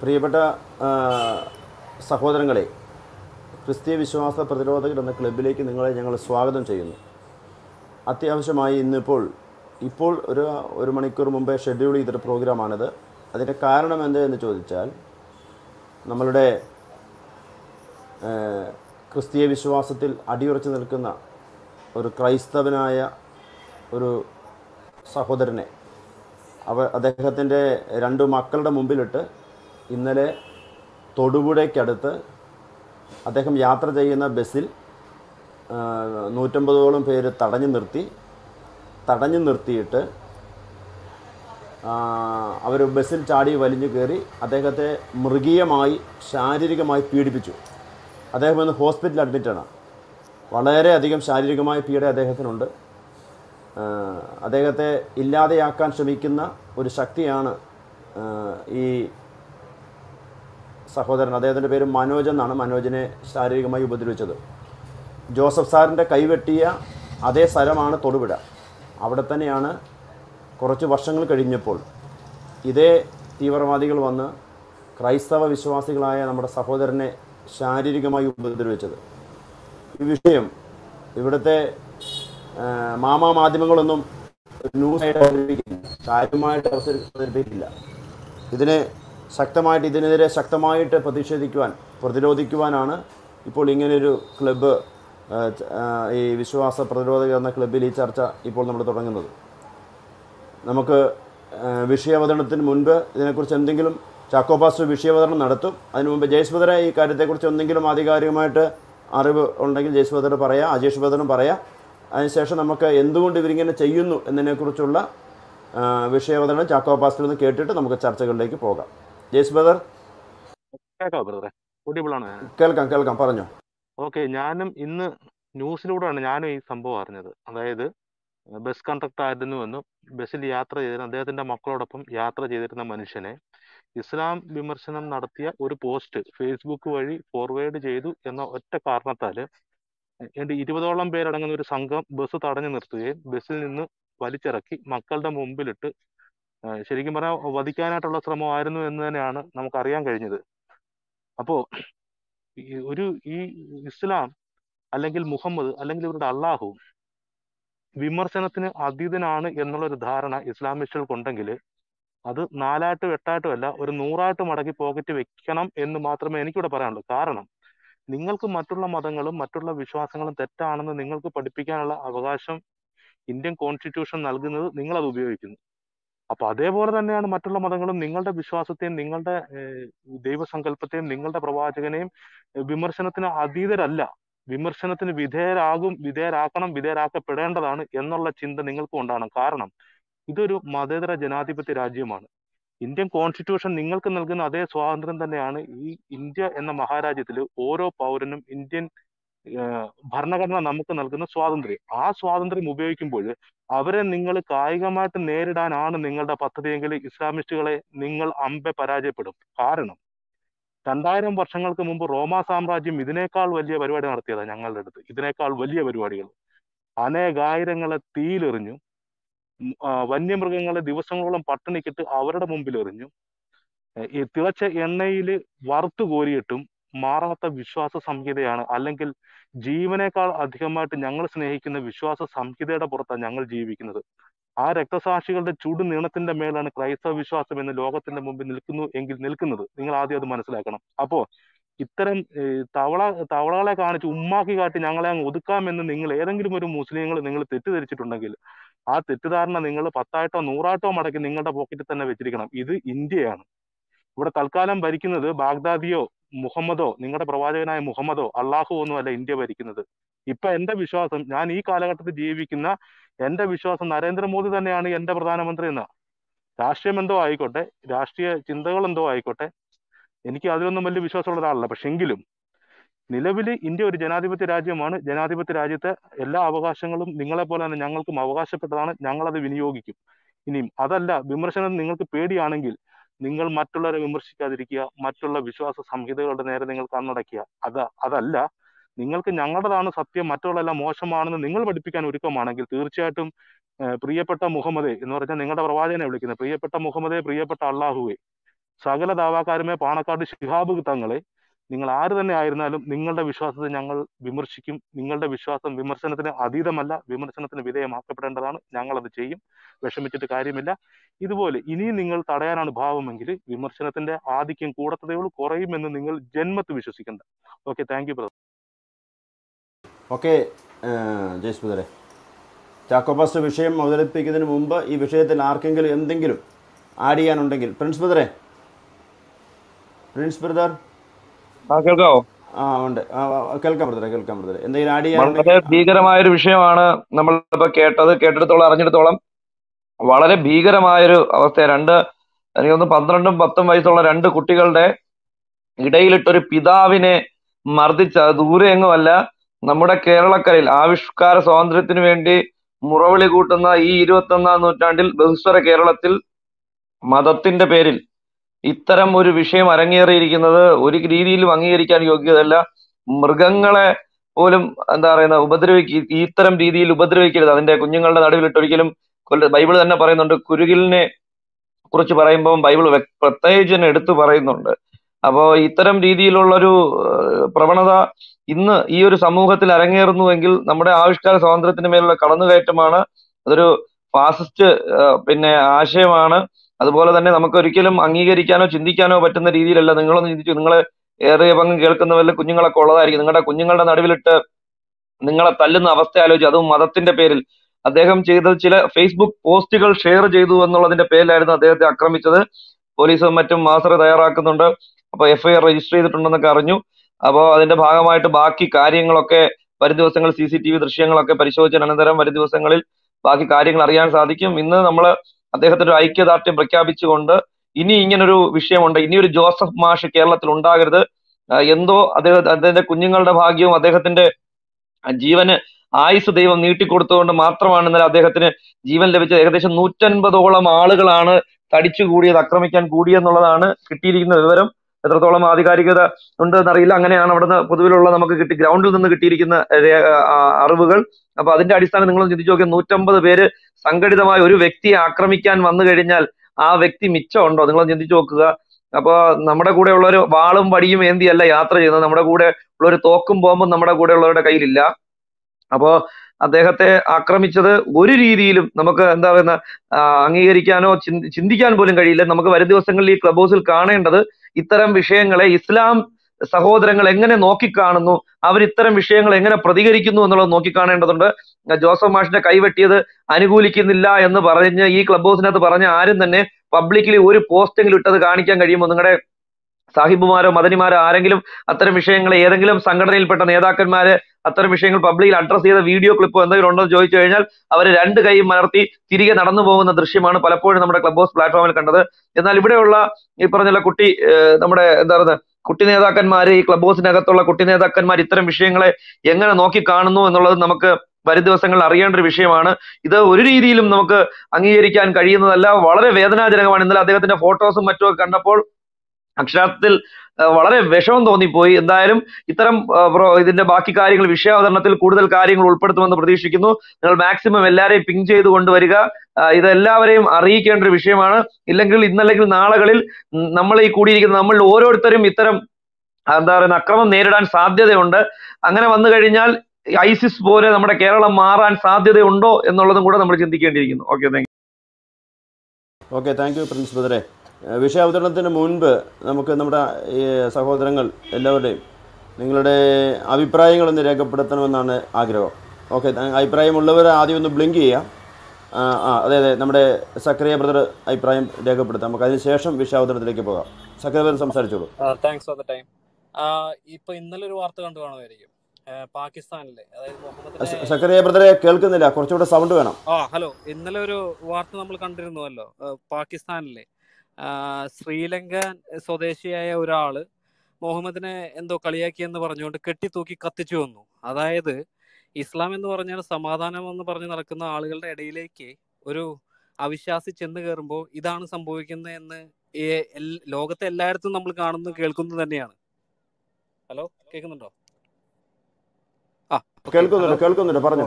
പ്രിയപ്പെട്ട സഹോദരങ്ങളെ ക്രിസ്തീയ വിശ്വാസ പ്രതിരോധകർ എന്ന ക്ലബിലേക്ക് നിങ്ങളെ ഞങ്ങൾ സ്വാഗതം ചെയ്യുന്നു. അത്യാവശ്യമായി ഇന്നിപ്പോൾ ഇപ്പോൾ ഒരു ഒരു മണിക്കൂർ മുമ്പേ ഷെഡ്യൂൾ ചെയ്തൊരു പ്രോഗ്രാമാണിത്. അതിന്റെ കാരണം എന്ത് എന്ന് ചോദിച്ചാൽ നമ്മളുടെ ക്രിസ്തീയ വിശ്വാസത്തിൽ അടിയുറച്ചു നിൽക്കുന്ന ഒരു ക്രൈസ്തവനായ ഒരു സഹോദരനെ അവ അദ്ദേഹത്തിന്റെ രണ്ട് മക്കളുടെ മുമ്പിലിട്ട് ഇന്നലെ തൊടുപുഴയ്ക്കടുത്ത് അദ്ദേഹം യാത്ര ചെയ്യുന്ന ബസ്സിൽ നൂറ്റമ്പതോളം പേര് തടഞ്ഞു നിർത്തി. തടഞ്ഞു നിർത്തിയിട്ട് അവർ ബസ്സിൽ ചാടി വലിഞ്ഞു കയറി അദ്ദേഹത്തെ മൃഗീയമായി ശാരീരികമായി പീഡിപ്പിച്ചു. അദ്ദേഹം ഇന്ന് ഹോസ്പിറ്റലിൽ അഡ്മിറ്റാണ് വളരെയധികം ശാരീരികമായ പീഡ അദ്ദേഹത്തിനുണ്ട്. അദ്ദേഹത്തെ ഇല്ലാതെയാക്കാൻ ശ്രമിക്കുന്ന ഒരു ശക്തിയാണ് ഈ സഹോദരൻ അദ്ദേഹത്തിന്റെ പേര് മനോജ് എന്നാണ് മനോജിനെ ശാരീരികമായി ഉപദ്രവിച്ചത്. ജോസഫ് സാറിന്റെ കൈവെട്ടിയ അതേ സ്ഥലമാണ് തൊടുപുഴ. അവിടെ തന്നെയാണ് കുറച്ച് വർഷങ്ങൾ കഴിഞ്ഞപ്പോൾ ഇതേ തീവ്രവാദികൾ വന്ന് ക്രൈസ്തവ വിശ്വാസികളായ നമ്മുടെ സഹോദരനെ ശാരീരികമായി ഉപദ്രവിച്ചത്. ഈ വിഷയം ഇവിടുത്തെ മാമാ മാധ്യമങ്ങളൊന്നും ന്യൂസായിട്ട് അവതരിപ്പിക്കില്ല. കാര്യമായിട്ട് അവസരിപ്പിക്കില്ല ഇതിനെ ശക്തമായിട്ട് ഇതിനെതിരെ ശക്തമായിട്ട് പ്രതിഷേധിക്കുവാൻ പ്രതിരോധിക്കുവാനാണ് ഇപ്പോൾ ഇങ്ങനെയൊരു ക്ലബ്ബ് ഈ വിശ്വാസ പ്രതിരോധക എന്ന ക്ലബ്ബിൽ ഈ ചർച്ച ഇപ്പോൾ നമ്മൾ തുടങ്ങുന്നത്. നമുക്ക് വിഷയാവതരണത്തിന് മുൻപ് ഇതിനെക്കുറിച്ച് എന്തെങ്കിലും ചാക്കോപാസ് വിഷയാവതരണം നടത്തും. അതിനു മുമ്പ് ജയസ്വതര ഈ കാര്യത്തെക്കുറിച്ച് എന്തെങ്കിലും ആധികാരികമായിട്ട് അറിവ് ഉണ്ടെങ്കിൽ ജയസ്വതര പറയാം അജേഷ് ബദറും പറയാം. അതിനുശേഷം നമുക്ക് എന്തുകൊണ്ട് ഇവരിങ്ങനെ ചെയ്യുന്നു എന്നതിനെക്കുറിച്ചുള്ള വിഷയാവതരണം ചാക്കോപാസിൽ നിന്ന് കേട്ടിട്ട് നമുക്ക് ചർച്ചകളിലേക്ക് പോകാം. ജയസ് ബ്രദർ? കേൾക്കാം ബ്രദറെ? ഓഡിയബിൾ ആണ് കേൾക്കാം കേൾക്കാം പറഞ്ഞോ. ഓക്കെ ഞാനും ഇന്ന് ന്യൂസിലൂടെയാണ് ഞാനും ഈ സംഭവം അറിഞ്ഞത്. അതായത് ബസ് കണ്ടക്ടർ ആയിരുന്നുവെന്നും ബസ്സിൽ യാത്ര ചെയ്തിരുന്ന അദ്ദേഹത്തിന്റെ മക്കളോടൊപ്പം യാത്ര ചെയ്തിരുന്ന മനുഷ്യനെ ഇസ്ലാം വിമർശനം നടത്തിയ ഒരു പോസ്റ്റ് ഫേസ്ബുക്ക് വഴി ഫോർവേഡ് ചെയ്തു എന്ന ഒറ്റ കാരണത്താൽ എന്റെ ഇരുപതോളം പേരടങ്ങുന്ന ഒരു സംഘം ബസ് തടഞ്ഞു നിർത്തുകയും ബസ്സിൽ നിന്ന് വലിച്ചിറക്കി മക്കളുടെ മുമ്പിലിട്ട് ശരിക്കും പറഞ്ഞാൽ വധിക്കാനായിട്ടുള്ള ശ്രമമായിരുന്നു എന്ന് തന്നെയാണ് നമുക്കറിയാൻ കഴിഞ്ഞത്. അപ്പോ ഒരു ഈ ഇസ്ലാം അല്ലെങ്കിൽ മുഹമ്മദ് അല്ലെങ്കിൽ ഇവരുടെ അള്ളാഹു വിമർശനത്തിന് അതീതനാണ് എന്നുള്ള ഒരു ധാരണ ഇസ്ലാമിസ്റ്റുകൾക്കുണ്ടെങ്കിൽ അത് നാലായിട്ടും എട്ടായിട്ടും അല്ല ഒരു നൂറായിട്ട് മടക്കി പോക്കറ്റ് വെക്കണം എന്ന് മാത്രമേ എനിക്കിവിടെ പറയാനുള്ളൂ. കാരണം നിങ്ങൾക്ക് മറ്റുള്ള മതങ്ങളും മറ്റുള്ള വിശ്വാസങ്ങളും തെറ്റാണെന്ന് നിങ്ങൾക്ക് പഠിപ്പിക്കാനുള്ള അവകാശം ഇന്ത്യൻ കോൺസ്റ്റിറ്റ്യൂഷൻ നൽകുന്നത് നിങ്ങൾ അത് ഉപയോഗിക്കുന്നു. അപ്പൊ അതേപോലെ തന്നെയാണ് മറ്റുള്ള മതങ്ങളും നിങ്ങളുടെ വിശ്വാസത്തെയും നിങ്ങളുടെ ദൈവസങ്കല്പത്തെയും നിങ്ങളുടെ പ്രവാചകനെയും വിമർശനത്തിന് അതീതരല്ല. വിമർശനത്തിന് വിധേയരാകും വിധേയരാക്കണം വിധേയരാക്കപ്പെടേണ്ടതാണ് എന്നുള്ള ചിന്ത നിങ്ങൾക്കും ഉണ്ടാകണം. കാരണം ഇതൊരു മതേതര ജനാധിപത്യ രാജ്യമാണ്. ഇന്ത്യൻ കോൺസ്റ്റിറ്റ്യൂഷൻ നിങ്ങൾക്ക് നൽകുന്ന അതേ സ്വാതന്ത്ര്യം തന്നെയാണ് ഈ ഇന്ത്യ എന്ന മഹാരാജ്യത്തിൽ ഓരോ പൗരനും ഇന്ത്യൻ ഭരണഘടന നമുക്ക് നൽകുന്ന സ്വാതന്ത്ര്യം. ആ സ്വാതന്ത്ര്യം ഉപയോഗിക്കുമ്പോൾ അവരെ നിങ്ങൾ കായികമായിട്ട് നേരിടാനാണ് നിങ്ങളുടെ പദ്ധതിയെങ്കിൽ ഇസ്ലാമിസ്റ്റുകളെ നിങ്ങൾ അമ്പെ പരാജയപ്പെടും. കാരണം രണ്ടായിരം വർഷങ്ങൾക്ക് മുമ്പ് റോമാ സാമ്രാജ്യം ഇതിനേക്കാൾ വലിയ പരിപാടി നടത്തിയതാണ് ഞങ്ങളുടെ അടുത്ത്. ഇതിനേക്കാൾ വലിയ പരിപാടികൾ. അനേകായിരങ്ങളെ തീയിലെറിഞ്ഞു. വന്യമൃഗങ്ങളെ ദിവസങ്ങളോളം പട്ടിണിക്കിട്ട് അവരുടെ മുമ്പിൽ എറിഞ്ഞു ഈ തിളച്ച എണ്ണയിൽ വറുത്തു കോരിയിട്ടും മാറാത്ത വിശ്വാസ സംഹിതയാണ്. അല്ലെങ്കിൽ ജീവനേക്കാൾ അധികമായിട്ട് ഞങ്ങൾ സ്നേഹിക്കുന്ന വിശ്വാസ സംഹിതയുടെ പുറത്താണ് ഞങ്ങൾ ജീവിക്കുന്നത്. ആ രക്തസാക്ഷികളുടെ ചുടു നീണത്തിന്റെ മേലാണ് ക്രൈസ്തവ വിശ്വാസം എന്ന് ലോകത്തിന്റെ മുമ്പിൽ നിൽക്കുന്നു എങ്കിൽ നിൽക്കുന്നത്. നിങ്ങൾ ആദ്യം അത് മനസ്സിലാക്കണം. അപ്പോ ഇത്തരം തവള തവളകളെ കാണിച്ച് ഉമ്മാക്കി കാട്ടി ഞങ്ങളെ അങ്ങ് ഒതുക്കാമെന്ന് നിങ്ങൾ ഏതെങ്കിലും ഒരു മുസ്ലിങ്ങൾ നിങ്ങൾ തെറ്റിദ്ധരിച്ചിട്ടുണ്ടെങ്കിൽ ആ തെറ്റിദ്ധാരണ നിങ്ങൾ പത്തായിട്ടോ നൂറായിട്ടോ മടക്കി നിങ്ങളുടെ പോക്കറ്റിൽ തന്നെ വെച്ചിരിക്കണം. ഇത് ഇന്ത്യയാണ്. ഇവിടെ തൽക്കാലം ഭരിക്കുന്നത് ബാഗ്ദാദിയോ മുഹമ്മദോ നിങ്ങളുടെ പ്രവാചകനായ മുഹമ്മദോ അള്ളാഹു ഒന്നുമല്ല ഇന്ത്യ ഭരിക്കുന്നത്. ഇപ്പൊ എന്റെ വിശ്വാസം ഞാൻ ഈ കാലഘട്ടത്തിൽ ജീവിക്കുന്ന എന്റെ വിശ്വാസം നരേന്ദ്രമോദി തന്നെയാണ് എന്റെ പ്രധാനമന്ത്രി എന്ന. രാഷ്ട്രീയം എന്തോ ആയിക്കോട്ടെ രാഷ്ട്രീയ ചിന്തകൾ എന്തോ ആയിക്കോട്ടെ എനിക്ക് അതിലൊന്നും വലിയ വിശ്വാസമുള്ള ഒരാളല്ല. പക്ഷെ എങ്കിലും നിലവിൽ ഇന്ത്യ ഒരു ജനാധിപത്യ രാജ്യമാണ്. ജനാധിപത്യ രാജ്യത്തെ എല്ലാ അവകാശങ്ങളും നിങ്ങളെ പോലെ തന്നെ ഞങ്ങൾക്കും അവകാശപ്പെട്ടതാണ്. ഞങ്ങൾ അത് വിനിയോഗിക്കും. ഇനിയും അതല്ല വിമർശനം നിങ്ങൾക്ക് പേടിയാണെങ്കിൽ നിങ്ങൾ മറ്റുള്ളവരെ വിമർശിക്കാതിരിക്കുക മറ്റുള്ള വിശ്വാസ സംഹിതകളുടെ നേരെ നിങ്ങൾ കണ്ണടയ്ക്കുക. അത് അതല്ല നിങ്ങൾക്ക് ഞങ്ങളുടേതാണ് സത്യം മറ്റുള്ളതെല്ലാം മോശമാണെന്ന് നിങ്ങൾ പഠിപ്പിക്കാൻ ഒരുക്കമാണെങ്കിൽ തീർച്ചയായിട്ടും പ്രിയപ്പെട്ട മുഹമ്മദേ എന്ന് പറഞ്ഞാൽ നിങ്ങളുടെ പ്രവാചകനെ വിളിക്കുന്നത് പ്രിയപ്പെട്ട മുഹമ്മദേ പ്രിയപ്പെട്ട അള്ളാഹുവേ സകല ദാവാക്കാരുമേ പാണക്കാട് ശിഹാബ് തങ്ങളെ നിങ്ങൾ ആര് തന്നെ ആയിരുന്നാലും നിങ്ങളുടെ വിശ്വാസത്തെ ഞങ്ങൾ വിമർശിക്കും. നിങ്ങളുടെ വിശ്വാസം വിമർശനത്തിന് അതീതമല്ല. വിമർശനത്തിന് വിധേയമാക്കപ്പെടേണ്ടതാണ്. ഞങ്ങൾ അത് ചെയ്യും. വിഷമിച്ചിട്ട് കാര്യമില്ല. ഇതുപോലെ ഇനിയും നിങ്ങൾ തടയാനാണ് ഭാവമെങ്കിൽ വിമർശനത്തിന്റെ ആധിക്യം കൂടത്തതേ ഉള്ളൂ. കുറയുമെന്ന് നിങ്ങൾ ജന്മത്ത് വിശ്വസിക്കേണ്ട. Okay thank you brother. Okay ജയസ്മുദരെ ചാക്കോപാസ്റ്റ് വിഷയം അവതരിപ്പിക്കുന്നതിന് മുമ്പ് ഈ വിഷയത്തിൽ ആർക്കെങ്കിലും എന്തെങ്കിലും ആഡ് ചെയ്യാനുണ്ടെങ്കിൽ പ്രിൻസ് ബ്രദറെ. Prince brother. ആ കേൾക്കാവോ? ആ ഉണ്ട്. കേൾക്കാം ബ്രദറെ കേൾക്കാം ബ്രദറെ. എന്തെങ്കിലും ആഡ് വളരെ ഭീകരമായ ഒരു വിഷയമാണ് നമ്മൾ ഇപ്പൊ കേട്ടത് കേട്ടിടത്തോളം അറിഞ്ഞിടത്തോളം. വളരെ ഭീകരമായൊരു അവസ്ഥ രണ്ട് എനിക്ക് തോന്നുന്നു പന്ത്രണ്ടും പത്തും വയസ്സുള്ള രണ്ട് കുട്ടികളുടെ ഇടയിലിട്ടൊരു പിതാവിനെ മർദ്ദിച്ച ദൂരെ എങ്ങുമല്ല നമ്മുടെ കേരളക്കരയിൽ ആവിഷ്കാര സ്വാതന്ത്ര്യത്തിന് വേണ്ടി മുറവിളി കൂട്ടുന്ന ഈ ഇരുപത്തി ഒന്നാം നൂറ്റാണ്ടിൽ ബഹുസ്വര കേരളത്തിൽ മതത്തിന്റെ പേരിൽ ഇത്തരം ഒരു വിഷയം അരങ്ങേറിയിരിക്കുന്നത് ഒരു രീതിയിലും അംഗീകരിക്കാൻ യോഗ്യതല്ല മൃഗങ്ങളെ പോലും എന്താ പറയുന്ന ഉപദ്രവിക്ക ഇത്തരം രീതിയിൽ ഉപദ്രവിക്കരുത്. അതിന്റെ കുഞ്ഞുങ്ങളുടെ നടുവിലിട്ട് ഒരിക്കലും ബൈബിൾ തന്നെ പറയുന്നുണ്ട് കുരുകിലിനെ കുറിച്ച് പറയുമ്പോൾ ബൈബിൾ പ്രത്യേകിച്ച് എടുത്തു പറയുന്നുണ്ട്. അപ്പോ ഇത്തരം രീതിയിലുള്ളൊരു പ്രവണത ഇന്ന് ഈ ഒരു സമൂഹത്തിൽ അരങ്ങേറുന്നുവെങ്കിൽ നമ്മുടെ ആവിഷ്കാര സ്വാതന്ത്ര്യത്തിന് മേലുള്ള കടന്നുകയറ്റമാണ്. അതൊരു ഫാസിസ്റ്റ് പിന്നെ ആശയമാണ്. അതുപോലെ തന്നെ നമുക്ക് ഒരിക്കലും അംഗീകരിക്കാനോ ചിന്തിക്കാനോ പറ്റുന്ന രീതിയിലല്ല നിങ്ങളൊന്ന് ചിന്തിച്ചു. നിങ്ങൾ ഏറിയ പങ്കും കേൾക്കുന്ന വല്ല കുഞ്ഞുങ്ങളൊക്കെ ഉള്ളതായിരിക്കും. നിങ്ങളുടെ കുഞ്ഞുങ്ങളുടെ നടുവിലിട്ട് നിങ്ങളെ തല്ലുന്ന അവസ്ഥ ആലോചിച്ച് അതും മതത്തിന്റെ പേരിൽ. അദ്ദേഹം ചെയ്ത ചില ഫേസ്ബുക്ക് പോസ്റ്റുകൾ ഷെയർ ചെയ്തു എന്നുള്ളതിന്റെ പേരിലായിരുന്നു അദ്ദേഹത്തെ ആക്രമിച്ചത്. പോലീസും മറ്റും മാസ്റ്റർ തയ്യാറാക്കുന്നുണ്ട്. അപ്പൊ എഫ്ഐആർ രജിസ്റ്റർ ചെയ്തിട്ടുണ്ടെന്നൊക്കെ അറിഞ്ഞു. അപ്പോൾ അതിന്റെ ഭാഗമായിട്ട് ബാക്കി കാര്യങ്ങളൊക്കെ വരും ദിവസങ്ങൾ സി സി ടി വി ദൃശ്യങ്ങളൊക്കെ പരിശോധിച്ച അനന്തരം വരും ദിവസങ്ങളിൽ ബാക്കി കാര്യങ്ങൾ അറിയാൻ സാധിക്കും. ഇന്ന് നമ്മൾ അദ്ദേഹത്തിന്റെ ഒരു ഐക്യദാർഢ്യം പ്രഖ്യാപിച്ചുകൊണ്ട് ഇനി ഇങ്ങനൊരു വിഷയമുണ്ട്. ഇനി ഒരു ജോസഫ് മാഷ് കേരളത്തിൽ ഉണ്ടാകരുത്. എന്തോ അദ്ദേഹം അദ്ദേഹത്തിന്റെ കുഞ്ഞുങ്ങളുടെ ഭാഗ്യവും അദ്ദേഹത്തിന്റെ ജീവന് ആയുസ് ദൈവം നീട്ടിക്കൊടുത്തുകൊണ്ട് മാത്രമാണ് ഇന്നലെ അദ്ദേഹത്തിന് ജീവൻ ലഭിച്ചത് ഏകദേശം നൂറ്റൻപതോളം ആളുകളാണ് തടിച്ചു കൂടിയത് ആക്രമിക്കാൻ കൂടിയെന്നുള്ളതാണ് കിട്ടിയിരിക്കുന്ന വിവരം. എത്രത്തോളം ആധികാരികത ഉണ്ട് എന്നറിയില്ല അങ്ങനെയാണ് അവിടുന്ന് പൊതുവിലുള്ള നമുക്ക് കിട്ടി ഗ്രൗണ്ടിൽ നിന്ന് കിട്ടിയിരിക്കുന്ന അറിവുകൾ. അപ്പൊ അതിന്റെ അടിസ്ഥാനം നിങ്ങൾ ചിന്തിച്ചു നോക്കിയാൽ നൂറ്റമ്പത് പേര് സംഘടിതമായ ഒരു വ്യക്തിയെ ആക്രമിക്കാൻ വന്നു കഴിഞ്ഞാൽ ആ വ്യക്തി മിച്ചമുണ്ടോ നിങ്ങൾ ചിന്തിച്ചു നോക്കുക. അപ്പൊ നമ്മുടെ കൂടെ ഉള്ളവർ വാളും വടിയും ഏന്തിയല്ല യാത്ര ചെയ്യുന്നത്. നമ്മുടെ കൂടെ ഉള്ളൊരു തോക്കും ബോംബും നമ്മുടെ കൂടെ ഉള്ളവരുടെ കയ്യിലില്ല. അപ്പോ അദ്ദേഹത്തെ ആക്രമിച്ചത് ഒരു രീതിയിലും നമുക്ക് എന്താ പറയുന്ന അംഗീകരിക്കാനോ ചിന്തിക്കാൻ പോലും കഴിയില്ല. നമുക്ക് വരും ദിവസങ്ങളിൽ ഈ ക്ലബ് ഹൗസിൽ കാണേണ്ടത് ഇത്തരം വിഷയങ്ങളെ ഇസ്ലാം സഹോദരങ്ങൾ എങ്ങനെ നോക്കിക്കാണുന്നു അവർ ഇത്തരം വിഷയങ്ങൾ എങ്ങനെ പ്രതികരിക്കുന്നു എന്നുള്ളത് നോക്കിക്കാണേണ്ടതുണ്ട്. ജോസഫ് മാഷിന്റെ കൈവെട്ടിയത് അനുകൂലിക്കുന്നില്ല എന്ന് പറഞ്ഞ് ഈ ക്ലബ് ഹൗസിനകത്ത് പറഞ്ഞ ആരും തന്നെ പബ്ലിക്കലി ഒരു പോസ്റ്റെങ്കിലും ഇട്ടത് കാണിക്കാൻ കഴിയുമോ? നിങ്ങളുടെ സാഹിബുമാരോ മദനിമാരോ ആരെങ്കിലും അത്തരം വിഷയങ്ങൾ ഏതെങ്കിലും സംഘടനയിൽപ്പെട്ട നേതാക്കന്മാര് അത്തരം വിഷയങ്ങൾ പബ്ലിക്കിൽ അഡ്രസ് ചെയ്ത വീഡിയോ ക്ലിപ്പ് എന്തെങ്കിലും ഉണ്ടോ ചോദിച്ചു കഴിഞ്ഞാൽ അവർ രണ്ട് കൈയും മലർത്തി തിരികെ നടന്നു പോകുന്ന ദൃശ്യമാണ് പലപ്പോഴും നമ്മുടെ ക്ലബ് ഹൗസ് പ്ലാറ്റ്ഫോമിൽ കണ്ടത്. എന്നാൽ ഇവിടെയുള്ള ഈ പറഞ്ഞുള്ള കുട്ടി നമ്മുടെ എന്താ പറയുക കുട്ടി നേതാക്കന്മാര് ഈ ക്ലബ് ഹൗസിനകത്തുള്ള കുട്ടി നേതാക്കന്മാർ ഇത്തരം വിഷയങ്ങളെ എങ്ങനെ നോക്കി കാണുന്നു എന്നുള്ളത് നമുക്ക് വരും ദിവസങ്ങളിൽ അറിയേണ്ട ഒരു വിഷയമാണ്. ഇത് ഒരു രീതിയിലും നമുക്ക് അംഗീകരിക്കാൻ കഴിയുന്നതല്ല. വളരെ വേദനാജനകമാണ്. ഇന്നലെ അദ്ദേഹത്തിന്റെ ഫോട്ടോസും മറ്റുമൊക്കെ കണ്ടപ്പോൾ അക്ഷരാർത്ഥത്തിൽ വളരെ വിഷമം തോന്നിപ്പോയി. എന്തായാലും ഇത്തരം ഇതിന്റെ ബാക്കി കാര്യങ്ങൾ വിഷയാവതരണത്തിൽ കൂടുതൽ കാര്യങ്ങൾ ഉൾപ്പെടുത്തുമെന്ന് പ്രതീക്ഷിക്കുന്നു. നിങ്ങൾ മാക്സിമം എല്ലാവരെയും പിങ് ചെയ്ത് കൊണ്ടുവരിക. ഇതെല്ലാവരെയും അറിയിക്കേണ്ട ഒരു വിഷയമാണ്. ഇല്ലെങ്കിൽ ഇന്നല്ലെങ്കിൽ നാളുകളിൽ നമ്മൾ ഈ കൂടിയിരിക്കുന്ന നമ്മൾ ഓരോരുത്തരും ഇത്തരം എന്താ പറയുന്ന അക്രമം നേരിടാൻ സാധ്യതയുണ്ട്. അങ്ങനെ വന്നു കഴിഞ്ഞാൽ ഐസിസ് പോലെ നമ്മുടെ കേരളം മാറാൻ സാധ്യതയുണ്ടോ എന്നുള്ളതും കൂടെ നമ്മൾ ചിന്തിക്കേണ്ടിയിരിക്കുന്നു. Okay thank you okay thank you Prince ബദറെ വിഷയാവതരണത്തിന് മുൻപ് നമുക്ക് നമ്മുടെ ഈ സഹോദരങ്ങൾ എല്ലാവരുടെയും നിങ്ങളുടെ അഭിപ്രായങ്ങളൊന്ന് രേഖപ്പെടുത്തണമെന്നാണ് ആഗ്രഹം. ഓക്കെ അഭിപ്രായമുള്ളവർ ആദ്യം ഒന്ന് ബ്ലിങ്ക് ചെയ്യാം. ആ അതെ അതെ നമ്മുടെ സക്രിയ ബ്രദർ അഭിപ്രായം രേഖപ്പെടുത്താം. നമുക്ക് അതിനുശേഷം വിഷയ വിഷയാവതരണത്തിലേക്ക് പോകാം. സക്രിയ ബ്രദർ സംസാരിച്ചോളൂ. താങ്ക്സ് ഫോർ ദ ടൈം ഇപ്പൊ ഇന്നലെ ഒരു വാർത്ത കണ്ടു കാണുമായിരിക്കും. പാകിസ്ഥാനിലെ അതായത് മുഹമ്മദിനെ സ- സക്രിയ ബ്രദറെ കേൾക്കുന്നില്ല. കുറച്ചുകൂടെ സൗണ്ട് വേണം. ആ ഹലോ ഇന്നലെ ഒരു വാർത്ത നമ്മൾ കണ്ടിരുന്നുവല്ലോ. പാകിസ്ഥാനിലെ. ആ, ശ്രീലങ്കൻ സ്വദേശിയായ ഒരാൾ മുഹമ്മദിനെ എന്തോ കളിയാക്കി എന്ന് പറഞ്ഞുകൊണ്ട് കെട്ടി തൂക്കി കത്തിച്ചു വന്നു. അതായത് ഇസ്ലാം എന്ന് പറഞ്ഞാൽ സമാധാനം എന്ന് പറഞ്ഞ് നടക്കുന്ന ആളുകളുടെ ഇടയിലേക്ക് ഒരു അവിശ്വാസി ചെന്ന് കയറുമ്പോൾ ഇതാണ് സംഭവിക്കുന്നത് എന്ന് ഈ ലോകത്തെ എല്ലായിടത്തും നമ്മൾ കാണുന്നു കേൾക്കുന്നത് തന്നെയാണ്. ഹലോ കേൾക്കുന്നുണ്ടോ? ആ. കേൾക്കുന്നുണ്ട് കേൾക്കുന്നുണ്ട് പറഞ്ഞു.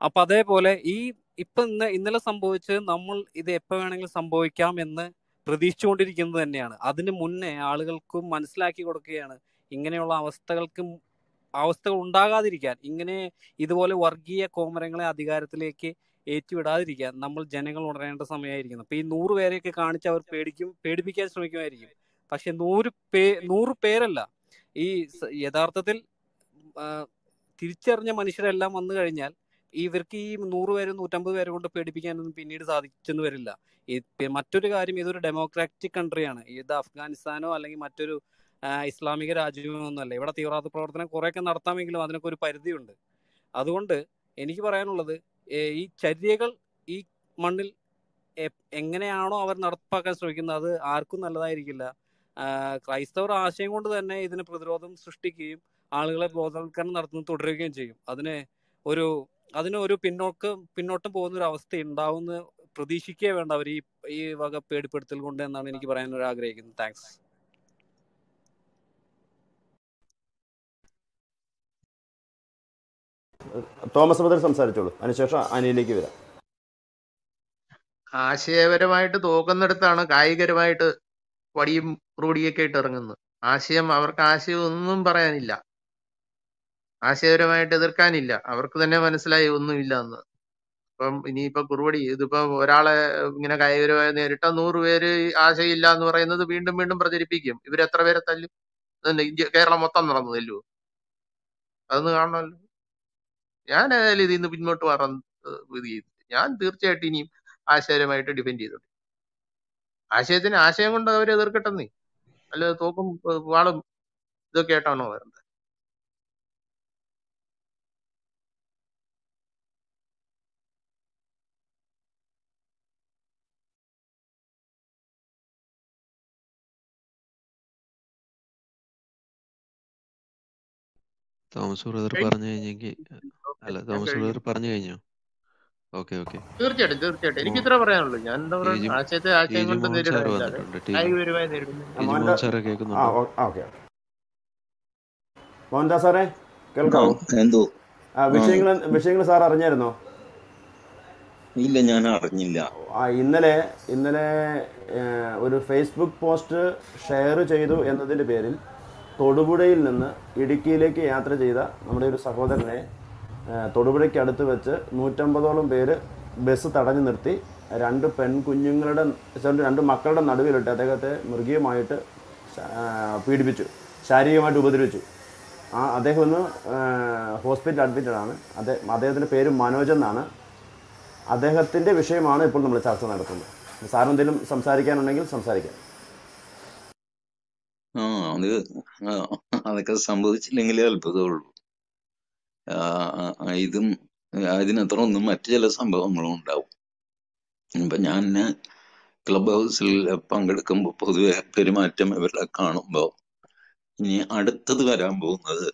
അപ്പൊ അതേപോലെ ഈ ഇപ്പൊ ഇന്ന് ഇന്നലെ സംഭവിച്ചത് നമ്മൾ ഇത് എപ്പോ വേണമെങ്കിലും സംഭവിക്കാം എന്ന് പ്രതീക്ഷിച്ചുകൊണ്ടിരിക്കുന്നത് തന്നെയാണ്. അതിന് മുന്നേ ആളുകൾക്കും മനസ്സിലാക്കി കൊടുക്കുകയാണ്. ഇങ്ങനെയുള്ള അവസ്ഥകൾക്കും അവസ്ഥകൾ ഉണ്ടാകാതിരിക്കാൻ ഇങ്ങനെ ഇതുപോലെ വർഗീയ കോമരങ്ങളെ അധികാരത്തിലേക്ക് ഏറ്റുവിടാതിരിക്കാൻ നമ്മൾ ജനങ്ങൾ ഉണരേണ്ട സമയമായിരിക്കുന്നു. അപ്പൊ ഈ നൂറ് പേരെയൊക്കെ കാണിച്ച് അവർ പേടിക്കും പേടിപ്പിക്കാൻ ശ്രമിക്കുമായിരിക്കും. പക്ഷെ നൂറ് പേ നൂറ് പേരല്ല. ഈ യഥാർത്ഥത്തിൽ തിരിച്ചറിഞ്ഞ മനുഷ്യരെല്ലാം വന്നു കഴിഞ്ഞാൽ ഇവർക്ക് ഈ നൂറ് പേര് നൂറ്റമ്പത് പേരെ കൊണ്ട് പേടിപ്പിക്കാനൊന്നും പിന്നീട് സാധിച്ചെന്ന് വരില്ല. മറ്റൊരു കാര്യം ഇതൊരു ഡെമോക്രാറ്റിക് കൺട്രിയാണ് ഇത് അഫ്ഗാനിസ്ഥാനോ അല്ലെങ്കിൽ മറ്റൊരു ഇസ്ലാമിക രാജ്യമോ ഒന്നുമല്ല ഇവിടെ തീവ്രവാദ പ്രവർത്തനം കുറെയൊക്കെ നടത്താമെങ്കിലും അതിനൊക്കെ ഒരു പരിധിയുണ്ട്. അതുകൊണ്ട് എനിക്ക് പറയാനുള്ളത് ഈ ചര്യകൾ ഈ മണ്ണിൽ എങ്ങനെയാണോ അവർ നടപ്പാക്കാൻ ശ്രമിക്കുന്നത് അത് ആർക്കും നല്ലതായിരിക്കില്ല. ക്രൈസ്തവർ ആശയം കൊണ്ട് തന്നെ ഇതിന് പ്രതിരോധം സൃഷ്ടിക്കുകയും ആളുകളെ ബോധവൽക്കരണം നടത്തുന്നത് തുടരുകയും ചെയ്യും. അതിന് ഒരു അതിന് ഒരു പിന്നോക്ക് പിന്നോട്ടം പോകുന്ന ഒരു അവസ്ഥ ഉണ്ടാവുമെന്ന് പ്രതീക്ഷിക്കേ വേണ്ട അവർ ഈ ഈ വക പേടിപ്പെടുത്തൽ കൊണ്ട് എന്നാണ് എനിക്ക് പറയാൻ ഒരു ആഗ്രഹിക്കുന്നത് താങ്ക്സ് തോമസ് ബദർ സംസാരിച്ചോളൂ. അതിനുശേഷം അനിയിലേക്ക് വരാം. ആശയപരമായിട്ട് തോക്കുന്നിടത്താണ് കായികപരമായിട്ട് വടിയും റൂടിയൊക്കെ ആയിട്ട് ഇറങ്ങുന്നത്. ആശയം അവർക്ക് ആശയം ഒന്നും പറയാനില്ല. ആശയപരമായിട്ട് എതിർക്കാനില്ല. അവർക്ക് തന്നെ മനസ്സിലായി ഒന്നുമില്ല എന്ന് ഇപ്പം ഇനിയിപ്പോ കുറുവടി ഇതിപ്പോ ഒരാളെ ഇങ്ങനെ കായികപരമായി നേരിട്ട നൂറ് പേര് ആശയില്ല എന്ന് പറയുന്നത് വീണ്ടും വീണ്ടും പ്രചരിപ്പിക്കും. ഇവർ എത്ര പേരെ തല്ലും? ഇന്ത്യ കേരളം മൊത്തം നടന്നു തല്ലുവോ? അതൊന്ന് കാണണമല്ലോ. ഞാൻ ഏതായാലും ഇതിൽ നിന്ന് പിന്നോട്ട് മാറാൻ ഇത് ഞാൻ തീർച്ചയായിട്ടും ഇനിയും ആശയപരമായിട്ട് ഡിപെൻഡ് ചെയ്തിട്ടുണ്ട് ആശയത്തിന് ആശയം കൊണ്ട് അവരെ എതിർക്കട്ടെന്നേ. അല്ലെ തോക്കും വാളും ഇതൊക്കെ ആയിട്ടാണോ വരുന്നത് തോമസ് ബ്രദർ പറഞ്ഞു കഴിഞ്ഞെങ്കിൽ അല്ല തോമസ് ബ്രദർ പറഞ്ഞു കഴിഞ്ഞോ? Okay okay. തീർച്ചയായിട്ടും തീർച്ചയായിട്ടും. എനിക്ക് ഇത്ര പറയാനുള്ളൂ. ഞാൻ എന്താ പറയുക ആശയത്തെ ആശയം കൊണ്ട് മോഹൻദാസ് സാറേ കേൾക്കാവോ? വിഷയങ്ങൾ വിഷയങ്ങൾ സാർ അറിഞ്ഞായിരുന്നോ? ഇല്ല ഞാൻ അറിഞ്ഞില്ല. ആ ഇന്നലെ ഇന്നലെ ഒരു ഫേസ്ബുക്ക് പോസ്റ്റ് ഷെയർ ചെയ്തു എന്നതിന്റെ പേരിൽ തൊടുപുഴയിൽ നിന്ന് ഇടുക്കിയിലേക്ക് യാത്ര ചെയ്ത നമ്മുടെ ഒരു സഹോദരനെ തൊടുപുഴയ്ക്ക് അടുത്ത് വെച്ച് നൂറ്റമ്പതോളം പേര് ബസ് തടഞ്ഞു നിർത്തി. രണ്ട് പെൺകുഞ്ഞുങ്ങളുടെ രണ്ട് മക്കളുടെ നടുവിലിട്ട് അദ്ദേഹത്തെ മൃഗീയമായിട്ട് പീഡിപ്പിച്ചു. ശാരീരികമായിട്ട് ഉപദ്രവിച്ചു. ആ അദ്ദേഹം ഒന്ന് ഹോസ്പിറ്റലിൽ അഡ്മിറ്റഡ് ആണ്. അദ്ദേഹം അദ്ദേഹത്തിന്റെ പേര് മനോജ് എന്നാണ്. അദ്ദേഹത്തിന്റെ വിഷയമാണ് ഇപ്പോൾ നമ്മൾ ചർച്ച നടത്തുന്നത്. സാറിനെന്തെങ്കിലും സംസാരിക്കാനുണ്ടെങ്കിൽ സംസാരിക്കാം. അത് അതൊക്കെ സംഭവിച്ചില്ലെങ്കിലേ അത്ഭുതമുള്ളൂ. ഇതും ഇതിനത്ര ഒന്നും മറ്റു ചില സംഭവങ്ങളും ഉണ്ടാവും. ഇപ്പൊ ഞാൻ ക്ലബ് ഹൗസിൽ പങ്കെടുക്കുമ്പോൾ പൊതുവെ പെരുമാറ്റം ഇവരുടെ കാണുമ്പോൾ ഇനി അടുത്തത് വരാൻ പോകുന്നത്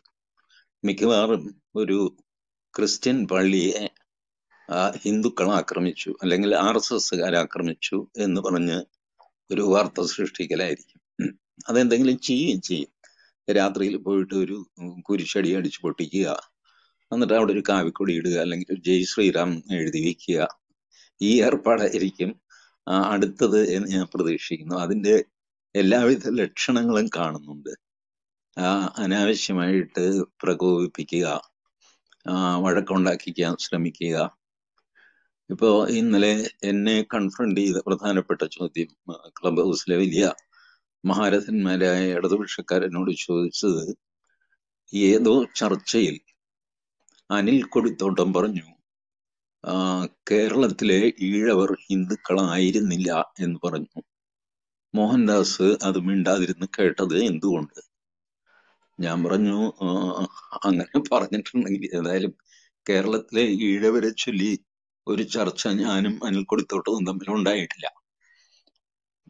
മിക്കവാറും ഒരു ക്രിസ്ത്യൻ പള്ളിയെ ഹിന്ദുക്കൾ ആക്രമിച്ചു അല്ലെങ്കിൽ ആർ എസ് ആക്രമിച്ചു എന്ന് പറഞ്ഞ് ഒരു വാർത്ത സൃഷ്ടിക്കലായിരിക്കും. അതെന്തെങ്കിലും ചെയ്യുകയും ചെയ്യും. രാത്രിയിൽ പോയിട്ട് ഒരു കുരിശടി അടിച്ചു പൊട്ടിക്കുക എന്നിട്ട് അവിടെ ഒരു കാവിക്കൊടി ഇടുക അല്ലെങ്കിൽ ജയ് ശ്രീറാം എഴുതി വയ്ക്കുക ഈ ഏർപ്പാടായിരിക്കും അടുത്തത് എന്ന് ഞാൻ പ്രതീക്ഷിക്കുന്നു. അതിന്റെ എല്ലാവിധ ലക്ഷണങ്ങളും കാണുന്നുണ്ട്. അനാവശ്യമായിട്ട് പ്രകോപിപ്പിക്കുക വഴക്കുണ്ടാക്കിക്കാൻ ശ്രമിക്കുക. ഇപ്പോ ഇന്നലെ എന്നെ കൺഫ്രണ്ട് ചെയ്ത പ്രധാനപ്പെട്ട ചോദ്യം ക്ലബ് ഹൗസിലെ വലിയ മഹാരഥന്മാരായ ഇടതുപക്ഷക്കാരനോട് ചോദിച്ചത് ഏതോ ചർച്ചയിൽ അനിൽ കൊടിത്തോട്ടം പറഞ്ഞു കേരളത്തിലെ ഈഴവർ ഹിന്ദുക്കളായിരുന്നില്ല എന്ന് പറഞ്ഞു. മോഹൻദാസ് അത് മിണ്ടാതിരുന്ന് കേട്ടത് എന്തുകൊണ്ട്? ഞാൻ പറഞ്ഞു അങ്ങനെ പറഞ്ഞിട്ടുണ്ടെങ്കിൽ ഏതായാലും കേരളത്തിലെ ഈഴവരെ ചൊല്ലി ഒരു ചർച്ച ഞാനും അനിൽ കൊടിത്തോട്ടവും തമ്മിൽ ഉണ്ടായിട്ടില്ല.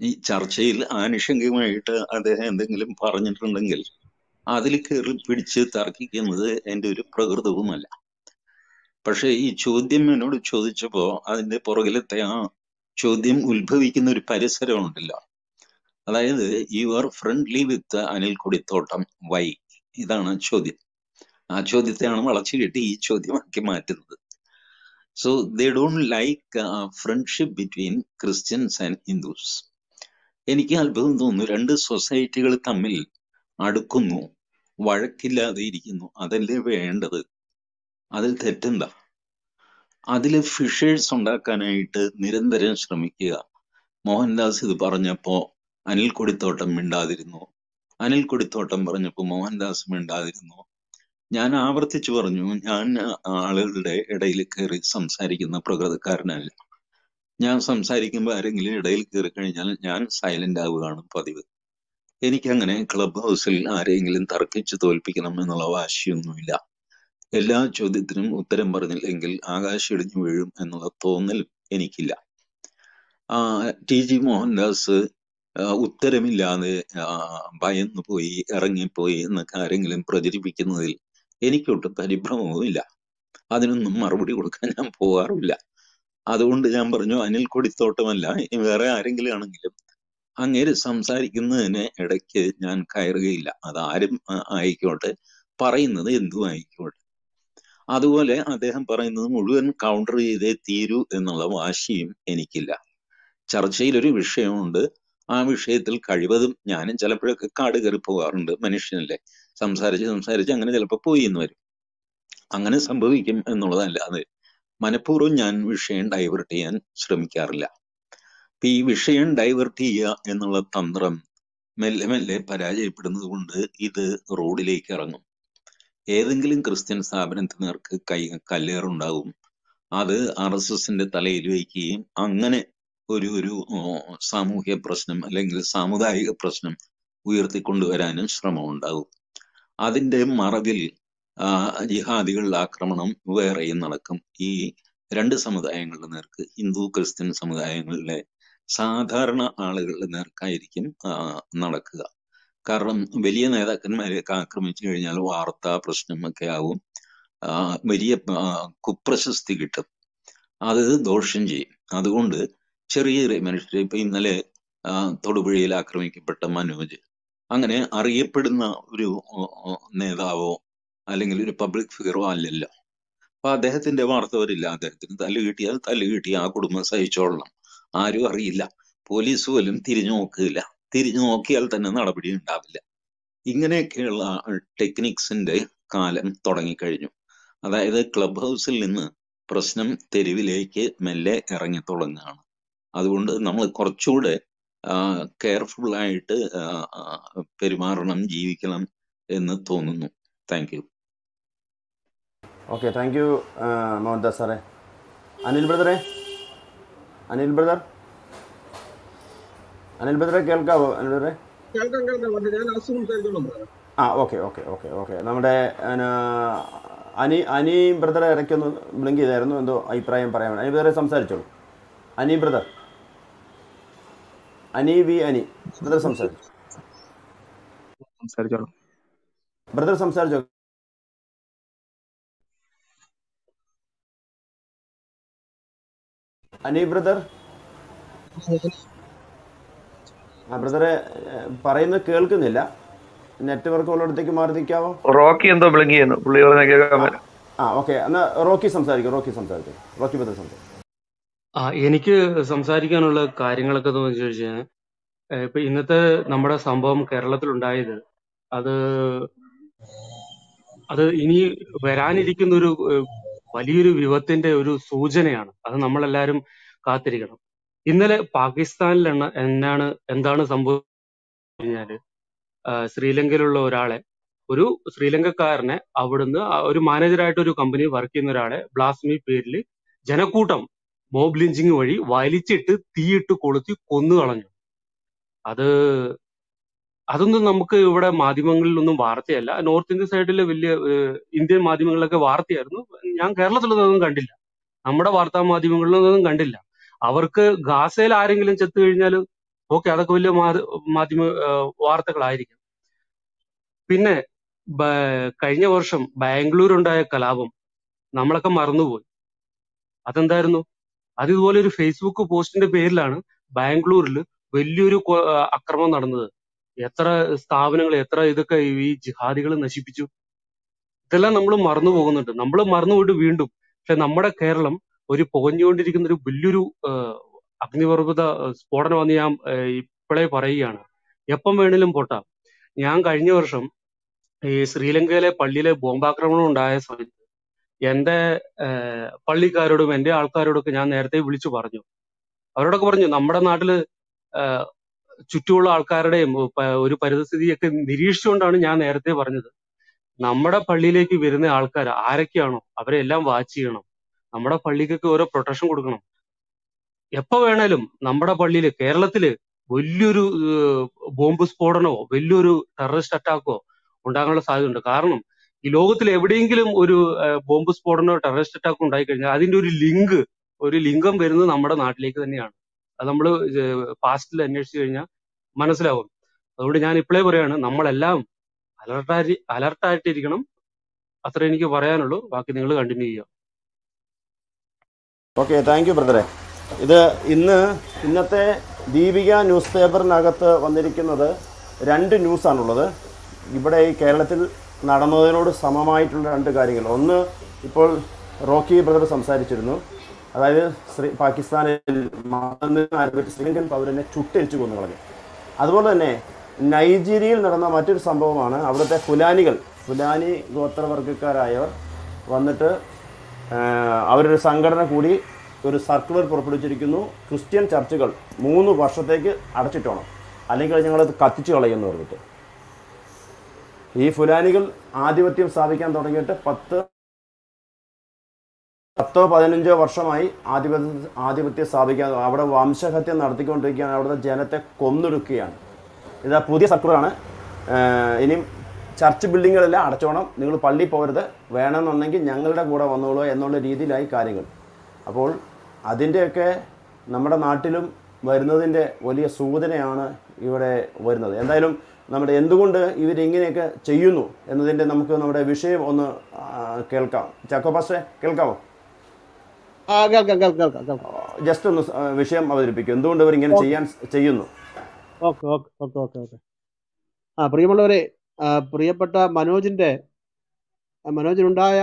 ഈ ചർച്ചയിൽ ആനുഷംഗികമായിട്ട് അദ്ദേഹം എന്തെങ്കിലും പറഞ്ഞിട്ടുണ്ടെങ്കിൽ അതിൽ കയറി പിടിച്ച് തർക്കിക്കുന്നത് എന്റെ ഒരു പ്രകൃതവുമല്ല. പക്ഷേ ഈ ചോദ്യം എന്നോട് ചോദിച്ചപ്പോൾ അതിന്റെ പുറകിലത്തെ ആ ചോദ്യം ഉത്ഭവിക്കുന്ന ഒരു പരിസരമുണ്ടല്ലോ. അതായത് you are friendly with Anil Kodithottam. Why ഇതാണ് ചോദ്യം. ആ ചോദ്യത്തെയാണ് വളച്ചു കെട്ടി ഈ ചോദ്യമാക്കി മാറ്റുന്നത്. So they don't like friendship between Christians and Hindus എനിക്ക് അത്ഭുതം തോന്നുന്നു. രണ്ട് സൊസൈറ്റികൾ തമ്മിൽ അടുക്കുന്നു. വഴക്കില്ലാതെ ഇരിക്കുന്നു. അതല്ലേ വേണ്ടത്? അതിൽ തെറ്റെന്താ? അതിൽ ഫിഷേഴ്സ് ഉണ്ടാക്കാനായിട്ട് നിരന്തരം ശ്രമിക്കുക. മോഹൻദാസ് ഇത് പറഞ്ഞപ്പോ അനിൽ കൊടിത്തോട്ടം മിണ്ടാതിരുന്നു. അനിൽ കൊടിത്തോട്ടം പറഞ്ഞപ്പോ മോഹൻദാസ് മിണ്ടാതിരുന്നു. ഞാൻ ആവർത്തിച്ചു പറഞ്ഞു ഞാൻ ആളുകളുടെ ഇടയിൽ കയറി സംസാരിക്കുന്ന പ്രകൃതക്കാരനല്ല. ഞാൻ സംസാരിക്കുമ്പോൾ ആരെങ്കിലും ഇടയിൽ കയറി കഴിഞ്ഞാൽ ഞാൻ സൈലന്റ് ആവുകയാണ് പതിവ്. എനിക്കങ്ങനെ ക്ലബ് ഹൗസിൽ ആരെങ്കിലും തർക്കിച്ച് തോൽപ്പിക്കണം എന്നുള്ള വാശിയൊന്നുമില്ല. എല്ലാ ചോദ്യത്തിനും ഉത്തരം പറഞ്ഞില്ലെങ്കിൽ ആകാശ ഇടിഞ്ഞു വീഴും എന്നുള്ള തോന്നൽ എനിക്കില്ല. ടി ജി മോഹൻദാസ് ഉത്തരമില്ലാതെ ഭയന്നു പോയി ഇറങ്ങിപ്പോയി എന്നൊക്കെ ആരെങ്കിലും പ്രചരിപ്പിക്കുന്നതിൽ എനിക്കൊട്ടും പരിഭ്രമവുമില്ല. അതിനൊന്നും മറുപടി കൊടുക്കാൻ ഞാൻ പോകാറില്ല അതുകൊണ്ട് ഞാൻ പറഞ്ഞു അനിൽ കൊടിത്തോട്ടമല്ല വേറെ ആരെങ്കിലും ആണെങ്കിലും അങ്ങേര് സംസാരിക്കുന്നതിന് ഇടയ്ക്ക് ഞാൻ കയറുകയില്ല. അതാരും ആയിക്കോട്ടെ. പറയുന്നത് എന്തും ആയിക്കോട്ടെ അതുപോലെ അദ്ദേഹം പറയുന്നത് മുഴുവൻ കൗണ്ടർ ചെയ്തേ തീരൂ എന്നുള്ള വാശിയും എനിക്കില്ല. ചർച്ചയിൽ ഒരു വിഷയമുണ്ട്. ആ വിഷയത്തിൽ കഴിവതും ഞാനും ചിലപ്പോഴൊക്കെ കാട് കയറി പോകാറുണ്ട് മനുഷ്യനല്ലേ. സംസാരിച്ച് സംസാരിച്ച് അങ്ങനെ ചിലപ്പോൾ പോയി എന്ന് വരും. അങ്ങനെ സംഭവിക്കും എന്നുള്ളതല്ലാതെ മനഃപൂർവം ഞാൻ വിഷയം ഡൈവേർട്ട് ചെയ്യാൻ ശ്രമിക്കാറില്ല. അപ്പൊ ഈ വിഷയം ഡൈവേർട്ട് ചെയ്യുക എന്നുള്ള തന്ത്രം മെല്ലെ മെല്ലെ പരാജയപ്പെടുന്നത് കൊണ്ട് ഇത് റോഡിലേക്ക് ഇറങ്ങും. ഏതെങ്കിലും ക്രിസ്ത്യൻ സ്ഥാപനത്തിന് നേർക്ക് കൈ കല്ലേറുണ്ടാവും അത് ആർ എസ് എസിന്റെ തലയിൽ വയ്ക്കുകയും അങ്ങനെ ഒരു ഒരു സാമൂഹ്യ പ്രശ്നം അല്ലെങ്കിൽ സാമുദായിക പ്രശ്നം ഉയർത്തിക്കൊണ്ടുവരാനും ശ്രമം ഉണ്ടാവും അതിന്റെ മറവിൽ ജിഹാദികളുടെ ആക്രമണം വേറെയും നടക്കും. ഈ രണ്ട് സമുദായങ്ങളുടെ നേർക്ക് ഹിന്ദു ക്രിസ്ത്യൻ സമുദായങ്ങളിലെ സാധാരണ ആളുകളുടെ നേർക്കായിരിക്കും നടക്കുക. കാരണം വലിയ നേതാക്കന്മാരെയൊക്കെ ആക്രമിച്ചു കഴിഞ്ഞാൽ വാർത്താ പ്രശ്നമൊക്കെ ആവും. വലിയ കുപ്രശസ്തി കിട്ടും. അത് ദോഷം ചെയ്യും. അതുകൊണ്ട് ചെറിയ ചെറിയ മനുഷ്യരെ ഇപ്പൊ ഇന്നലെ തൊടുപുഴയിൽ ആക്രമിക്കപ്പെട്ട മനോജ് അങ്ങനെ അറിയപ്പെടുന്ന ഒരു നേതാവോ അല്ലെങ്കിൽ ഒരു പബ്ലിക് ഫിഗറോ അല്ലല്ല. അപ്പൊ അദ്ദേഹത്തിന്റെ വാർത്ത വരില്ല അദ്ദേഹത്തിന് തല്ല് കിട്ടിയാൽ തല്ല് കിട്ടി. ആ കുടുംബം സഹിച്ചോളണം. ആരും അറിയില്ല. പോലീസ് പോലും തിരിഞ്ഞു നോക്കില്ല തിരിഞ്ഞു നോക്കിയാൽ തന്നെ നടപടി ഉണ്ടാവില്ല. ഇങ്ങനെയൊക്കെയുള്ള ടെക്നിക്സിന്റെ കാലം തുടങ്ങിക്കഴിഞ്ഞു. അതായത് ക്ലബ് ഹൗസിൽ നിന്ന് പ്രശ്നം തെരുവിലേക്ക് മെല്ലെ ഇറങ്ങി തുടങ്ങുകയാണ്. അതുകൊണ്ട് നമ്മൾ കുറച്ചുകൂടെ ആ, പെരുമാറണം ജീവിക്കണം എന്ന് തോന്നുന്നു. Thank you okay thank you Mohandas സാറേ അനിൽ ബ്രദറെ അനിൽ ബ്രദർ അനിൽ ബ്രദറെ കേൾക്കാവോ അനിൽ ബ്രദറെ ആ ഓക്കെ ഓക്കെ ഓക്കെ ഓക്കെ നമ്മുടെ അനി അനി ബ്രദറെ ഇടയ്ക്കൊന്ന് ബ്ലിങ്ക് ചെയ്തായിരുന്നു എന്തോ അഭിപ്രായം പറയാൻ അനി ബ്രദറെ സംസാരിച്ചോളൂ. അനി ബ്രദർ അനി വി അനി ബ്രദർ സംസാരിച്ചു. സംസാരിച്ചോളൂ. ബ്രദർ സംസാരിച്ചോ. അനി ബ്രദർ? ആ ബ്രദറെ പറയുന്നത് കേൾക്കുന്നില്ല. നെറ്റ്വർക്ക് ഉള്ളിടത്തേക്ക് മാറി നിൽക്കാവോ? റോക്കി എന്തോ ബ്ലിങ്ക് ചെയ്യുന്നു. പുള്ളി പറഞ്ഞ കേൾക്കാൻ ആ ഓക്കെ. എന്നാൽ റോക്കി സംസാരിക്കും റോക്കി സംസാരിക്കും. റോക്കി ബ്രദർ സംസാരിക്കും. ആ എനിക്ക് സംസാരിക്കാനുള്ള കാര്യങ്ങളൊക്കെ എന്ന് വെച്ച് കഴിഞ്ഞാൽ ഇപ്പൊ ഇന്നത്തെ നമ്മുടെ സംഭവം കേരളത്തിലുണ്ടായത് അത് അത് ഇനി വരാനിരിക്കുന്ന ഒരു വലിയൊരു വിപത്തിന്റെ ഒരു സൂചനയാണ്. അത് നമ്മളെല്ലാരും കാത്തിരിക്കണം. ഇന്നലെ പാകിസ്ഥാനിൽ എന്നാണ് എന്താണ് കഴിഞ്ഞാൽ ശ്രീലങ്കയിലുള്ള ഒരാളെ ഒരു ശ്രീലങ്കക്കാരനെ അവിടുന്ന് ഒരു മാനേജറായിട്ട് ഒരു കമ്പനി വർക്ക് ചെയ്യുന്ന ഒരാളെ ബ്ലാസ്മി പേരിൽ ജനക്കൂട്ടം മോബ് ലിഞ്ചിങ് വഴി വലിച്ചിട്ട് തീയിട്ട് കൊളുത്തി കൊന്നു കളഞ്ഞു അത് അതൊന്നും നമുക്ക് ഇവിടെ മാധ്യമങ്ങളിലൊന്നും വാർത്തയല്ല. നോർത്ത് ഇന്ത്യൻ സൈഡിലെ വലിയ ഇന്ത്യൻ മാധ്യമങ്ങളിലൊക്കെ വാർത്തയായിരുന്നു. ഞാൻ കേരളത്തിലൊന്നും കണ്ടില്ല. നമ്മുടെ വാർത്താ മാധ്യമങ്ങളിലൊന്നും കണ്ടില്ല. അവർക്ക് ഗാസയിൽ ആരെങ്കിലും ചത്തു കഴിഞ്ഞാൽ ഓക്കെ അതൊക്കെ വലിയ മാധ്യമ വാർത്തകളായിരിക്കും. പിന്നെ കഴിഞ്ഞ വർഷം ബാംഗ്ലൂരുണ്ടായ കലാപം നമ്മളൊക്കെ മറന്നുപോയി. അതെന്തായിരുന്നു? അത് ഇതുപോലെ ഒരു ഫേസ്ബുക്ക് പോസ്റ്റിന്റെ പേരിലാണ് ബാംഗ്ലൂരിൽ വലിയൊരു അക്രമം നടന്നത്. എത്ര സ്ഥാപനങ്ങൾ എത്ര ഇതൊക്കെ ഈ ജിഹാദികൾ നശിപ്പിച്ചു. ഇതെല്ലാം നമ്മൾ മറന്നു പോകുന്നുണ്ട്. നമ്മൾ മറന്നുപോയിട്ട് വീണ്ടും പക്ഷെ നമ്മുടെ കേരളം ഒരു പുകഞ്ഞുകൊണ്ടിരിക്കുന്ന ഒരു വലിയൊരു അഗ്നിപർവത ആ, സ്ഫോടനം വന്ന് ഞാൻ ഇപ്പോഴേ പറയുകയാണ്. എപ്പം വേണേലും പൊട്ടാം. ഞാൻ കഴിഞ്ഞ വർഷം ഈ ശ്രീലങ്കയിലെ പള്ളിയിലെ ബോംബാക്രമണം ഉണ്ടായ സമയത്ത് എന്റെ പള്ളിക്കാരോടും എന്റെ ആൾക്കാരോടൊക്കെ ഞാൻ നേരത്തെ വിളിച്ചു പറഞ്ഞു. അവരോടൊക്കെ പറഞ്ഞു നമ്മുടെ നാട്ടിൽ ചുറ്റുമുള്ള ആൾക്കാരുടെയും ഒരു പരിതസ്ഥിതിയൊക്കെ നിരീക്ഷിച്ചുകൊണ്ടാണ് ഞാൻ നേരത്തെ പറഞ്ഞത്. നമ്മുടെ പള്ളിയിലേക്ക് വരുന്ന ആൾക്കാർ ആരൊക്കെയാണോ അവരെ എല്ലാം വാച്ച് ചെയ്യണം. നമ്മുടെ പള്ളിക്കൊക്കെ ഓരോ പ്രൊട്ടക്ഷൻ കൊടുക്കണം. എപ്പോ വേണേലും നമ്മുടെ പള്ളിയിൽ കേരളത്തിൽ വലിയൊരു ബോംബ് സ്ഫോടനമോ വലിയൊരു ടെററിസ്റ്റ് അറ്റാക്കോ ഉണ്ടാകാനുള്ള സാധ്യതയുണ്ട്. കാരണം ഈ ലോകത്തിൽ എവിടെയെങ്കിലും ഒരു ബോംബ് സ്ഫോടനമോ ടെററിസ്റ്റ് അറ്റാക്കോ ഉണ്ടായി കഴിഞ്ഞാൽ അതിന്റെ ഒരു ലിങ്ക് ഒരു ലിംഗം വരുന്നത് നമ്മുടെ നാട്ടിലേക്ക് തന്നെയാണ്. അത് നമ്മൾ പാസ്റ്റിൽ അന്വേഷിച്ചു കഴിഞ്ഞാൽ മനസ്സിലാവും. അതുകൊണ്ട് ഞാൻ ഇപ്പോഴേ പറയാണ് നമ്മളെല്ലാം അലർട്ടായി അലർട്ടായിട്ടിരിക്കണം. അത്ര എനിക്ക് പറയാനുള്ളൂ. ബാക്കി നിങ്ങൾ കണ്ടിന്യൂ ചെയ്യുക. ഓക്കെ താങ്ക് യു ബ്രദറെ ഇത് ഇന്ന് ഇന്നത്തെ ദീപിക ന്യൂസ് പേപ്പറിനകത്ത് വന്നിരിക്കുന്നത് രണ്ട് ന്യൂസാണുള്ളത് ഇവിടെ ഈ കേരളത്തിൽ നടന്നതിനോട് സമമായിട്ടുള്ള രണ്ട് കാര്യങ്ങൾ. ഒന്ന് ഇപ്പോൾ റോക്കി ബ്രദർ സംസാരിച്ചിരുന്നു. അതായത് ശ്രീ പാകിസ്ഥാനിൽ ആരംഭിച്ച ശ്രീലങ്കൻ പൗരനെ ചുട്ടരിച്ചു കൊന്നു കളഞ്ഞു. അതുപോലെ തന്നെ നൈജീരിയയിൽ നടന്ന മറ്റൊരു സംഭവമാണ് അവിടുത്തെ ഫുലാനികൾ ഫുലാനി ഗോത്രവർഗക്കാരായവർ വന്നിട്ട് അവരൊരു സംഘടന കൂടി ഒരു സർക്കുലർ പുറപ്പെടുവിച്ചിരിക്കുന്നു. ക്രിസ്ത്യൻ ചർച്ചുകൾ മൂന്ന് വർഷത്തേക്ക് അടച്ചിട്ടോണം. അല്ലെങ്കിൽ ഞങ്ങളത് കത്തിച്ചു കളയുന്നു പറഞ്ഞിട്ട്. ഈ ഫുലാനികൾ ആധിപത്യം സ്ഥാപിക്കാൻ തുടങ്ങിയിട്ട് പത്ത് പത്തോ പതിനഞ്ചോ വർഷമായി ആധിപത്യ ആധിപത്യം സ്ഥാപിക്കാൻ അവിടെ വംശഹത്യ നടത്തിക്കൊണ്ടിരിക്കുകയാണ്. അവിടുത്തെ ജനത്തെ കൊന്നൊടുക്കുകയാണ്. ഇത് പുതിയ സർക്കുലറാണ് ഇനിയും ചർച്ച് ബിൽഡിങ്ങുകളെല്ലാം അടച്ചോണം. നിങ്ങൾ പള്ളി പോകരുത്. വേണമെന്നുണ്ടെങ്കിൽ ഞങ്ങളുടെ കൂടെ വന്നോളൂ എന്നുള്ള രീതിയിലായി കാര്യങ്ങൾ. അപ്പോൾ അതിന്റെയൊക്കെ നമ്മുടെ നാട്ടിലും വരുന്നതിന്റെ വലിയ സൂചനയാണ് ഇവിടെ വരുന്നത്. എന്തായാലും നമ്മുടെ എന്തുകൊണ്ട് ഇവരിങ്ങനെയൊക്കെ ചെയ്യുന്നു എന്നതിന്റെ നമുക്ക് നമ്മുടെ വിഷയം ഒന്ന് കേൾക്കാം. ചക്കോ പാസ്റ്റേ കേൾക്കാമോ ആ കേൾക്കാം കേൾക്കാം കേൾക്കാം കേൾക്കാം ജസ്റ്റ് ഒന്ന് വിഷയം അവതരിപ്പിക്കും. എന്തുകൊണ്ട് ഇങ്ങനെ ചെയ്യാൻ ചെയ്യുന്നു? Okay okay okay okay okay. ആ പ്രിയമുള്ളവരെ പ്രിയപ്പെട്ട മനോജിന്റെ മനോജിനുണ്ടായ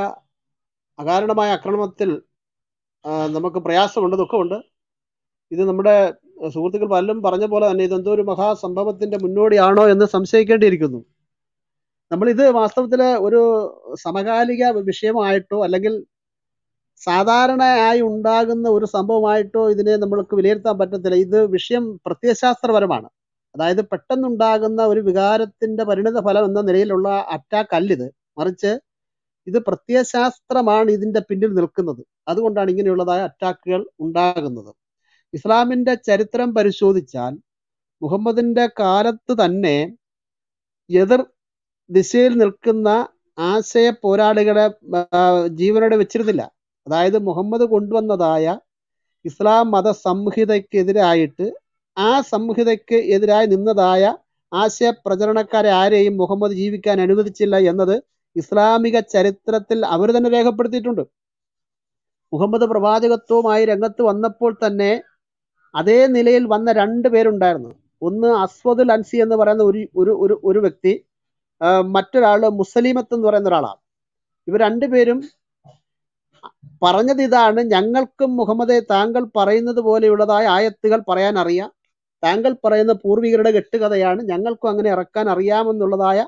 അകാരണമായ ആക്രമണത്തിൽ നമുക്ക് പ്രയാസമുണ്ട് ദുഃഖമുണ്ട്. ഇത് നമ്മുടെ സുഹൃത്തുക്കൾ പലരും പറഞ്ഞ പോലെ തന്നെ ഇതെന്തോ ഒരു മഹാസംഭവത്തിന്റെ മുന്നോടിയാണോ എന്ന് സംശയിക്കേണ്ടിയിരിക്കുന്നു. നമ്മൾ ഇത് വാസ്തവത്തിൽ ഒരു സമകാലിക വിഷയമായിട്ടോ അല്ലെങ്കിൽ സാധാരണയായി ഉണ്ടാകുന്ന ഒരു സംഭവമായിട്ടോ ഇതിനെ നമ്മൾക്ക് വിലയിരുത്താൻ പറ്റത്തില്ല. ഇത് വിഷയം പ്രത്യയശാസ്ത്രപരമാണ്. അതായത് പെട്ടെന്നുണ്ടാകുന്ന ഒരു വികാരത്തിന്റെ പരിണിത ഫലം എന്ന നിലയിലുള്ള അറ്റാക്ക് അല്ലിത്. മറിച്ച് ഇത് പ്രത്യയശാസ്ത്രമാണ് ഇതിന്റെ പിന്നിൽ നിൽക്കുന്നത്. അതുകൊണ്ടാണ് ഇങ്ങനെയുള്ളതായ അറ്റാക്കുകൾ ഉണ്ടാകുന്നത്. ഇസ്ലാമിന്റെ ചരിത്രം പരിശോധിച്ചാൽ മുഹമ്മദിന്റെ കാലത്ത് തന്നെ എതിർ ദിശയിൽ നിൽക്കുന്ന ആശയ പോരാളികളെ ജീവനോടെ വെച്ചിരുന്നില്ല. അതായത് മുഹമ്മദ് കൊണ്ടുവന്നതായ ഇസ്ലാം മത സംഹിതയ്ക്കെതിരായിട്ട് ആ സംഹിതയ്ക്ക് എതിരായി നിന്നതായ ആശയ പ്രചരണക്കാരെ ആരെയും മുഹമ്മദ് ജീവിക്കാൻ അനുവദിച്ചില്ല എന്നത് ഇസ്ലാമിക ചരിത്രത്തിൽ അവർ തന്നെ രേഖപ്പെടുത്തിയിട്ടുണ്ട്. മുഹമ്മദ് പ്രവാചകത്വവുമായി രംഗത്ത് വന്നപ്പോൾ തന്നെ അതേ നിലയിൽ വന്ന രണ്ട് പേരുണ്ടായിരുന്നു. ഒന്ന് അസ്വദുൽ അൻസി എന്ന് പറയുന്ന ഒരു ഒരു ഒരു ഒരു വ്യക്തി മറ്റൊരാൾ മുസലിമത്ത് എന്ന് പറയുന്ന ഒരാളാണ്. ഇവർ രണ്ടുപേരും പറഞ്ഞത് ഇതാണ് ഞങ്ങൾക്കും മുഹമ്മദെ താങ്കൾ പറയുന്നത് പോലെയുള്ളതായ ആയത്തുകൾ പറയാൻ അറിയാം. താങ്കൾ പറയുന്ന പൂർവികരുടെ കെട്ടുകഥയാണ് ഞങ്ങൾക്കും അങ്ങനെ ഇറക്കാൻ അറിയാമെന്നുള്ളതായ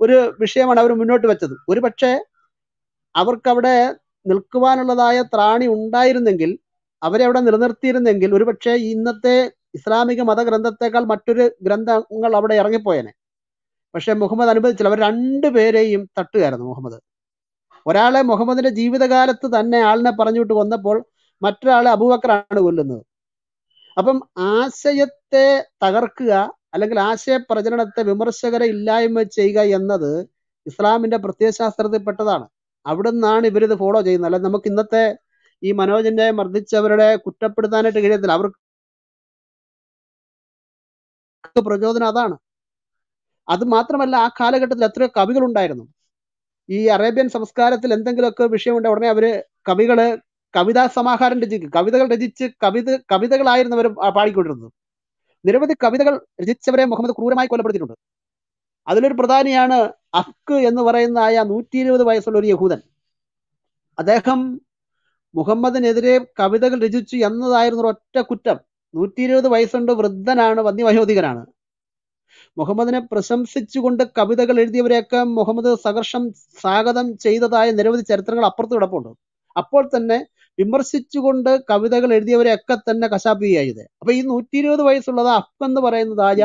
ഒരു വിഷയമാണ് അവർ മുന്നോട്ട് വെച്ചത്. ഒരു പക്ഷേ അവർക്കവിടെ നിൽക്കുവാനുള്ളതായ ത്രാണി ഉണ്ടായിരുന്നെങ്കിൽ അവരെ അവിടെ നിലനിർത്തിയിരുന്നെങ്കിൽ ഒരുപക്ഷെ ഇന്നത്തെ ഇസ്ലാമിക മതഗ്രന്ഥത്തെക്കാൾ മറ്റൊരു ഗ്രന്ഥങ്ങൾ അവിടെ ഇറങ്ങിപ്പോയനെ. പക്ഷെ മുഹമ്മദ് അനുവദിച്ചില്ല. അവർ രണ്ടുപേരെയും തട്ടുകയായിരുന്നു മുഹമ്മദ്. ഒരാളെ മുഹമ്മദിന്റെ ജീവിതകാലത്ത് തന്നെ ആളിനെ പറഞ്ഞുവിട്ട് കൊന്നപ്പോൾ മറ്റൊരാളെ അബൂബക്കറാണ് കൊല്ലുന്നത്. അപ്പം ആശയത്തെ തകർക്കുക അല്ലെങ്കിൽ ആശയ പ്രചരണത്തെ വിമർശകരെ ഇല്ലായ്മ ചെയ്യുക എന്നത് ഇസ്ലാമിന്റെ പ്രത്യയശാസ്ത്രത്തിൽപ്പെട്ടതാണ്. അവിടെ നിന്നാണ് ഇവരിത് ഫോളോ ചെയ്യുന്നത്. അല്ല നമുക്ക് ഇന്നത്തെ ഈ മനോജിന്റെ മർദ്ദിച്ചവരുടെ കുറ്റപ്പെടുത്താനായിട്ട് കഴിയത്തില്ല. അവർക്ക് പ്രചോദനം അതാണ്. അത് മാത്രമല്ല ആ കാലഘട്ടത്തിൽ എത്രയോ കവികൾ ഉണ്ടായിരുന്നു ഈ അറേബ്യൻ സംസ്കാരത്തിൽ എന്തെങ്കിലുമൊക്കെ വിഷയമുണ്ട് ഉടനെ അവർ കവികൾ കവിതാ സമാഹാരം രചിക്കും കവിതകൾ രചിച്ച് കവിത കവിതകളായിരുന്നു അവർ പാടിക്കൊണ്ടിരുന്നത് നിരവധി കവിതകൾ രചിച്ചവരെ മുഹമ്മദ് ക്രൂരമായി കൊലപ്പെടുത്തിയിട്ടുണ്ട്. അതിലൊരു പ്രധാനിയാണ് അഫ്ക് എന്ന് പറയുന്ന ആയ നൂറ്റി ഇരുപത് വയസ്സുള്ള ഒരു യഹൂദൻ. അദ്ദേഹം മുഹമ്മദിനെതിരെ കവിതകൾ രചിച്ചു എന്നതായിരുന്നു ഒറ്റ കുറ്റം. നൂറ്റി ഇരുപത് വയസ്സുണ്ട് വൃദ്ധനാണ് വന്യവയോധികനാണ് മുഹമ്മദിനെ പ്രശംസിച്ചുകൊണ്ട് കവിതകൾ എഴുതിയവരെയൊക്കെ മുഹമ്മദ് സഹർഷം സ്വാഗതം ചെയ്തതായ നിരവധി ചരിത്രങ്ങൾ അപ്പുറത്ത് കിടപ്പുണ്ട്. അപ്പോൾ തന്നെ വിമർശിച്ചുകൊണ്ട് കവിതകൾ എഴുതിയവരെയൊക്കെ തന്നെ കശാപ്പിയായത്. അപ്പൊ ഈ നൂറ്റി ഇരുപത് വയസ്സുള്ളത് അഫ് എന്ന് പറയുന്നതായ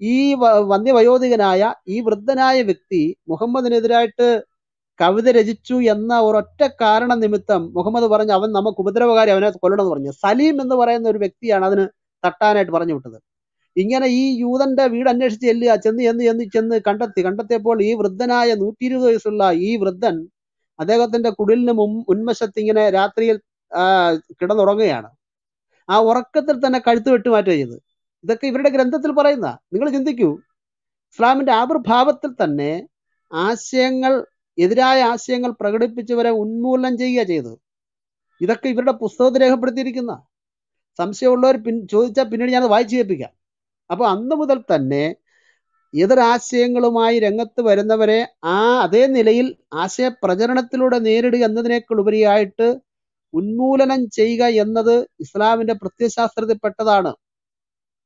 ഈ വന്യവയോധികനായ ഈ വൃദ്ധനായ വ്യക്തി മുഹമ്മദിനെതിരായിട്ട് കവിത രചിച്ചു എന്ന ഒരൊറ്റ കാരണ നിമിത്തം മുഹമ്മദ് പറഞ്ഞു അവൻ നമുക്ക് ഉപദ്രവകാരി അവനെ കൊല്ലണം എന്ന് പറഞ്ഞു. സലീം എന്ന് പറയുന്ന ഒരു വ്യക്തിയാണ് അതിന് തട്ടാനായിട്ട് പറഞ്ഞു വിട്ടത്. ഇങ്ങനെ ഈ യൂതന്റെ വീട് അന്വേഷിച്ച് ചെല്ലുക ചെന്ന് ചെന്ന് ചെന്ന് ചെന്ന് കണ്ടെത്തി കണ്ടെത്തിയപ്പോൾ ഈ വൃദ്ധനായ നൂറ്റി ഇരുപത് വയസ്സുള്ള ഈ വൃദ്ധൻ അദ്ദേഹത്തിന്റെ കുടിലിന് മുൻ മുൻവശത്ത് ഇങ്ങനെ രാത്രിയിൽ കിടന്നുറങ്ങുകയാണ്. ആ ഉറക്കത്തിൽ തന്നെ കഴുത്ത് വെട്ടുമാറ്റം ചെയ്ത്. ഇതൊക്കെ ഇവരുടെ ഗ്രന്ഥത്തിൽ പറയുന്ന നിങ്ങൾ ചിന്തിക്കൂ. ഇസ്ലാമിന്റെ ആവിർഭാവത്തിൽ തന്നെ ആശയങ്ങൾ എതിരായ ആശയങ്ങൾ പ്രകടിപ്പിച്ചവരെ ഉന്മൂലനം ചെയ്യുക ചെയ്തത് ഇതൊക്കെ ഇവരുടെ പുസ്തകത്തിൽ രേഖപ്പെടുത്തിയിരിക്കുന്ന സംശയമുള്ളവർ പിൻ ചോദിച്ചാൽ പിന്നീട് ഞാൻ വായിച്ചു കേൾപ്പിക്കാം. അപ്പൊ അന്ന് മുതൽ തന്നെ എതിരാശയങ്ങളുമായി രംഗത്ത് വരുന്നവരെ ആ അതേ നിലയിൽ ആശയ പ്രചരണത്തിലൂടെ നേരിടുക എന്നതിനേക്കാൾ ഉപരിയായിട്ട് ഉന്മൂലനം ചെയ്യുക എന്നത് ഇസ്ലാമിന്റെ പ്രത്യശാസ്ത്രത്തിൽപ്പെട്ടതാണ്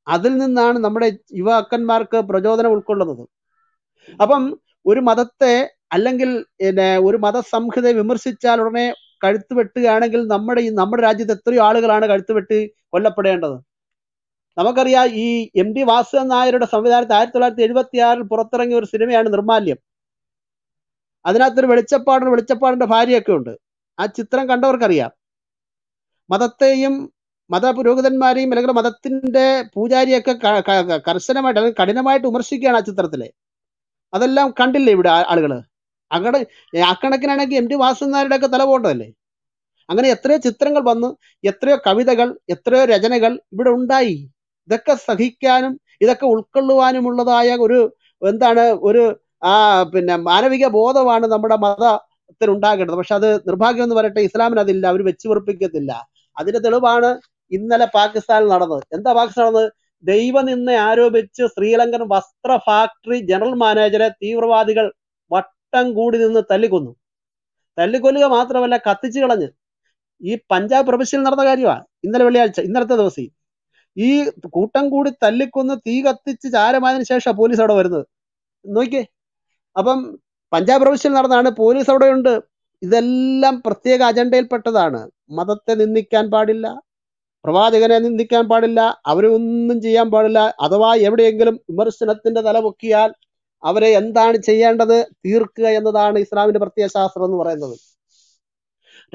അതിൽ നിന്നാണ് നമ്മുടെ യുവാക്കന്മാർക്ക് പ്രചോദനം ഉൾക്കൊള്ളുന്നത്. അപ്പം ഒരു മതത്തെ അല്ലെങ്കിൽ പിന്നെ ഒരു മതസംഹിതയെ വിമർശിച്ചാൽ ഉടനെ കഴുത്ത് വെട്ടുകയാണെങ്കിൽ നമ്മുടെ ഈ നമ്മുടെ രാജ്യത്ത് എത്രയോ ആളുകളാണ് കഴുത്ത് വെട്ടി കൊല്ലപ്പെടേണ്ടത്. നമുക്കറിയാം ഈ എം ടി വാസുദേവൻ നായരുടെ സംവിധാനത്തിൽ ആയിരത്തി തൊള്ളായിരത്തി എഴുപത്തി ആറിൽ പുറത്തിറങ്ങിയ ഒരു സിനിമയാണ് നിർമാല്യം. അതിനകത്തൊരു വെളിച്ചപ്പാടിന് വെളിച്ചപ്പാടിന്റെ ഭാര്യയൊക്കെ ഉണ്ട് ആ ചിത്രം കണ്ടവർക്കറിയാം. മതത്തെയും മത പുരോഹിതന്മാരെയും അല്ലെങ്കിൽ മതത്തിന്റെ പൂജാരിയൊക്കെ കർശനമായിട്ട് അല്ലെങ്കിൽ കഠിനമായിട്ട് വിമർശിക്കുകയാണ് ആ ചിത്രത്തിലെ. അതെല്ലാം കണ്ടില്ലേ ഇവിടെ ആളുകൾ അങ്ങനെ അക്കണക്കിനാണെങ്കിൽ എം ടി വാസുനാരുടെ ഒക്കെ തല പോകേണ്ടതല്ലേ അങ്ങനെ എത്രയോ ചിത്രങ്ങൾ വന്നു എത്രയോ കവിതകൾ എത്രയോ രചനകൾ ഇവിടെ ഉണ്ടായി. ഇതൊക്കെ സഹിക്കാനും ഇതൊക്കെ ഉൾക്കൊള്ളുവാനുമുള്ളതായ ഒരു എന്താണ് ഒരു ആ പിന്നെ മാനവിക ബോധമാണ് നമ്മുടെ മതത്തിൽ ഉണ്ടാകേണ്ടത് പക്ഷെ അത് നിർഭാഗ്യം എന്ന് പറയട്ടെ ഇസ്ലാമിന് അതില്ല അവർ വെച്ച് വെറുപ്പിക്കത്തില്ല അതിന്റെ തെളിവാണ് ഇന്നലെ പാകിസ്ഥാനിൽ നടന്നത്. എന്താ പാകിസ്ഥാൻ നടന്നത്? ദൈവനിന്ന ആരോപിച്ച് ശ്രീലങ്കൻ വസ്ത്ര ഫാക്ടറി ജനറൽ മാനേജരെ തീവ്രവാദികൾ വട്ടം കൂടി നിന്ന് തല്ലിക്കൊന്നു. തല്ലിക്കൊല്ലുക മാത്രമല്ല കത്തിച്ചു കളഞ്ഞ്. ഈ പഞ്ചാബ് പ്രവിശ്യയിൽ നടന്ന കാര്യമാണ് ഇന്നലെ വെള്ളിയാഴ്ച ഇന്നലത്തെ ദിവസം. ഈ കൂട്ടം കൂടി തല്ലിക്കൊന്ന് തീ കത്തിച്ച് ചാരമായതിനു ശേഷം പോലീസ് അവിടെ വരുന്നത്. നോക്കിയേ. അപ്പം പഞ്ചാബ് പ്രവിശ്യയിൽ നടന്നാണ് പോലീസ് അവിടെ ഉണ്ട് ഇതെല്ലാം പ്രത്യേക അജണ്ടയിൽപ്പെട്ടതാണ്. മതത്തെ നിന്ദിക്കാൻ പാടില്ല. പ്രവാചകനെ നിന്ദിക്കാൻ പാടില്ല. അവരെ ഒന്നും ചെയ്യാൻ പാടില്ല. അഥവാ എവിടെയെങ്കിലും വിമർശനത്തിന്റെ തല പൊക്കിയാൽ അവരെ എന്താണ് ചെയ്യേണ്ടത്? തീർക്കുക എന്നതാണ് ഇസ്ലാമിന്റെ പ്രത്യയശാസ്ത്രം എന്ന് പറയുന്നത്.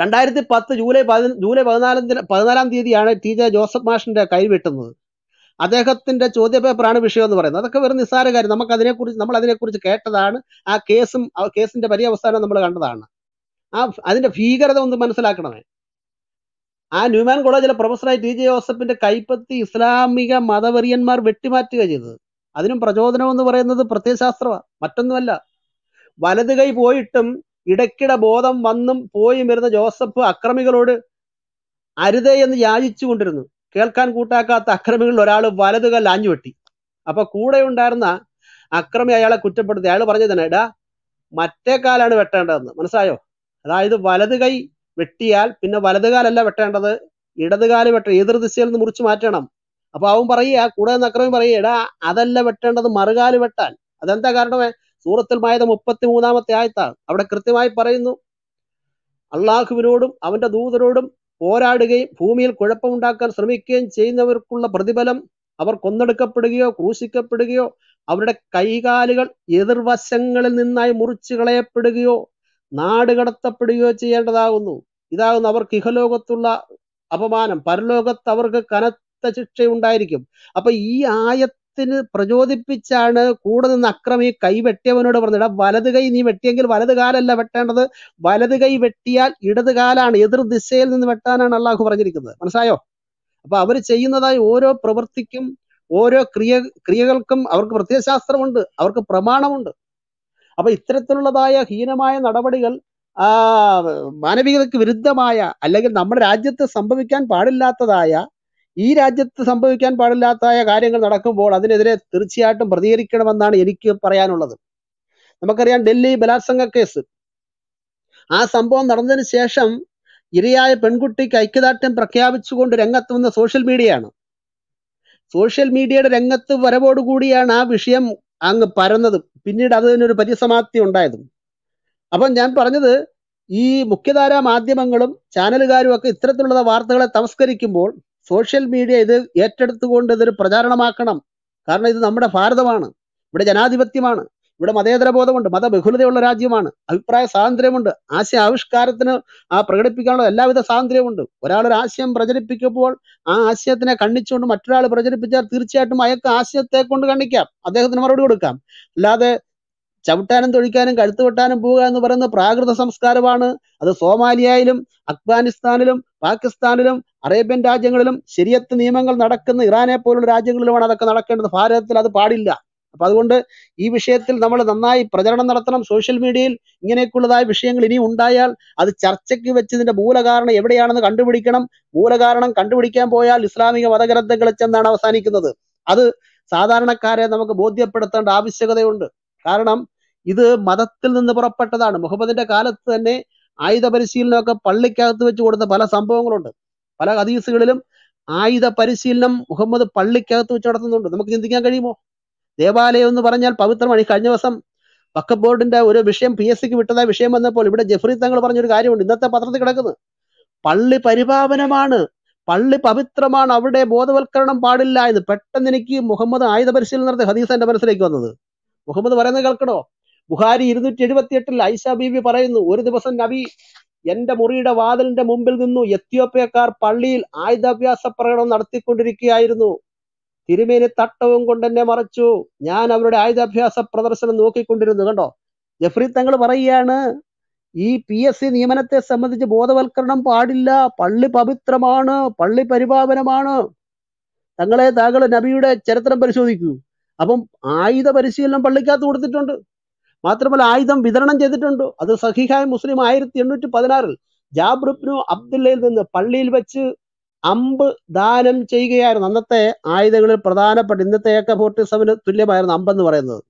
രണ്ടായിരത്തി പത്ത് ജൂലൈ പതി ജൂലൈ പതിനാലാം പതിനാലാം തീയതിയാണ് ടി ജെ ജോസഫ് മാഷിന്റെ കൈ വെട്ടുന്നത്. അദ്ദേഹത്തിന്റെ ചോദ്യപേപ്പറാണ് വിഷയം എന്ന് പറയുന്നത്. അതൊക്കെ വെറും നിസ്സാര കാര്യം. നമുക്ക് അതിനെക്കുറിച്ച് നമ്മൾ അതിനെക്കുറിച്ച് കേട്ടതാണ്. ആ കേസും കേസിന്റെ പര്യവസാനം നമ്മൾ കണ്ടതാണ്. ആ അതിന്റെ ഭീകരത ഒന്ന് മനസ്സിലാക്കണമേ. ആ ന്യൂമാൻ കോളേജിലെ പ്രൊഫസറായി ടി ജെ ജോസഫിന്റെ കൈപ്പത്തി ഇസ്ലാമിക മതവെറിയന്മാർ വെട്ടിമാറ്റുക ചെയ്തത്. അതിനും പ്രചോദനം എന്ന് പറയുന്നത് പ്രത്യയശാസ്ത്രമാണ് മറ്റൊന്നുമല്ല. വലത് കൈ പോയിട്ടും ഇടയ്ക്കിടെ ബോധം വന്നും പോയും വരുന്ന ജോസഫ് അക്രമികളോട് അരുതേ എന്ന് യാചിച്ചു കൊണ്ടിരുന്നു. കേൾക്കാൻ കൂട്ടാക്കാത്ത അക്രമികളിൽ ഒരാൾ വലതുകൽ ആഞ്ഞു വെട്ടി. അപ്പൊ കൂടെ ഉണ്ടായിരുന്ന അക്രമി അയാളെ കുറ്റപ്പെടുത്തി. അയാൾ പറഞ്ഞു തന്നെ എടാ മറ്റേ കാലാണ് വെട്ടേണ്ടതെന്ന്. മനസ്സിലായോ? അതായത് വലത് കൈ വെട്ടിയാൽ പിന്നെ വലത് കാലല്ല വെട്ടേണ്ടത്. ഇടത് കാൽ വെട്ട എതിർ ദിശയിൽ നിന്ന് മുറിച്ച് മാറ്റണം. അപ്പൊ അവൻ പറയുക കൂടെ നിന്ന് അക്രമി പറയുക എടാ അതല്ല വെട്ടേണ്ടത് മറുകാൽ വെട്ടാൻ. അതെന്താ കാരണമേ? സൂറത്തിൽ മായത് മുപ്പത്തി മൂന്നാമത്തെ ആയത്താണ്. അവിടെ കൃത്യമായി പറയുന്നു അള്ളാഹുവിനോടും അവന്റെ ദൂതരോടും പോരാടുകയും ഭൂമിയിൽ കുഴപ്പമുണ്ടാക്കാൻ ശ്രമിക്കുകയും ചെയ്യുന്നവർക്കുള്ള പ്രതിഫലം അവർ കൊന്നെടുക്കപ്പെടുകയോ ക്രൂശിക്കപ്പെടുകയോ അവരുടെ കൈകാലുകൾ എതിർവശങ്ങളിൽ നിന്നായി മുറിച്ചു കളയപ്പെടുകയോ നാട് കടത്തപ്പെടുകയോ ചെയ്യേണ്ടതാകുന്നു. ഇതാകുന്നു അവർക്ക് ഇഹലോകത്തുള്ള അപമാനം. പരലോകത്ത് അവർക്ക് കനത്ത ശിക്ഷയുണ്ടായിരിക്കും. അപ്പൊ ഈ ആയത്തിന് പ്രചോദിപ്പിച്ചാണ് കൂടെ നിന്ന് അക്രമി കൈ വെട്ടിയവനോട് പറഞ്ഞത് ഇടാ വലത് കൈ നീ വെട്ടിയെങ്കിൽ വലത് കാലല്ല വെട്ടേണ്ടത്. വലത് കൈ വെട്ടിയാൽ ഇടത് കാലാണ് എതിർ ദിശയിൽ നിന്ന് വെട്ടാനാണ് അള്ളാഹു പറഞ്ഞിരിക്കുന്നത്. മനസ്സിലായോ? അപ്പൊ അവർ ചെയ്യുന്നതായി ഓരോ പ്രവൃത്തിക്കും ഓരോ ക്രിയ ക്രിയകൾക്കും അവർക്ക് പ്രത്യേക ശാസ്ത്രമുണ്ട് അവർക്ക് പ്രമാണമുണ്ട്. അപ്പൊ ഇത്തരത്തിലുള്ളതായ ഹീനമായ നടപടികൾ മാനവികതയ്ക്ക് വിരുദ്ധമായ അല്ലെങ്കിൽ നമ്മുടെ രാജ്യത്ത് സംഭവിക്കാൻ പാടില്ലാത്തതായ ഈ രാജ്യത്ത് സംഭവിക്കാൻ പാടില്ലാത്തതായ കാര്യങ്ങൾ നടക്കുമ്പോൾ അതിനെതിരെ തീർച്ചയായിട്ടും പ്രതികരിക്കണമെന്നാണ് എനിക്ക് പറയാനുള്ളത്. നമുക്കറിയാം ഡൽഹി ബലാത്സംഗ കേസ്. ആ സംഭവം നടന്നതിന് ശേഷം ഇരയായ പെൺകുട്ടിക്ക് ഐക്യദാർഢ്യം പ്രഖ്യാപിച്ചുകൊണ്ട് രംഗത്ത് വന്ന സോഷ്യൽ മീഡിയയാണ്. സോഷ്യൽ മീഡിയയുടെ രംഗത്ത് വരവോടുകൂടിയാണ് ആ വിഷയം അങ്ങ് പരന്നത്. പിന്നീട് അതിനൊരു പരിസമാപ്തി ഉണ്ടായതും. അപ്പം ഞാൻ പറഞ്ഞത് ഈ മുഖ്യധാരാ മാധ്യമങ്ങളും ചാനലുകാരും ഒക്കെ ഇത്തരത്തിലുള്ള വാർത്തകളെ തമസ്കരിക്കുമ്പോൾ സോഷ്യൽ മീഡിയ ഇത് ഏറ്റെടുത്തുകൊണ്ട് ഇതൊരു പ്രചാരണമാക്കണം. കാരണം ഇത് നമ്മുടെ ഭാരതമാണ്. ഇവിടെ ജനാധിപത്യമാണ്. ഇവിടെ മതേതര ബോധമുണ്ട് മതബഹുലതയുള്ള രാജ്യമാണ്. അഭിപ്രായ സ്വാതന്ത്ര്യമുണ്ട്. ആശയ ആവിഷ്കാരത്തിന് ആ പ്രകടിപ്പിക്കാനുള്ള എല്ലാവിധ സ്വാതന്ത്ര്യമുണ്ട്. ഒരാളൊരു ആശയം പ്രചരിപ്പിക്കുമ്പോൾ ആ ആശയത്തിനെ കണ്ണിച്ചുകൊണ്ട് മറ്റൊരാൾ പ്രചരിപ്പിച്ചാൽ തീർച്ചയായിട്ടും അയാൾക്ക് ആശയത്തെ കൊണ്ട് കണ്ണിക്കാം അദ്ദേഹത്തിന് മറുപടി കൊടുക്കാം. അല്ലാതെ ചവിട്ടാനും തൊഴിക്കാനും കഴുത്ത് വെട്ടാനും പോവുക എന്ന് പറയുന്നത് പ്രാകൃത സംസ്കാരമാണ്. അത് സോമാലിയയിലും അഫ്ഗാനിസ്ഥാനിലും പാകിസ്ഥാനിലും അറേബ്യൻ രാജ്യങ്ങളിലും ശരിയത്ത് നിയമങ്ങൾ നടക്കുന്ന ഇറാനെ പോലുള്ള രാജ്യങ്ങളിലുമാണ് അതൊക്കെ നടക്കേണ്ടത്. ഭാരതത്തിൽ അത് പാടില്ല. അപ്പൊ അതുകൊണ്ട് ഈ വിഷയത്തിൽ നമ്മൾ നന്നായി പ്രചരണം നടത്തണം. സോഷ്യൽ മീഡിയയിൽ ഇങ്ങനെയൊക്കെയുള്ളതായ വിഷയങ്ങൾ ഇനി ഉണ്ടായാൽ അത് ചർച്ചയ്ക്ക് വെച്ചതിന്റെ മൂലകാരണം എവിടെയാണെന്ന് കണ്ടുപിടിക്കണം. മൂലകാരണം കണ്ടുപിടിക്കാൻ പോയാൽ ഇസ്ലാമിക മതഗ്രന്ഥങ്ങളിൽ ചെന്നാണ് അവസാനിക്കുന്നത്. അത് സാധാരണക്കാരെ നമുക്ക് ബോധ്യപ്പെടുത്തേണ്ട ആവശ്യകതയുണ്ട്. കാരണം ഇത് മതത്തിൽ നിന്ന് പുറപ്പെട്ടതാണ്. മുഹമ്മദിന്റെ കാലത്ത് തന്നെ ആയുധ പരിശീലനമൊക്കെ പള്ളിക്കകത്ത് വെച്ച് കൊടുത്ത പല സംഭവങ്ങളുണ്ട്. പല ഹദീസുകളിലും ആയുധ പരിശീലനം മുഹമ്മദ് പള്ളിക്കകത്ത് വെച്ച് നടത്തുന്നുണ്ട്. നമുക്ക് ചിന്തിക്കാൻ കഴിയുമോ? ദേവാലയം എന്ന് പറഞ്ഞാൽ പവിത്രമാണ്. ഈ കഴിഞ്ഞ ദിവസം വക്കഫ് ബോർഡിന്റെ ഒരു വിഷയം പി എസ് സിക്ക് വിട്ടതായ വിഷയം വന്നപ്പോൾ ഇവിടെ ജഫ്രി തങ്ങൾ പറഞ്ഞൊരു കാര്യമുണ്ട്. ഇന്നത്തെ പത്രത്തിൽ കിടക്കുന്നത് പള്ളി പരിപാവനമാണ്. പള്ളി പവിത്രമാണ്. അവിടെ ബോധവൽക്കരണം പാടില്ല എന്ന് പെട്ടെന്ന് എനിക്ക് മുഹമ്മദ് ആയുധ പരിശീലനം നടത്തിയ ഹദീസ് എന്റെ മനസ്സിലേക്ക് വന്നത്. മുഹമ്മദ് പറയുന്നത് കേൾക്കണോ? ബുഹാരി ഇരുന്നൂറ്റി എഴുപത്തി എട്ടിൽ ഐഷ ബീബി പറയുന്നു ഒരു ദിവസം നബി എന്റെ മുറിയുടെ വാതിലിന്റെ മുമ്പിൽ നിന്നു എത്യോപ്യക്കാർ പള്ളിയിൽ ആയുധാഭ്യാസ പ്രകടനം നടത്തിക്കൊണ്ടിരിക്കുകയായിരുന്നു. തിരുമേനി തട്ടവും കൊണ്ട് എന്നെ മറച്ചു. ഞാൻ അവരുടെ ആയുധാഭ്യാസ പ്രദർശനം നോക്കിക്കൊണ്ടിരുന്നു. കണ്ടോ? ജഫ്രി തങ്ങൾ പറയുകയാണ് ഈ പി എസ് സി നിയമനത്തെ സംബന്ധിച്ച് ബോധവൽക്കരണം പാടില്ല. പള്ളി പവിത്രമാണ് പള്ളി പരിപാവനമാണ്. തങ്ങളെ താങ്കൾ നബിയുടെ ചരിത്രം പരിശോധിക്കൂ. അപ്പം ആയുധ പരിശീലനം പള്ളിക്കകത്ത് കൊടുത്തിട്ടുണ്ട്. മാത്രമല്ല ആയുധം വിതരണം ചെയ്തിട്ടുണ്ട്. അത് സഹിഹായ മുസ്ലിം ആയിരത്തി എണ്ണൂറ്റി പതിനാറിൽ ജാബ്രുബ്നു അബ്ദുല്ലയിൽ നിന്ന് പള്ളിയിൽ വെച്ച് അമ്പ് ദാനം ചെയ്യുകയായിരുന്നു. അന്നത്തെ ആയുധങ്ങളിൽ പ്രധാനപ്പെട്ട ഇന്നത്തെ ഏക്ക ഫോർട്ടി സെവന് തുല്യമായിരുന്നു അമ്പെന്ന് പറയുന്നത്.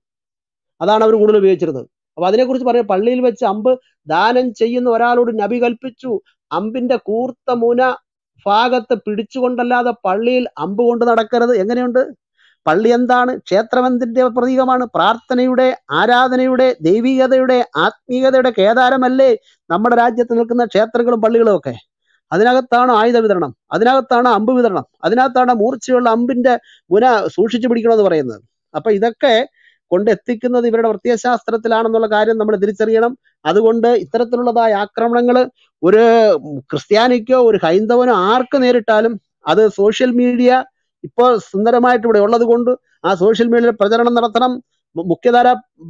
അതാണ് അവർ കൂടുതൽ ഉപയോഗിച്ചിരുന്നത്. അപ്പൊ അതിനെക്കുറിച്ച് പറയാം. പള്ളിയിൽ വെച്ച് അമ്പ് ദാനം ചെയ്യുന്ന ഒരാളോട് നബി കൽപ്പിച്ചു. അമ്പിന്റെ കൂർത്ത മുന ഭാഗത്ത് പിടിച്ചുകൊണ്ടല്ലാതെ പള്ളിയിൽ അമ്പ് കൊണ്ട് നടക്കരുത്. എങ്ങനെയുണ്ട്? പള്ളി എന്താണ്? ക്ഷേത്രം എന്തിന്റെ പ്രതീകമാണ്? പ്രാർത്ഥനയുടെ ആരാധനയുടെ ദൈവികതയുടെ ആത്മീയതയുടെ കേദാരമല്ലേ നമ്മുടെ രാജ്യത്ത് നിൽക്കുന്ന ക്ഷേത്രങ്ങളും പള്ളികളും ഒക്കെ? അതിനകത്താണ് ആയുധ വിതരണം അതിനകത്താണ് അമ്പ് വിതരണം അതിനകത്താണ് മൂർച്ചയുള്ള അമ്പിന്റെ മുന സൂക്ഷിച്ചു പിടിക്കണമെന്ന് പറയുന്നത്. അപ്പൊ ഇതൊക്കെ കൊണ്ടെത്തിക്കുന്നത് ഇവരുടെ പ്രത്യയശാസ്ത്രത്തിലാണെന്നുള്ള കാര്യം നമ്മൾ തിരിച്ചറിയണം. അതുകൊണ്ട് ഇത്തരത്തിലുള്ളതായ ആക്രമണങ്ങൾ ഒരു ക്രിസ്ത്യാനിക്കോ ഒരു ഹൈന്ദവനോ ആർക്ക് നേരിട്ടാലും അത് സോഷ്യൽ മീഡിയ ഇപ്പോൾ സുന്ദരമായിട്ട് ഇവിടെ ഉള്ളത് കൊണ്ട് ആ സോഷ്യൽ മീഡിയയിൽ പ്രചരണം നടത്തണം. മുഖ്യധാര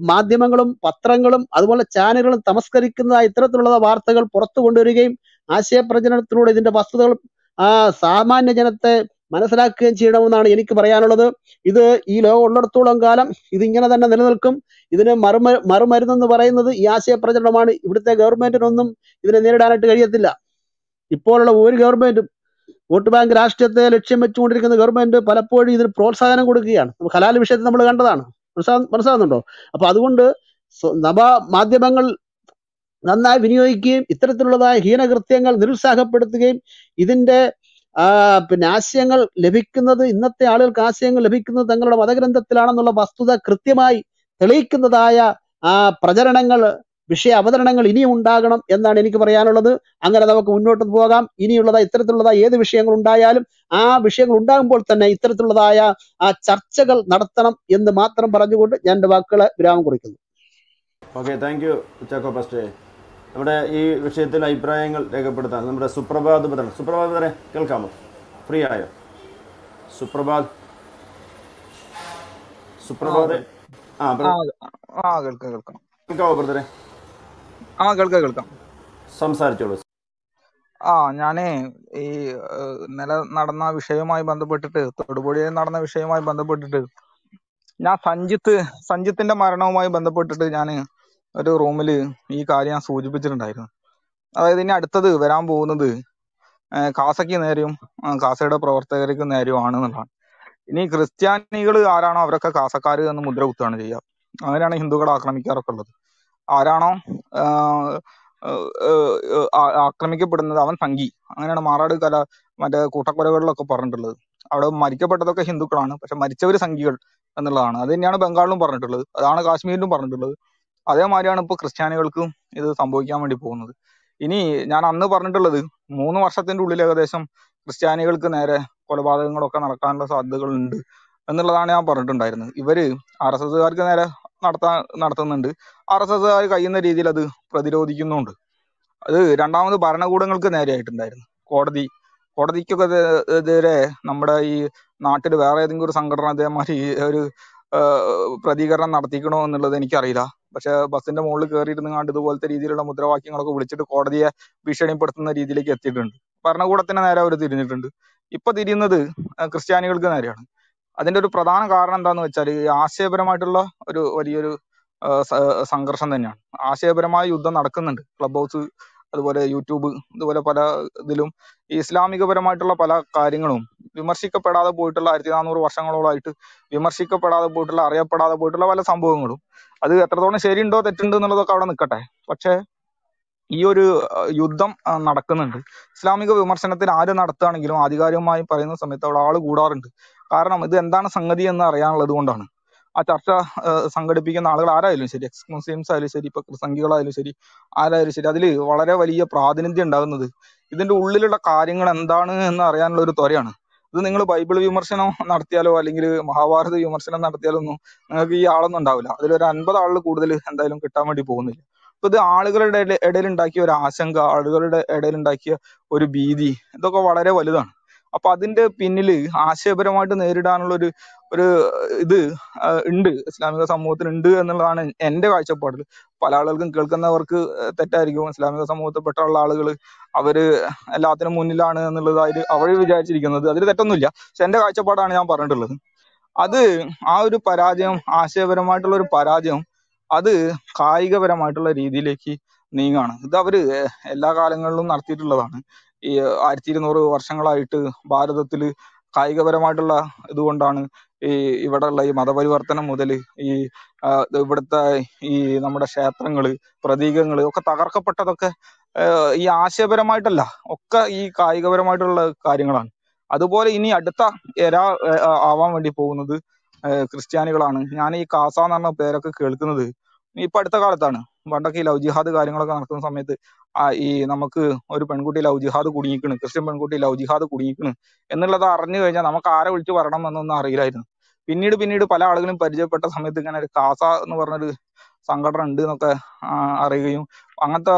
മാധ്യമങ്ങളും പത്രങ്ങളും അതുപോലെ ചാനലുകളും തമസ്കരിക്കുന്ന ഇത്തരത്തിലുള്ള വാർത്തകൾ പുറത്തു കൊണ്ടുവരികയും ആശയപ്രചരണത്തിലൂടെ ഇതിന്റെ വസ്തുതകൾ ആ സാമാന്യ ജനത്തെ മനസ്സിലാക്കുകയും ചെയ്യണമെന്നാണ് എനിക്ക് പറയാനുള്ളത്. ഇത് ഈ ലോകം ഉള്ളിടത്തോളം കാലം ഇതിങ്ങനെ തന്നെ നിലനിൽക്കും. ഇതിന് മറുമ മറുമരുന്നെന്ന് പറയുന്നത് ഈ ആശയപ്രചരണമാണ്. ഇവിടുത്തെ ഗവൺമെന്റിനൊന്നും ഇതിനെ നേരിടാനായിട്ട് കഴിയത്തില്ല. ഇപ്പോഴുള്ള ഒരു ഗവൺമെന്റും വോട്ട് ബാങ്ക് രാഷ്ട്രീയത്തെ ലക്ഷ്യം വെച്ചുകൊണ്ടിരിക്കുന്ന ഗവൺമെന്റ് പലപ്പോഴും ഇതിന് പ്രോത്സാഹനം കൊടുക്കുകയാണ്. ഹലാൽ വിഷയത്തിൽ നമ്മൾ കണ്ടതാണ്. മനസ്സിലാ- മനസ്സിലാകുന്നുണ്ടോ? അപ്പൊ അതുകൊണ്ട് നവ മാധ്യമങ്ങൾ നന്നായി വിനിയോഗിക്കുകയും ഇത്തരത്തിലുള്ളതായ ഹീനകൃത്യങ്ങൾ നിരുത്സാഹപ്പെടുത്തുകയും ഇതിന്റെ പിന്നെ ആശയങ്ങൾ ലഭിക്കുന്നത് ഇന്നത്തെ ആളുകൾക്ക് ആശയങ്ങൾ ലഭിക്കുന്നത് തങ്ങളുടെ മതഗ്രന്ഥത്തിലാണെന്നുള്ള വസ്തുത കൃത്യമായി തെളിയിക്കുന്നതായ ആ പ്രചരണങ്ങൾ വിഷയ അവതരണങ്ങൾ ഇനിയും ഉണ്ടാകണം എന്നാണ് എനിക്ക് പറയാനുള്ളത്. അങ്ങനെ നമുക്ക് മുന്നോട്ട് പോകാം. ഇനിയുള്ളതാ ഇത്തരത്തിലുള്ളതാ ഏത് വിഷയങ്ങൾ ഉണ്ടായാലും ആ വിഷയങ്ങൾ ഉണ്ടാകുമ്പോൾ തന്നെ ഇത്തരത്തിലുള്ളതായ ആ ചർച്ചകൾ നടത്തണം എന്ന് മാത്രം പറഞ്ഞുകൊണ്ട് ഞാൻ എന്റെ വാക്കുകളെ വിരാമം കുറിക്കുന്നു. ഓക്കെ താങ്ക് യു ചക്കോ ഫസ്റ്റേ നമ്മുടെ ഈ വിഷയത്തിൽ അഭിപ്രായങ്ങൾ രേഖപ്പെടുത്താൻ നമ്മുടെ സുപ്രഭാത് ബദർ സുപ്രഭാത് ബദറെ കേൾക്കാമോ? ഫ്രീ ആയോ? സുപ്രഭാത് സുപ്രഭാത് ആ കേൾക്കാം കേൾക്കാം. കേൾക്കാവോ ബ്രദറെ? ആ കേൾക്കാം കേൾക്കാം. സംസാരിച്ചോളൂ. ആ ഞാനേ ഈ നില ഇന്നലെ നടന്ന വിഷയവുമായി ബന്ധപ്പെട്ടിട്ട് തൊടുപുഴയിൽ നടന്ന വിഷയവുമായി ബന്ധപ്പെട്ടിട്ട് ഞാൻ സഞ്ജിത്ത് സഞ്ജിത്തിന്റെ മരണവുമായി ബന്ധപ്പെട്ടിട്ട് ഞാൻ ഒരു റൂമിൽ ഈ കാര്യം ഞാൻ സൂചിപ്പിച്ചിട്ടുണ്ടായിരുന്നു. അതായത് ഇനി അടുത്തത് വരാൻ പോകുന്നത് കാസയ്ക്ക് നേരെയും കാസയുടെ പ്രവർത്തകർക്ക് നേരെയും ആണെന്നുള്ളതാണ് ഇനി ക്രിസ്ത്യാനികൾ ആരാണോ അവരൊക്കെ കാസക്കാർ എന്ന് മുദ്ര കുത്തുകയാണ് ചെയ്യുക. അങ്ങനെയാണ് ഹിന്ദുക്കളെ ആക്രമിക്കാറൊക്കെ ഉള്ളത്. ആരാണോ ആക്രമിക്കപ്പെടുന്നത് അവൻ സംഘി. അങ്ങനെയാണ് മാറാട് കല മറ്റേ കൂട്ടക്കൊലകളിലൊക്കെ പറഞ്ഞിട്ടുള്ളത്. അവിടെ മരിക്കപ്പെട്ടതൊക്കെ ഹിന്ദുക്കളാണ് പക്ഷെ മരിച്ചവർ സംഘികൾ എന്നുള്ളതാണ്. അത് തന്നെയാണ് ബംഗാളിലും പറഞ്ഞിട്ടുള്ളത്. അതാണ് കാശ്മീരിലും പറഞ്ഞിട്ടുള്ളത്. അതേമാതിരിയാണ് ഇപ്പൊ ക്രിസ്ത്യാനികൾക്കും ഇത് സംഭവിക്കാൻ വേണ്ടി പോകുന്നത്. ഇനി ഞാൻ അന്ന് പറഞ്ഞിട്ടുള്ളത് മൂന്ന് വർഷത്തിന്റെ ഉള്ളിൽ ഏകദേശം ക്രിസ്ത്യാനികൾക്ക് നേരെ കൊലപാതകങ്ങളൊക്കെ നടക്കാനുള്ള സാധ്യതകൾ ഉണ്ട് എന്നുള്ളതാണ് ഞാൻ പറഞ്ഞിട്ടുണ്ടായിരുന്നത്. ഇവർ ആർ എസ് എസ്സുകാർക്ക് നേരെ നടത്താൻ നടത്തുന്നുണ്ട്. ആർ എസ് എസ്സുകാർ കഴിയുന്ന രീതിയിൽ അത് പ്രതിരോധിക്കുന്നുണ്ട്. അത് രണ്ടാമത് ഭരണകൂടങ്ങൾക്ക് നേരെയായിട്ടുണ്ടായിരുന്നു. കോടതി കോടതിക്കൊക്കെ എതിരെ നമ്മുടെ ഈ നാട്ടിൽ വേറെ ഏതെങ്കിലും ഒരു സംഘടന അതേമാതിരി ഒരു പ്രതികരണം നടത്തിക്കണോ എന്നുള്ളത് എനിക്കറിയില്ല. പക്ഷെ ബസിന്റെ മുകളിൽ കയറിയിരുന്നുകൊണ്ട് ഇതുപോലത്തെ രീതിയിലുള്ള മുദ്രാവാക്യങ്ങളൊക്കെ വിളിച്ചിട്ട് കോടതിയെ ഭീഷണിപ്പെടുത്തുന്ന രീതിയിലേക്ക് എത്തിയിട്ടുണ്ട്. ഭരണകൂടത്തിന് നേരെ അവർ തിരിഞ്ഞിട്ടുണ്ട്. ഇപ്പൊ തിരിയുന്നത് ക്രിസ്ത്യാനികൾക്ക് നേരെയാണ്. അതിന്റെ ഒരു പ്രധാന കാരണം എന്താന്ന് വെച്ചാൽ ആശയപരമായിട്ടുള്ള ഒരു വലിയൊരു സംഘർഷം തന്നെയാണ്. ആശയപരമായ യുദ്ധം നടക്കുന്നുണ്ട്. ക്ലബ് ഹൗസ് അതുപോലെ യൂട്യൂബ് അതുപോലെ പല ഇതിലും ഇസ്ലാമികപരമായിട്ടുള്ള പല കാര്യങ്ങളും വിമർശിക്കപ്പെടാതെ പോയിട്ടുള്ള ആയിരത്തി നാനൂറ് വർഷങ്ങളോളായിട്ട് വിമർശിക്കപ്പെടാതെ പോയിട്ടുള്ള അറിയപ്പെടാതെ പോയിട്ടുള്ള പല സംഭവങ്ങളും. അത് എത്രത്തോളം ശരിയുണ്ടോ തെറ്റുണ്ടോ എന്നുള്ളതൊക്കെ അവിടെ നിൽക്കട്ടെ. പക്ഷേ ഈ ഒരു യുദ്ധം നടക്കുന്നുണ്ട്. ഇസ്ലാമിക വിമർശനത്തിന് ആര് നടത്തുകയാണെങ്കിലും ആധികാരികമായി പറയുന്ന സമയത്ത് അവിടെ ആൾ കൂടാറുണ്ട്. കാരണം ഇത് എന്താണ് സംഗതി എന്ന് അറിയാനുള്ളത് കൊണ്ടാണ്. ആ ചർച്ച സംഘടിപ്പിക്കുന്ന ആളുകൾ ആരായാലും ശരി എക്സ് മുസ്ലിംസ് ആയാലും ശരി ഇപ്പൊ സംഘികളായാലും ശരി ആരായാലും ശരി അതിൽ വളരെ വലിയ പ്രാതിനിധ്യം ഉണ്ടാകുന്നത് ഇതിന്റെ ഉള്ളിലുള്ള കാര്യങ്ങൾ എന്താണ് എന്ന് അറിയാനുള്ള ഒരു ത്വരയാണ്. ഇത് നിങ്ങൾ ബൈബിൾ വിമർശനം നടത്തിയാലോ അല്ലെങ്കിൽ മഹാഭാരത വിമർശനം നടത്തിയാലോ ഒന്നും നിങ്ങൾക്ക് ഈ ആളൊന്നും ഉണ്ടാവില്ല. അതിലൊരു അൻപത് ആളിൽ കൂടുതൽ എന്തായാലും കിട്ടാൻ വേണ്ടി പോകുന്നില്ല. അപ്പൊ ഇത് ആളുകളുടെ ഇടയിൽ ഉണ്ടാക്കിയ ഒരു ആശങ്ക ആളുകളുടെ ഇടയിൽ ഉണ്ടാക്കിയ ഒരു ഭീതി ഇതൊക്കെ വളരെ വലുതാണ്. അപ്പൊ അതിന്റെ പിന്നിൽ ആശയപരമായിട്ട് നേരിടാനുള്ള ഒരു ഒരു ഇത് ഉണ്ട്. ഇസ്ലാമിക സമൂഹത്തിന് ഉണ്ട് എന്നുള്ളതാണ് എന്റെ കാഴ്ചപ്പാട് പല ആളുകൾക്കും കേൾക്കുന്നവർക്ക് തെറ്റായിരിക്കും. ഇസ്ലാമിക സമൂഹത്തിൽപ്പെട്ടുള്ള ആളുകൾ അവർ എല്ലാത്തിനും മുന്നിലാണ് എന്നുള്ളതായി അവർ വിചാരിച്ചിരിക്കുന്നത്. അതിൽ തെറ്റൊന്നുമില്ല. പക്ഷെ എന്റെ കാഴ്ചപ്പാടാണ് ഞാൻ പറഞ്ഞിട്ടുള്ളത്. അത് ആ ഒരു പരാജയം ആശയപരമായിട്ടുള്ള ഒരു പരാജയം അത് കായികപരമായിട്ടുള്ള രീതിയിലേക്ക് നീങ്ങാണ്. ഇത് അവർ എല്ലാ കാലങ്ങളിലും നടത്തിയിട്ടുള്ളതാണ്. ഈ ആയിരത്തി ഇരുന്നൂറ് വർഷങ്ങളായിട്ട് ഭാരതത്തിൽ കായികപരമായിട്ടുള്ള ഇതുകൊണ്ടാണ് ഈ ഇവിടെയുള്ള ഈ മതപരിവർത്തനം മുതൽ ഈ ഇവിടുത്തെ ഈ നമ്മുടെ ക്ഷേത്രങ്ങൾ പ്രതീകങ്ങൾ ഒക്കെ തകർക്കപ്പെട്ടതൊക്കെ ഈ ആശയപരമായിട്ടല്ല ഒക്കെ ഈ കായികപരമായിട്ടുള്ള കാര്യങ്ങളാണ്. അതുപോലെ ഇനി അടുത്ത എര ആവാൻ വേണ്ടി പോകുന്നത് ക്രിസ്ത്യാനികളാണ്. ഞാൻ ഈ കാസ എന്ന് പറഞ്ഞ പേരൊക്കെ കേൾക്കുന്നത്. ഇപ്പൊ അടുത്ത കാലത്താണ് പണ്ടൊക്കെ ഈ ലവ് ജിഹാദ് കാര്യങ്ങളൊക്കെ നടക്കുന്ന സമയത്ത് ഈ നമുക്ക് ഒരു പെൺകുട്ടി ലവ് ജിഹാദ് കുടുങ്ങിക്കണ് ക്രിസ്ത്യൻ പെൺകുട്ടി ലവ് ജിഹാദ് കുടുങ്ങിക്കണ് എന്നുള്ളത് അറിഞ്ഞു കഴിഞ്ഞാൽ നമുക്ക് ആരെ വിളിച്ചു പറയണം എന്നൊന്നും അറിയില്ലായിരുന്നു. പിന്നീട് പിന്നീട് പല ആളുകളും പരിചയപ്പെട്ട സമയത്ത് ഇങ്ങനെ ഒരു കാസ എന്ന് പറഞ്ഞൊരു സംഘടന ഉണ്ട് എന്നൊക്കെ അറിയുകയും അങ്ങനത്തെ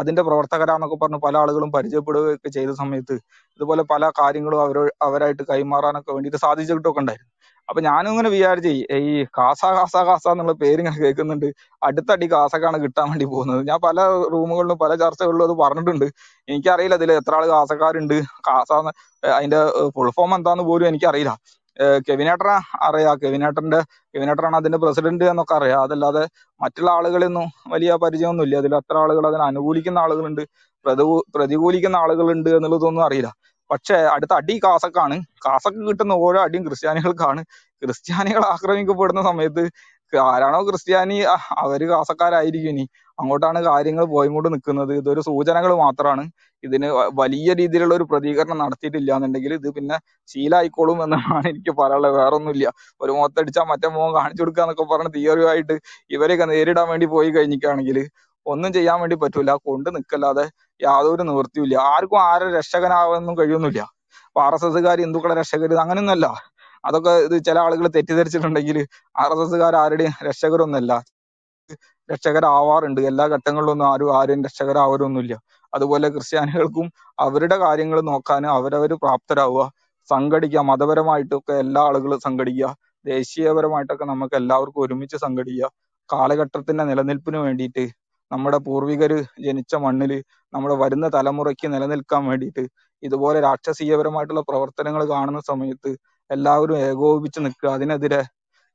അതിന്റെ പ്രവർത്തകരാന്നൊക്കെ പറഞ്ഞ് പല ആളുകളും പരിചയപ്പെടുകയൊക്കെ ചെയ്ത സമയത്ത് ഇതുപോലെ പല കാര്യങ്ങളും അവരോ അവരായിട്ട് കൈമാറാനൊക്കെ വേണ്ടിയിട്ട് സാധിച്ചിട്ടൊക്കെ ഉണ്ടായിരുന്നു. അപ്പൊ ഞാനും ഇങ്ങനെ വിചാരിച്ചു ഈ കാസ കാസ കാസ എന്നുള്ള പേര് ഇങ്ങനെ കേൾക്കുന്നുണ്ട്. അടുത്തടി കാസക്കാണ് കിട്ടാൻ വേണ്ടി പോകുന്നത്. ഞാൻ പല റൂമുകളിലും പല ചർച്ചകളിലും അത് പറഞ്ഞിട്ടുണ്ട്. എനിക്കറിയില്ല ഇതിൽ എത്ര ആൾ കാസക്കാരുണ്ട്. കാസ അതിന്റെ ഫുൾ ഫോം എന്താന്ന് പോലും എനിക്കറിയില്ല. കെവിനേട്ടനെ അറിയാം. കെവിനേട്ടന്റെ കെവിനേട്ടനാണ് അതിന്റെ പ്രസിഡന്റ് എന്നൊക്കെ അറിയാം. അതല്ലാതെ മറ്റുള്ള ആളുകളൊന്നും വലിയ പരിചയമൊന്നുമില്ല. അതിൽ എത്ര ആളുകൾ അതിനെ അനുകൂലിക്കുന്ന ആളുകളുണ്ട്. പ്രതികൂലിക്കുന്ന ആളുകളുണ്ട് എന്നുള്ളതൊന്നും അറിയില്ല. പക്ഷെ അടുത്ത അടി കാസക്കാണ്. കാസക്ക് കിട്ടുന്ന ഓരോ അടിയും ക്രിസ്ത്യാനികൾക്കാണ്. ക്രിസ്ത്യാനികൾ ആക്രമിക്കപ്പെടുന്ന സമയത്ത് ആരാണോ ക്രിസ്ത്യാനി അവർ കാസക്കാരായിരിക്കും ഇനി. അങ്ങോട്ടാണ് കാര്യങ്ങൾ പോയിങ്ങോട്ട് നിൽക്കുന്നത്. ഇതൊരു സൂചനകൾ മാത്രമാണ് ഇതിന് വലിയ രീതിയിലുള്ള ഒരു പ്രതികരണം നടത്തിയിട്ടില്ല എന്നുണ്ടെങ്കിൽ ഇത് പിന്നെ ശീലായിക്കോളും എന്നാണ് എനിക്ക് പറയാനുള്ളത്. വേറെ ഒന്നുമില്ല ഒരു മുഖത്തടിച്ചാൽ മറ്റേ മുഖം കാണിച്ചു കൊടുക്കുക എന്നൊക്കെ പറഞ്ഞ തിയറിയുമായിട്ട് ഇവരെയൊക്കെ നേരിടാൻ വേണ്ടി പോയി കഴിഞ്ഞിട്ടാണെങ്കിൽ ഒന്നും ചെയ്യാൻ വേണ്ടി പറ്റൂല കൊണ്ട് നിൽക്കല്ലാതെ യാതൊരു നിവൃത്തിയുമില്ല ആർക്കും ആരെ രക്ഷകനാവാനൊന്നും കഴിയൊന്നുമില്ല അപ്പൊ ആർ എസ് എസ്സുകാർ ഹിന്ദുക്കളെ രക്ഷകര് അങ്ങനെയൊന്നുമല്ല. അതൊക്കെ ഇത് ചില ആളുകൾ തെറ്റിദ്ധരിച്ചിട്ടുണ്ടെങ്കിൽ ആർ എസ് എസ്സുകാർ ആരുടെയും രക്ഷകരൊന്നുമല്ല. രക്ഷകരാവാറുണ്ട്. എല്ലാ ഘട്ടങ്ങളിലൊന്നും ആരും ആരും രക്ഷകരാവരൊന്നുമില്ല. അതുപോലെ ക്രിസ്ത്യാനികൾക്കും അവരുടെ കാര്യങ്ങൾ നോക്കാൻ അവരവർ പ്രാപ്തരാവുക സംഘടിക്കുക മതപരമായിട്ടൊക്കെ എല്ലാ ആളുകളും സംഘടിക്കുക ദേശീയപരമായിട്ടൊക്കെ നമുക്ക് എല്ലാവർക്കും ഒരുമിച്ച് സംഘടിക്കുക കാലഘട്ടത്തിന്റെ നിലനിൽപ്പിന് വേണ്ടിയിട്ട് നമ്മുടെ പൂർവികർ ജനിച്ച മണ്ണിൽ നമ്മുടെ വരുന്ന തലമുറയ്ക്ക് നിലനിൽക്കാൻ വേണ്ടിയിട്ട് ഇതുപോലെ രാക്ഷസീയപരമായിട്ടുള്ള പ്രവർത്തനങ്ങൾ കാണുന്ന സമയത്ത് എല്ലാവരും ഏകോപിച്ച് നിൽക്കുക. അതിനെതിരെ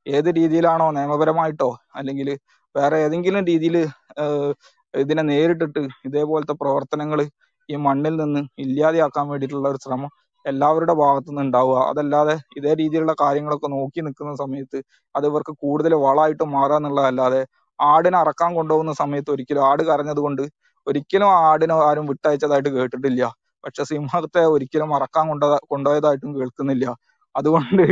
ഏത് രീതിയിലാണോ നിയമപരമായിട്ടോ അല്ലെങ്കിൽ വേറെ ഏതെങ്കിലും രീതിയിൽ ഇതിനെ നേരിട്ടിട്ട് ഇതേപോലത്തെ പ്രവർത്തനങ്ങൾ ഈ മണ്ണിൽ നിന്ന് ഇല്ലാതെയാക്കാൻ വേണ്ടിയിട്ടുള്ള ഒരു ശ്രമം എല്ലാവരുടെ ഭാഗത്തു നിന്ന് ഉണ്ടാവുക. അതല്ലാതെ ഇതേ രീതിയിലുള്ള കാര്യങ്ങളൊക്കെ നോക്കി നിൽക്കുന്ന സമയത്ത് അത് ഇവർക്ക് കൂടുതൽ വളമായിട്ട് മാറാന്നുള്ളതല്ലാതെ ആടിനെ അറക്കാൻ കൊണ്ടുപോകുന്ന സമയത്ത് ഒരിക്കലും ആട് കരഞ്ഞത് കൊണ്ട് ഒരിക്കലും ആടിനെ ആരും വിട്ടയച്ചതായിട്ട് കേട്ടിട്ടില്ല. പക്ഷെ സിംഹത്തെ ഒരിക്കലും അറക്കാൻ കൊണ്ട കൊണ്ടുപോയതായിട്ടും കേൾക്കുന്നില്ല. അതുകൊണ്ട്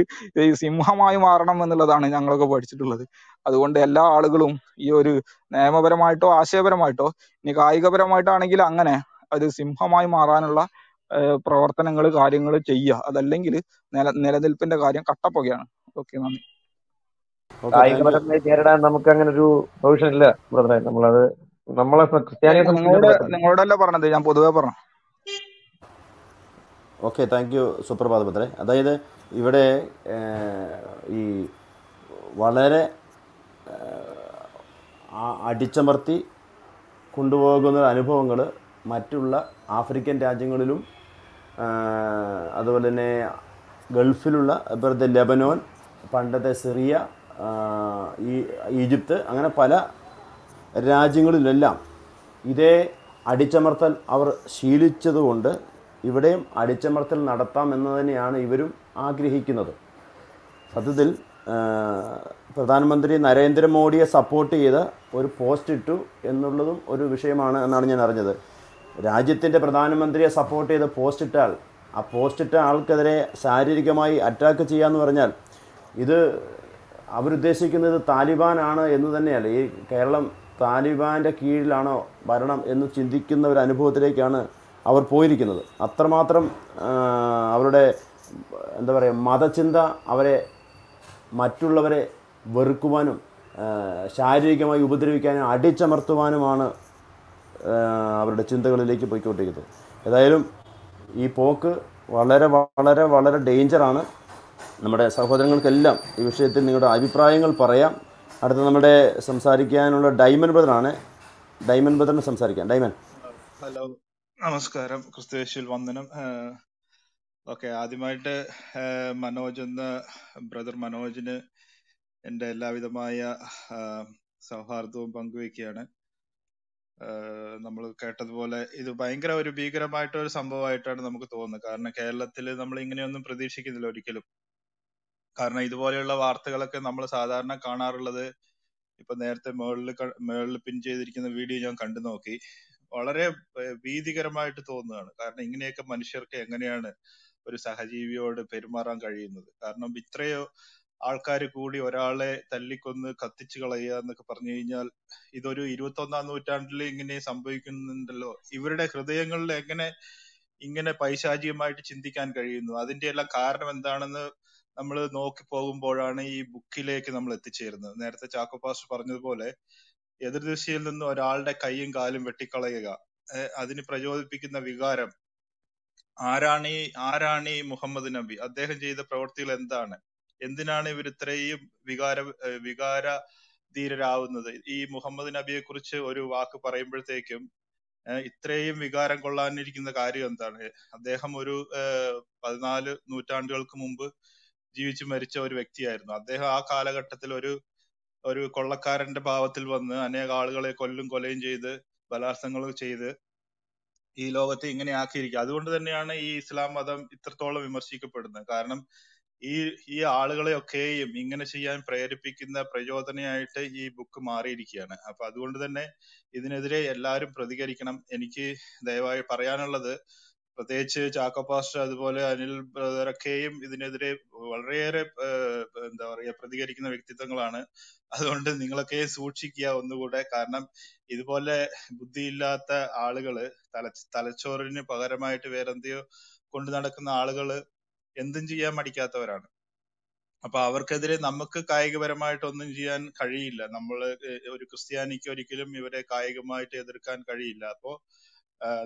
ഈ സിംഹമായി മാറണം എന്നുള്ളതാണ് ഞങ്ങളൊക്കെ പഠിച്ചിട്ടുള്ളത്. അതുകൊണ്ട് എല്ലാ ആളുകളും ഈ ഒരു നിയമപരമായിട്ടോ ആശയപരമായിട്ടോ ഇനി കായികപരമായിട്ടാണെങ്കിൽ അങ്ങനെ അത് സിംഹമായി മാറാനുള്ള പ്രവർത്തനങ്ങൾ കാര്യങ്ങൾ ചെയ്യുക. അതല്ലെങ്കിൽ നില നിലനിൽപ്പിന്റെ കാര്യം കട്ടപ്പുകയാണ്. ഓക്കെ നന്ദി. കായികപരമായി നേരിടാൻ നമുക്ക് അങ്ങനെ ഒരു പ്രൊവിഷൻ ഇല്ല ബ്രദറെ. നമ്മളത് നമ്മളെ ക്രിസ്ത്യാനിയെ നിങ്ങളോടല്ല പറഞ്ഞത്? ഞാൻ പൊതുവെ പറഞ്ഞു. Okay thank you. സുപ്രഭാത ഭദ്രെ അതായത് ഇവിടെ ഈ വളരെ അടിച്ചമർത്തി കൊണ്ടുപോകുന്ന അനുഭവങ്ങൾ മറ്റുള്ള ആഫ്രിക്കൻ രാജ്യങ്ങളിലും അതുപോലെ തന്നെ ഗൾഫിലുള്ള ഇപ്പോഴത്തെ ലെബനോൻ പണ്ടത്തെ സിറിയ ഈ ഈജിപ്ത് അങ്ങനെ പല രാജ്യങ്ങളിലെല്ലാം ഇതേ അടിച്ചമർത്തൽ അവർ ശീലിച്ചതുകൊണ്ട് ഇവിടെയും അടിച്ചമർത്തൽ നടത്താം എന്ന് തന്നെയാണ് ഇവരും ആഗ്രഹിക്കുന്നത്. സത്യത്തിൽ പ്രധാനമന്ത്രി നരേന്ദ്രമോദിയെ സപ്പോർട്ട് ചെയ്ത് ഒരു പോസ്റ്റ് ഇട്ടു എന്നുള്ളതും ഒരു വിഷയമാണ് എന്നാണ് ഞാൻ അറിഞ്ഞത്. രാജ്യത്തിന്റെ പ്രധാനമന്ത്രിയെ സപ്പോർട്ട് ചെയ്ത് പോസ്റ്റ് ഇട്ടാൽ ആ പോസ്റ്റ് ഇട്ട ആൾക്കെതിരെ ശാരീരികമായി അറ്റാക്ക് ചെയ്യാമെന്ന് പറഞ്ഞാൽ ഇത് അവരുദ്ദേശിക്കുന്നത് താലിബാനാണ് എന്ന് തന്നെയല്ല. ഈ കേരളം താലിബാന്റെ കീഴിലാണോ ഭരണം എന്ന് ചിന്തിക്കുന്ന ഒരു അനുഭവത്തിലേക്കാണ് അവർ പോയിരിക്കുന്നത്. അത്രമാത്രം അവരുടെ എന്താ പറയുക മതചിന്ത അവരെ മറ്റുള്ളവരെ വെറുക്കുവാനും ശാരീരികമായി ഉപദ്രവിക്കാനും അടിച്ചമർത്തുവാനുമാണ് അവരുടെ ചിന്തകളിലേക്ക് പോയിക്കൊണ്ടിരിക്കുന്നത്. ഏതായാലും ഈ പോക്ക് വളരെ വളരെ വളരെ ഡേഞ്ചറാണ്. നമ്മുടെ സഹോദരങ്ങൾക്കെല്ലാം ഈ വിഷയത്തിൽ നിങ്ങളുടെ അഭിപ്രായങ്ങൾ പറയാം. അടുത്ത നമ്മുടെ സംസാരിക്കാനുള്ള ഡൈമൻ ബ്രദറാണ്. ഡൈമൻ ബ്രദറിന് സംസാരിക്കാം. ഡൈമൻ. ഹലോ. നമസ്കാരം. ക്രിസ്തുവേശുവിൽ വന്ദനം. ഓക്കെ ആദ്യമായിട്ട് മനോജ് എന്ന ബ്രദർ മനോജിന് എന്റെ എല്ലാവിധമായ സൗഹാർദ്ദവും പങ്കുവെക്കുകയാണ്. നമ്മൾ കേട്ടതുപോലെ ഇത് ഭയങ്കര ഒരു ഭീകരമായിട്ട് ഒരു സംഭവമായിട്ടാണ് നമുക്ക് തോന്നുന്നത്. കാരണം കേരളത്തിൽ നമ്മൾ ഇങ്ങനെയൊന്നും പ്രതീക്ഷിക്കുന്നില്ല ഒരിക്കലും. കാരണം ഇതുപോലെയുള്ള വാർത്തകളൊക്കെ നമ്മൾ സാധാരണ കാണാറുള്ളത് ഇപ്പൊ നേരത്തെ മുകളിൽ മുകളിൽ പിൻ ചെയ്തിരിക്കുന്ന വീഡിയോ ഞാൻ കണ്ടു നോക്കി. വളരെ ഭീതികരമായിട്ട് തോന്നുകയാണ്. കാരണം ഇങ്ങനെയൊക്കെ മനുഷ്യർക്ക് എങ്ങനെയാണ് ഒരു സഹജീവിയോട് പെരുമാറാൻ കഴിയുന്നത്? കാരണം ഇത്രയോ ആൾക്കാർ കൂടി ഒരാളെ തല്ലിക്കൊന്ന് കത്തിച്ചു കളയുക എന്നൊക്കെ പറഞ്ഞു കഴിഞ്ഞാൽ ഇതൊരു ഇരുപത്തി ഒന്നാം നൂറ്റാണ്ടിൽ ഇങ്ങനെ സംഭവിക്കുന്നുണ്ടല്ലോ. ഇവരുടെ ഹൃദയങ്ങളിൽ എങ്ങനെ ഇങ്ങനെ പൈശാചികമായിട്ട് ചിന്തിക്കാൻ കഴിയുന്നു? അതിന്റെ എല്ലാം കാരണം എന്താണെന്ന് നമ്മൾ നോക്കി പോകുമ്പോഴാണ് ഈ ബുക്കിലേക്ക് നമ്മൾ എത്തിച്ചേരുന്നത്. നേരത്തെ ചാക്കോ പാസ്റ്റർ പറഞ്ഞതുപോലെ എതിർദിശയിൽ നിന്ന് ഒരാളുടെ കൈയും കാലും വെട്ടിക്കളയുക. അതിന് പ്രചോദിപ്പിക്കുന്ന വികാരം ആരാണ് ഈ ആരാണ് ഈ മുഹമ്മദ് നബി? അദ്ദേഹം ചെയ്ത പ്രവൃത്തികൾ എന്താണ്? എന്തിനാണ് ഇവർ ഇത്രയും വികാര വികാര ധീരരാവുന്നത് ഈ മുഹമ്മദ് നബിയെ കുറിച്ച് ഒരു വാക്ക് പറയുമ്പോഴത്തേക്കും ഇത്രയും വികാരം കൊള്ളാനിരിക്കുന്ന കാര്യം എന്താണ്? അദ്ദേഹം ഒരു പതിനാല് നൂറ്റാണ്ടുകൾക്ക് മുമ്പ് ജീവിച്ചു മരിച്ച ഒരു വ്യക്തിയായിരുന്നു. അദ്ദേഹം ആ കാലഘട്ടത്തിൽ ഒരു ഒരു കൊള്ളക്കാരന്റെ ഭാവത്തിൽ വന്ന് അനേക ആളുകളെ കൊല്ലും കൊലയും ചെയ്ത് ബലാത്സംഗങ്ങൾ ചെയ്ത് ഈ ലോകത്തെ ഇങ്ങനെ ആക്കിയിരിക്കുക. അതുകൊണ്ട് തന്നെയാണ് ഈ ഇസ്ലാം മതം ഇത്രത്തോളം വിമർശിക്കപ്പെടുന്നത്. കാരണം ഈ ഈ ആളുകളെയൊക്കെയും ഇങ്ങനെ ചെയ്യാൻ പ്രേരിപ്പിക്കുന്ന പ്രചോദനയായിട്ട് ഈ ബുക്ക് മാറിയിരിക്കുകയാണ്. അപ്പൊ അതുകൊണ്ട് തന്നെ ഇതിനെതിരെ എല്ലാവരും പ്രതികരിക്കണം. എനിക്ക് ദയവായി പറയാനുള്ളത് പ്രത്യേകിച്ച് ചാക്കോ പാസ്റ്റർ അതുപോലെ അനിൽ ബ്രദറൊക്കെയും ഇതിനെതിരെ വളരെയേറെ എന്താ പറയാ പ്രതികരിക്കുന്ന വ്യക്തിത്വങ്ങളാണ്. അതുകൊണ്ട് നിങ്ങളൊക്കെ സൂക്ഷിക്കുക ഒന്നുകൂടെ. കാരണം ഇതുപോലെ ബുദ്ധിയില്ലാത്ത ആളുകൾ തല തലച്ചോറിന് പകരമായിട്ട് വേറെന്തെയോ കൊണ്ടു നടക്കുന്ന ആളുകൾ എന്തും ചെയ്യാൻ മടിക്കാത്തവരാണ്. അപ്പൊ അവർക്കെതിരെ നമുക്ക് കായികപരമായിട്ട് ഒന്നും ചെയ്യാൻ കഴിയില്ല. നമ്മൾ ഒരു ക്രിസ്ത്യാനിക്ക് ഒരിക്കലും ഇവരെ കായികമായിട്ട് എതിർക്കാൻ കഴിയില്ല. അപ്പോ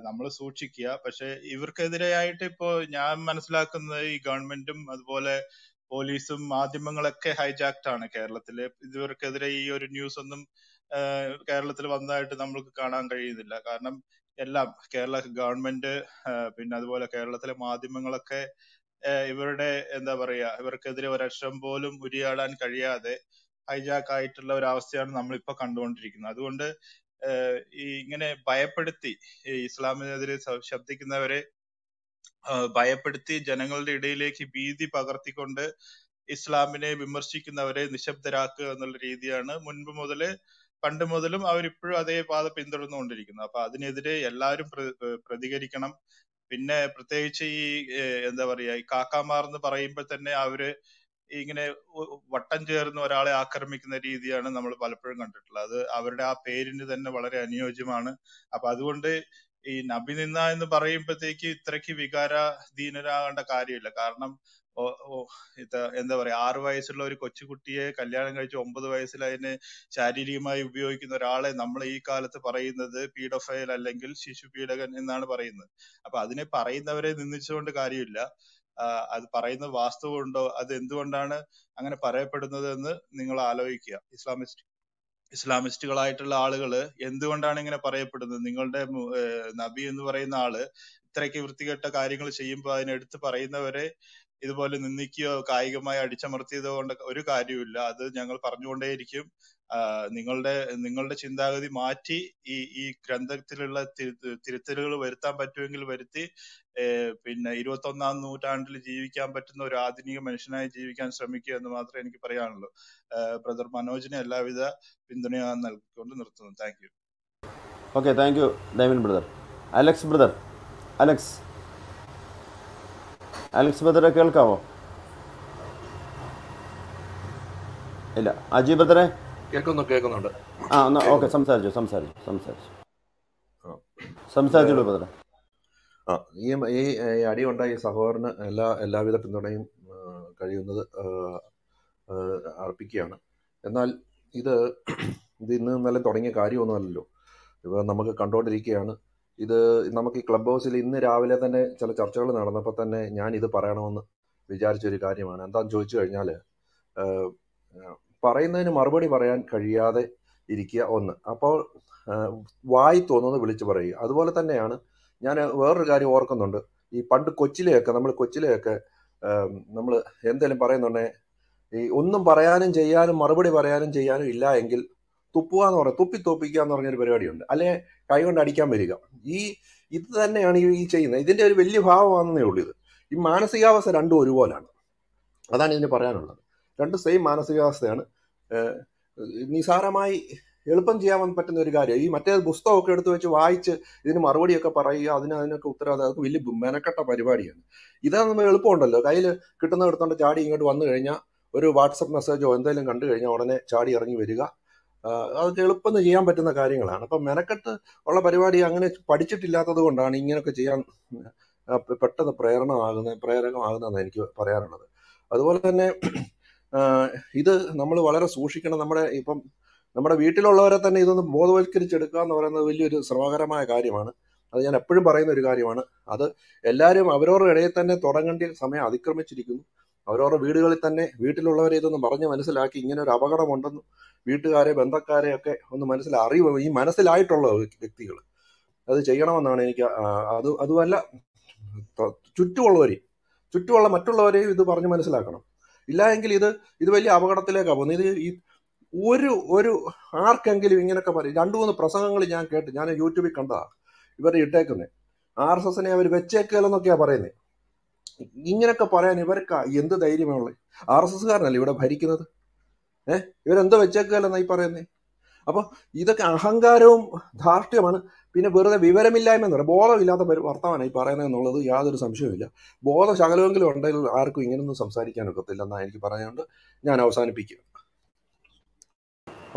നമ്മൾ സൂക്ഷിക്കുക. പക്ഷെ ഇവർക്കെതിരെയായിട്ട് ഇപ്പോ ഞാൻ മനസ്സിലാക്കുന്നത് ഈ ഗവൺമെന്റും അതുപോലെ പോലീസും മാധ്യമങ്ങളൊക്കെ ഹൈജാക്ട് ആണ് കേരളത്തിൽ. ഇവർക്കെതിരെ ഈ ഒരു ന്യൂസ് ഒന്നും കേരളത്തിൽ വന്നതായിട്ട് നമ്മൾക്ക് കാണാൻ കഴിയുന്നില്ല. കാരണം എല്ലാം കേരള ഗവൺമെന്റ് പിന്നെ അതുപോലെ കേരളത്തിലെ മാധ്യമങ്ങളൊക്കെ ഇവരുടെ എന്താ പറയാ ഇവർക്കെതിരെ ഒരക്ഷരം പോലും ഉരിയാടാൻ കഴിയാതെ ഹൈജാക്ക് ആയിട്ടുള്ള ഒരു അവസ്ഥയാണ് നമ്മളിപ്പോ കണ്ടുകൊണ്ടിരിക്കുന്നത്. അതുകൊണ്ട് ഇങ്ങനെ ഭയപ്പെടുത്തി ഇസ്ലാമിനെതിരെ ശബ്ദിക്കുന്നവരെ ഭയപ്പെടുത്തി ജനങ്ങളുടെ ഇടയിലേക്ക് ഭീതി പകർത്തിക്കൊണ്ട് ഇസ്ലാമിനെ വിമർശിക്കുന്നവരെ നിശബ്ദരാക്കുക എന്നുള്ള രീതിയാണ് മുൻപ് മുതൽ പണ്ട് മുതലും അവരിപ്പോഴും അതേ പാത പിന്തുടർന്നുകൊണ്ടിരിക്കുന്നു അപ്പൊ അതിനെതിരെ എല്ലാവരും പ്രതികരിക്കണം. പിന്നെ പ്രത്യേകിച്ച് ഈ എന്താ പറയാ ഈ കാക്കാമാർ എന്ന് പറയുമ്പോൾ തന്നെ അവർ ഇങ്ങനെ വട്ടം ചേർന്ന് ഒരാളെ ആക്രമിക്കുന്ന രീതിയാണ് നമ്മൾ പലപ്പോഴും കണ്ടിട്ടുള്ളത്. അത് അവരുടെ ആ പേരിന് തന്നെ വളരെ അനുയോജ്യമാണ്. അപ്പൊ അതുകൊണ്ട് ഈ നബി നിന്ന എന്ന് പറയുമ്പോഴത്തേക്ക് ഇത്രയ്ക്ക് വികാരാധീനരാകേണ്ട കാര്യമില്ല. കാരണം ഇത് എന്താ പറയാ ആറു വയസ്സുള്ള ഒരു കൊച്ചുകുട്ടിയെ കല്യാണം കഴിച്ച് ഒമ്പത് വയസ്സിൽ അതിനെ ശാരീരികമായി ഉപയോഗിക്കുന്ന ഒരാളെ നമ്മൾ ഈ കാലത്ത് പറയുന്നത് പീഡോഫൈൽ അല്ലെങ്കിൽ ശിശു പീഡകൻ എന്നാണ് പറയുന്നത്. അപ്പൊ അതിനെ പറയുന്നവരെ നിന്ദിച്ചുകൊണ്ട് കാര്യമില്ല. അത് പറയുന്നത് വാസ്തവമുണ്ടോ അത് എന്തുകൊണ്ടാണ് അങ്ങനെ പറയപ്പെടുന്നത് എന്ന് നിങ്ങൾ ആലോചിക്കുക. ഇസ്ലാമിസ്റ്റ് ഇസ്ലാമിസ്റ്റുകളായിട്ടുള്ള ആളുകൾ എന്തുകൊണ്ടാണ് ഇങ്ങനെ പറയപ്പെടുന്നത്? നിങ്ങളുടെ നബി എന്ന് പറയുന്ന ആൾ ഇത്രയ്ക്ക് വൃത്തികെട്ട കാര്യങ്ങൾ ചെയ്യുമ്പോൾ അതിനെടുത്ത് പറയുന്നവരെ ഇതുപോലെ നിന്ദിക്കുകയോ കായികമായി അടിച്ചമർത്തിയതോ കൊണ്ട് ഒരു കാര്യവുമില്ല. അത് ഞങ്ങൾ പറഞ്ഞുകൊണ്ടേയിരിക്കും. നിങ്ങളുടെ നിങ്ങളുടെ ചിന്താഗതി മാറ്റി ഈ ഈ ഗ്രന്ഥത്തിലുള്ള തിരു- തിരുത്തലുകൾ വരുത്താൻ പറ്റുമെങ്കിൽ വരുത്തി പിന്നെ ഇരുപത്തി ഒന്നാം നൂറ്റാണ്ടിൽ ജീവിക്കാൻ പറ്റുന്ന ഒരു ആധുനിക മനുഷ്യനായി ജീവിക്കാൻ ശ്രമിക്കുക എന്ന് മാത്രമേ എനിക്ക് പറയാനുള്ളൂ. ബ്രദർ മനോജിനെ എല്ലാവിധ പിന്തുണയും നൽകിക്കൊണ്ട് നിർത്തുന്നു. Thank you. Okay thank you Daimon brother. Alex brother Alex. Alex ബ്രദറെ കേൾക്കാമോ ഇല്ല. അജി ബ്രദറെ? കേൾക്കുന്നു കേൾക്കുന്നുണ്ട്. ആ എന്നാ ഓക്കെ സംസാരിച്ചു സംസാരിച്ചു സംസാരിച്ചു. സംസാരിച്ചോളൂ ആ ഈ ഈ ഈ അടി ഉണ്ടായ ഈ സഹോദരന് എല്ലാ എല്ലാവിധ പിന്തുണയും കഴിയുന്നത് അർപ്പിക്കുകയാണ്. എന്നാൽ ഇത് ഇത് ഇന്ന് ഇന്നലെ തുടങ്ങിയ കാര്യമൊന്നുമല്ലല്ലോ. ഇപ്പോൾ നമുക്ക് കണ്ടുകൊണ്ടിരിക്കുകയാണ്. ഇത് നമുക്ക് ഈ ക്ലബ് ഹൗസിൽ ഇന്ന് രാവിലെ തന്നെ ചില ചർച്ചകൾ നടന്നപ്പോൾ തന്നെ ഞാൻ ഇത് പറയണമെന്ന് വിചാരിച്ചൊരു കാര്യമാണ്. എന്താണെന്ന് ചോദിച്ചു കഴിഞ്ഞാൽ പറയുന്നതിന് മറുപടി പറയാൻ കഴിയാതെ ഇരിക്കുക ഒന്ന്. അപ്പോൾ വായി തോന്നുന്നത് വിളിച്ചു പറയുക. അതുപോലെ തന്നെയാണ് ഞാൻ വേറൊരു കാര്യം ഓർക്കുന്നുണ്ട്. ഈ പണ്ട് കൊച്ചിലെയൊക്കെ നമ്മൾ കൊച്ചിലെയൊക്കെ നമ്മൾ എന്തെങ്കിലും പറയുന്നുണ്ടേ ഈ ഒന്നും പറയാനും ചെയ്യാനും മറുപടി പറയാനും ചെയ്യാനും ഇല്ല എങ്കിൽ തുപ്പുക എന്ന് പറയുക തുപ്പി തോപ്പിക്കുക എന്ന് പറഞ്ഞൊരു പരിപാടിയുണ്ട്. അല്ലെ കൈ കൊണ്ട് അടിക്കാൻ വരിക. ഈ ഇത് തന്നെയാണ് ഈ ചെയ്യുന്നത്. ഇതിന്റെ ഒരു വലിയ ഭാവമാണെന്നേ ഉള്ളൂ ഇത്. ഈ മാനസികാവസ്ഥ രണ്ടും ഒരുപോലാണ്. അതാണ് ഇതിന് പറയാനുള്ളത്. രണ്ട് സെയിം മാനസികാവസ്ഥയാണ്. നിസാരമായി എളുപ്പം ചെയ്യാൻ പറ്റുന്ന ഒരു കാര്യം. ഈ മറ്റേ പുസ്തകമൊക്കെ എടുത്തു വെച്ച് വായിച്ച് ഇതിന് മറുപടിയൊക്കെ പറയുക അതിന് അതിനൊക്കെ ഉത്തരം അതൊക്കെ വലിയ മെനക്കെട്ട പരിപാടിയാണ്. ഇതാ നമ്മൾ എളുപ്പമുണ്ടല്ലോ. കയ്യിൽ കിട്ടുന്ന എടുത്തോണ്ട് ചാടി ഇങ്ങോട്ട് വന്നു കഴിഞ്ഞാൽ ഒരു വാട്സപ്പ് മെസ്സേജോ എന്തെങ്കിലും കണ്ടു കഴിഞ്ഞാൽ ഉടനെ ചാടി ഇറങ്ങി വരിക. അത് അതൊക്കെ എളുപ്പം ചെയ്യാൻ പറ്റുന്ന കാര്യങ്ങളാണ്. അപ്പം മെനക്കെട്ട് ഉള്ള പരിപാടി അങ്ങനെ പഠിച്ചിട്ടില്ലാത്തത് കൊണ്ടാണ് ഇങ്ങനെയൊക്കെ ചെയ്യാൻ പെട്ടെന്ന് പ്രേരണമാകുന്ന പ്രേരകമാകുന്നതെന്ന് എനിക്ക് പറയാനുള്ളത്. അതുപോലെ തന്നെ ഇത് നമ്മൾ വളരെ സൂക്ഷിക്കണം. നമ്മുടെ ഇപ്പം നമ്മുടെ വീട്ടിലുള്ളവരെ തന്നെ ഇതൊന്ന് ബോധവൽക്കരിച്ചെടുക്കുക എന്ന് പറയുന്നത് വലിയൊരു ശ്രമകരമായ കാര്യമാണ്. അത് ഞാൻ എപ്പോഴും പറയുന്ന ഒരു കാര്യമാണ്. അത് എല്ലാവരും അവരവരുടെ ഇടയിൽ തന്നെ തുടങ്ങേണ്ട സമയം അതിക്രമിച്ചിരിക്കുന്നു. അവരവരുടെ വീടുകളിൽ തന്നെ വീട്ടിലുള്ളവരെ ഇതൊന്ന് പറഞ്ഞ് മനസ്സിലാക്കി ഇങ്ങനെ ഒരു അപകടമുണ്ടെന്ന് വീട്ടുകാരെ ബന്ധക്കാരെ ഒക്കെ ഒന്ന് മനസ്സിൽ അറിവ് ഈ മനസ്സിലായിട്ടുള്ള വ്യക്തികൾ അത് ചെയ്യണമെന്നാണ് എനിക്ക് അത് അതുമല്ല ചുറ്റുമുള്ളവരെയും ചുറ്റുമുള്ള മറ്റുള്ളവരെയും ഇത് പറഞ്ഞ് മനസ്സിലാക്കണം. ഇല്ല എങ്കിൽ ഇത് ഇത് വലിയ അപകടത്തിലേക്കാണ് പോകുന്നത്. ഇത് ഈ ഒരു ഒരു ആർക്കെങ്കിലും ഇങ്ങനെയൊക്കെ പറയും രണ്ടു മൂന്ന് പ്രസംഗങ്ങൾ ഞാൻ കേട്ട് ഞാൻ യൂട്യൂബിൽ കണ്ടതാണ് ഇവർ ഇട്ടേക്കുന്നത് ആർ എസ് എസിനെ അവർ വെച്ചേക്കലെന്നൊക്കെയാണ് പറയുന്നത് ഇങ്ങനെയൊക്കെ പറയാൻ ഇവർക്ക് എന്ത് ധൈര്യമാണുള്ളത്? ആർ എസ് എസ്കാരനല്ലേ ഇവിടെ ഭരിക്കുന്നത്? ഏഹ് ഇവരെന്ത് ഈ പറയുന്നത് അപ്പൊ ഇതൊക്കെ അഹങ്കാരവും ധാർഷ്ട്യമാണ് പിന്നെ വെറുതെ വിവരമില്ലായ്മ എന്ന് പറയും. ബോധമില്ലാത്ത വർത്തമാനം ഈ പറയുന്നത് എന്നുള്ളത് യാതൊരു സംശയവുമില്ല. ബോധ ശകലമെങ്കിലും ഉണ്ടെങ്കിൽ ആർക്കും ഇങ്ങനൊന്നും സംസാരിക്കാൻ ഒക്കത്തില്ല എന്നാണ് എനിക്ക് പറയാനുണ്ട്. ഞാൻ അവസാനിപ്പിക്കുക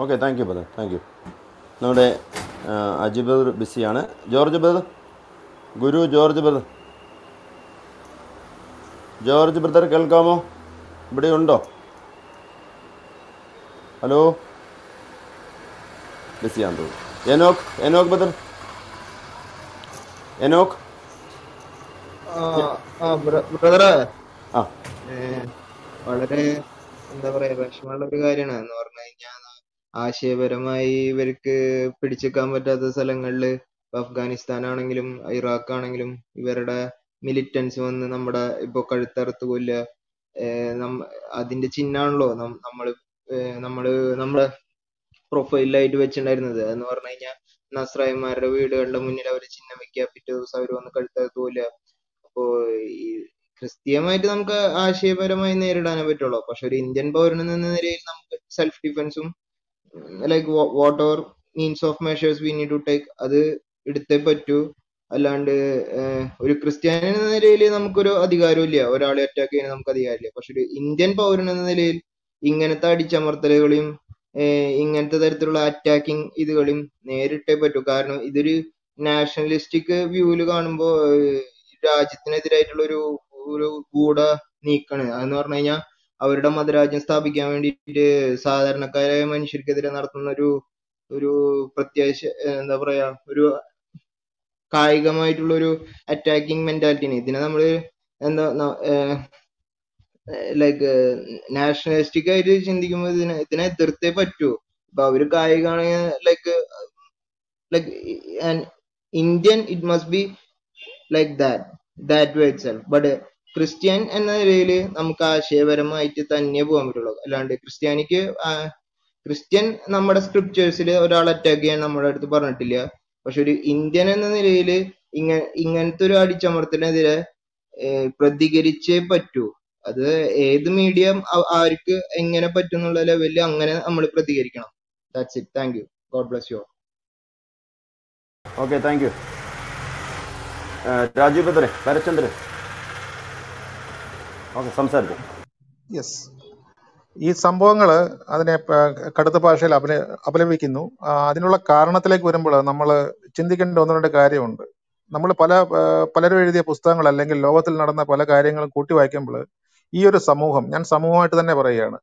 okay thank you brother thank you നമ്മുടെ അജിബ് ബിസിയാണ്. George brother Guru George brother. George brother കേൾക്കാമോ? ഇവിടെ ഉണ്ടോ ഹലോ? ബിസിയാന്ന് തോന്നുന്നു എനോക്ക് എനോക്ക് ബദർ എനോക്ക് ആ ബ്രദറെ വളരെ എന്താ പറയാ വിഷമമുള്ള ഒരു കാര്യമാണ്. എന്ന് പറഞ്ഞു കഴിഞ്ഞാൽ ആശയപരമായി ഇവർക്ക് പിടിച്ചെക്കാൻ പറ്റാത്ത സ്ഥലങ്ങളിൽ അഫ്ഗാനിസ്ഥാൻ ആണെങ്കിലും ഇറാഖ് ആണെങ്കിലും ഇവരുടെ മിലിറ്റൻസ് വന്ന് നമ്മുടെ ഇപ്പൊ കഴുത്തറുത്ത് കൊല്ലുക അതിന്റെ ചിഹ്നാണല്ലോ നമ്മൾ നമ്മൾ ഏഹ് നമ്മൾ നമ്മുടെ പ്രൊഫൈലിലായിട്ട് വെച്ചിട്ടുണ്ടായിരുന്നത്. എന്ന് പറഞ്ഞു കഴിഞ്ഞാൽ നസ്രായന്മാരുടെ വീടുകളുടെ മുന്നിൽ അവർ ചിഹ്നം വെക്കുക പിറ്റേ ദിവസം അവർ വന്ന് കഴുത്തറുത്ത് കൊല്ലുക. അപ്പോ ഈ ക്രിസ്തീയമായിട്ട് നമുക്ക് ആശയപരമായി നേരിടാനേ പറ്റുള്ളൂ. പക്ഷെ ഒരു ഇന്ത്യൻ പൗരൻ എന്ന നിലയിൽ നമുക്ക് self ഡിഫൻസും like what or means of measures we need to take അത് എടുത്തേ പറ്റൂ. അല്ലാണ്ട് ഒരു ക്രിസ്ത്യാനി എന്ന നിലയിൽ നമുക്കൊരു അധികാരമില്ല ഒരാളെ അറ്റാക്ക് ചെയ്യാൻ നമുക്ക് അധികാരമില്ല. പക്ഷെ ഒരു ഇന്ത്യൻ പൗരൻ എന്ന നിലയിൽ ഇങ്ങനത്തെ അടിച്ചമർത്തലുകളെയും ഇങ്ങനത്തെ തരത്തിലുള്ള അറ്റാക്കിംഗ് ഇതുകളും നേരിട്ടേ പറ്റൂ. കാരണം ഇതൊരു നാഷണലിസ്റ്റിക് വ്യൂവിൽ കാണുമ്പോൾ രാജ്യത്തിനെതിരായിട്ടുള്ള ഒരു ഒരു ഗൂഢ നീക്കാണ്. അതെന്ന് പറഞ്ഞു കഴിഞ്ഞാൽ അവരുടെ മതരാജ്യം സ്ഥാപിക്കാൻ വേണ്ടിയിട്ട് സാധാരണക്കാരായ മനുഷ്യർക്കെതിരെ നടത്തുന്ന ഒരു ഒരു പ്രത്യാശ എന്താ പറയാ ഒരു കായികമായിട്ടുള്ള ഒരു അറ്റാക്കിംഗ് നെ ഇതിനെ നമ്മൾ എന്താ ലൈക്ക് നാഷണലിസ്റ്റിക് ആയിട്ട് ചിന്തിക്കുമ്പോൾ ഇതിനെ ഇതിനെ എതിർത്തേ പറ്റൂ. ഇപ്പൊ അവർ കായികമാണെങ്കിൽ like like Indian it must be like that that way self but Christian എന്ന നിലയിൽ നമുക്ക് ആശയപരമായിട്ട് തന്നെ പോകാൻ പറ്റുള്ളൂ. അല്ലാണ്ട് ക്രിസ്ത്യാനിക്ക് ക്രിസ്ത്യൻ നമ്മുടെ സ്ക്രിപ്റ്റേഴ്സിൽ ഒരാൾ അറ്റാക്ക് ചെയ്യാൻ നമ്മുടെ അടുത്ത് പറഞ്ഞിട്ടില്ല. പക്ഷെ ഒരു ഇന്ത്യൻ എന്ന നിലയിൽ ഇങ്ങ ഇങ്ങനത്തെ ഒരു അടിച്ചമർത്തലിനെതിരെ പ്രതികരിച്ചേ പറ്റൂ. അത് ഏത് മീഡിയം ആർക്ക് എങ്ങനെ പറ്റും എന്നുള്ള ലെവലിൽ അങ്ങനെ നമ്മൾ പ്രതികരിക്കണം. That's it thank you God bless you okay thank you Rajiv Badre Karachandran okay സംസാരിക്കും. യെസ് ഈ സംഭവങ്ങൾ അതിനെ കടുത്ത ഭാഷയിൽ അപല അപലപിക്കുന്നു. അതിനുള്ള കാരണത്തിലേക്ക് വരുമ്പോൾ നമ്മൾ ചിന്തിക്കേണ്ട ഒന്ന് രണ്ട് കാര്യമുണ്ട്. നമ്മൾ പല പലരും എഴുതിയ പുസ്തകങ്ങൾ അല്ലെങ്കിൽ ലോകത്തിൽ നടന്ന പല കാര്യങ്ങളും കൂട്ടി വായിക്കുമ്പോൾ ഈ ഒരു സമൂഹം ഞാൻ സമൂഹമായിട്ട് തന്നെ പറയുകയാണ്.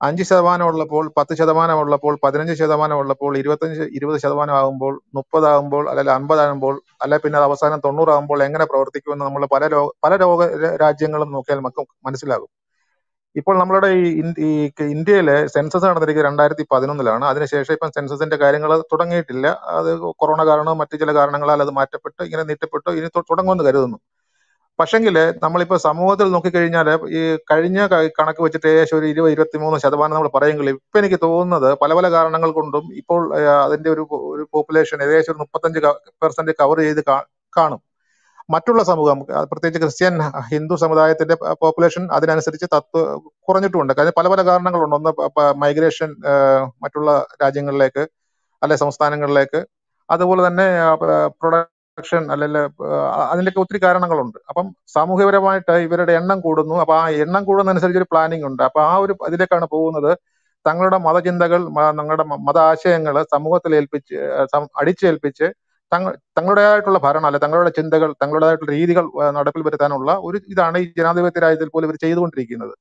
അഞ്ച് ശതമാനം ഉള്ളപ്പോൾ പത്ത് ശതമാനം ഉള്ളപ്പോൾ പതിനഞ്ച് ശതമാനം ഉള്ളപ്പോൾ ഇരുപത്തഞ്ച് ഇരുപത് ശതമാനം ആകുമ്പോൾ മുപ്പതാകുമ്പോൾ അല്ലെങ്കിൽ അമ്പതാകുമ്പോൾ അല്ലെ പിന്നെ അത് അവസാനം തൊണ്ണൂറാകുമ്പോൾ എങ്ങനെ പ്രവർത്തിക്കുമെന്ന് നമ്മൾ പല ലോക പല ലോക രാജ്യങ്ങളും നോക്കിയാൽ നമുക്ക് മനസ്സിലാകും. ഇപ്പോൾ നമ്മളുടെ ഈ ഇന്ത്യയിലെ സെൻസസ് നടന്നിരിക്കുന്നത് രണ്ടായിരത്തി പതിനൊന്നിലാണ് അതിനുശേഷം ഇപ്പം സെൻസസിന്റെ കാര്യങ്ങൾ തുടങ്ങിയിട്ടില്ല. അത് കൊറോണ കാരണവും മറ്റു ചില കാരണങ്ങളാൽ അത് മാറ്റപ്പെട്ടു ഇങ്ങനെ നീട്ടപ്പെട്ടു ഇനി തുടങ്ങുമെന്ന് കരുതുന്നു. പക്ഷെങ്കിൽ നമ്മളിപ്പോ സമൂഹത്തിൽ നോക്കിക്കഴിഞ്ഞാൽ ഈ കഴിഞ്ഞ കണക്ക് വെച്ചിട്ട് ഏകദേശം ഒരു ഇരുപത് ഇരുപത്തിമൂന്ന് ശതമാനം നമ്മൾ പറയുമെങ്കിൽ ഇപ്പൊ എനിക്ക് തോന്നുന്നത് പല പല കാരണങ്ങൾ കൊണ്ടും ഇപ്പോൾ അതിന്റെ ഒരു ഒരു പോപ്പുലേഷൻ ഏകദേശം ഒരു മുപ്പത്തഞ്ച് പെർസെന്റ് കവർ ചെയ്ത് കാണും. മറ്റുള്ള സമൂഹം പ്രത്യേകിച്ച് ക്രിസ്ത്യൻ ഹിന്ദു സമുദായത്തിന്റെ പോപ്പുലേഷൻ അതിനനുസരിച്ച് തത്വ കുറഞ്ഞിട്ടുമുണ്ട്. കാരണം പല പല കാരണങ്ങളുണ്ട്. ഒന്ന് മൈഗ്രേഷൻ മറ്റുള്ള രാജ്യങ്ങളിലേക്ക് അല്ലെ സംസ്ഥാനങ്ങളിലേക്ക്. അതുപോലെ തന്നെ പ്രൊഡക്ഷൻ അല്ലെങ്കിൽ അതിന്റെയൊക്കെ ഒത്തിരി കാരണങ്ങളുണ്ട്. അപ്പം സാമൂഹികപരമായിട്ട് ഇവരുടെ എണ്ണം കൂടുന്നു. അപ്പൊ ആ എണ്ണം കൂടുന്നതനുസരിച്ച് ഒരു പ്ലാനിംഗ് ഉണ്ട്. അപ്പൊ ആ ഒരു ഇതിലേക്കാണ് പോകുന്നത്. തങ്ങളുടെ മതചിന്തകൾ തങ്ങളുടെ മത ആശയങ്ങൾ സമൂഹത്തിൽ ഏൽപ്പിച്ച് അടിച്ചേൽപ്പിച്ച് തങ്ങൾ തങ്ങളുടേതായിട്ടുള്ള ഭരണം അല്ലെ തങ്ങളുടെ ചിന്തകൾ തങ്ങളുടേതായിട്ടുള്ള രീതികൾ നടപ്പിൽ വരുത്താനുള്ള ഒരു ഇതാണ് ഈ ജനാധിപത്യ രാജ്യത്തിൽ പോലും ഇവർ ചെയ്തുകൊണ്ടിരിക്കുന്നത്.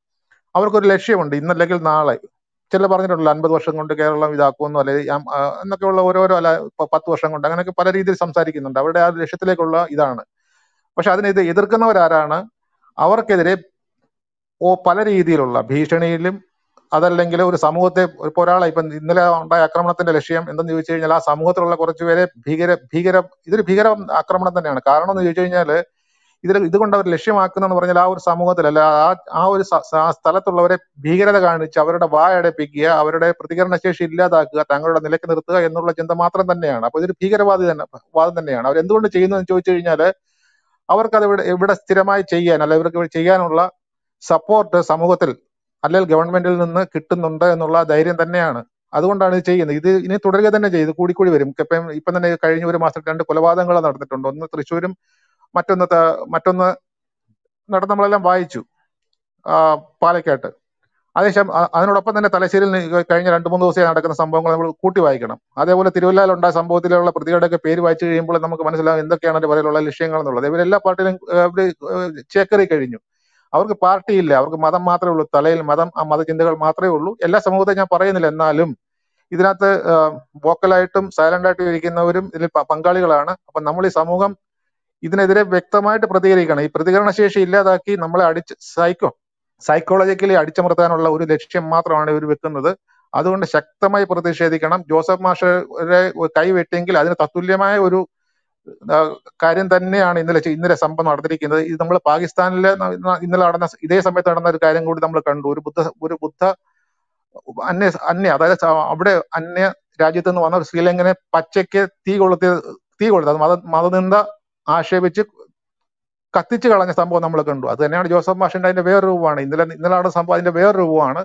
അവർക്കൊരു ലക്ഷ്യമുണ്ട്. ഇന്നല്ലെങ്കിൽ നാളെ ചില പറഞ്ഞിട്ടുണ്ടല്ലോ അൻപത് വർഷം കൊണ്ട് കേരളം ഇതാക്കുമെന്നോ അല്ലെങ്കിൽ എന്നൊക്കെയുള്ള ഓരോരോ അല്ല പത്ത് വർഷം കൊണ്ട് അങ്ങനെയൊക്കെ പല രീതിയിൽ സംസാരിക്കുന്നുണ്ട്. അവരുടെ ആ ലക്ഷ്യത്തിലേക്കുള്ള ഇതാണ്. പക്ഷെ അതിനെ ഇത് എതിർക്കുന്നവരാരാണ്? അവർക്കെതിരെ ഓ പല രീതിയിലുള്ള ഭീഷണിയിലും അതല്ലെങ്കിൽ ഒരു സമൂഹത്തെ ഇപ്പൊ ഒരാളെ ഇപ്പം ഇന്നലെ ഉണ്ടായ ആക്രമണത്തിന്റെ ലക്ഷ്യം എന്തെന്ന് ചോദിച്ചു കഴിഞ്ഞാൽ ആ സമൂഹത്തിലുള്ള കുറച്ചുപേരെ ഭീകര ഭീകര ഇതൊരു ഭീകര ആക്രമണം തന്നെയാണ്. കാരണം എന്ന് ചോദിച്ചു കഴിഞ്ഞാൽ ഇതിൽ ഇതുകൊണ്ട് അവർ ലക്ഷ്യമാക്കുന്നതെന്ന് പറഞ്ഞാൽ ആ ഒരു സമൂഹത്തിൽ അല്ല ആ ആ ഒരു സ്ഥലത്തുള്ളവരെ ഭീകരത കാണിച്ച് അവരുടെ വായടപ്പിക്കുക അവരുടെ പ്രതികരണശേഷി ഇല്ലാതാക്കുക തങ്ങളുടെ നിലയ്ക്ക് നിർത്തുക എന്നുള്ള ചിന്ത മാത്രം തന്നെയാണ്. അപ്പൊ ഇതൊരു ഭീകരവാദി തന്നെ വാദം തന്നെയാണ്. അവർ എന്തുകൊണ്ട് ചെയ്യുന്നതെന്ന് ചോദിച്ചു കഴിഞ്ഞാൽ അവർക്ക് അത് ഇവിടെ ഇവിടെ സ്ഥിരമായി ചെയ്യാൻ അല്ല ഇവർക്ക് ചെയ്യാനുള്ള സപ്പോർട്ട് സമൂഹത്തിൽ അല്ലെങ്കിൽ ഗവൺമെന്റിൽ നിന്ന് കിട്ടുന്നുണ്ട് എന്നുള്ള ധൈര്യം തന്നെയാണ്. അതുകൊണ്ടാണ് ഇത് ചെയ്യുന്നത്. ഇത് ഇനി തുടരുക തന്നെ ചെയ്ത്. കൂടിക്കൂടി വരും. ഇപ്പം ഇപ്പം തന്നെ കഴിഞ്ഞ ഒരു മാസത്തിൽ രണ്ട് കൊലപാതകങ്ങൾ നടന്നിട്ടുണ്ട്. ഒന്ന് തൃശ്ശൂരും മറ്റൊന്ന് മറ്റൊന്ന് നടന്ന് നമ്മളെല്ലാം വായിച്ചു പാലക്കാട്ട്. അതേശം അതിനോടൊപ്പം തന്നെ തലശ്ശേരിയിൽ കഴിഞ്ഞ രണ്ട് മൂന്ന് ദിവസമായി നടക്കുന്ന സംഭവങ്ങൾ നമ്മൾ കൂട്ടി വായിക്കണം. അതേപോലെ തിരുവല്ലയിലുണ്ടായ സംഭവത്തിലുള്ള പ്രതികളുടെയൊക്കെ പേര് വായിച്ചു കഴിയുമ്പോൾ നമുക്ക് മനസ്സിലാവും എന്തൊക്കെയാണ് അതിന്റെ പുറകിലുള്ള ലക്ഷ്യങ്ങൾ എന്നുള്ളത്. ഇവരെല്ലാ പാർട്ടിയിലും അവർ ചേക്കറി കഴിഞ്ഞു. അവർക്ക് പാർട്ടിയില്ല അവർക്ക് മതം മാത്രമേ ഉള്ളൂ തലയിൽ മതം ആ മതചിന്തകൾ മാത്രമേ ഉള്ളൂ. എല്ലാ സമൂഹത്തെ ഞാൻ പറയുന്നില്ല എന്നാലും ഇതിനകത്ത് വോക്കലായിട്ടും സൈലന്റ് ആയിട്ടും ഇരിക്കുന്നവരും ഇതിൽ പങ്കാളികളാണ്. അപ്പൊ നമ്മൾ ഈ സമൂഹം ഇതിനെതിരെ വ്യക്തമായിട്ട് പ്രതികരിക്കണം. ഈ പ്രതികരണ ശേഷി ഇല്ലാതാക്കി നമ്മളെ അടിച്ച് സൈക്കോ സൈക്കോളജിക്കലി അടിച്ചമർത്താനുള്ള ഒരു ലക്ഷ്യം മാത്രമാണ് ഇവർ വെക്കുന്നത്. അതുകൊണ്ട് ശക്തമായി പ്രതിഷേധിക്കണം. ജോസഫ് മാഷരെ കൈവെട്ടിയെങ്കിൽ അതിന് തത്തുല്യമായ ഒരു കാര്യം തന്നെയാണ് ഇന്നലെ ഇന്നലെ സംഭവം നടന്നിരിക്കുന്നത്. ഇത് നമ്മൾ പാകിസ്ഥാനിലെ ഇന്നലെ നടന്ന ഇതേ സമയത്ത് നടന്ന ഒരു കാര്യം കൂടി നമ്മൾ കണ്ടു. ഒരു ബുദ്ധ ഒരു ബുദ്ധ അന്യ അന്യ അതായത് അവിടെ അന്യ രാജ്യത്ത് നിന്ന് വന്ന ഒരു ശ്രീലങ്കനെ പച്ചയ്ക്ക് തീ കൊളുത്തിയ തീ കൊളുത്തി അത് മത മതനിന്ദ ആക്ഷേപിച്ച് കത്തിച്ചു കളഞ്ഞ സംഭവം നമ്മൾ കണ്ടു. അത് തന്നെയാണ് ജോസഫ് മാഷിന്റെ അതിന്റെ വേറെ രൂപമാണ്. ഇന്നലെ ഇന്നലാണ് സംഭവം അതിന്റെ വേറെ രൂപമാണ്.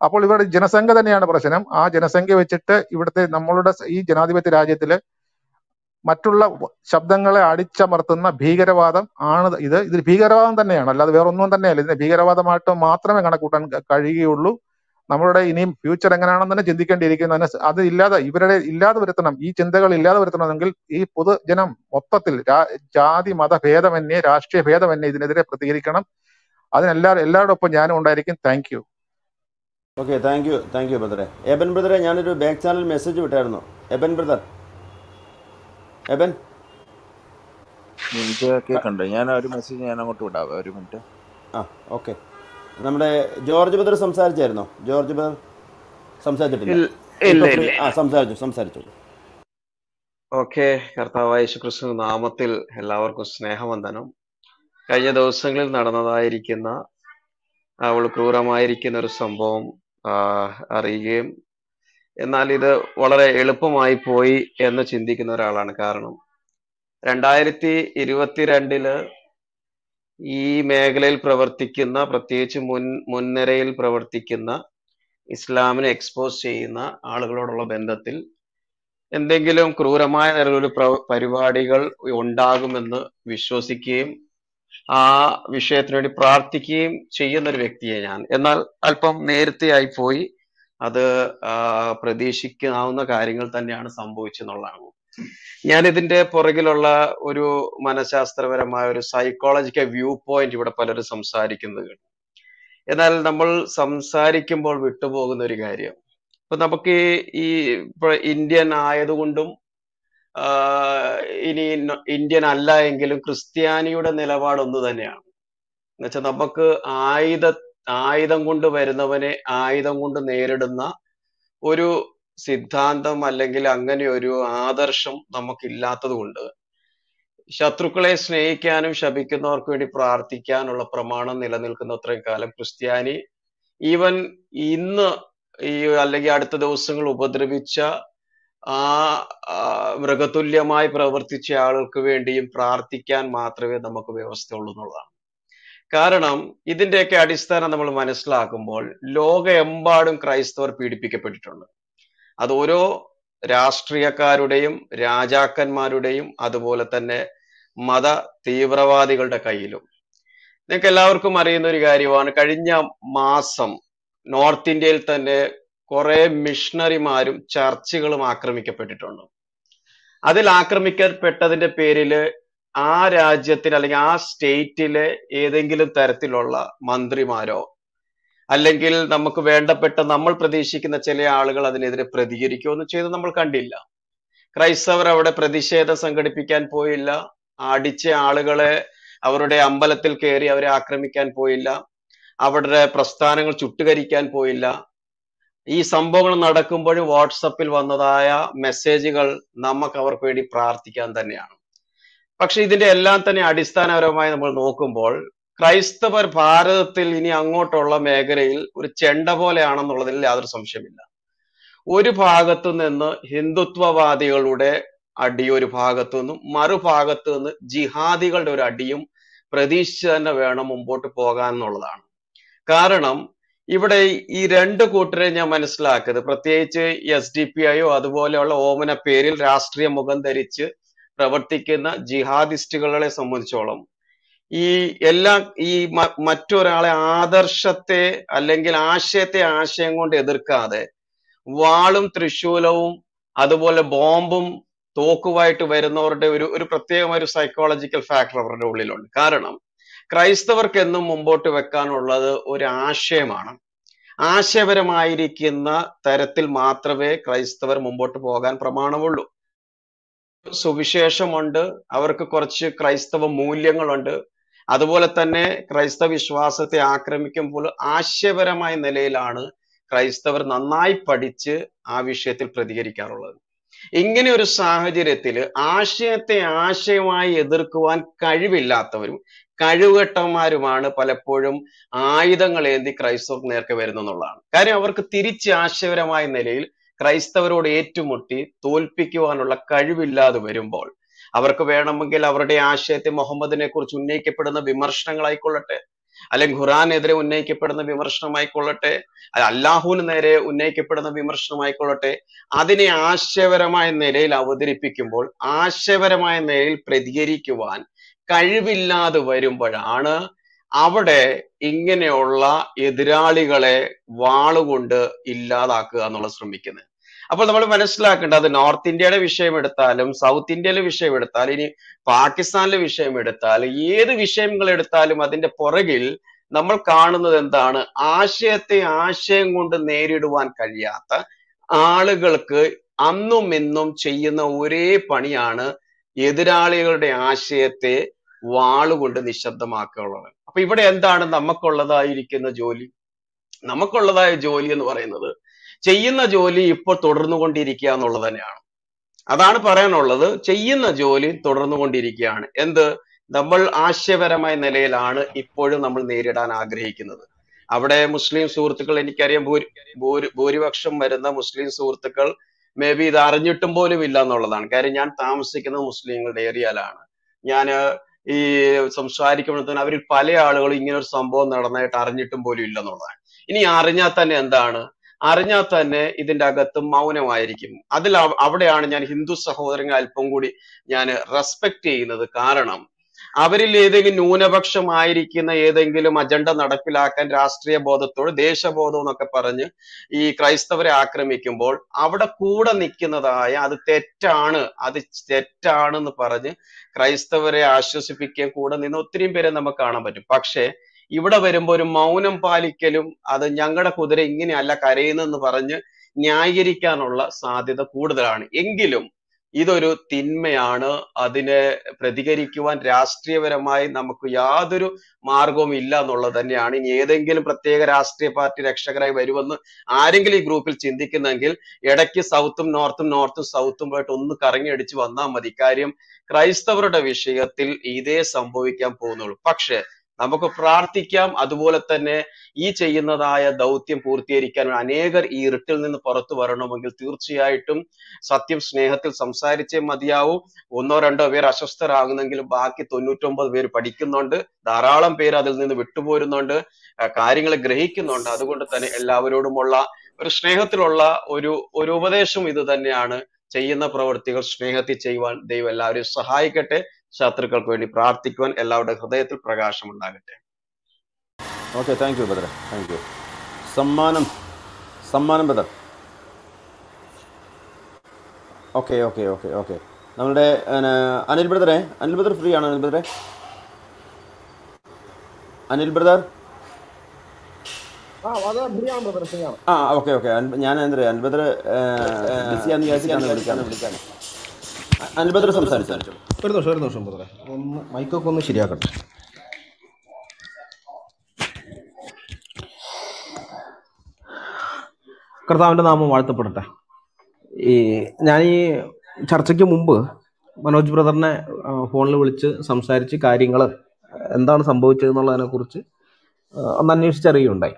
അപ്പോൾ ഇവിടെ ജനസംഖ്യ തന്നെയാണ് പ്രശ്നം. ആ ജനസംഖ്യ വെച്ചിട്ട് ഇവിടുത്തെ നമ്മളുടെ ഈ ജനാധിപത്യ രാജ്യത്തിൽ മറ്റുള്ള ശബ്ദങ്ങളെ അടിച്ചമർത്തുന്ന ഭീകരവാദം ആണ് ഇത്. ഇത് ഭീകരവാദം തന്നെയാണ്. അല്ലാതെ വേറെ ഒന്നും തന്നെയല്ല. ഇതിനെ ഭീകരവാദമായിട്ട് മാത്രമേ കണക്കൂട്ടാൻ കഴിയുകയുള്ളൂ. നമ്മളുടെ ഇനിയും ഫ്യൂച്ചർ എങ്ങനെയാണെന്ന് തന്നെ ചിന്തിക്കേണ്ടിയിരിക്കുന്നു. അതിനെ അത് ഇല്ലാതെ ഇവരുടെ ഇല്ലാതെ വരുത്തണം. ഈ ചിന്തകൾ ഇല്ലാതെ വരുത്തണമെങ്കിൽ ഈ പൊതുജനം മൊത്തത്തിൽ രാ- ജാതി മത ഭേദമന്യേ രാഷ്ട്രീയ ഭേദമന്യേ ഇതിനെതിരെ പ്രതികരിക്കണം. അതിനെല്ലാ എല്ലാവരുടെ ഒപ്പം ഞാനും ഉണ്ടായിരിക്കും. Thank you okay thank you thank you ബ്രദറെ എബൻ ബ്രദറെ ഞാനൊരു ബാക്ക് ചാനൽ മെസ്സേജ് വിട്ടായിരുന്നു. എബൻ ബ്രദർ എബൻ എനിക്ക് കേൾക്കണ്ടോ ഞാൻ ഒരു മെസ്സേജ് ഞാൻ അങ്ങോട്ട് വിടാം. ഒരു മിനിറ്റ് ആ ഓക്കെ നമ്മുടെ ജോർജ് ബദർ സംസാരിച്ചായിരുന്നോ? ജോർജ് ബദർ സംസാരിച്ചിട്ടില്ല. ഇല്ല ഇല്ല ആ സംസാരിച്ചു സംസാരിച്ചു. ഓക്കെ കർത്താവായ യേശുക്രിസ്തു നാമത്തിൽ എല്ലാവർക്കും സ്നേഹവന്ദനം. കഴിഞ്ഞ ദിവസങ്ങളിൽ നടന്നതായിരിക്കുന്ന അവൾ ക്രൂരമായിരിക്കുന്ന ഒരു സംഭവം അറിയുകയും എന്നാൽ ഇത് വളരെ എളുപ്പമായി പോയി എന്ന് ചിന്തിക്കുന്ന ഒരാളാണ് കാരണം. രണ്ടായിരത്തി ഇരുപത്തിരണ്ടിൽ ഈ മേഖലയിൽ പ്രവർത്തിക്കുന്ന പ്രത്യേകിച്ച് മുൻ മുൻനിരയിൽ പ്രവർത്തിക്കുന്ന ഇസ്ലാമിനെ എക്സ്പോസ് ചെയ്യുന്ന ആളുകളോടുള്ള ബന്ധത്തിൽ എന്തെങ്കിലും ക്രൂരമായ പ്ര- പരിപാടികൾ ഉണ്ടാകുമെന്ന് വിശ്വസിക്കുകയും ആ വിഷയത്തിന് വേണ്ടി പ്രാർത്ഥിക്കുകയും ചെയ്യുന്ന ഒരു വ്യക്തിയെ ഞാൻ. എന്നാൽ അല്പം നേരത്തെയായി പോയി അത് പ്രതീക്ഷിക്കാവുന്ന കാര്യങ്ങൾ തന്നെയാണ് സംഭവിച്ചെന്നുള്ളതാണ്. ഞാൻ ഇതിന്റെ പുറകിലുള്ള ഒരു മനഃശാസ്ത്രപരമായ ഒരു സൈക്കോളജിക്കൽ വ്യൂ പോയിന്റ് ഇവിടെ പലരും സംസാരിക്കുന്നത്. എന്നാൽ നമ്മൾ സംസാരിക്കുമ്പോൾ വിട്ടുപോകുന്ന ഒരു കാര്യം ഇപ്പൊ നമുക്ക് ഈ ഇപ്പൊ ഇന്ത്യൻ ആയതുകൊണ്ടും ഇനി ഇന്ത്യൻ അല്ല എങ്കിലും ക്രിസ്ത്യാനിയുടെ നിലപാട് ഒന്ന് തന്നെയാണ് എന്നുവെച്ചാൽ നമുക്ക് ആയുധ ആയുധം കൊണ്ട് വരുന്നവനെ ആയുധം കൊണ്ട് നേരിടുന്ന ഒരു സിദ്ധാന്തം അല്ലെങ്കിൽ അങ്ങനെ ഒരു ആദർശം നമുക്കില്ലാത്തത് കൊണ്ട് ശത്രുക്കളെ സ്നേഹിക്കാനും ശപിക്കുന്നവർക്ക് വേണ്ടി പ്രാർത്ഥിക്കാനുള്ള പ്രമാണം നിലനിൽക്കുന്ന അത്രയും കാലം ക്രിസ്ത്യാനി. ഈവൻ ഇന്ന് ഈ അല്ലെങ്കിൽ അടുത്ത ദിവസങ്ങൾ ഉപദ്രവിച്ച ആ മൃഗതുല്യമായി പ്രവർത്തിച്ച ആളുകൾക്ക് വേണ്ടിയും പ്രാർത്ഥിക്കാൻ മാത്രമേ നമുക്ക് വ്യവസ്ഥയുള്ളൂ എന്നുള്ളതാണ്. കാരണം ഇതിന്റെയൊക്കെ അടിസ്ഥാനം നമ്മൾ മനസ്സിലാക്കുമ്പോൾ ലോകമെമ്പാടും ക്രൈസ്തവർ പീഡിപ്പിക്കപ്പെട്ടിട്ടുണ്ട്. അത് ഓരോ രാഷ്ട്രീയക്കാരുടെയും രാജാക്കന്മാരുടെയും അതുപോലെ തന്നെ മത തീവ്രവാദികളുടെ കയ്യിലും. നിങ്ങൾക്ക് എല്ലാവർക്കും അറിയുന്ന ഒരു കാര്യമാണ്. കഴിഞ്ഞ മാസം നോർത്ത് ഇന്ത്യയിൽ തന്നെ കുറെ മിഷണറിമാരും ചർച്ചുകളും ആക്രമിക്കപ്പെട്ടിട്ടുണ്ട്. അതിൽ ആക്രമിക്കപ്പെട്ടതിന്റെ പേരിൽ ആ രാജ്യത്തിൽ അല്ലെങ്കിൽ ആ സ്റ്റേറ്റിലെ ഏതെങ്കിലും തരത്തിലുള്ള മന്ത്രിമാരോ അല്ലെങ്കിൽ നമുക്ക് വേണ്ടപ്പെട്ട നമ്മൾ പ്രതീക്ഷിക്കുന്ന ചില ആളുകൾ അതിനെതിരെ പ്രതികരിക്കുകയൊന്നും ചെയ്ത് നമ്മൾ കണ്ടില്ല. ക്രൈസ്തവർ അവിടെ പ്രതിഷേധം സംഘടിപ്പിക്കാൻ പോയില്ല. അടിച്ച ആളുകളെ അവരുടെ അമ്പലത്തിൽ കയറി അവരെ ആക്രമിക്കാൻ പോയില്ല. അവരുടെ പ്രസ്ഥാനങ്ങൾ ചുട്ടുകരിക്കാൻ പോയില്ല. ഈ സംഭവങ്ങൾ നടക്കുമ്പോഴും വാട്സപ്പിൽ വന്നതായ മെസ്സേജുകൾ നമുക്ക് അവർക്ക് വേണ്ടി പ്രാർത്ഥിക്കാൻ തന്നെയാണ്. പക്ഷെ ഇതിന്റെ എല്ലാം തന്നെ അടിസ്ഥാനപരമായി നമ്മൾ നോക്കുമ്പോൾ ക്രൈസ്തവർ ഭാരതത്തിൽ ഇനി അങ്ങോട്ടുള്ള മേഖലയിൽ ഒരു ചെണ്ട പോലെയാണെന്നുള്ളതിൽ യാതൊരു സംശയമില്ല ഒരു ഭാഗത്തു നിന്ന് ഹിന്ദുത്വവാദികളുടെ അടി ഒരു ഭാഗത്തു നിന്നും മറുഭാഗത്തു നിന്ന് ജിഹാദികളുടെ ഒരു അടിയും പ്രതീക്ഷിച്ച് തന്നെ വേണം മുമ്പോട്ട് പോകാൻ എന്നുള്ളതാണ്. കാരണം ഇവിടെ ഈ രണ്ട് കൂട്ടരെ ഞാൻ മനസ്സിലാക്കിയത്. പ്രത്യേകിച്ച് എസ് ഡി പി ഐയോ അതുപോലെയുള്ള ഓമന പേരിൽ രാഷ്ട്രീയ മുഖം ധരിച്ച് പ്രവർത്തിക്കുന്ന ജിഹാദിസ്റ്റുകളെ സംബന്ധിച്ചോളം ഈ എല്ലാം ഈ മറ്റൊരാളെ ആദർശത്തെ അല്ലെങ്കിൽ ആശയത്തെ ആശയം കൊണ്ട് എതിർക്കാതെ വാളും തൃശൂലവും അതുപോലെ ബോംബും തോക്കുമായിട്ട് വരുന്നവരുടെ ഒരു ഒരു പ്രത്യേകമായ ഒരു സൈക്കോളജിക്കൽ ഫാക്ടർ അവരുടെ ഉള്ളിലുണ്ട്. കാരണം ക്രൈസ്തവർക്ക് എന്നും മുമ്പോട്ട് വെക്കാനുള്ളത് ഒരു ആശയമാണ്. ആശയപരമായിരിക്കുന്ന തരത്തിൽ മാത്രമേ ക്രൈസ്തവർ മുമ്പോട്ട് പോകാൻ പ്രമാണമുള്ളൂ. സുവിശേഷമുണ്ട്. അവർക്ക് കുറച്ച് ക്രൈസ്തവ മൂല്യങ്ങളുണ്ട്. അതുപോലെ തന്നെ ക്രൈസ്തവ വിശ്വാസത്തെ ആക്രമിക്കുമ്പോൾ ആശയപരമായ നിലയിലാണ് ക്രൈസ്തവർ നന്നായി പഠിച്ച് ആ വിഷയത്തിൽ പ്രതികരിക്കാറുള്ളത്. ഇങ്ങനെ ഒരു സാഹചര്യത്തിൽ ആശയത്തെ ആശയമായി എതിർക്കുവാൻ കഴിവില്ലാത്തവരും കഴിവട്ടന്മാരുമാണ് പലപ്പോഴും ആയുധങ്ങൾ ഏന്തി ക്രൈസ്തവർ നേർക്ക് വരുന്നെന്നുള്ളതാണ് കാര്യം അവർക്ക് തിരിച്ച് ആശയപരമായ നിലയിൽ ക്രൈസ്തവരോട് ഏറ്റുമുട്ടി തോൽപ്പിക്കുവാനുള്ള കഴിവില്ലാതെ വരുമ്പോൾ അവർക്ക് വേണമെങ്കിൽ അവരുടെ ആശയത്തെ മുഹമ്മദിനെ കുറിച്ച് ഉന്നയിക്കപ്പെടുന്ന വിമർശനങ്ങളായിക്കൊള്ളട്ടെ അല്ലെങ്കിൽ ഖുറാനെതിരെ ഉന്നയിക്കപ്പെടുന്ന വിമർശനമായിക്കൊള്ളട്ടെ അല്ല അല്ലാഹുവിന് നേരെ ഉന്നയിക്കപ്പെടുന്ന വിമർശനമായിക്കൊള്ളട്ടെ അതിനെ ആശയപരമായ നിലയിൽ അവതരിപ്പിക്കുമ്പോൾ ആശയപരമായ നിലയിൽ പ്രതികരിക്കുവാൻ കഴിവില്ലാതെ വരുമ്പോഴാണ് അവിടെ ഇങ്ങനെയുള്ള എതിരാളികളെ വാളുകൊണ്ട് ഇല്ലാതാക്കുക എന്നുള്ള ശ്രമിക്കുന്നത്. അപ്പോൾ നമ്മൾ മനസ്സിലാക്കേണ്ടത് നോർത്ത് ഇന്ത്യയുടെ വിഷയം എടുത്താലും സൗത്ത് ഇന്ത്യയിലെ വിഷയം എടുത്താലും ഇനി പാകിസ്ഥാനിലെ വിഷയം എടുത്താലും ഏത് വിഷയങ്ങൾ എടുത്താലും അതിന്റെ പുറകിൽ നമ്മൾ കാണുന്നത് എന്താണ്? ആശയത്തെ ആശയം കൊണ്ട് നേരിടുവാൻ കഴിയാത്ത ആളുകൾക്ക് അന്നും ഇന്നും ചെയ്യുന്ന ഒരേ പണിയാണ് എതിരാളികളുടെ ആശയത്തെ വാളുകൊണ്ട് നിശബ്ദമാക്കുകയുള്ളത് അപ്പൊ ഇവിടെ എന്താണ് നമുക്കുള്ളതായിരിക്കുന്ന ജോലി? നമുക്കുള്ളതായ ജോലി എന്ന് പറയുന്നത് ചെയ്യുന്ന ജോലി ഇപ്പോൾ തുടർന്നുകൊണ്ടിരിക്കുക എന്നുള്ളത് തന്നെയാണ്. അതാണ് പറയാനുള്ളത്. ചെയ്യുന്ന ജോലി തുടർന്നു തുടർന്നുകൊണ്ടിരിക്കുകയാണ്. എന്ത്? നമ്മൾ ആശയപരമായ നിലയിലാണ് ഇപ്പോഴും നമ്മൾ നേരിടാൻ ആഗ്രഹിക്കുന്നത്. അവിടെ മുസ്ലിം സുഹൃത്തുക്കൾ എനിക്കറിയാം ഭൂരി ഭൂരി ഭൂരിപക്ഷം വരുന്ന മുസ്ലിം സുഹൃത്തുക്കൾ മേ ബി ഇത് അറിഞ്ഞിട്ടും പോലും ഇല്ല എന്നുള്ളതാണ്. കാര്യം ഞാൻ താമസിക്കുന്നത് മുസ്ലിങ്ങളുടെ ഏരിയയിലാണ്. ഞാൻ ഈ സംസാരിക്കുമ്പോഴത്തേനും അവരിൽ പല ആളുകളും ഇങ്ങനെ ഒരു സംഭവം നടന്നതായിട്ട് അറിഞ്ഞിട്ടും പോലും ഇല്ല എന്നുള്ളതാണ്. ഇനി അറിഞ്ഞാൽ തന്നെ എന്താണ്? അറിഞ്ഞാൽ തന്നെ ഇതിന്റെ അകത്ത് മൗനമായിരിക്കും. അതിൽ അവിടെയാണ് ഞാൻ ഹിന്ദു സഹോദരങ്ങൾ അല്പം കൂടി ഞാൻ റെസ്പെക്ട് ചെയ്യുന്നത്. കാരണം അവരിൽ ഏതെങ്കിലും ന്യൂനപക്ഷമായിരിക്കുന്ന ഏതെങ്കിലും അജണ്ട നടപ്പിലാക്കാൻ രാഷ്ട്രീയ ബോധത്തോട് ദേശബോധം എന്നൊക്കെ പറഞ്ഞ് ഈ ക്രൈസ്തവരെ ആക്രമിക്കുമ്പോൾ അവിടെ കൂടെ നിൽക്കുന്നതായ അത് തെറ്റാണ് അത് തെറ്റാണെന്ന് പറഞ്ഞ് ക്രൈസ്തവരെ ആശ്വസിപ്പിക്കുകയും കൂടെ നിന്ന് ഒത്തിരി പേരെ നമുക്ക് കാണാൻ പറ്റും. പക്ഷേ ഇവിടെ വരുമ്പോൾ ഒരു മൗനം പാലിക്കലും അത് ഞങ്ങളുടെ കുതിര ഇങ്ങനെയല്ല കരയുന്നെന്ന് പറഞ്ഞ് ന്യായീകരിക്കാനുള്ള സാധ്യത കൂടുതലാണ്. എങ്കിലും ഇതൊരു തിന്മയാണ്. അതിനെ പ്രതികരിക്കുവാൻ രാഷ്ട്രീയപരമായി നമുക്ക് യാതൊരു മാർഗവും ഇല്ല എന്നുള്ളത് തന്നെയാണ്. ഇനി ഏതെങ്കിലും പ്രത്യേക രാഷ്ട്രീയ പാർട്ടി രക്ഷകരായി വരുമെന്ന് ആരെങ്കിലും ഈ ഗ്രൂപ്പിൽ ചിന്തിക്കുന്നെങ്കിൽ ഇടയ്ക്ക് സൗത്തും നോർത്തും നോർത്തും സൗത്തും പോയിട്ട് ഒന്ന് കറങ്ങി അടിച്ച് വന്നാൽ മതി. കാര്യം ക്രൈസ്തവരുടെ വിഷയത്തിൽ ഇതേ സംഭവിക്കാൻ പോകുന്നുള്ളൂ. പക്ഷേ നമുക്ക് പ്രാർത്ഥിക്കാം. അതുപോലെ തന്നെ ഈ ചെയ്യുന്നതായ ദൗത്യം പൂർത്തീകരിക്കാൻ അനേകർ ഈ ഇരുട്ടിൽ നിന്ന് പുറത്തു വരണമെങ്കിൽ തീർച്ചയായിട്ടും സത്യം സ്നേഹത്തിൽ സംസാരിച്ചേ മതിയാവൂ. ഒന്നോ രണ്ടോ പേർ അസ്വസ്ഥരാകുന്നെങ്കിലും ബാക്കി തൊണ്ണൂറ്റൊമ്പത് പേര് പഠിക്കുന്നുണ്ട്. ധാരാളം പേര് അതിൽ നിന്ന് വിട്ടുപോരുന്നുണ്ട്. കാര്യങ്ങൾ ഗ്രഹിക്കുന്നുണ്ട്. അതുകൊണ്ട് തന്നെ എല്ലാവരോടുമുള്ള ഒരു സ്നേഹത്തിലുള്ള ഒരു ഒരു ഉപദേശം ഇത് തന്നെയാണ്. ചെയ്യുന്ന പ്രവൃത്തികൾ സ്നേഹത്തിൽ ചെയ്യുവാൻ ദൈവം എല്ലാവരെയും സഹായിക്കട്ടെ. ശത്രുക്കൾക്ക് വേണ്ടി പ്രാർത്ഥിക്കുവാൻ എല്ലാവരുടെ ഹൃദയത്തിൽ പ്രകാശം ഉണ്ടാകട്ടെ okay thank you brother thank you സമ്മാനം സമ്മാനം brother okay okay okay okay നമ്മുടെ അനിൽ ബ്രദറെ അനിൽ ബ്രദർ ഫ്രീ ആണ് അനിൽ ബ്രദറെ? അനിൽ ബ്രദർ? ആ ബ്രദർ ഓക്കെ ഓക്കെ ഞാൻ എന്താ പറയുക അനിൽ ബ്രദർ ബിസിയാന്ന് വിചാരിച്ചിട്ടാണ് വിളിക്കാൻ വിളിക്കാൻ ബ്രദർ സംസാരിച്ചു ഒരു ദോഷം ഒരു ദോഷം ബ്രദറെ ഒന്ന് മൈക്കൊക്കെ ഒന്ന് ശരിയാക്കട്ടെ. കർത്താവിന്റെ നാമം വാഴ്ത്തപ്പെടട്ടെ. ഈ ഞാൻ ഈ ചർച്ചയ്ക്ക് മുമ്പ് മനോജ് ബ്രദറിനെ ഫോണിൽ വിളിച്ച് സംസാരിച്ച് കാര്യങ്ങൾ എന്താണ് സംഭവിച്ചതെന്നുള്ളതിനെ കുറിച്ച് ഒന്ന് അന്വേഷിച്ചറിയുകയുണ്ടായി.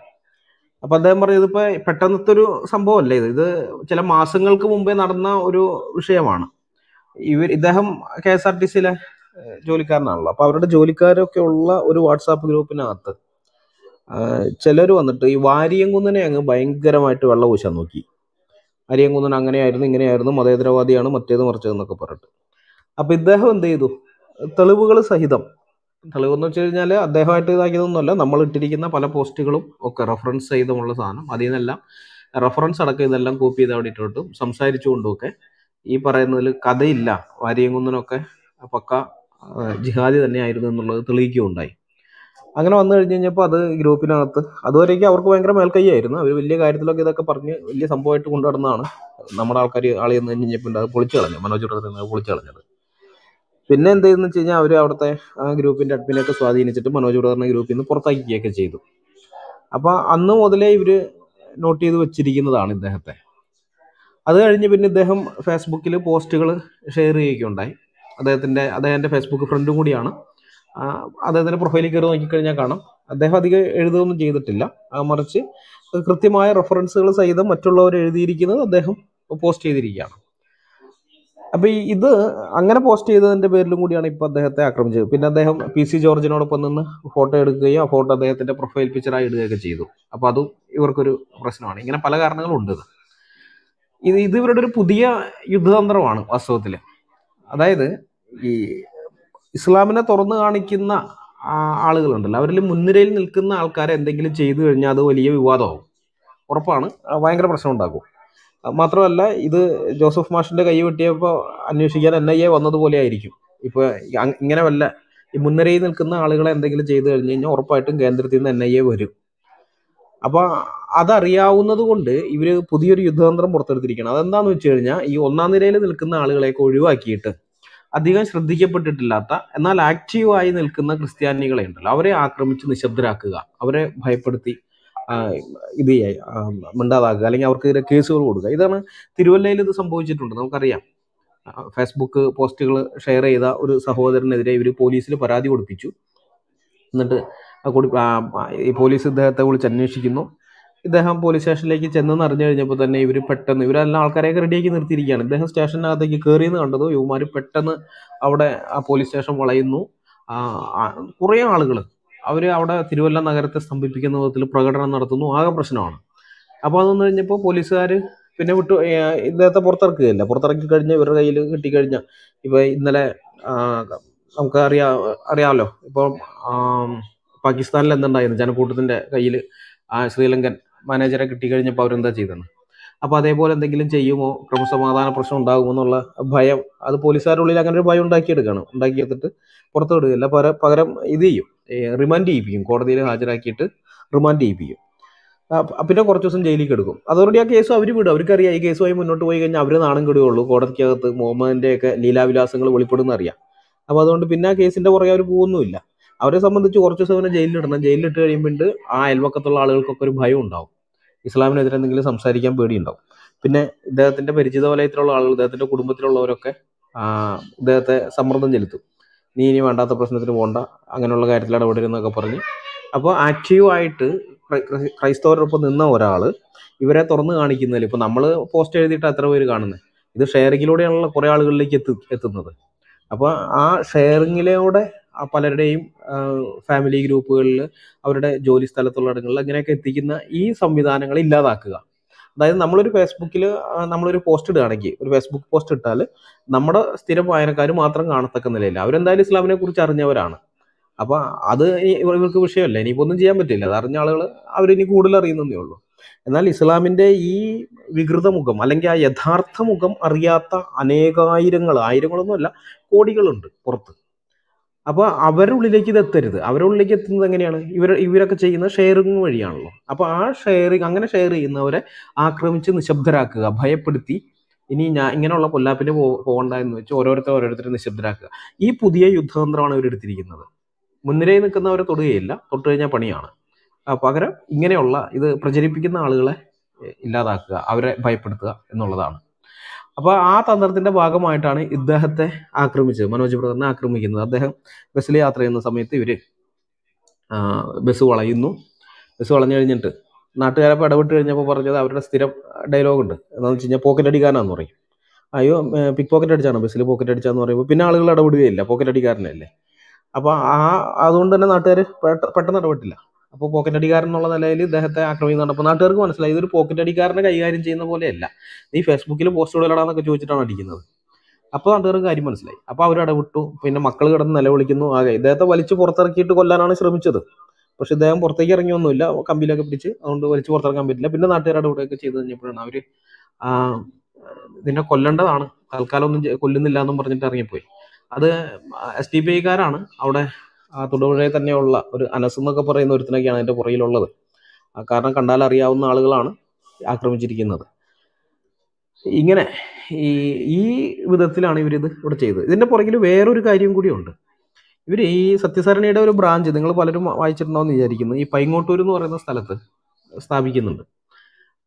അപ്പം അദ്ദേഹം പറഞ്ഞു ഇതിപ്പോൾ പെട്ടെന്നത്തെ ഒരു സംഭവമല്ല ഇത്? ഇത് ചില മാസങ്ങൾക്ക് മുമ്പേ നടന്ന ഒരു വിഷയമാണ്. ഇവർ ഇദ്ദേഹം കെ എസ് ആർ ടി സിയിലെ ജോലിക്കാരനാണല്ലോ. അപ്പോൾ അവരുടെ ജോലിക്കാരൊക്കെ ഉള്ള ഒരു വാട്സാപ്പ് ഗ്രൂപ്പിനകത്ത് ചിലർ വന്നിട്ട് ഈ വാരിയംകുന്നനെ അങ്ങ് ഭയങ്കരമായിട്ട് വെള്ളം പൂശാൻ നോക്കി. വാരിയംകുന്നൻ അങ്ങനെയായിരുന്നു ഇങ്ങനെയായിരുന്നു മതേതരവാദിയാണ് മറ്റേത് മറിച്ചതെന്നൊക്കെ പറഞ്ഞിട്ട്. അപ്പോൾ ഇദ്ദേഹം എന്ത് ചെയ്തു? തെളിവുകൾ സഹിതം തെളിവെന്ന് വെച്ച് കഴിഞ്ഞാൽ അദ്ദേഹമായിട്ട് ഇതാക്കിയതൊന്നുമല്ല. നമ്മൾ ഇട്ടിരിക്കുന്ന പല പോസ്റ്റുകളും ഒക്കെ റെഫറൻസ് ചെയ്തുമുള്ള സാധനം. അതിൽ നിന്നെല്ലാം റെഫറൻസ് അടക്കം ഇതെല്ലാം കോപ്പി ചെയ്ത് അവിടെ ഇട്ടിട്ടും സംസാരിച്ചുകൊണ്ടുമൊക്കെ ഈ പറയുന്നതിൽ കഥയില്ല. വാരിയംകുന്നനൊക്കെ പക്ക ജിഹാദി തന്നെയായിരുന്നു എന്നുള്ളത് തെളിയിക്കുകയുണ്ടായി. അങ്ങനെ വന്നു കഴിഞ്ഞ് കഴിഞ്ഞപ്പോൾ അത് ഗ്രൂപ്പിനകത്ത് അതുവരേക്കും അവർക്ക് ഭയങ്കര മേൽക്കൈയായിരുന്നു. അവർ വലിയ കാര്യത്തിലൊക്കെ ഇതൊക്കെ പറഞ്ഞ് വലിയ സംഭവമായിട്ട് കൊണ്ടു നടന്നതാണ് നമ്മുടെ ആൾക്കാർ ആളി എന്ന് കഴിഞ്ഞപ്പോൾ അത് പൊളിച്ചു കളഞ്ഞു. മനോജ് നിന്ന് പൊളിച്ചു കളഞ്ഞത്. പിന്നെ എന്ത് ചെയ്തെന്ന് വെച്ച് കഴിഞ്ഞാൽ അവർ അവിടുത്തെ ആ ഗ്രൂപ്പിന്റെ അഡ്മിനൊക്കെ സ്വാധീനിച്ചിട്ട് മനോജ് ബ്രദറിനെ ഗ്രൂപ്പിൽ നിന്ന് പുറത്താക്കിയൊക്കെ ചെയ്തു. അപ്പോൾ അന്ന് മുതലേ ഇവർ നോട്ട് ചെയ്ത് വെച്ചിരിക്കുന്നതാണ് ഇദ്ദേഹത്തെ. അത് കഴിഞ്ഞ് പിന്നെ ഇദ്ദേഹം ഫേസ്ബുക്കിൽ പോസ്റ്റുകൾ ഷെയർ ചെയ്യുകയുണ്ടായി. അദ്ദേഹത്തിന്റെ അദ്ദേഹത്തിന്റെ ഫേസ്ബുക്ക് ഫ്രണ്ടും കൂടിയാണ്. അദ്ദേഹത്തിന്റെ പ്രൊഫൈലിൽ കയറി നോക്കിക്കഴിഞ്ഞാൽ കാണാം. അദ്ദേഹം അധികം എഴുതുകയൊന്നും ചെയ്തിട്ടില്ല. മറിച്ച് കൃത്യമായ റെഫറൻസുകൾ സഹിതം മറ്റുള്ളവർ എഴുതിയിരിക്കുന്നത് അദ്ദേഹം പോസ്റ്റ് ചെയ്തിരിക്കുകയാണ്. അപ്പൊ ഇത് അങ്ങനെ പോസ്റ്റ് ചെയ്തതിന്റെ പേരിലും കൂടിയാണ് ഇപ്പൊ അദ്ദേഹത്തെ ആക്രമിച്ചത്. പിന്നെ അദ്ദേഹം പി സി ജോർജിനോടൊപ്പം നിന്ന് ഫോട്ടോ എടുക്കുകയും ആ ഫോട്ടോ അദ്ദേഹത്തിന്റെ പ്രൊഫൈൽ പിക്ചറായി ഇടുകയൊക്കെ ചെയ്തു. അപ്പൊ അതും ഇവർക്കൊരു പ്രശ്നമാണ്. ഇങ്ങനെ പല കാരണങ്ങളുണ്ട് ഇത്. ഇത് ഇത് ഇവരുടെ ഒരു പുതിയ യുദ്ധതന്ത്രമാണ് വാസ്തവത്തിൽ അതായത് ഈ ഇസ്ലാമിനെ തുറന്നു കാണിക്കുന്ന ആളുകളുണ്ടല്ലോ. അവരിൽ മുൻനിരയിൽ നിൽക്കുന്ന ആൾക്കാരെ എന്തെങ്കിലും ചെയ്തു കഴിഞ്ഞാൽ അത് വലിയ വിവാദമാവും ഉറപ്പാണ്. ഭയങ്കര പ്രശ്നം ഉണ്ടാക്കും. മാത്രമല്ല ഇത് ജോസഫ് മാഷിന്റെ കൈ വെട്ടിയപ്പോൾ അന്വേഷിക്കാൻ എൻ ഐ എ വന്നതുപോലെ ആയിരിക്കും. ഇപ്പൊ ഇങ്ങനെ വല്ല ഈ മുൻനിരയിൽ നിൽക്കുന്ന ആളുകളെ എന്തെങ്കിലും ചെയ്തു കഴിഞ്ഞു കഴിഞ്ഞാൽ ഉറപ്പായിട്ടും കേന്ദ്രത്തിൽ നിന്ന് എൻ ഐ എ വരും. അപ്പൊ അതറിയാവുന്നത് കൊണ്ട് ഇവർ പുതിയൊരു യുദ്ധതന്ത്രം പുറത്തെടുത്തിരിക്കണം അതെന്താണെന്ന് വെച്ച് കഴിഞ്ഞാൽ ഈ ഒന്നാം നിരയിൽ നിൽക്കുന്ന ആളുകളെയൊക്കെ ഒഴിവാക്കിയിട്ട് അധികം ശ്രദ്ധിക്കപ്പെട്ടിട്ടില്ലാത്ത എന്നാൽ ആക്റ്റീവായി നിൽക്കുന്ന ക്രിസ്ത്യാനികളെ ഉണ്ടല്ലോ. അവരെ ആക്രമിച്ച് നിശബ്ദരാക്കുക അവരെ ഭയപ്പെടുത്തി ഇത് മിണ്ടാതാക്കുക അല്ലെങ്കിൽ അവർക്കെതിരെ കേസുകൾ കൊടുക്കുക. ഇതാണ് തിരുവല്ലയിൽ ഇത് സംഭവിച്ചിട്ടുണ്ട്. നമുക്കറിയാം. ഫേസ്ബുക്ക് പോസ്റ്റുകൾ ഷെയർ ചെയ്ത ഒരു സഹോദരനെതിരെ ഇവർ പോലീസിൽ പരാതി കൊടുപ്പിച്ചു. എന്നിട്ട് ഈ പോലീസ് ഇദ്ദേഹത്തെ വിളിച്ച് അന്വേഷിക്കുന്നു. ഇദ്ദേഹം പോലീസ് സ്റ്റേഷനിലേക്ക് ചെന്നെന്ന് അറിഞ്ഞു കഴിഞ്ഞപ്പോൾ തന്നെ ഇവർ പെട്ടെന്ന് ഇവരെല്ലാം ആൾക്കാരെയൊക്കെ റെഡിയാക്കി നിർത്തിയിരിക്കുകയാണ്. ഇദ്ദേഹം സ്റ്റേഷനകത്തേക്ക് കയറിയെന്ന് കണ്ടത് യുവമാർ പെട്ടെന്ന് അവിടെ ആ പോലീസ് സ്റ്റേഷൻ വളയുന്നു. കുറേ ആളുകൾ അവർ അവിടെ തിരുവല്ല നഗരത്തെ സ്തംഭിപ്പിക്കുന്ന വിധത്തിൽ പ്രകടനം നടത്തുന്നു. ആകെ പ്രശ്നമാണ്. അപ്പോൾ അതൊന്ന് കഴിഞ്ഞപ്പോൾ പോലീസുകാർ പിന്നെ വിട്ടു ഇദ്ദേഹത്തെ പുറത്തിറക്കുകയില്ല. പുറത്തിറക്കി കഴിഞ്ഞ് ഇവരുടെ കയ്യിൽ കിട്ടിക്കഴിഞ്ഞാൽ ഇപ്പോൾ ഇന്നലെ നമുക്ക് അറിയാ അറിയാമല്ലോ ഇപ്പോൾ പാകിസ്ഥാനിൽ എന്തുണ്ടായിരുന്നു? ജനക്കൂട്ടത്തിന്റെ കയ്യിൽ ശ്രീലങ്കൻ മാനേജറെ കിട്ടിക്കഴിഞ്ഞപ്പോൾ അവരെന്താ ചെയ്തത്? അപ്പോൾ അതേപോലെ എന്തെങ്കിലും ചെയ്യുമോ? ക്രമസമാധാന പ്രശ്നം ഉണ്ടാകുമോ എന്നുള്ള ഭയം അത് പോലീസുകാരുടെ ഉള്ളിൽ അങ്ങനെ ഒരു ഭയം ഉണ്ടാക്കിയെടുക്കണം ഉണ്ടാക്കിയെടുത്തിട്ട് പുറത്തു വിടുകയില്ല പകരം പകരം ഇത് ചെയ്യും. റിമാൻഡ് ചെയ്യിപ്പിക്കും. കോടതിയിൽ ഹാജരാക്കിയിട്ട് റിമാൻഡ് ചെയ്യിപ്പിക്കും. പിന്നെ കുറച്ച് ദിവസം ജയിലിലേക്ക് എടുക്കും. അതോടെ ആ കേസ് അവർ വിടും. അവർക്കറിയാം ഈ കേസുമായി മുന്നോട്ട് പോയി കഴിഞ്ഞാൽ അവർ നാണം കെടുകയുള്ളൂ. കോടതിക്കകത്ത് മുഹമ്മദിന്റെയൊക്കെ ലീലാവിലാസങ്ങൾ വെളിപ്പെടുന്ന അറിയാം അപ്പോൾ അതുകൊണ്ട് പിന്നെ ആ കേസിന്റെ പുറകെ അവർ പോകുന്നുമില്ല. അവരെ സംബന്ധിച്ച് കുറച്ച് ദിവസം അവനെ ജയിലിലിടണം ജയിലിലിട്ട് കഴിയുമ്പോൾ ആ അയൽവക്കത്തുള്ള ആളുകൾക്കൊക്കെ ഒരു ഭയം ഉണ്ടാവും. ഇസ്ലാമിനെതിരെ എന്തെങ്കിലും സംസാരിക്കാൻ പേടിയുണ്ടാവും. പിന്നെ ഇദ്ദേഹത്തിന്റെ പരിചിത വലയത്തിലുള്ള ആളുകൾ ഇദ്ദേഹത്തിന്റെ കുടുംബത്തിലുള്ളവരൊക്കെ ഇദ്ദേഹത്തെ സമ്മർദ്ദം ചെലുത്തും. നീ ഇനി വേണ്ടാത്ത പ്രശ്നത്തിന് പോകണ്ട അങ്ങനെയുള്ള കാര്യത്തിൽ ഇടപെടരുന്നൊക്കെ പറഞ്ഞ്. അപ്പോൾ ആക്റ്റീവായിട്ട് ക്രൈസ്തവരോടൊപ്പം നിന്ന ഒരാൾ ഇവരെ തുറന്ന് കാണിക്കുന്നതിൽ ഇപ്പോൾ നമ്മൾ പോസ്റ്റ് എഴുതിയിട്ട് അത്ര പേര് കാണുന്നത് ഇത് ഷെയറിങ്ങിലൂടെയാണല്ലോ കുറേ ആളുകളിലേക്ക് എത്തി എത്തുന്നത്. അപ്പോൾ ആ ഷെയറിങ്ങിലൂടെ പലരുടെയും ഫാമിലി ഗ്രൂപ്പുകളിൽ അവരുടെ ജോലി സ്ഥലത്തുള്ള ഇടങ്ങളിൽ അങ്ങനെയൊക്കെ എത്തിക്കുന്ന ഈ സംവിധാനങ്ങൾ ഇല്ലാതാക്കുക. അതായത് നമ്മളൊരു ഫേസ്ബുക്കിൽ നമ്മളൊരു പോസ്റ്റ് ഇടുകയാണെങ്കിൽ ഒരു ഫേസ്ബുക്ക് പോസ്റ്റ് ഇട്ടാൽ നമ്മുടെ സ്ഥിരം വായനക്കാർ മാത്രം കാണത്തക്ക നിലയില്ല. അവരെന്തായാലും ഇസ്ലാമിനെ കുറിച്ച് അറിഞ്ഞവരാണ്. അപ്പൊ അത് ഇവർക്ക് വിഷയമല്ല. ഇനിയിപ്പോ ഒന്നും ചെയ്യാൻ പറ്റില്ല. അത് അറിഞ്ഞ ആളുകൾ അവരിനി കൂടുതൽ അറിയുന്നതേ ഉള്ളൂ. എന്നാൽ ഇസ്ലാമിന്റെ ഈ വികൃത മുഖം അല്ലെങ്കിൽ ആ യഥാർത്ഥ മുഖം അറിയാത്ത അനേകായിരങ്ങൾ ആയിരങ്ങളൊന്നുമല്ല കോടികളുണ്ട് പുറത്ത്. അപ്പൊ അവരുടെ ഉള്ളിലേക്ക് ഇത് എത്തരുത്. അവരുടെ ഉള്ളിലേക്ക് എത്തുന്നത് എങ്ങനെയാണ്? ഇവർ ഇവരൊക്കെ ചെയ്യുന്ന ഷെയറിങ് വഴിയാണല്ലോ. അപ്പോൾ ആ ഷെയറിങ് അങ്ങനെ ഷെയർ ചെയ്യുന്നവരെ ആക്രമിച്ച് നിശബ്ദരാക്കുക ഭയപ്പെടുത്തി ഇനി ഞാൻ ഇങ്ങനെയുള്ള കൊല്ലാപ്പിന് പോ പോകണ്ട എന്ന് വെച്ച് ഓരോരുത്തർ ഓരോരുത്തരെ നിശബ്ദരാക്കുക. ഈ പുതിയ യുദ്ധതന്ത്രമാണ് ഇവർ എടുത്തിരിക്കുന്നത്. മുൻനിരയിൽ നിൽക്കുന്നവരെ തൊടുകയില്ല തൊട്ട് കഴിഞ്ഞാൽ പണിയാണ്. പകരം ഇങ്ങനെയുള്ള ഇത് പ്രചരിപ്പിക്കുന്ന ആളുകളെ ഇല്ലാതാക്കുക അവരെ ഭയപ്പെടുത്തുക എന്നുള്ളതാണ്. അപ്പോൾ ആ തന്ത്രത്തിന്റെ ഭാഗമായിട്ടാണ് ഇദ്ദേഹത്തെ ആക്രമിച്ചത് മനോജ് ബ്രദറിനെ ആക്രമിക്കുന്നത്. അദ്ദേഹം ബസ്സിൽ യാത്ര ചെയ്യുന്ന സമയത്ത് ഇവർ ബസ് വളയുന്നു. ബസ് വളഞ്ഞു കഴിഞ്ഞിട്ട് നാട്ടുകാരപ്പോൾ ഇടപെട്ട് കഴിഞ്ഞപ്പോൾ പറഞ്ഞത് അവരുടെ സ്ഥിരം ഡയലോഗ് ഉണ്ട്. എന്താണെന്ന് വെച്ച് കഴിഞ്ഞാൽ പോക്കറ്റ് അടിക്കാനാന്ന് പറയും. അയ്യോ പിക്ക് പോക്കറ്റ് അടിച്ചാണ്? ബസ്സിൽ പോക്കറ്റ് അടിച്ചാന്ന് പറയുമ്പോൾ പിന്നെ ആളുകൾ ഇടപെടുകയില്ല പോക്കറ്റ് അടിക്കാരനല്ലേ. അപ്പോൾ ആ അതുകൊണ്ട് തന്നെ നാട്ടുകാർ പെട്ടെന്ന് ഇടപെട്ടില്ല. അപ്പോൾ പോക്കറ്റ് അടിക്കാരൻ എന്നുള്ള നിലയിൽ ഇദ്ദേഹത്തെ ആക്രമിക്കുന്നുണ്ട് അപ്പോൾ നാട്ടുകാർക്ക് മനസ്സിലായി ഇതൊരു പോക്കറ്റ് അടിക്കാരനെ കൈകാര്യം ചെയ്യുന്ന പോലെയല്ല. നീ ഫേസ്ബുക്കിൽ പോസ്റ്റ് ഇടലാന്നൊക്കെ ചോദിച്ചിട്ടാണ് അടിക്കുന്നത്. അപ്പോൾ നാട്ടുകാർക്ക് കാര്യം മനസ്സിലായി. അപ്പോൾ അവർ ഇടപെട്ടു. പിന്നെ മക്കൾ കിടന്ന് നിലവിളിക്കുന്നു. ആകെ ഇദ്ദേഹത്തെ വലിച്ചു പുറത്തിറക്കിയിട്ട് കൊല്ലാനാണ് ശ്രമിച്ചത്. പക്ഷെ ഇദ്ദേഹം പുറത്തേക്ക് ഇറങ്ങിയൊന്നുമില്ല. കമ്പിയിലൊക്കെ പിടിച്ച് അതുകൊണ്ട് വലിച്ചു പുറത്തിറക്കാൻ പറ്റില്ല. പിന്നെ നാട്ടുകാർ ഇടപെടുകയൊക്കെ ചെയ്ത് കഴിഞ്ഞപ്പോഴാണ് അവർ ഇതിനെ കൊല്ലേണ്ടതാണ്. തൽക്കാലം ഒന്നും കൊല്ലുന്നില്ല എന്നും പറഞ്ഞിട്ട് ഇറങ്ങിപ്പോയി. അത് എസ് ഡി പി ഐക്കാരാണ് അവിടെ ആ തൊടുപുഴയിൽ തന്നെയുള്ള ഒരു അനസ് എന്നൊക്കെ പറയുന്ന ഒരുത്തിനൊക്കെയാണ് അതിന്റെ പുറയിലുള്ളത് കാരണം കണ്ടാൽ അറിയാവുന്ന ആളുകളാണ് ആക്രമിച്ചിരിക്കുന്നത്. ഇങ്ങനെ ഈ ഈ വിധത്തിലാണ് ഇവരിത് ഇവിടെ ചെയ്തത്. ഇതിന്റെ പുറകിൽ വേറൊരു കാര്യം കൂടിയുണ്ട്. ഇവർ ഈ സത്യസരണിയുടെ ഒരു ബ്രാഞ്ച് നിങ്ങൾ പലരും വായിച്ചിട്ടുണ്ടാവും വിചാരിക്കുന്നു. ഈ പൈങ്ങോട്ടൂർ എന്ന് പറയുന്ന സ്ഥലത്ത് സ്ഥാപിക്കുന്നുണ്ട്.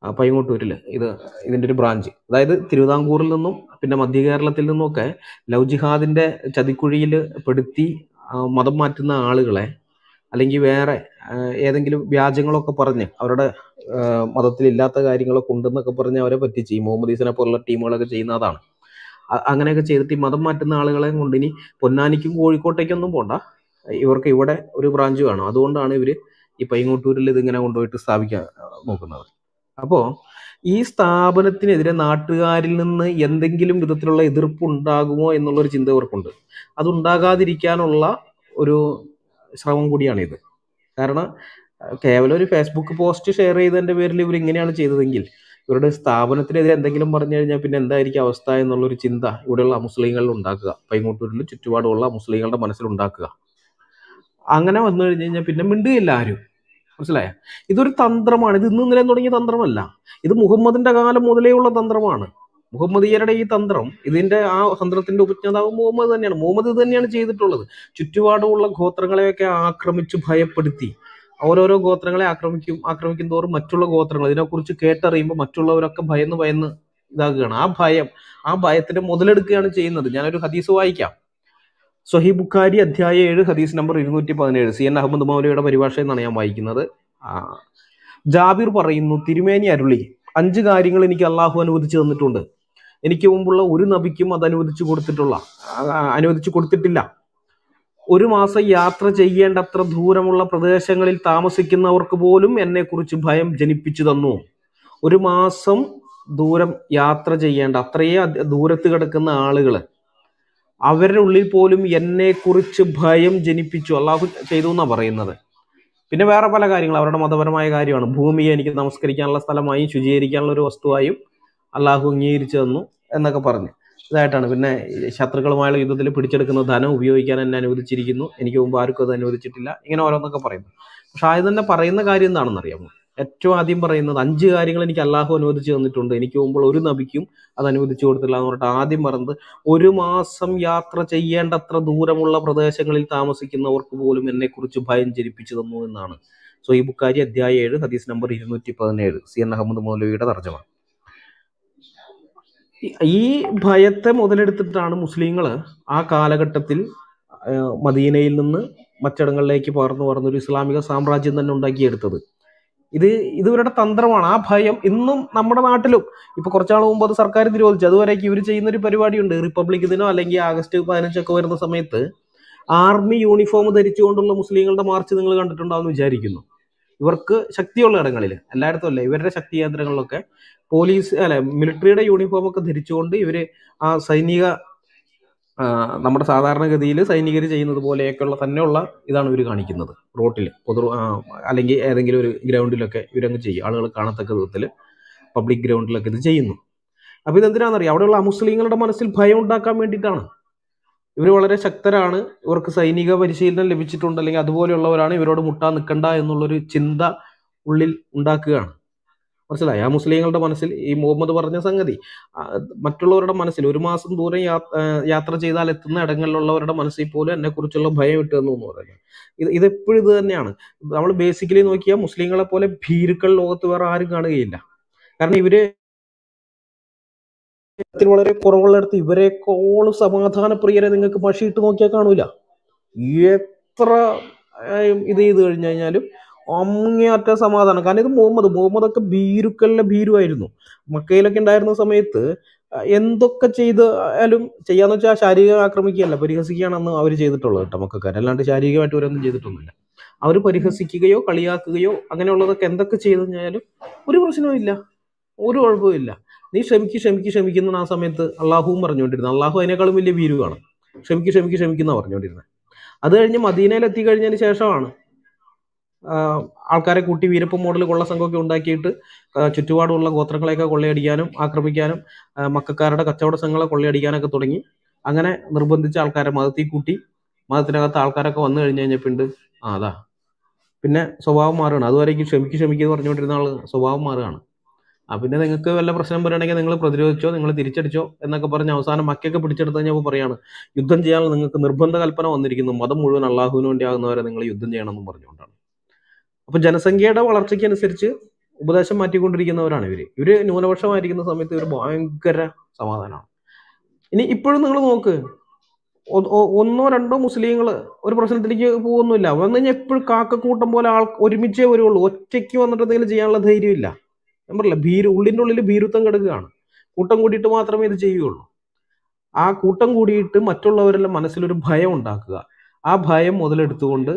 പൈങ്ങോട്ടൂരിൽ ഇത് ഇതിന്റെ ഒരു ബ്രാഞ്ച് അതായത് തിരുവിതാംകൂറിൽ നിന്നും പിന്നെ മധ്യ കേരളത്തിൽ നിന്നുമൊക്കെ ലവ് ലൗജിഹാദിന്റെ ചതിക്കുഴിയിൽ പെടുത്തി മതം മാറ്റുന്ന ആളുകളെ അല്ലെങ്കിൽ വേറെ ഏതെങ്കിലും വ്യാജങ്ങളൊക്കെ പറഞ്ഞ് അവരുടെ മതത്തിലില്ലാത്ത കാര്യങ്ങളൊക്കെ ഉണ്ടെന്നൊക്കെ പറഞ്ഞ് അവരെ പറ്റിച്ച് ഈ മുഹമ്മദ് ഈസനെ പോലുള്ള ടീമുകളൊക്കെ ചെയ്യുന്ന അതാണ്. അങ്ങനെയൊക്കെ ചെയ്തിട്ട് മതം മാറ്റുന്ന ആളുകളെ കൊണ്ട് ഇനി പൊന്നാനിക്കും കോഴിക്കോട്ടേക്കൊന്നും പോണ്ട. ഇവർക്ക് ഇവിടെ ഒരു ബ്രാഞ്ച് വേണം. അതുകൊണ്ടാണ് ഇവർ ഈ പൈങ്ങോട്ടൂരിൽ ഇതിങ്ങനെ കൊണ്ടുപോയിട്ട് സ്ഥാപിക്കാൻ നോക്കുന്നത്. അപ്പോൾ ഈ സ്ഥാപനത്തിനെതിരെ നാട്ടുകാരിൽ നിന്ന് എന്തെങ്കിലും വിധത്തിലുള്ള എതിർപ്പ് ഉണ്ടാകുമോ എന്നുള്ളൊരു ചിന്ത ഇവർക്കുണ്ട്. അതുണ്ടാകാതിരിക്കാനുള്ള ഒരു ശ്രമം കൂടിയാണിത്. കാരണം കേവലം ഒരു ഫേസ്ബുക്ക് പോസ്റ്റ് ഷെയർ ചെയ്തതിന്റെ പേരിൽ ഇവർ ഇങ്ങനെയാണ് ചെയ്തതെങ്കിൽ ഇവരുടെ സ്ഥാപനത്തിനെതിരെ എന്തെങ്കിലും പറഞ്ഞു കഴിഞ്ഞാൽ പിന്നെ എന്തായിരിക്കും അവസ്ഥ എന്നുള്ളൊരു ചിന്ത ഇവിടെയുള്ള മുസ്ലിങ്ങളിൽ ഉണ്ടാക്കുക. പൈങ്ങോട്ടൂരിലും ചുറ്റുപാടുമുള്ള മുസ്ലിങ്ങളുടെ മനസ്സിലുണ്ടാക്കുക അങ്ങനെ വന്നു കഴിഞ്ഞ് കഴിഞ്ഞാൽ പിന്നെ മിണ്ടുകയില്ല ആരും. മനസ്സിലായ? ഇതൊരു തന്ത്രമാണ്. ഇത് ഇന്ന് നിലം തുടങ്ങിയ തന്ത്രമല്ല. ഇത് മുഹമ്മദിന്റെ കാലം മുതലേ ഉള്ള തന്ത്രമാണ്. മുഹമ്മദീയരുടെ ഈ തന്ത്രം ഇതിന്റെ ആ തന്ത്രത്തിന്റെ ഉപജ്ഞാതാവ് മുഹമ്മദ് തന്നെയാണ്. മുഹമ്മദ് ഇത് തന്നെയാണ് ചെയ്തിട്ടുള്ളത്. ചുറ്റുപാടുമുള്ള ഗോത്രങ്ങളെയൊക്കെ ആക്രമിച്ച് ഭയപ്പെടുത്തി. ഓരോരോ ഗോത്രങ്ങളെ ആക്രമിക്കും ആക്രമിക്കും തോറും മറ്റുള്ള ഗോത്രങ്ങൾ. ഇതിനെക്കുറിച്ച് കേട്ടറിയുമ്പോൾ മറ്റുള്ളവരൊക്കെ ഭയന്ന് ഭയന്ന് ഇതാകുകയാണ്. ആ ഭയം ആ ഭയത്തിന്റെ മുതലെടുക്കുകയാണ് ചെയ്യുന്നത്. ഞാനൊരു ഹദീസ് വായിക്കാം. സ്വഹി ബുഖാരി അധ്യായ ഏഴ് ഹദീസ് നമ്പർ ഇരുന്നൂറ്റി പതിനേഴ്. സി. എൻ. അഹമ്മദ് മൗലയുടെ പരിഭാഷ എന്നാണ് ഞാൻ വായിക്കുന്നത്. ജാബിർ പറയുന്നു തിരുമേനി അരുളി അഞ്ച് കാര്യങ്ങൾ എനിക്ക് അള്ളാഹു അനുവദിച്ചു തന്നിട്ടുണ്ട്. എനിക്ക് മുമ്പുള്ള ഒരു നബിക്കും അത് അനുവദിച്ചു കൊടുത്തിട്ടുള്ള അനുവദിച്ചു കൊടുത്തിട്ടില്ല. ഒരു മാസം യാത്ര ചെയ്യേണ്ടത്ര ദൂരമുള്ള പ്രദേശങ്ങളിൽ താമസിക്കുന്നവർക്ക് പോലും എന്നെക്കുറിച്ച് ഭയം ജനിപ്പിച്ചു തന്നു. ഒരു മാസം ദൂരം യാത്ര ചെയ്യേണ്ട അത്രയേ ദൂരത്ത് കിടക്കുന്ന ആളുകൾ അവരുടെ ഉള്ളിൽ പോലും എന്നെക്കുറിച്ച് ഭയം ജനിപ്പിച്ചു. അള്ളാഹു ചെയ്തു എന്നാണ് പറയുന്നത്. പിന്നെ വേറെ പല കാര്യങ്ങൾ അവരുടെ മതപരമായ കാര്യമാണ്. ഭൂമിയെ എനിക്ക് നമസ്കരിക്കാനുള്ള സ്ഥലമായും ശുചീകരിക്കാനുള്ള ഒരു വസ്തുവായും അള്ളാഹു അംഗീകരിച്ചു തന്നു എന്നൊക്കെ പറഞ്ഞു. ഇതായിട്ടാണ്. പിന്നെ ശത്രുക്കളുമായുള്ള യുദ്ധത്തിൽ പിടിച്ചെടുക്കുന്ന ധനം ഉപയോഗിക്കാൻ എന്നെ അനുവദിച്ചിരിക്കുന്നു. എനിക്ക് മുമ്പ് ആർക്കും അത് അനുവദിച്ചിട്ടില്ല. ഇങ്ങനെ ഓരോന്നൊക്കെ പറയുന്നു. പക്ഷെ ആദ്യം തന്നെ പറയുന്ന കാര്യം എന്താണെന്ന് അറിയാമോ ഏറ്റവും ആദ്യം പറയുന്നത് അഞ്ച് കാര്യങ്ങൾ എനിക്ക് അള്ളാഹു അനുവദിച്ചു തന്നിട്ടുണ്ട്. എനിക്ക് മുമ്പുള്ള ഒരു നബിക്കും അത് അനുവദിച്ചു കൊടുത്തില്ല എന്ന് പറഞ്ഞിട്ട് ആദ്യം പറഞ്ഞത് ഒരു മാസം യാത്ര ചെയ്യേണ്ടത്ര ദൂരമുള്ള പ്രദേശങ്ങളിൽ താമസിക്കുന്നവർക്ക് പോലും എന്നെക്കുറിച്ച് ഭയം ജനിപ്പിച്ചു തന്നു എന്നാണ്. സോ ഈ ബുക്കാരി അധ്യായ ഏഴ് ഹദീസ് നമ്പർ ഇരുന്നൂറ്റി പതിനേഴ്. സി എൻ അഹമ്മദ് മൗലവിയുടെ തർജമ. ഈ- ഭയത്തെ മുതലെടുത്തിട്ടാണ് മുസ്ലിങ്ങൾ ആ കാലഘട്ടത്തിൽ മദീനയിൽ നിന്ന് മറ്റിടങ്ങളിലേക്ക് പകർന്നു പറഞ്ഞൊരു ഇസ്ലാമിക സാമ്രാജ്യം തന്നെ ഉണ്ടാക്കിയെടുത്തത്. ഇത് ഇവരുടെ തന്ത്രമാണ്. ആ ഭയം ഇന്നും നമ്മുടെ നാട്ടിലും. ഇപ്പൊ കുറച്ചാൾ മുമ്പ് അത് സർക്കാർ നിരോധിച്ചു. അതുവരേക്ക് ഇവർ ചെയ്യുന്ന ഒരു പരിപാടിയുണ്ട്. റിപ്പബ്ലിക് ദിനോ അല്ലെങ്കിൽ ആഗസ്റ്റ് പതിനഞ്ചൊക്കെ വരുന്ന സമയത്ത് ആർമി യൂണിഫോം ധരിച്ചുകൊണ്ടുള്ള മുസ്ലിങ്ങളുടെ മാർച്ച് നിങ്ങൾ കണ്ടിട്ടുണ്ടാവും വിചാരിക്കുന്നു. ഇവർക്ക് ശക്തിയുള്ള ഇടങ്ങളിൽ എല്ലായിടത്തും അല്ല. ഇവരുടെ ശക്തി കേന്ദ്രങ്ങളിലൊക്കെ പോലീസ് അല്ല മിലിറ്ററിയുടെ യൂണിഫോം ഒക്കെ ധരിച്ചുകൊണ്ട് ഇവർ ആ സൈനിക നമ്മുടെ സാധാരണഗതിയിൽ സൈനികർ ചെയ്യുന്നത് പോലെയൊക്കെയുള്ള തന്നെയുള്ള ഇതാണ് ഇവർ കാണിക്കുന്നത്. റോട്ടിൽ പൊതു അല്ലെങ്കിൽ ഏതെങ്കിലും ഒരു ഗ്രൗണ്ടിലൊക്കെ ഇവരങ്ങ് ചെയ്യും. ആളുകൾ കാണത്തക്ക വിധത്തിൽ പബ്ലിക് ഗ്രൗണ്ടിലൊക്കെ ഇത് ചെയ്യുന്നു. അപ്പോൾ ഇതെന്തിനാണെന്നറിയാം അവിടെയുള്ള അമുസ്ലിങ്ങളുടെ മനസ്സിൽ ഭയം ഉണ്ടാക്കാൻ വേണ്ടിയിട്ടാണ്. ഇവർ വളരെ ശക്തരാണ്. ഇവർക്ക് സൈനിക പരിശീലനം ലഭിച്ചിട്ടുണ്ട്. അല്ലെങ്കിൽ അതുപോലെയുള്ളവരാണ് ഇവരോട് മുട്ടാൻ നിൽക്കണ്ട എന്നുള്ളൊരു ചിന്ത ഉള്ളിൽ ഉണ്ടാക്കുകയാണ്. മനസ്സിലായി? ആ മുസ്ലിങ്ങളുടെ മനസ്സിൽ ഈ മുഹമ്മദ് പറഞ്ഞ സംഗതി. മറ്റുള്ളവരുടെ മനസ്സിൽ ഒരു മാസം ദൂരം യാത്ര ചെയ്താൽ എത്തുന്ന ഇടങ്ങളിലുള്ളവരുടെ മനസ്സിൽ പോലും എന്നെ കുറിച്ചുള്ള ഭയം ഇട്ടു എന്ന് പറയുന്നത്. ഇത് ഇതെപ്പോഴും ഇത് തന്നെയാണ്. നമ്മൾ ബേസിക്കലി നോക്കിയാൽ മുസ്ലിങ്ങളെ പോലെ ഭീരുക്കൾ ലോകത്ത് വേറെ ആരും കാണുകയില്ല. കാരണം ഇവർ വളരെ കുറവുള്ളിടത്ത് ഇവരെക്കോളും സമാധാന പ്രിയരെ നിങ്ങൾക്ക് മഷിയിട്ട് നോക്കിയാൽ കാണൂല. എത്ര ഇത് ചെയ്ത് കഴിഞ്ഞു കഴിഞ്ഞാലും അങ്ങേയറ്റ സമാധാനം. കാരണം ഇത് മുഹമ്മദ് മുഹമ്മദ് ഒക്കെ ഭീരുക്കളിലെ ഭീരുവായിരുന്നു. മക്കയിലൊക്കെ ഉണ്ടായിരുന്ന സമയത്ത് എന്തൊക്കെ ചെയ്താലും ചെയ്യാന്ന് വെച്ചാൽ ശാരീരികം ആക്രമിക്കുകയല്ല പരിഹസിക്കുകയാണെന്ന് അവർ ചെയ്തിട്ടുള്ളത് കേട്ടോ മക്കാർ അല്ലാണ്ട് ശാരീരികമായിട്ട് അവരൊന്നും ചെയ്തിട്ടൊന്നുമില്ല. അവർ പരിഹസിക്കുകയോ കളിയാക്കുകയോ അങ്ങനെയുള്ളതൊക്കെ എന്തൊക്കെ ചെയ്തു കഴിഞ്ഞാലും ഒരു പ്രശ്നവും ഇല്ല. ഒരു കുഴപ്പവും ഇല്ല. നീ ക്ഷമിക്ക് ക്ഷമിക്ക് ക്ഷമിക്കുന്ന ആ സമയത്ത് അള്ളാഹുവും പറഞ്ഞുകൊണ്ടിരുന്നത്. അള്ളാഹു അതിനേക്കാളും വലിയ വീരുവാണ് ക്ഷമിക്ക് ക്ഷമിക്ക് ക്ഷമിക്കുന്ന പറഞ്ഞുകൊണ്ടിരുന്നത്. അത് കഴിഞ്ഞ് മദീനയിൽ എത്തിക്കഴിഞ്ഞതിന് ശേഷമാണ് ആൾക്കാരെ കൂട്ടി വീരപ്പ് മോഡൽ കൊള്ള സംഘമൊക്കെ ഉണ്ടാക്കിയിട്ട് ചുറ്റുപാടുള്ള ഗോത്രങ്ങളെയൊക്കെ കൊള്ളയടിക്കാനും ആക്രമിക്കാനും മക്കാരുടെ കച്ചവട സംഘങ്ങളെ കൊള്ളയടിക്കാനൊക്കെ തുടങ്ങി. അങ്ങനെ നിർബന്ധിച്ച ആൾക്കാരെ മതത്തിൽ കൂട്ടി മതത്തിനകത്ത് ആൾക്കാരൊക്കെ വന്നു കഴിഞ്ഞ് കഴിഞ്ഞപ്പിണ്ട് ആ അതാ. പിന്നെ സ്വഭാവം മാറുകയാണ്. അതുവരേക്കും ക്ഷമിക്ക് ക്ഷമിക്കുക എന്ന് പറഞ്ഞുകൊണ്ടിരുന്ന ആൾ സ്വഭാവം മാറുകയാണ്. ആ പിന്നെ നിങ്ങൾക്ക് വല്ല പ്രശ്നം വരികയാണെങ്കിൽ നിങ്ങൾ പ്രതിരോധിച്ചോ നിങ്ങൾ തിരിച്ചടിച്ചോ എന്നൊക്കെ പറഞ്ഞ് അവസാനം മക്കൊക്കെ പിടിച്ചെടുത്ത് കഴിഞ്ഞപ്പോൾ പറയാണ് യുദ്ധം ചെയ്യാനുള്ള നിങ്ങൾക്ക് നിർബന്ധ കൽപ്പന വന്നിരിക്കുന്നു. മതം മുഴുവൻ അള്ളാഹുവിന് വേണ്ടി ആകുന്നവരെ നിങ്ങൾ യുദ്ധം ചെയ്യണമെന്നും പറഞ്ഞുകൊണ്ടാണ്. അപ്പൊ ജനസംഖ്യയുടെ വളർച്ചയ്ക്ക് അനുസരിച്ച് ഉപദേശം മാറ്റിക്കൊണ്ടിരിക്കുന്നവരാണ് ഇവർ. ഇവർ ന്യൂനപക്ഷമായിരിക്കുന്ന സമയത്ത് ഇവർ ഭയങ്കര സമാധാനമാണ്. ഇനി ഇപ്പോഴും നിങ്ങൾ നോക്ക് ഒന്നോ രണ്ടോ മുസ്ലിങ്ങൾ ഒരു പ്രശ്നത്തിലേക്ക് പോകുന്നില്ല വന്നു കഴിഞ്ഞാൽ എപ്പോഴും കാക്കക്കൂട്ടം പോലെ ആൾ ഒരുമിച്ചേ വരുള്ളൂ. ഒറ്റയ്ക്ക് വന്നിട്ട് എന്തെങ്കിലും ചെയ്യാനുള്ള ധൈര്യമില്ല. ഞാൻ പറയില്ല ഭീരു ഉള്ളിന്റെ ഉള്ളിൽ ഭീരുത്വം കിടക്കുകയാണ്. കൂട്ടം കൂടിയിട്ട് മാത്രമേ ഇത് ചെയ്യുള്ളൂ ആ കൂട്ടം കൂടിയിട്ട് മറ്റുള്ളവരെല്ലാം മനസ്സിലൊരു ഭയം ഉണ്ടാക്കുക. ആ ഭയം മുതലെടുത്തുകൊണ്ട്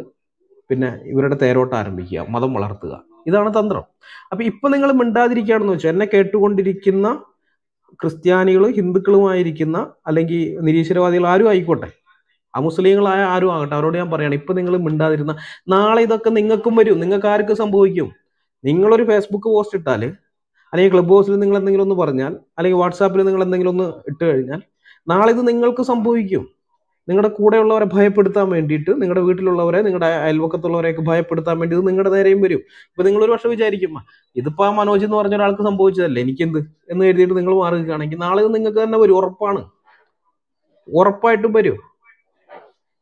പിന്നെ ഇവരുടെ തേരോട്ട് ആരംഭിക്കുക മതം വളർത്തുക. ഇതാണ് തന്ത്രം. അപ്പൊ ഇപ്പൊ നിങ്ങൾ മിണ്ടാതിരിക്കുകയാണെന്ന് വെച്ചാൽ എന്നെ കേട്ടുകൊണ്ടിരിക്കുന്ന ക്രിസ്ത്യാനികളും ഹിന്ദുക്കളുമായിരിക്കുന്ന അല്ലെങ്കിൽ നിരീശ്വരവാദികൾ ആരും ആയിക്കോട്ടെ. ആ മുസ്ലിങ്ങളായ ആരും ആകട്ടെ അവരോട് ഞാൻ പറയണം ഇപ്പൊ നിങ്ങൾ മിണ്ടാതിരുന്ന നാളെ ഇതൊക്കെ നിങ്ങൾക്കും വരും നിങ്ങൾക്ക് ആർക്ക് സംഭവിക്കും? നിങ്ങളൊരു ഫേസ്ബുക്ക് പോസ്റ്റ് ഇട്ടാൽ അല്ലെങ്കിൽ ക്ലബ് ഹൗസിൽ നിങ്ങൾ എന്തെങ്കിലും ഒന്ന് പറഞ്ഞാൽ അല്ലെങ്കിൽ വാട്സാപ്പിൽ നിങ്ങൾ എന്തെങ്കിലും ഒന്ന് ഇട്ട് കഴിഞ്ഞാൽ നാളെ ഇത് നിങ്ങൾക്ക് സംഭവിക്കും. നിങ്ങളുടെ കൂടെയുള്ളവരെ ഭയപ്പെടുത്താൻ വേണ്ടിയിട്ട് നിങ്ങളുടെ വീട്ടിലുള്ളവരെ നിങ്ങളുടെ അയൽവക്കത്തുള്ളവരെയൊക്കെ ഭയപ്പെടുത്താൻ വേണ്ടി ഇത് നിങ്ങളുടെ നേരെയും വരും. ഇപ്പൊ നിങ്ങൾ ഒരു പക്ഷെ വിചാരിക്കും "ആ, ഇതിപ്പോ ആ മനോജ് എന്ന് പറഞ്ഞ ഒരാൾക്ക് സംഭവിച്ചതല്ലേ? എനിക്കെന്ത്? എന്ന് എഴുതിയിട്ട് നിങ്ങൾ മാറുകയാണെങ്കിൽ നാളെ ഇത് നിങ്ങൾക്ക് തന്നെ വരും ഉറപ്പാണ്. ഉറപ്പായിട്ടും വരും.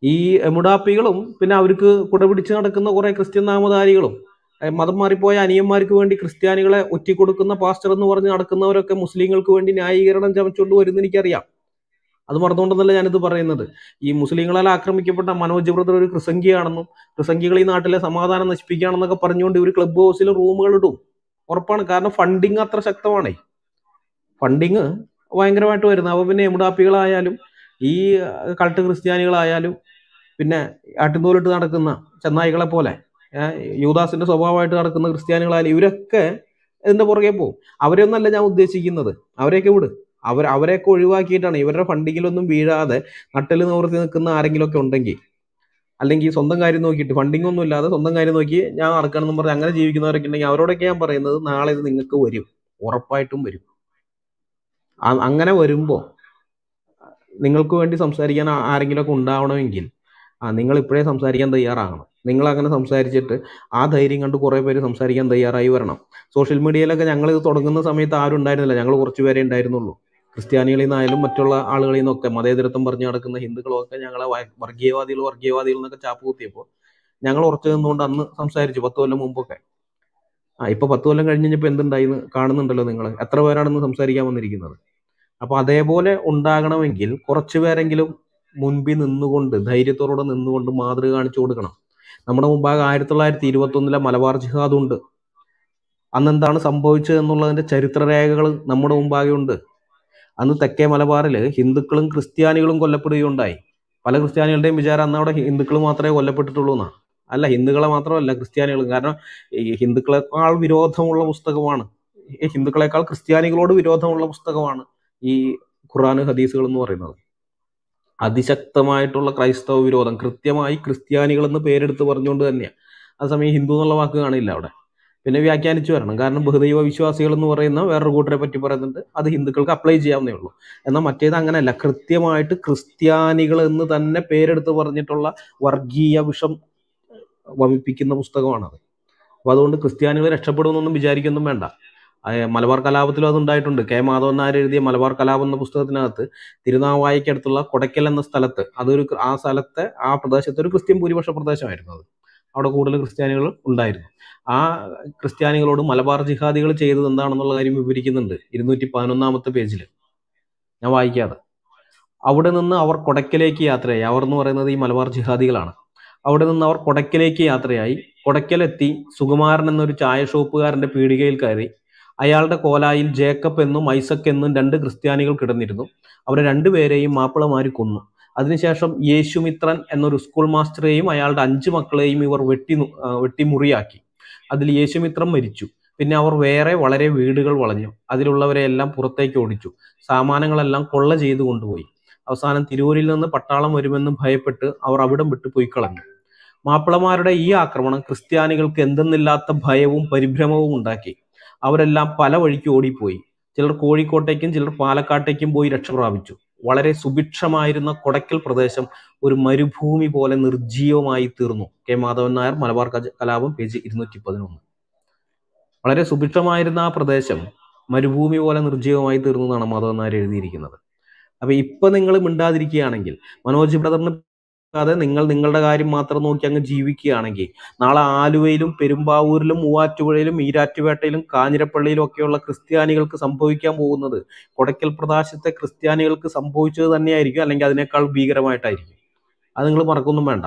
ഈ മുടാപ്പികളും പിന്നെ അവർക്ക് കുടപിടിച്ച് നടക്കുന്ന കുറെ ക്രിസ്ത്യൻ നാമധാരികളും മതം മാറിപ്പോയ അനിയന്മാർക്ക് വേണ്ടി ക്രിസ്ത്യാനികളെ ഒറ്റിക്കൊടുക്കുന്ന പാസ്റ്റർ എന്ന് പറഞ്ഞ് നടക്കുന്നവരൊക്കെ മുസ്ലിങ്ങൾക്ക് വേണ്ടി ന്യായീകരണം ചമച്ചുകൊണ്ട് വരുന്ന എനിക്കറിയാം അത് മറന്നുകൊണ്ടെന്നല്ല ഞാനിത് പറയുന്നത്. ഈ മുസ്ലിങ്ങളാൽ ആക്രമിക്കപ്പെട്ട മനോജ് ബ്രദർ ഒരു ക്രിസംഖിയാണെന്നും ക്രിസംഖികൾ ഈ നാട്ടിലെ സമാധാനം നശിപ്പിക്കുകയാണെന്നൊക്കെ പറഞ്ഞുകൊണ്ട് ഇവർ ക്ലബ് ഹൗസിൽ റൂമുകൾ ഇടും. ഉറപ്പാണ്. കാരണം ഫണ്ടിങ് അത്ര ശക്തമാണേ. ഫണ്ടിങ് ഭയങ്കരമായിട്ട് വരുന്നത്. അപ്പോൾ പിന്നെ എമുഡാപ്പികളായാലും ഈ കൾട്ട് ക്രിസ്ത്യാനികളായാലും പിന്നെ ആട്ടിൻതോലിട്ട് നടക്കുന്ന ചെന്നായികളെ പോലെ യൂദാസിന്റെ സ്വഭാവമായിട്ട് നടക്കുന്ന ക്രിസ്ത്യാനികളായാലും ഇവരൊക്കെ ഇതിന്റെ പുറകെ പോകും അവരെയൊന്നല്ല ഞാൻ ഉദ്ദേശിക്കുന്നത്. അവരെയൊക്കെ വിട്. അവർ അവരെയൊക്കെ ഒഴിവാക്കിയിട്ടാണ് ഇവരുടെ ഫണ്ടിങ്ങിലൊന്നും വീഴാതെ നട്ടൽ നിവർത്തി നിൽക്കുന്ന ആരെങ്കിലുമൊക്കെ ഉണ്ടെങ്കിൽ അല്ലെങ്കിൽ സ്വന്തം കാര്യം നോക്കിയിട്ട് ഫണ്ടിങ് ഒന്നും ഇല്ലാതെ സ്വന്തം കാര്യം നോക്കി ഞാൻ നടക്കണമെന്നും പറഞ്ഞ് അങ്ങനെ ജീവിക്കുന്നവരൊക്കെ ഉണ്ടെങ്കിൽ അവരോടൊക്കെ ഞാൻ പറയുന്നത് നാളെ ഇത് നിങ്ങൾക്ക് വരും ഉറപ്പായിട്ടും വരും. അങ്ങനെ വരുമ്പോൾ നിങ്ങൾക്ക് വേണ്ടി സംസാരിക്കാൻ ആരെങ്കിലുമൊക്കെ ഉണ്ടാവണമെങ്കിൽ ആ നിങ്ങൾ ഇപ്പോഴേ സംസാരിക്കാൻ തയ്യാറാകണം. നിങ്ങൾ അങ്ങനെ സംസാരിച്ചിട്ട് ആ ധൈര്യം കണ്ട് കുറേ പേര് സംസാരിക്കാൻ തയ്യാറായി വരണം. സോഷ്യൽ മീഡിയയിലൊക്കെ ഞങ്ങൾ ഇത് തുടങ്ങുന്ന സമയത്ത് ആരും ഉണ്ടായിരുന്നില്ല. ഞങ്ങൾ കുറച്ച് പേരെ ഉണ്ടായിരുന്നുള്ളൂ. ക്രിസ്ത്യാനികളിൽ നിന്നായാലും മറ്റുള്ള ആളുകളിൽ നിന്നൊക്കെ മതേതരത്വം പറഞ്ഞു നടക്കുന്ന ഹിന്ദുക്കളൊക്കെ ഞങ്ങളെ വർഗീയവാദികൾ വർഗീയവാദികൾ എന്നൊക്കെ ചാപ്പ് കുത്തിയപ്പോൾ ഞങ്ങൾ ഉറച്ചു നിന്നുകൊണ്ട് അന്ന് സംസാരിച്ചു പത്ത് കൊല്ലം മുമ്പൊക്കെ. ആ ഇപ്പൊ പത്ത് കൊല്ലം കഴിഞ്ഞ് കഴിഞ്ഞപ്പോൾ എന്തുണ്ടായി കാണുന്നുണ്ടല്ലോ നിങ്ങൾ എത്ര പേരാണെന്ന് സംസാരിക്കാൻ വന്നിരിക്കുന്നത്? അപ്പൊ അതേപോലെ ഉണ്ടാകണമെങ്കിൽ കുറച്ചു പേരെങ്കിലും മുൻപിൽ നിന്നുകൊണ്ട് ധൈര്യത്തോടെ നിന്നുകൊണ്ട് മാതൃക കാണിച്ചു കൊടുക്കണം. നമ്മുടെ മുമ്പാകെ ആയിരത്തി തൊള്ളായിരത്തി ഇരുപത്തി ഒന്നിലെ മലബാർ ജിഹാദ് ഉണ്ട്. അന്ന് എന്താണ് സംഭവിച്ചത് എന്നുള്ളതിന്റെ ചരിത്രരേഖകൾ നമ്മുടെ മുമ്പാകെ ഉണ്ട്. അന്ന് തെക്കേ മലബാറിൽ ഹിന്ദുക്കളും ക്രിസ്ത്യാനികളും കൊല്ലപ്പെടുകയുണ്ടായി. പല ക്രിസ്ത്യാനികളുടെയും വിചാരം അന്ന് അവിടെ ഹിന്ദുക്കൾ മാത്രമേ കൊല്ലപ്പെട്ടിട്ടുള്ളൂ എന്നാണ് അല്ല ഹിന്ദുക്കളെ മാത്രമല്ല ക്രിസ്ത്യാനികളും. കാരണം ഈ ഹിന്ദുക്കളെക്കാൾ വിരോധമുള്ള പുസ്തകമാണ്. ഈ ഹിന്ദുക്കളെക്കാൾ ക്രിസ്ത്യാനികളോട് വിരോധമുള്ള പുസ്തകമാണ് ഈ ഖുറാൻ ഹദീസുകൾ എന്ന് പറയുന്നത്. അതിശക്തമായിട്ടുള്ള ക്രൈസ്തവ വിരോധം കൃത്യമായി ക്രിസ്ത്യാനികൾ എന്ന് പേരെടുത്ത് പറഞ്ഞുകൊണ്ട് തന്നെയാണ് അതേസമയം ഹിന്ദു എന്നുള്ള വാക്ക് കാണില്ല അവിടെ. പിന്നെ വ്യാഖ്യാനിച്ചു വരണം. കാരണം ബഹുദൈവ വിശ്വാസികൾ എന്ന് പറയുന്ന വേറൊരു കൂട്ടരെ പറ്റി പറയുന്നുണ്ട് അത് ഹിന്ദുക്കൾക്ക് അപ്ലൈ ചെയ്യാവുന്നേ ഉള്ളൂ. എന്നാൽ മറ്റേത് അങ്ങനെയല്ല. കൃത്യമായിട്ട് ക്രിസ്ത്യാനികൾ എന്ന് തന്നെ പേരെടുത്ത് പറഞ്ഞിട്ടുള്ള വർഗീയ വിഷം വമിപ്പിക്കുന്ന പുസ്തകമാണത്. അപ്പൊ അതുകൊണ്ട് ക്രിസ്ത്യാനികൾ രക്ഷപ്പെടുമെന്നൊന്നും വിചാരിക്കൊന്നും വേണ്ട. മലബാർ കലാപത്തിലും അതുണ്ടായിട്ടുണ്ട്. കെ മാധവൻ നായർ എഴുതിയ മലബാർ കലാപം എന്ന പുസ്തകത്തിനകത്ത് തിരുനാവായിക്കടുത്തുള്ള കൊടക്കൽ എന്ന സ്ഥലത്ത് അതൊരു ആ സ്ഥലത്തെ ആ പ്രദേശത്തെ ഒരു ക്രിസ്ത്യൻ ഭൂരിപക്ഷ പ്രദേശമായിരുന്നു അത്. അവിടെ കൂടുതൽ ക്രിസ്ത്യാനികൾ ഉണ്ടായിരുന്നു. ആ ക്രിസ്ത്യാനികളോട് മലബാർ ജിഹാദികൾ ചെയ്തത് എന്താണെന്നുള്ള കാര്യം വിവരിക്കുന്നുണ്ട് ഇരുന്നൂറ്റി പതിനൊന്നാമത്തെ പേജിൽ. ഞാൻ വായിക്കാതെ. അവിടെ നിന്ന് അവർ കൊടക്കലേക്ക് യാത്രയായി. അവർ എന്ന് പറയുന്നത് ഈ മലബാർ ജിഹാദികളാണ്. അവിടെ നിന്ന് അവർ കൊടക്കലേക്ക് യാത്രയായി. കൊടക്കലെത്തി സുകുമാരൻ എന്നൊരു ചായ ഷോപ്പുകാരന്റെ പീടികയിൽ കയറി. അയാളുടെ കോലായിൽ ജേക്കബ് എന്നും ഐസക് എന്നും രണ്ട് ക്രിസ്ത്യാനികൾ കിടന്നിരുന്നു. അവരെ രണ്ടുപേരെയും മാപ്പിളമാര് കൊന്നു. അതിനുശേഷം യേശുമിത്രൻ എന്നൊരു സ്കൂൾ മാസ്റ്ററെയും അയാളുടെ അഞ്ച് മക്കളെയും ഇവർ വെട്ടി വെട്ടിമുറിയാക്കി. അതിൽ യേശുമിത്രൻ മരിച്ചു. പിന്നെ അവർ വേറെ വളരെ വീടുകൾ വളഞ്ഞു. അതിലുള്ളവരെ എല്ലാം പുറത്തേക്ക് ഓടിച്ചു. സാമാനങ്ങളെല്ലാം കൊള്ള ചെയ്തു കൊണ്ടുപോയി. അവസാനം തിരൂരിൽ നിന്ന് പട്ടാളം വരുമെന്ന് ഭയപ്പെട്ട് അവർ അവിടം വിട്ടു പോയി കളഞ്ഞു. മാപ്പിളമാരുടെ ഈ ആക്രമണം ക്രിസ്ത്യാനികൾക്ക് എന്തെന്നില്ലാത്ത ഭയവും പരിഭ്രമവും ഉണ്ടാക്കി. അവരെല്ലാം പല വഴിക്ക് ഓടിപ്പോയി. ചിലർ കോഴിക്കോട്ടേക്കും ചിലർ പാലക്കാട്ടേക്കും പോയി രക്ഷ പ്രാപിച്ചു വളരെ സുഭിക്ഷമായിരുന്ന കൊടക്കൽ പ്രദേശം ഒരു മരുഭൂമി പോലെ നിർജീവമായി തീർന്നു. കെ. മാധവൻ നായർ മലബാർ കലാപം പേജ് ഇരുന്നൂറ്റി പതിനൊന്ന് വളരെ സുഭിക്ഷമായിരുന്ന ആ പ്രദേശം മരുഭൂമി പോലെ നിർജീവമായി തീർന്നു എന്നാണ് മാധവൻ നായർ എഴുതിയിരിക്കുന്നത്. അപ്പൊ ഇപ്പൊ നിങ്ങൾ മിണ്ടാതിരിക്കുകയാണെങ്കിൽ മനോജ് ബ്രദറിന് അതെ നിങ്ങൾ നിങ്ങളുടെ കാര്യം മാത്രം നോക്കി അങ്ങ് ജീവിക്കുകയാണെങ്കിൽ നാളെ ആലുവയിലും പെരുമ്പാവൂരിലും മൂവാറ്റുപുഴയിലും ഈരാറ്റുപേട്ടയിലും കാഞ്ഞിരപ്പള്ളിയിലും ഒക്കെയുള്ള ക്രിസ്ത്യാനികൾക്ക് സംഭവിക്കാൻ പോകുന്നത് കൊടക്കൽ പ്രദേശത്തെ ക്രിസ്ത്യാനികൾക്ക് സംഭവിച്ചത് തന്നെയായിരിക്കും അല്ലെങ്കിൽ അതിനേക്കാൾ ഭീകരമായിട്ടായിരിക്കും. അത് നിങ്ങൾ മറക്കൊന്നും വേണ്ട.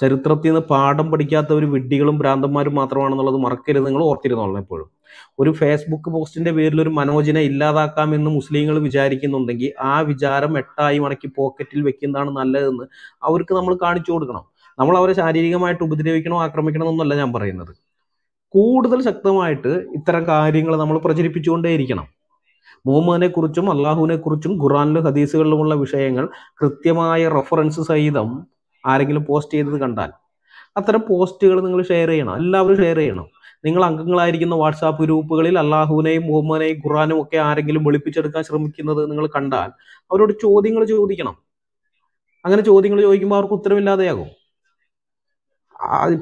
ചരിത്രത്തിൽ നിന്ന് പാഠം പഠിക്കാത്തവർ വിഡ്ഢികളും ഭ്രാന്തന്മാരും മാത്രമാണെന്നുള്ളത് മറക്കരുത് നിങ്ങൾ ഓർത്തിരുന്നോളണം എപ്പോഴും. ഒരു ഫേസ്ബുക്ക് പോസ്റ്റിന്റെ പേരിൽ ഒരു മനോജിനെ ഇല്ലാതാക്കാമെന്ന് മുസ്ലിങ്ങൾ വിചാരിക്കുന്നുണ്ടെങ്കിൽ ആ വിചാരം എട്ടായി മടക്കി പോക്കറ്റിൽ വെക്കുന്നതാണ് നല്ലതെന്ന് അവർക്ക് നമ്മൾ കാണിച്ചു കൊടുക്കണം. നമ്മൾ അവരെ ശാരീരികമായിട്ട് ഉപദ്രവിക്കണോ ആക്രമിക്കണോ എന്നല്ല ഞാൻ പറയുന്നത്. കൂടുതൽ ശക്തമായിട്ട് ഇത്തരം കാര്യങ്ങൾ നമ്മൾ പ്രചരിപ്പിച്ചുകൊണ്ടേയിരിക്കണം. മുഹമ്മദിനെ കുറിച്ചും അള്ളാഹുവിനെ കുറിച്ചും ഖുറാനിലും ഹദീസുകളിലുമുള്ള വിഷയങ്ങൾ കൃത്യമായ റെഫറൻസ് സഹിതം ആരെങ്കിലും പോസ്റ്റ് ചെയ്തത് കണ്ടാൽ. അത്തരം പോസ്റ്റുകൾ നിങ്ങൾ ഷെയർ ചെയ്യണം. എല്ലാവരും ഷെയർ ചെയ്യണം. നിങ്ങൾ അംഗങ്ങളായിരിക്കുന്ന വാട്സാപ്പ് ഗ്രൂപ്പുകളിൽ അള്ളാഹുവിനെയും മുഹമ്മദിനെയും ഖുറാനും ഒക്കെ ആരെങ്കിലും വെളുപ്പിച്ചെടുക്കാൻ ശ്രമിക്കുന്നത് നിങ്ങൾ കണ്ടാൽ അവരോട് ചോദ്യങ്ങൾ ചോദിക്കണം. അങ്ങനെ ചോദ്യങ്ങൾ ചോദിക്കുമ്പോൾ അവർക്ക് ഉത്തരവില്ലാതെയാകും ആ,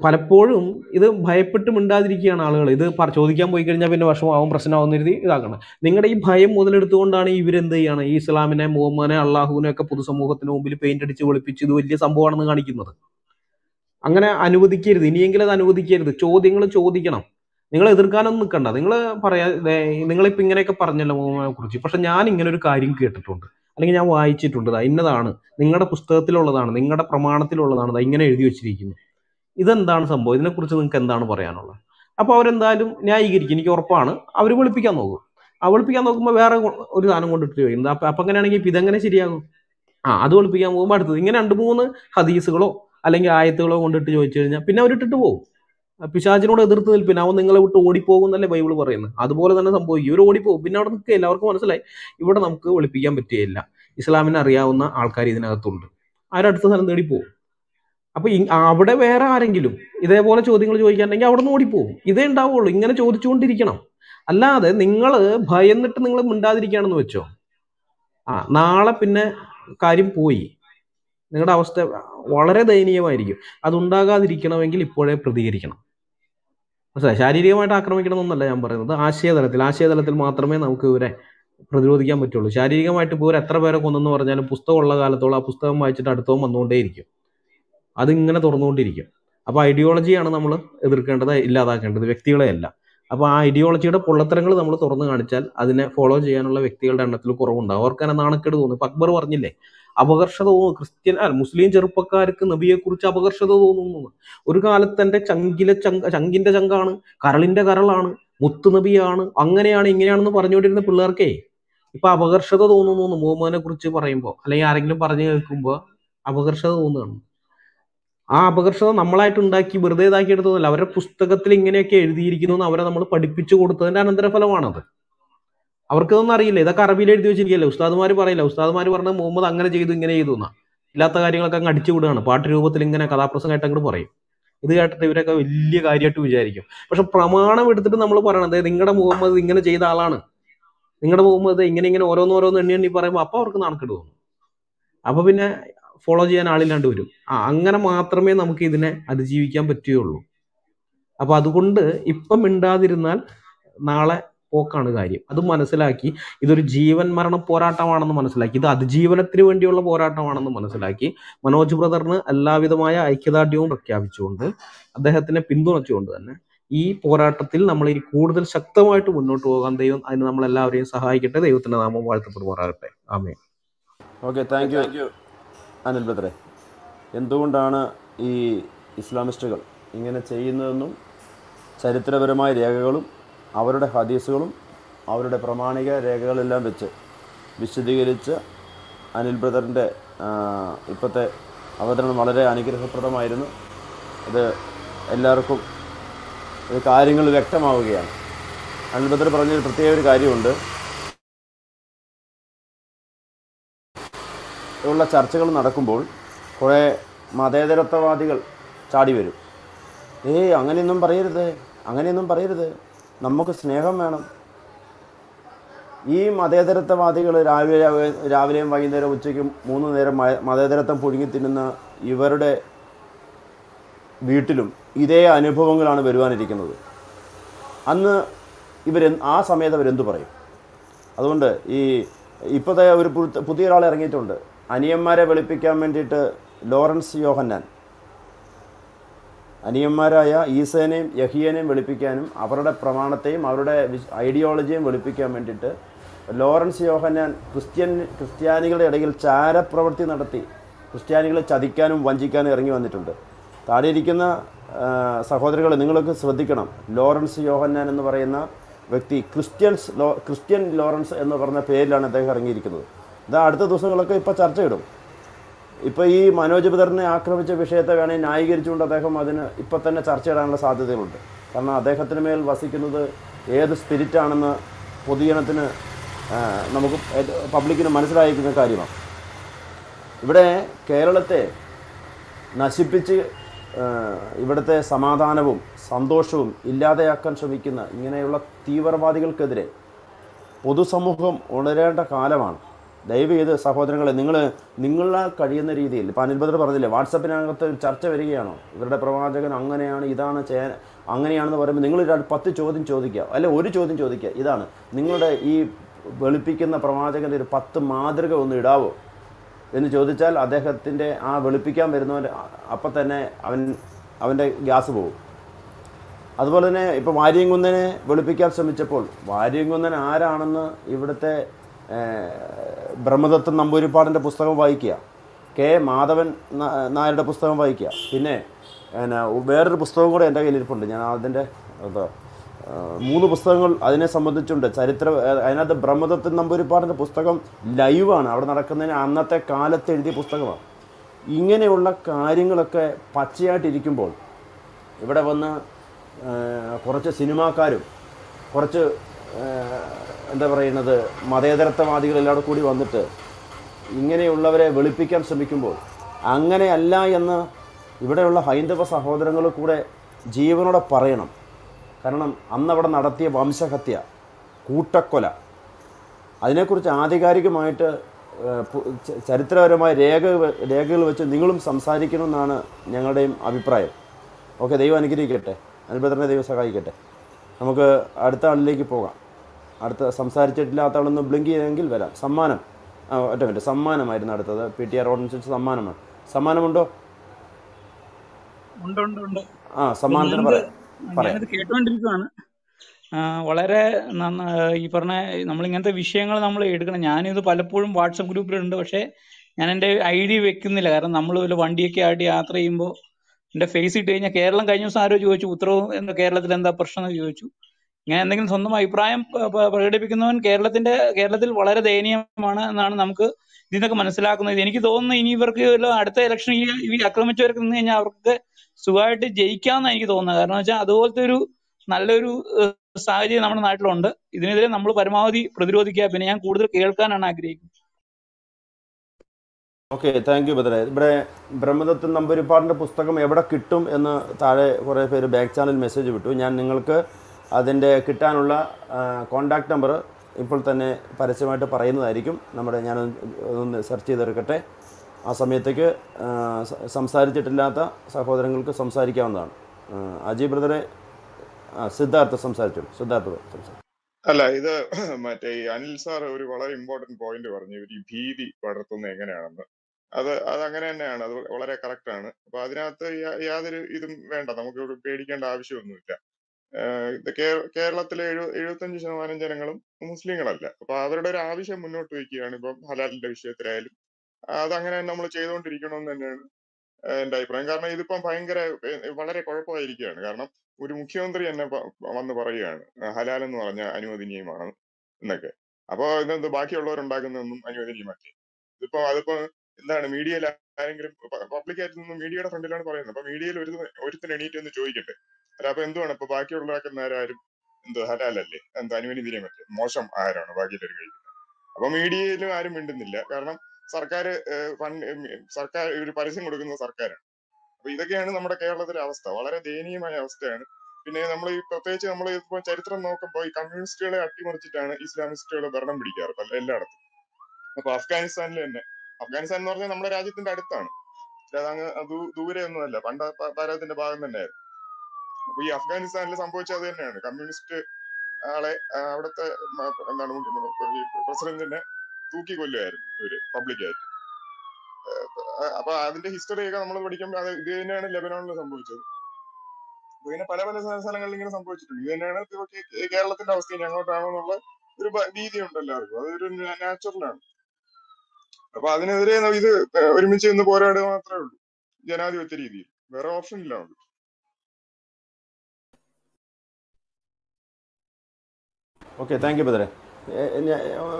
പലപ്പോഴും ഇത് ഭയപ്പെട്ട് മിണ്ടാതിരിക്കുകയാണ് ആളുകൾ. ഇത് ചോദിക്കാൻ പോയി കഴിഞ്ഞാൽ പിന്നെ വിഷമാവും പ്രശ്നമാവുന്ന രീതി ഇതാക്കണം. നിങ്ങളുടെ ഈ ഭയം മുതലെടുത്തുകൊണ്ടാണ് ഇവരെന്ത് ചെയ്യുകയാണ് ഈ ഇസ്ലാമിനെ മുഹമ്മനെ അള്ളാഹുവിനെ ഒക്കെ പൊതുസമൂഹത്തിന് മുമ്പിൽ പെയിന്റ് അടിച്ച് വെളുപ്പിച്ച് ഇത് വലിയ സംഭവമാണെന്ന് കാണിക്കുന്നത്. അങ്ങനെ അനുവദിക്കരുത്. ഇനിയെങ്കിലും അത് അനുവദിക്കരുത്. ചോദ്യങ്ങൾ ചോദിക്കണം. നിങ്ങൾ എതിർക്കാനൊന്നും നിൽക്കണ്ട നിങ്ങൾ പറയാ നിങ്ങളിപ്പോൾ നിങ്ങളിപ്പോ ഇങ്ങനെയൊക്കെ പറഞ്ഞല്ലോ മുഹമ്മനെ കുറിച്ച് പക്ഷെ ഞാൻ ഇങ്ങനെ ഒരു കാര്യം കേട്ടിട്ടുണ്ട്. അല്ലെങ്കിൽ ഞാൻ വായിച്ചിട്ടുണ്ട്. ഇന്നതാണ്. നിങ്ങളുടെ പുസ്തകത്തിലുള്ളതാണ്. നിങ്ങളുടെ പ്രമാണത്തിലുള്ളതാണ്. ഇങ്ങനെ എഴുതി വെച്ചിരിക്കുന്നു. ഇതെന്താണ് സംഭവം? ഇതിനെക്കുറിച്ച് നിങ്ങൾക്ക് എന്താണ് പറയാനുള്ളത്? അപ്പോൾ അവരെന്തായാലും ന്യായീകരിക്കും. എനിക്ക് ഉറപ്പാണ്. അവർ വിളിപ്പിക്കാൻ നോക്കും. ആ വിളിപ്പിക്കാൻ നോക്കുമ്പോൾ വേറെ ഒരു സാധനം കൊണ്ടിട്ട് ചോദിക്കുന്നത് അപ്പം അപ്പം അങ്ങനെയാണെങ്കിൽ ഇപ്പം ഇതെങ്ങനെ ശരിയാകും? ആ അത് വിളിപ്പിക്കാൻ പോകുമ്പോൾ അടുത്തത് ഇങ്ങനെ രണ്ട് മൂന്ന് ഹദീസുകളോ അല്ലെങ്കിൽ ആയത്തുകളോ കൊണ്ടിട്ട് ചോദിച്ചു കഴിഞ്ഞാൽ പിന്നെ അവരിട്ടിട്ട് പോകും. പിശാചിനോട് എതിർത്ത് നിൽപ്പിന് അവൻ നിങ്ങളെ വിട്ട് ഓടിപ്പോകും എന്നല്ലേ ബൈബിൾ പറയുന്നത്? അതുപോലെ തന്നെ സംഭവിക്കും. ഇവർ ഓടിപ്പോകും. പിന്നെ അവിടെ നിൽക്കുകയില്ല അവർക്ക് മനസ്സിലായി. ഇവിടെ നമുക്ക് വിളിപ്പിക്കാൻ പറ്റുകയില്ല. ഇസ്ലാമിനെ അറിയാവുന്ന ആൾക്കാർ ഇതിനകത്തുണ്ട്. അവരടുത്ത സ്ഥലം തേടി പോകും അപ്പൊ അവിടെ വേറെ ആരെങ്കിലും ഇതേപോലെ ചോദ്യങ്ങൾ ചോദിക്കാണ്ടെങ്കിൽ അവിടെ നിന്ന് ഓടിപ്പോകും ഇതേ ഉണ്ടാവുള്ളൂ. ഇങ്ങനെ ചോദിച്ചുകൊണ്ടിരിക്കണം. അല്ലാതെ നിങ്ങൾ ഭയന്നിട്ട് നിങ്ങൾ മിണ്ടാതിരിക്കുകയാണെന്ന് വെച്ചോ? ആ നാളെ പിന്നെ കാര്യം പോയി. നിങ്ങളുടെ അവസ്ഥ വളരെ ദയനീയമായിരിക്കും. അതുണ്ടാകാതിരിക്കണമെങ്കിൽ ഇപ്പോഴേ പ്രതികരിക്കണം. മനസ്സിലായി? ശാരീരികമായിട്ട് ആക്രമിക്കണം എന്നല്ല ഞാൻ പറയുന്നത്. ആശയതലത്തിൽ ആശയതലത്തിൽ മാത്രമേ നമുക്ക് ഇവരെ പ്രതിരോധിക്കാൻ പറ്റുള്ളൂ. ശാരീരികമായിട്ട് ഇപ്പോൾ എത്ര പേരെ കൊന്നെന്ന് പറഞ്ഞാലും പുസ്തകമുള്ള കാലത്തോളം ആ പുസ്തകം വായിച്ചിട്ട് അടുത്തവും വന്നുകൊണ്ടേയിരിക്കും. അതിങ്ങനെ തുറന്നുകൊണ്ടിരിക്കും. അപ്പോൾ ഐഡിയോളജിയാണ് നമ്മൾ എതിർക്കേണ്ടത് ഇല്ലാതാക്കേണ്ടത് വ്യക്തികളെയല്ല അപ്പോൾ ആ ഐഡിയോളജിയുടെ പൊള്ളത്തരങ്ങൾ നമ്മൾ തുറന്നു കാണിച്ചാൽ അതിനെ ഫോളോ ചെയ്യാനുള്ള വ്യക്തികളുടെ എണ്ണത്തിൽ കുറവുണ്ടാവും. തന്നെ നാണക്കേട് തോന്നും. അക്ബർ പറഞ്ഞില്ലേ അപകർഷത തോന്നും. ക്രിസ്ത്യൻ മുസ്ലിം ചെറുപ്പക്കാർക്ക് നബിയെക്കുറിച്ച് അപകർഷത തോന്നുന്നു. ഒരു കാലത്ത് തന്റെ ചങ്കിലെ ചങ്ക ചങ്കിന്റെ ചങ്കാണ് കരളിന്റെ കരളാണ് മുത്ത് നബിയാണ് അങ്ങനെയാണ് ഇങ്ങനെയാണെന്ന് പറഞ്ഞുകൊണ്ടിരുന്ന പിള്ളേർക്കേ ഇപ്പൊ അപകർഷത തോന്നുന്നു മുഹമ്മദിനെ കുറിച്ച് പറയുമ്പോൾ അല്ലെങ്കിൽ ആരെങ്കിലും പറഞ്ഞു കേൾക്കുമ്പോൾ അപകർഷത തോന്നുകയാണ്. ആ അപകർഷത നമ്മളായിട്ട് ഉണ്ടാക്കി വെറുതെ ഇതാക്കി എടുത്തതല്ല. അവരുടെ പുസ്തകത്തിൽ ഇങ്ങനെയൊക്കെ എഴുതിയിരിക്കുന്നു എന്ന് അവരെ നമ്മൾ പഠിപ്പിച്ചു കൊടുത്തതിന്റെ അനന്തരഫലമാണത്. അവർക്കതൊന്നും അറിയില്ല. ഇതൊക്കെ അറബിയിൽ എഴുതി വെച്ചിരിക്കുകയല്ലേ? ഉസ്താദുമാർ പറയില്ല. ഉസ്താദുമാർ പറഞ്ഞ മുഹമ്മദ് അങ്ങനെ ചെയ്തു ഇങ്ങനെ ചെയ്തു എന്നാ. ഇല്ലാത്ത കാര്യങ്ങളൊക്കെ അങ്ങ് അടിച്ചു വിടുകയാണ്. പാട്ട് രൂപത്തിൽ ഇങ്ങനെ കഥാപ്രസംഗമായിട്ട് അങ്ങോട്ട് പറയും. ഇത് കേട്ടിട്ട് ഇവരൊക്കെ വലിയ കാര്യമായിട്ട് വിചാരിക്കും. പക്ഷെ പ്രമാണം എടുത്തിട്ട് നമ്മൾ പറയണത് നിങ്ങളുടെ മുഹമ്മദ് ഇങ്ങനെ ചെയ്ത ആളാണ്. നിങ്ങളുടെ മുഹമ്മദ് ഇങ്ങനെ ഇങ്ങനെ ഓരോന്നോരോന്ന് എണ്ണി എണ്ണി പറയുമ്പോൾ അപ്പോൾ അവർക്ക് നാണക്കേട് തോന്നും. അപ്പൊ പിന്നെ ഫോളോ ചെയ്യാൻ ആളില്ലാണ്ട് വരും. ആ അങ്ങനെ മാത്രമേ നമുക്ക് ഇതിനെ അതിജീവിക്കാൻ പറ്റുകയുള്ളൂ. അപ്പൊ അതുകൊണ്ട് ഇപ്പം മിണ്ടാതിരുന്നാൽ നാളെ പോക്കാണ് കാര്യം. അത് മനസ്സിലാക്കി ഇതൊരു ജീവൻ മരണ പോരാട്ടമാണെന്ന് മനസ്സിലാക്കി ഇത് അതിജീവനത്തിന് വേണ്ടിയുള്ള പോരാട്ടമാണെന്ന് മനസ്സിലാക്കി മനോജ് ബ്രദറിന് എല്ലാവിധമായ ഐക്യദാർഢ്യവും പ്രഖ്യാപിച്ചുകൊണ്ട് അദ്ദേഹത്തിനെ പിന്തുണച്ചുകൊണ്ട് തന്നെ ഈ പോരാട്ടത്തിൽ നമ്മൾ ഇനി കൂടുതൽ ശക്തമായിട്ട് മുന്നോട്ട് പോകാൻ ദൈവം അതിന് നമ്മളെല്ലാവരെയും സഹായിക്കട്ടെ. ദൈവത്തിന്റെ നാമം വാഴ്ത്തപ്പെടുമാറാകട്ടെ. ആമേ ഓക്കെ താങ്ക് യു അനിൽ ബദ്രെ എന്തുകൊണ്ടാണ് ഈ ഇസ്ലാമിസ്റ്റുകൾ ഇങ്ങനെ ചെയ്യുന്നതെന്നും ചരിത്രപരമായ രേഖകളും അവരുടെ ഹദീസുകളും അവരുടെ പ്രമാണിക രേഖകളെല്ലാം വെച്ച് വിശദീകരിച്ച് അനിൽ ബ്രദറിന്റെ ഇപ്പോഴത്തെ അവതരണം വളരെ അനുഗ്രഹപ്രദമായിരുന്നു. അത് എല്ലാവർക്കും കാര്യങ്ങൾ വ്യക്തമാവുകയാണ്. അനിൽ ബദർ പറഞ്ഞൊരു പ്രത്യേക ഒരു കാര്യമുണ്ട്. ഉള്ള ചർച്ചകൾ നടക്കുമ്പോൾ കുറേ മതേതരത്വവാദികൾ ചാടി വരും. ഏയ് അങ്ങനെയൊന്നും പറയരുത് അങ്ങനെയൊന്നും പറയരുത്. നമുക്ക് സ്നേഹം വേണം. ഈ മതേതരത്വവാദികൾ രാവിലെ രാവിലെയും വൈകുന്നേരം ഉച്ചയ്ക്കും മൂന്ന് നേരം മതേതരത്വം പുഴുങ്ങി തിന്നുന്ന ഇവരുടെ വീട്ടിലും ഇതേ അനുഭവങ്ങളാണ് വരുവാനിരിക്കുന്നത്. അന്ന് ഇവർ ആ സമയത്ത് അവരെന്തു പറയും? അതുകൊണ്ട് ഈ ഇപ്പോഴത്തെ ഒരു പുതിയ ഒരാൾ ഇറങ്ങിയിട്ടുണ്ട്. അനിയന്മാരെ വെളുപ്പിക്കാൻ വേണ്ടിയിട്ട് ലോറൻസ് യോഹന്നാൻ. അനിയന്മാരായ ഈസേനെയും യഹിയനെയും വെളുപ്പിക്കാനും അവരുടെ പ്രമാണത്തെയും അവരുടെ ഐഡിയോളജിയും വെളുപ്പിക്കാൻ വേണ്ടിയിട്ട് ലോറൻസ് യോഹന്നാൻ ക്രിസ്ത്യൻ ക്രിസ്ത്യാനികളുടെ ഇടയിൽ ചാരപ്രവൃത്തി നടത്തി ക്രിസ്ത്യാനികളെ ചതിക്കാനും വഞ്ചിക്കാനും ഇറങ്ങി വന്നിട്ടുണ്ട്. താഴെ ഇരിക്കുന്ന സഹോദരങ്ങളെ നിങ്ങളൊക്കെ ശ്രദ്ധിക്കണം. ലോറൻസ് യോഹന്നാൻ എന്ന് പറയുന്ന വ്യക്തി ക്രിസ്ത്യൻസ് ലോ ക്രിസ്ത്യൻ ലോറൻസ് എന്ന് പറഞ്ഞ പേരിലാണ് അദ്ദേഹം ഇറങ്ങിയിരിക്കുന്നത്. ഇത് അടുത്ത ദിവസങ്ങളൊക്കെ ഇപ്പോൾ ചർച്ചയിടും. ഇപ്പോൾ ഈ മനോജ് ബദറിനെ ആക്രമിച്ച വിഷയത്തെ വേണേൽ ന്യായീകരിച്ചുകൊണ്ട് അദ്ദേഹം അതിന് ഇപ്പം തന്നെ ചർച്ചയിടാനുള്ള സാധ്യതകളുണ്ട്. കാരണം അദ്ദേഹത്തിന് മേൽ വസിക്കുന്നത് ഏത് സ്പിരിറ്റാണെന്ന് പൊതുജനത്തിന് നമുക്ക് പബ്ലിക്കിന് മനസ്സിലായിരിക്കുന്ന കാര്യമാണ്. ഇവിടെ കേരളത്തെ നശിപ്പിച്ച് ഇവിടുത്തെ സമാധാനവും സന്തോഷവും ഇല്ലാതെയാക്കാൻ ശ്രമിക്കുന്ന ഇങ്ങനെയുള്ള തീവ്രവാദികൾക്കെതിരെ പൊതുസമൂഹം ഉണരേണ്ട കാലമാണ്. ദയവ് ചെയ്ത് സഹോദരങ്ങളെ നിങ്ങൾ നിങ്ങളാൽ കഴിയുന്ന രീതിയിൽ ഇപ്പം അനിൽ ബദർ പറഞ്ഞില്ലേ വാട്സപ്പിനകത്ത് ചർച്ച വരികയാണോ? ഇവരുടെ പ്രവാചകൻ അങ്ങനെയാണ് ഇതാണ് ചേ അങ്ങനെയാണെന്ന് പറയുമ്പോൾ നിങ്ങൾ പത്ത് ചോദ്യം ചോദിക്കുക അല്ലെ ഒരു ചോദ്യം ചോദിക്കുക ഇതാണ്. നിങ്ങളുടെ ഈ വെളുപ്പിക്കുന്ന പ്രവാചകന്റെ ഒരു പത്ത് മാതൃക ഒന്ന് ഇടാവോ? എന്ന് ചോദിച്ചാൽ അദ്ദേഹത്തിന്റെ ആ വെളുപ്പിക്കാൻ വരുന്നവൻ അപ്പം തന്നെ അവൻ അവന്റെ ഗ്യാസ് പോകും. അതുപോലെ തന്നെ ഇപ്പോൾ വാര്യംകുന്നനെ വെളുപ്പിക്കാൻ ശ്രമിച്ചപ്പോൾ വാര്യംകുന്നൻ ആരാണെന്ന് ഇവിടുത്തെ ബ്രഹ്മദത്തൻ നമ്പൂരിപ്പാടിന്റെ പുസ്തകം വായിക്കുക. കെ. മാധവൻ നായരുടെ പുസ്തകം വായിക്കുക. പിന്നെ പിന്നെ വേറൊരു പുസ്തകം കൂടെ എന്റെ കയ്യിലിരിപ്പുണ്ട്. ഞാൻ അതിന്റെ മൂന്ന് പുസ്തകങ്ങൾ അതിനെ സംബന്ധിച്ചുണ്ട്. ചരിത്ര അതിനകത്ത് ബ്രഹ്മദത്തൻ നമ്പൂരിപ്പാടിന്റെ പുസ്തകം ലൈവാണ്. അവിടെ നടക്കുന്നതിന് അന്നത്തെ കാലത്ത് എഴുതിയ പുസ്തകമാണ്. ഇങ്ങനെയുള്ള കാര്യങ്ങളൊക്കെ പച്ചയായിട്ടിരിക്കുമ്പോൾ ഇവിടെ വന്ന് കുറച്ച് സിനിമാക്കാരും കുറച്ച് എന്താ പറയുന്നത് മതേതരത്വവാദികളെല്ലാം കൂടി വന്നിട്ട് ഇങ്ങനെയുള്ളവരെ വെളുപ്പിക്കാൻ ശ്രമിക്കുമ്പോൾ അങ്ങനെയല്ല എന്ന് ഇവിടെയുള്ള ഹൈന്ദവ സഹോദരങ്ങൾ കൂടെ ജീവനോടെ പറയണം. കാരണം അന്നവിടെ നടത്തിയ വംശഹത്യ കൂട്ടക്കൊല അതിനെക്കുറിച്ച് ആധികാരികമായിട്ട് ചരിത്രപരമായ രേഖ രേഖകൾ വെച്ച് നിങ്ങളും സംസാരിക്കണമെന്നാണ് ഞങ്ങളുടെയും അഭിപ്രായം. ഓക്കെ ദൈവം അനുഗ്രഹിക്കട്ടെ. അനുബന്ധനെ ദൈവം സഹായിക്കട്ടെ. നമുക്ക് അടുത്ത ആളിലേക്ക് പോകാം. അടുത്ത സംസാരിച്ചിട്ടില്ലാത്ത ആളൊന്ന് ബ്ലിങ്ക് ചെയ്തെങ്കിൽ വരാം. സമ്മാനം. ഒറ്റ മിനിറ്റ്. സമ്മാനമായിരുന്നു അടുത്തത്. പി ടി ആർ ഓർഡിനൻസ് സമ്മാനമാണ്. സമ്മാനമുണ്ടോ? ആ സമ്മാനത്തിന് പറയാം. കേട്ടുകൊണ്ടിരിക്കുകയാണ് വളരെ നന്ന ഈ പറഞ്ഞ നമ്മൾ ഇങ്ങനത്തെ വിഷയങ്ങൾ നമ്മൾ എടുക്കണം. ഞാനിത് പലപ്പോഴും വാട്സപ്പ് ഗ്രൂപ്പിലുണ്ട്. പക്ഷേ ഞാൻ എന്റെ ഐ ഡി വെക്കുന്നില്ല. കാരണം നമ്മൾ വല്ല വണ്ടിയൊക്കെ ആയിട്ട് യാത്ര ചെയ്യുമ്പോൾ എന്റെ ഫേസ് ഇട്ട് കഴിഞ്ഞാൽ കേരളം കഴിഞ്ഞ ദിവസം ആരോ ചോദിച്ചു ഉത്തരവ് എന്താ കേരളത്തിൽ എന്താ പ്രശ്നം എന്ന് ചോദിച്ചു. ഇങ്ങനെ എന്തെങ്കിലും സ്വന്തം അഭിപ്രായം പ്രകടിപ്പിക്കുന്നവൻ കേരളത്തിന്റെ കേരളത്തിൽ വളരെ ദയനീയമാണ് എന്നാണ് നമുക്ക് ഇതിനൊക്കെ മനസ്സിലാക്കുന്നത്. എനിക്ക് തോന്നുന്നു ഇനി ഇവർക്ക് അടുത്ത ഇലക്ഷൻ ഈ ആക്രമിച്ചവർക്ക് നിന്ന് കഴിഞ്ഞാൽ അവർക്ക് സുഖമായിട്ട് ജയിക്കാമെന്നാണ് എനിക്ക് തോന്നുന്നത്. കാരണം വെച്ചാൽ അതുപോലത്തെ ഒരു നല്ലൊരു സാഹചര്യം നമ്മുടെ നാട്ടിലുണ്ട്. ഇതിനെതിരെ നമ്മൾ പരമാവധി പ്രതിരോധിക്കുക. പിന്നെ ഞാൻ കൂടുതൽ കേൾക്കാനാണ് ആഗ്രഹിക്കുന്നത്. ഓക്കെ താങ്ക് യു ബദ്ര ഇവിടെ ബ്രഹ്മദത്തൻ നമ്പൂരിപ്പാടിന്റെ പുസ്തകം എവിടെ കിട്ടും എന്ന് താഴെ കുറേ പേര് ബാക്ക് ചാനൽ മെസ്സേജ് വിട്ടു. ഞാൻ നിങ്ങൾക്ക് അതിന്റെ കിട്ടാനുള്ള കോണ്ടാക്ട് നമ്പർ ഇപ്പോൾ തന്നെ പരസ്യമായിട്ട് പറയുന്നതായിരിക്കും. നമ്മുടെ ഞാൻ ഒന്ന് സെർച്ച് ചെയ്തെടുക്കട്ടെ. ആ സമയത്തേക്ക് സംസാരിച്ചിട്ടില്ലാത്ത സഹോദരങ്ങൾക്ക് സംസാരിക്കാവുന്നതാണ്. അജി അജയ് ബ്രദറെ സിദ്ധാർത്ഥ സംസാരിച്ചോളൂ സിദ്ധാർത്ഥ സംസാരിച്ചു? അല്ല ഇത് മറ്റേ ഈ അനിൽ സാർ ഒരു വളരെ ഇമ്പോർട്ടന്റ് പോയിന്റ് പറഞ്ഞു. ഇവർ ഈ ഭീതി വളർത്തുന്നത് എങ്ങനെയാണെന്ന്. അത് അത് അങ്ങനെ തന്നെയാണ്. അത് വളരെ കറക്റ്റ് ആണ്. അപ്പൊ അതിനകത്ത് യാതൊരു ഇതും വേണ്ട. നമുക്ക് പേടിക്കേണ്ട ആവശ്യമൊന്നുമില്ല. കേരളത്തിലെ എഴു എഴുപത്തഞ്ച് ശതമാനം ജനങ്ങളും മുസ്ലിങ്ങളല്ല. അപ്പൊ അവരുടെ ഒരു ആവശ്യം മുന്നോട്ട് വയ്ക്കുകയാണ് ഇപ്പം ഹലാലിന്റെ വിഷയത്തിലായാലും. അതങ്ങനെ നമ്മൾ ചെയ്തുകൊണ്ടിരിക്കണമെന്ന് തന്നെയാണ് എന്റെ അഭിപ്രായം. കാരണം ഇതിപ്പം ഭയങ്കര വളരെ കുഴപ്പമായിരിക്കുകയാണ്. കാരണം ഒരു മുഖ്യമന്ത്രി തന്നെ വന്ന് പറയുകയാണ് ഹലാൽ എന്ന് പറഞ്ഞ അനുവദനീയമാണ് എന്നൊക്കെ. അപ്പൊ ഇതെന്ത് ബാക്കിയുള്ളവരുണ്ടാക്കുന്നതൊന്നും അനുവദനീയമല്ലേ? ഇതിപ്പോ അതിപ്പോ എന്താണ് മീഡിയയിൽ ആരെങ്കിലും പബ്ലിക് ആയിട്ട് നിന്ന് മീഡിയയുടെ ഫ്രണ്ടിലാണ് പറയുന്നത്. അപ്പൊ മീഡിയയിൽ ഒരു ഒരുത്തിന് എണീറ്റ് ഒന്ന് ചോദിക്കട്ടെ. അല്ല അപ്പൊ എന്തുവാണ്? ഇപ്പൊ ബാക്കിയുള്ളവരാക്കുന്നവരാരും എന്ത് ഹലാലല്ലേ? എന്ത് പറ്റില്ല മോശം ആഹാരമാണ് ബാക്കിയുള്ളവർ കഴിക്കുന്നത് അപ്പൊ മീഡിയയിലും ആരും മിണ്ടുന്നില്ല. കാരണം സർക്കാർ ഫണ്ട് സർക്കാർ ഒരു പരസ്യം കൊടുക്കുന്ന സർക്കാരാണ്. അപ്പൊ ഇതൊക്കെയാണ് നമ്മുടെ കേരളത്തിലെ അവസ്ഥ. വളരെ ദയനീയമായ അവസ്ഥയാണ്. പിന്നെ നമ്മൾ ഈ പ്രത്യേകിച്ച് നമ്മൾ ഇപ്പൊ ചരിത്രം നോക്കുമ്പോൾ ഈ കമ്മ്യൂണിസ്റ്റുകളെ അട്ടിമറിച്ചിട്ടാണ് ഇസ്ലാമിസ്റ്റുകൾ ഭരണം പിടിക്കാറ് എല്ലായിടത്തും. അപ്പൊ അഫ്ഗാനിസ്ഥാനിൽ തന്നെ അഫ്ഗാനിസ്ഥാൻ എന്ന് പറഞ്ഞാൽ നമ്മുടെ രാജ്യത്തിന്റെ അടുത്താണ്. അതങ്ങ് ദൂരെ ഒന്നുമല്ല. പണ്ട് ഭാരതത്തിന്റെ ഭാഗം തന്നെയായിരുന്നു. അപ്പൊ ഈ അഫ്ഗാനിസ്ഥാനിൽ സംഭവിച്ചത് തന്നെയാണ്. കമ്മ്യൂണിസ്റ്റ് ആളെ അവിടുത്തെ എന്താണ് പ്രസിഡന്റിനെ തൂക്കി കൊല്ലുമായിരുന്നു ഇവർ പബ്ലിക്കായിട്ട് അപ്പൊ അതിന്റെ ഹിസ്റ്ററി ഒക്കെ നമ്മൾ പഠിക്കുമ്പോൾ അത് ഇത് തന്നെയാണ് ലെബനോണിൽ സംഭവിച്ചത്. ഇങ്ങനെ പല പല സ്ഥ- സ്ഥലങ്ങളിൽ ഇങ്ങനെ സംഭവിച്ചിട്ടുണ്ട്. ഇത് തന്നെയാണ് കേരളത്തിന്റെ അവസ്ഥ ഇനി എന്നുള്ള ഒരു ഭ- ഉണ്ട് എല്ലാവർക്കും. അതൊരു നാച്ചുറൽ ആണ്. അപ്പൊ അതിനെതിരെ ഇത് ഒരുമിച്ച് നിന്ന് പോരാടുക മാത്രമേ ഉള്ളൂ. ജനാധിപത്യ രീതിയിൽ. വേറെ ഓപ്ഷൻ ഇല്ല നമുക്ക് ഓക്കെ താങ്ക് യു ബദറെ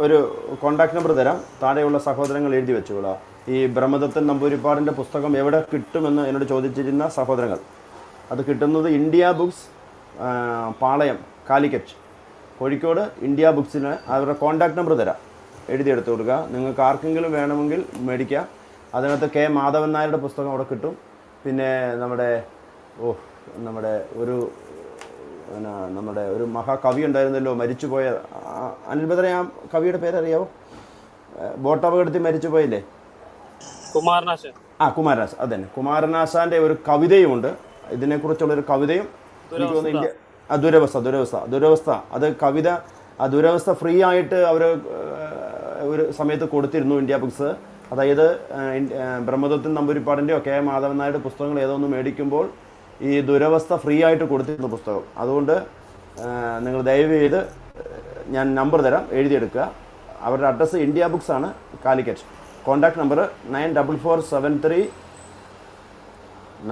ഒരു കോണ്ടാക്ട് നമ്പർ തരാം. താഴെയുള്ള സഹോദരങ്ങൾ എഴുതി വെച്ചോളാം. ഈ ബ്രഹ്മദത്തൻ നമ്പൂരിപ്പാടിന്റെ പുസ്തകം എവിടെ കിട്ടുമെന്ന് എന്നോട് ചോദിച്ചിരുന്ന സഹോദരങ്ങൾ. അത് കിട്ടുന്നത് India books Palayam Calicut. Kozhikode India ബുക്സിന് അവരുടെ കോണ്ടാക്ട് നമ്പർ തരാം. എഴുതിയെടുത്ത് കൊടുക്കുക. നിങ്ങൾക്ക് ആർക്കെങ്കിലും വേണമെങ്കിൽ മേടിക്കാം. അതിനകത്ത് കെ മാധവൻ നായരുടെ പുസ്തകം അവിടെ കിട്ടും. പിന്നെ നമ്മുടെ ഓ നമ്മുടെ ഒരു പിന്നെ നമ്മുടെ ഒരു മഹാകവി ഉണ്ടായിരുന്നല്ലോ മരിച്ചുപോയ ആ, അനിൽ ആ കവിയുടെ പേരറിയാവോ? ബോട്ട് അപകടത്തിൽ മരിച്ചുപോയില്ലേ? കുമാരനാശൻ. ആ കുമാരനാശ് അതന്നെ. കുമാരനാസാന്റെ ഒരു കവിതയുമുണ്ട്. ഇതിനെക്കുറിച്ചുള്ള ഒരു കവിതയും എനിക്ക് തോന്നുന്നു ആ ദുരവസ്ഥ ദുരവസ്ഥ ദുരവസ്ഥ. അത് കവിത ആ ദുരവസ്ഥ ഫ്രീ ആയിട്ട് അവർ ഒരു സമയത്ത് കൊടുത്തിരുന്നു ഇന്ത്യ ബുക്സ്. അതായത് ബ്രഹ്മദത്തൻ നമ്പൂരിപ്പാടിന്റെയോ കെ മാധവൻ നായരുടെ പുസ്തകങ്ങൾ ഏതോ ഒന്ന് മേടിക്കുമ്പോൾ ഈ ദുരവസ്ഥ ഫ്രീ ആയിട്ട് കൊടുത്തിരുന്നു പുസ്തകം. അതുകൊണ്ട് നിങ്ങൾ ദയവ് ചെയ്ത് ഞാൻ നമ്പർ തരാം എഴുതിയെടുക്കുക. അവരുടെ അഡ്രസ്സ് ഇന്ത്യ ബുക്സ് ആണ് Calicut. Contact number nine double four seven three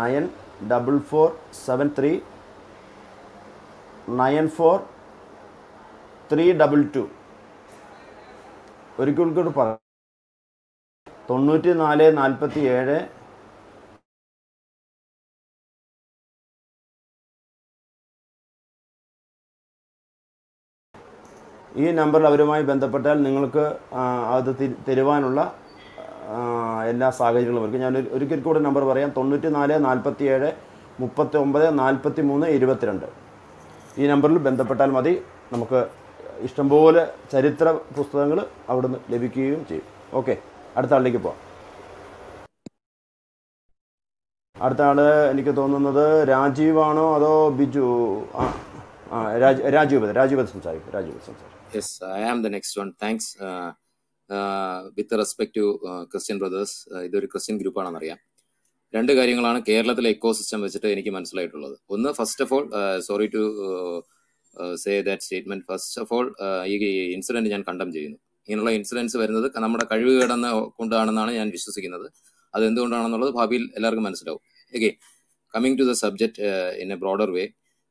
nine double four seven three nine four three double two. ഒരിക്കൽ കൂടി പറ. തൊണ്ണൂറ്റി നാല് നാൽപ്പത്തി ഏഴ് ഈ നമ്പറിൽ അവരുമായി ബന്ധപ്പെട്ടാൽ നിങ്ങൾക്ക് അത് തരുവാനുള്ള എല്ലാ സാഹചര്യങ്ങളും ഒരുക്കും. ഞാൻ ഒരു- ഒരിക്കൽ കൂടെ നമ്പർ പറയാം. തൊണ്ണൂറ്റി നാല് നാൽപ്പത്തി ഏഴ് മുപ്പത്തി ഒമ്പത് നാൽപ്പത്തി മൂന്ന് ഇരുപത്തിരണ്ട്. ഈ നമ്പറിൽ ബന്ധപ്പെട്ടാൽ മതി. നമുക്ക് ഇഷ്ടംപോലെ ചരിത്ര പുസ്തകങ്ങൾ അവിടുന്ന് ലഭിക്കുകയും ചെയ്യും. ഓക്കെ അടുത്ത ആളിലേക്ക് പോവാം. അടുത്ത ആൾ എനിക്ക് തോന്നുന്നത് രാജീവാണോ അതോ ബിജു? ആ ആ രാജ് രാജീവ് രാജീവ് സംസാരിക്കും Rajiv to uh, Christian brothers, uh, ഇതൊരു ക്രിസ്ത്യൻ ഗ്രൂപ്പാണെന്ന് അറിയാം. രണ്ട് കാര്യങ്ങളാണ് കേരളത്തിലെ ഇക്കോ സിസ്റ്റം വെച്ചിട്ട് എനിക്ക് മനസ്സിലായിട്ടുള്ളത്. ഒന്ന് first of all sorry to say that statement first of all ഈ ഇൻസിഡന്റ് ഞാൻ കണ്ടം ചെയ്യുന്നു. ഇങ്ങനെയുള്ള ഇൻസിഡൻസ് വരുന്നത് നമ്മുടെ കഴിവ് കിടന്ന കൊണ്ടാണെന്നാണ് ഞാൻ വിശ്വസിക്കുന്നത്. അത് എന്തുകൊണ്ടാണെന്നുള്ളത് ഭാവിയിൽ എല്ലാവർക്കും മനസ്സിലാവും. Okay coming to the subject in a broader way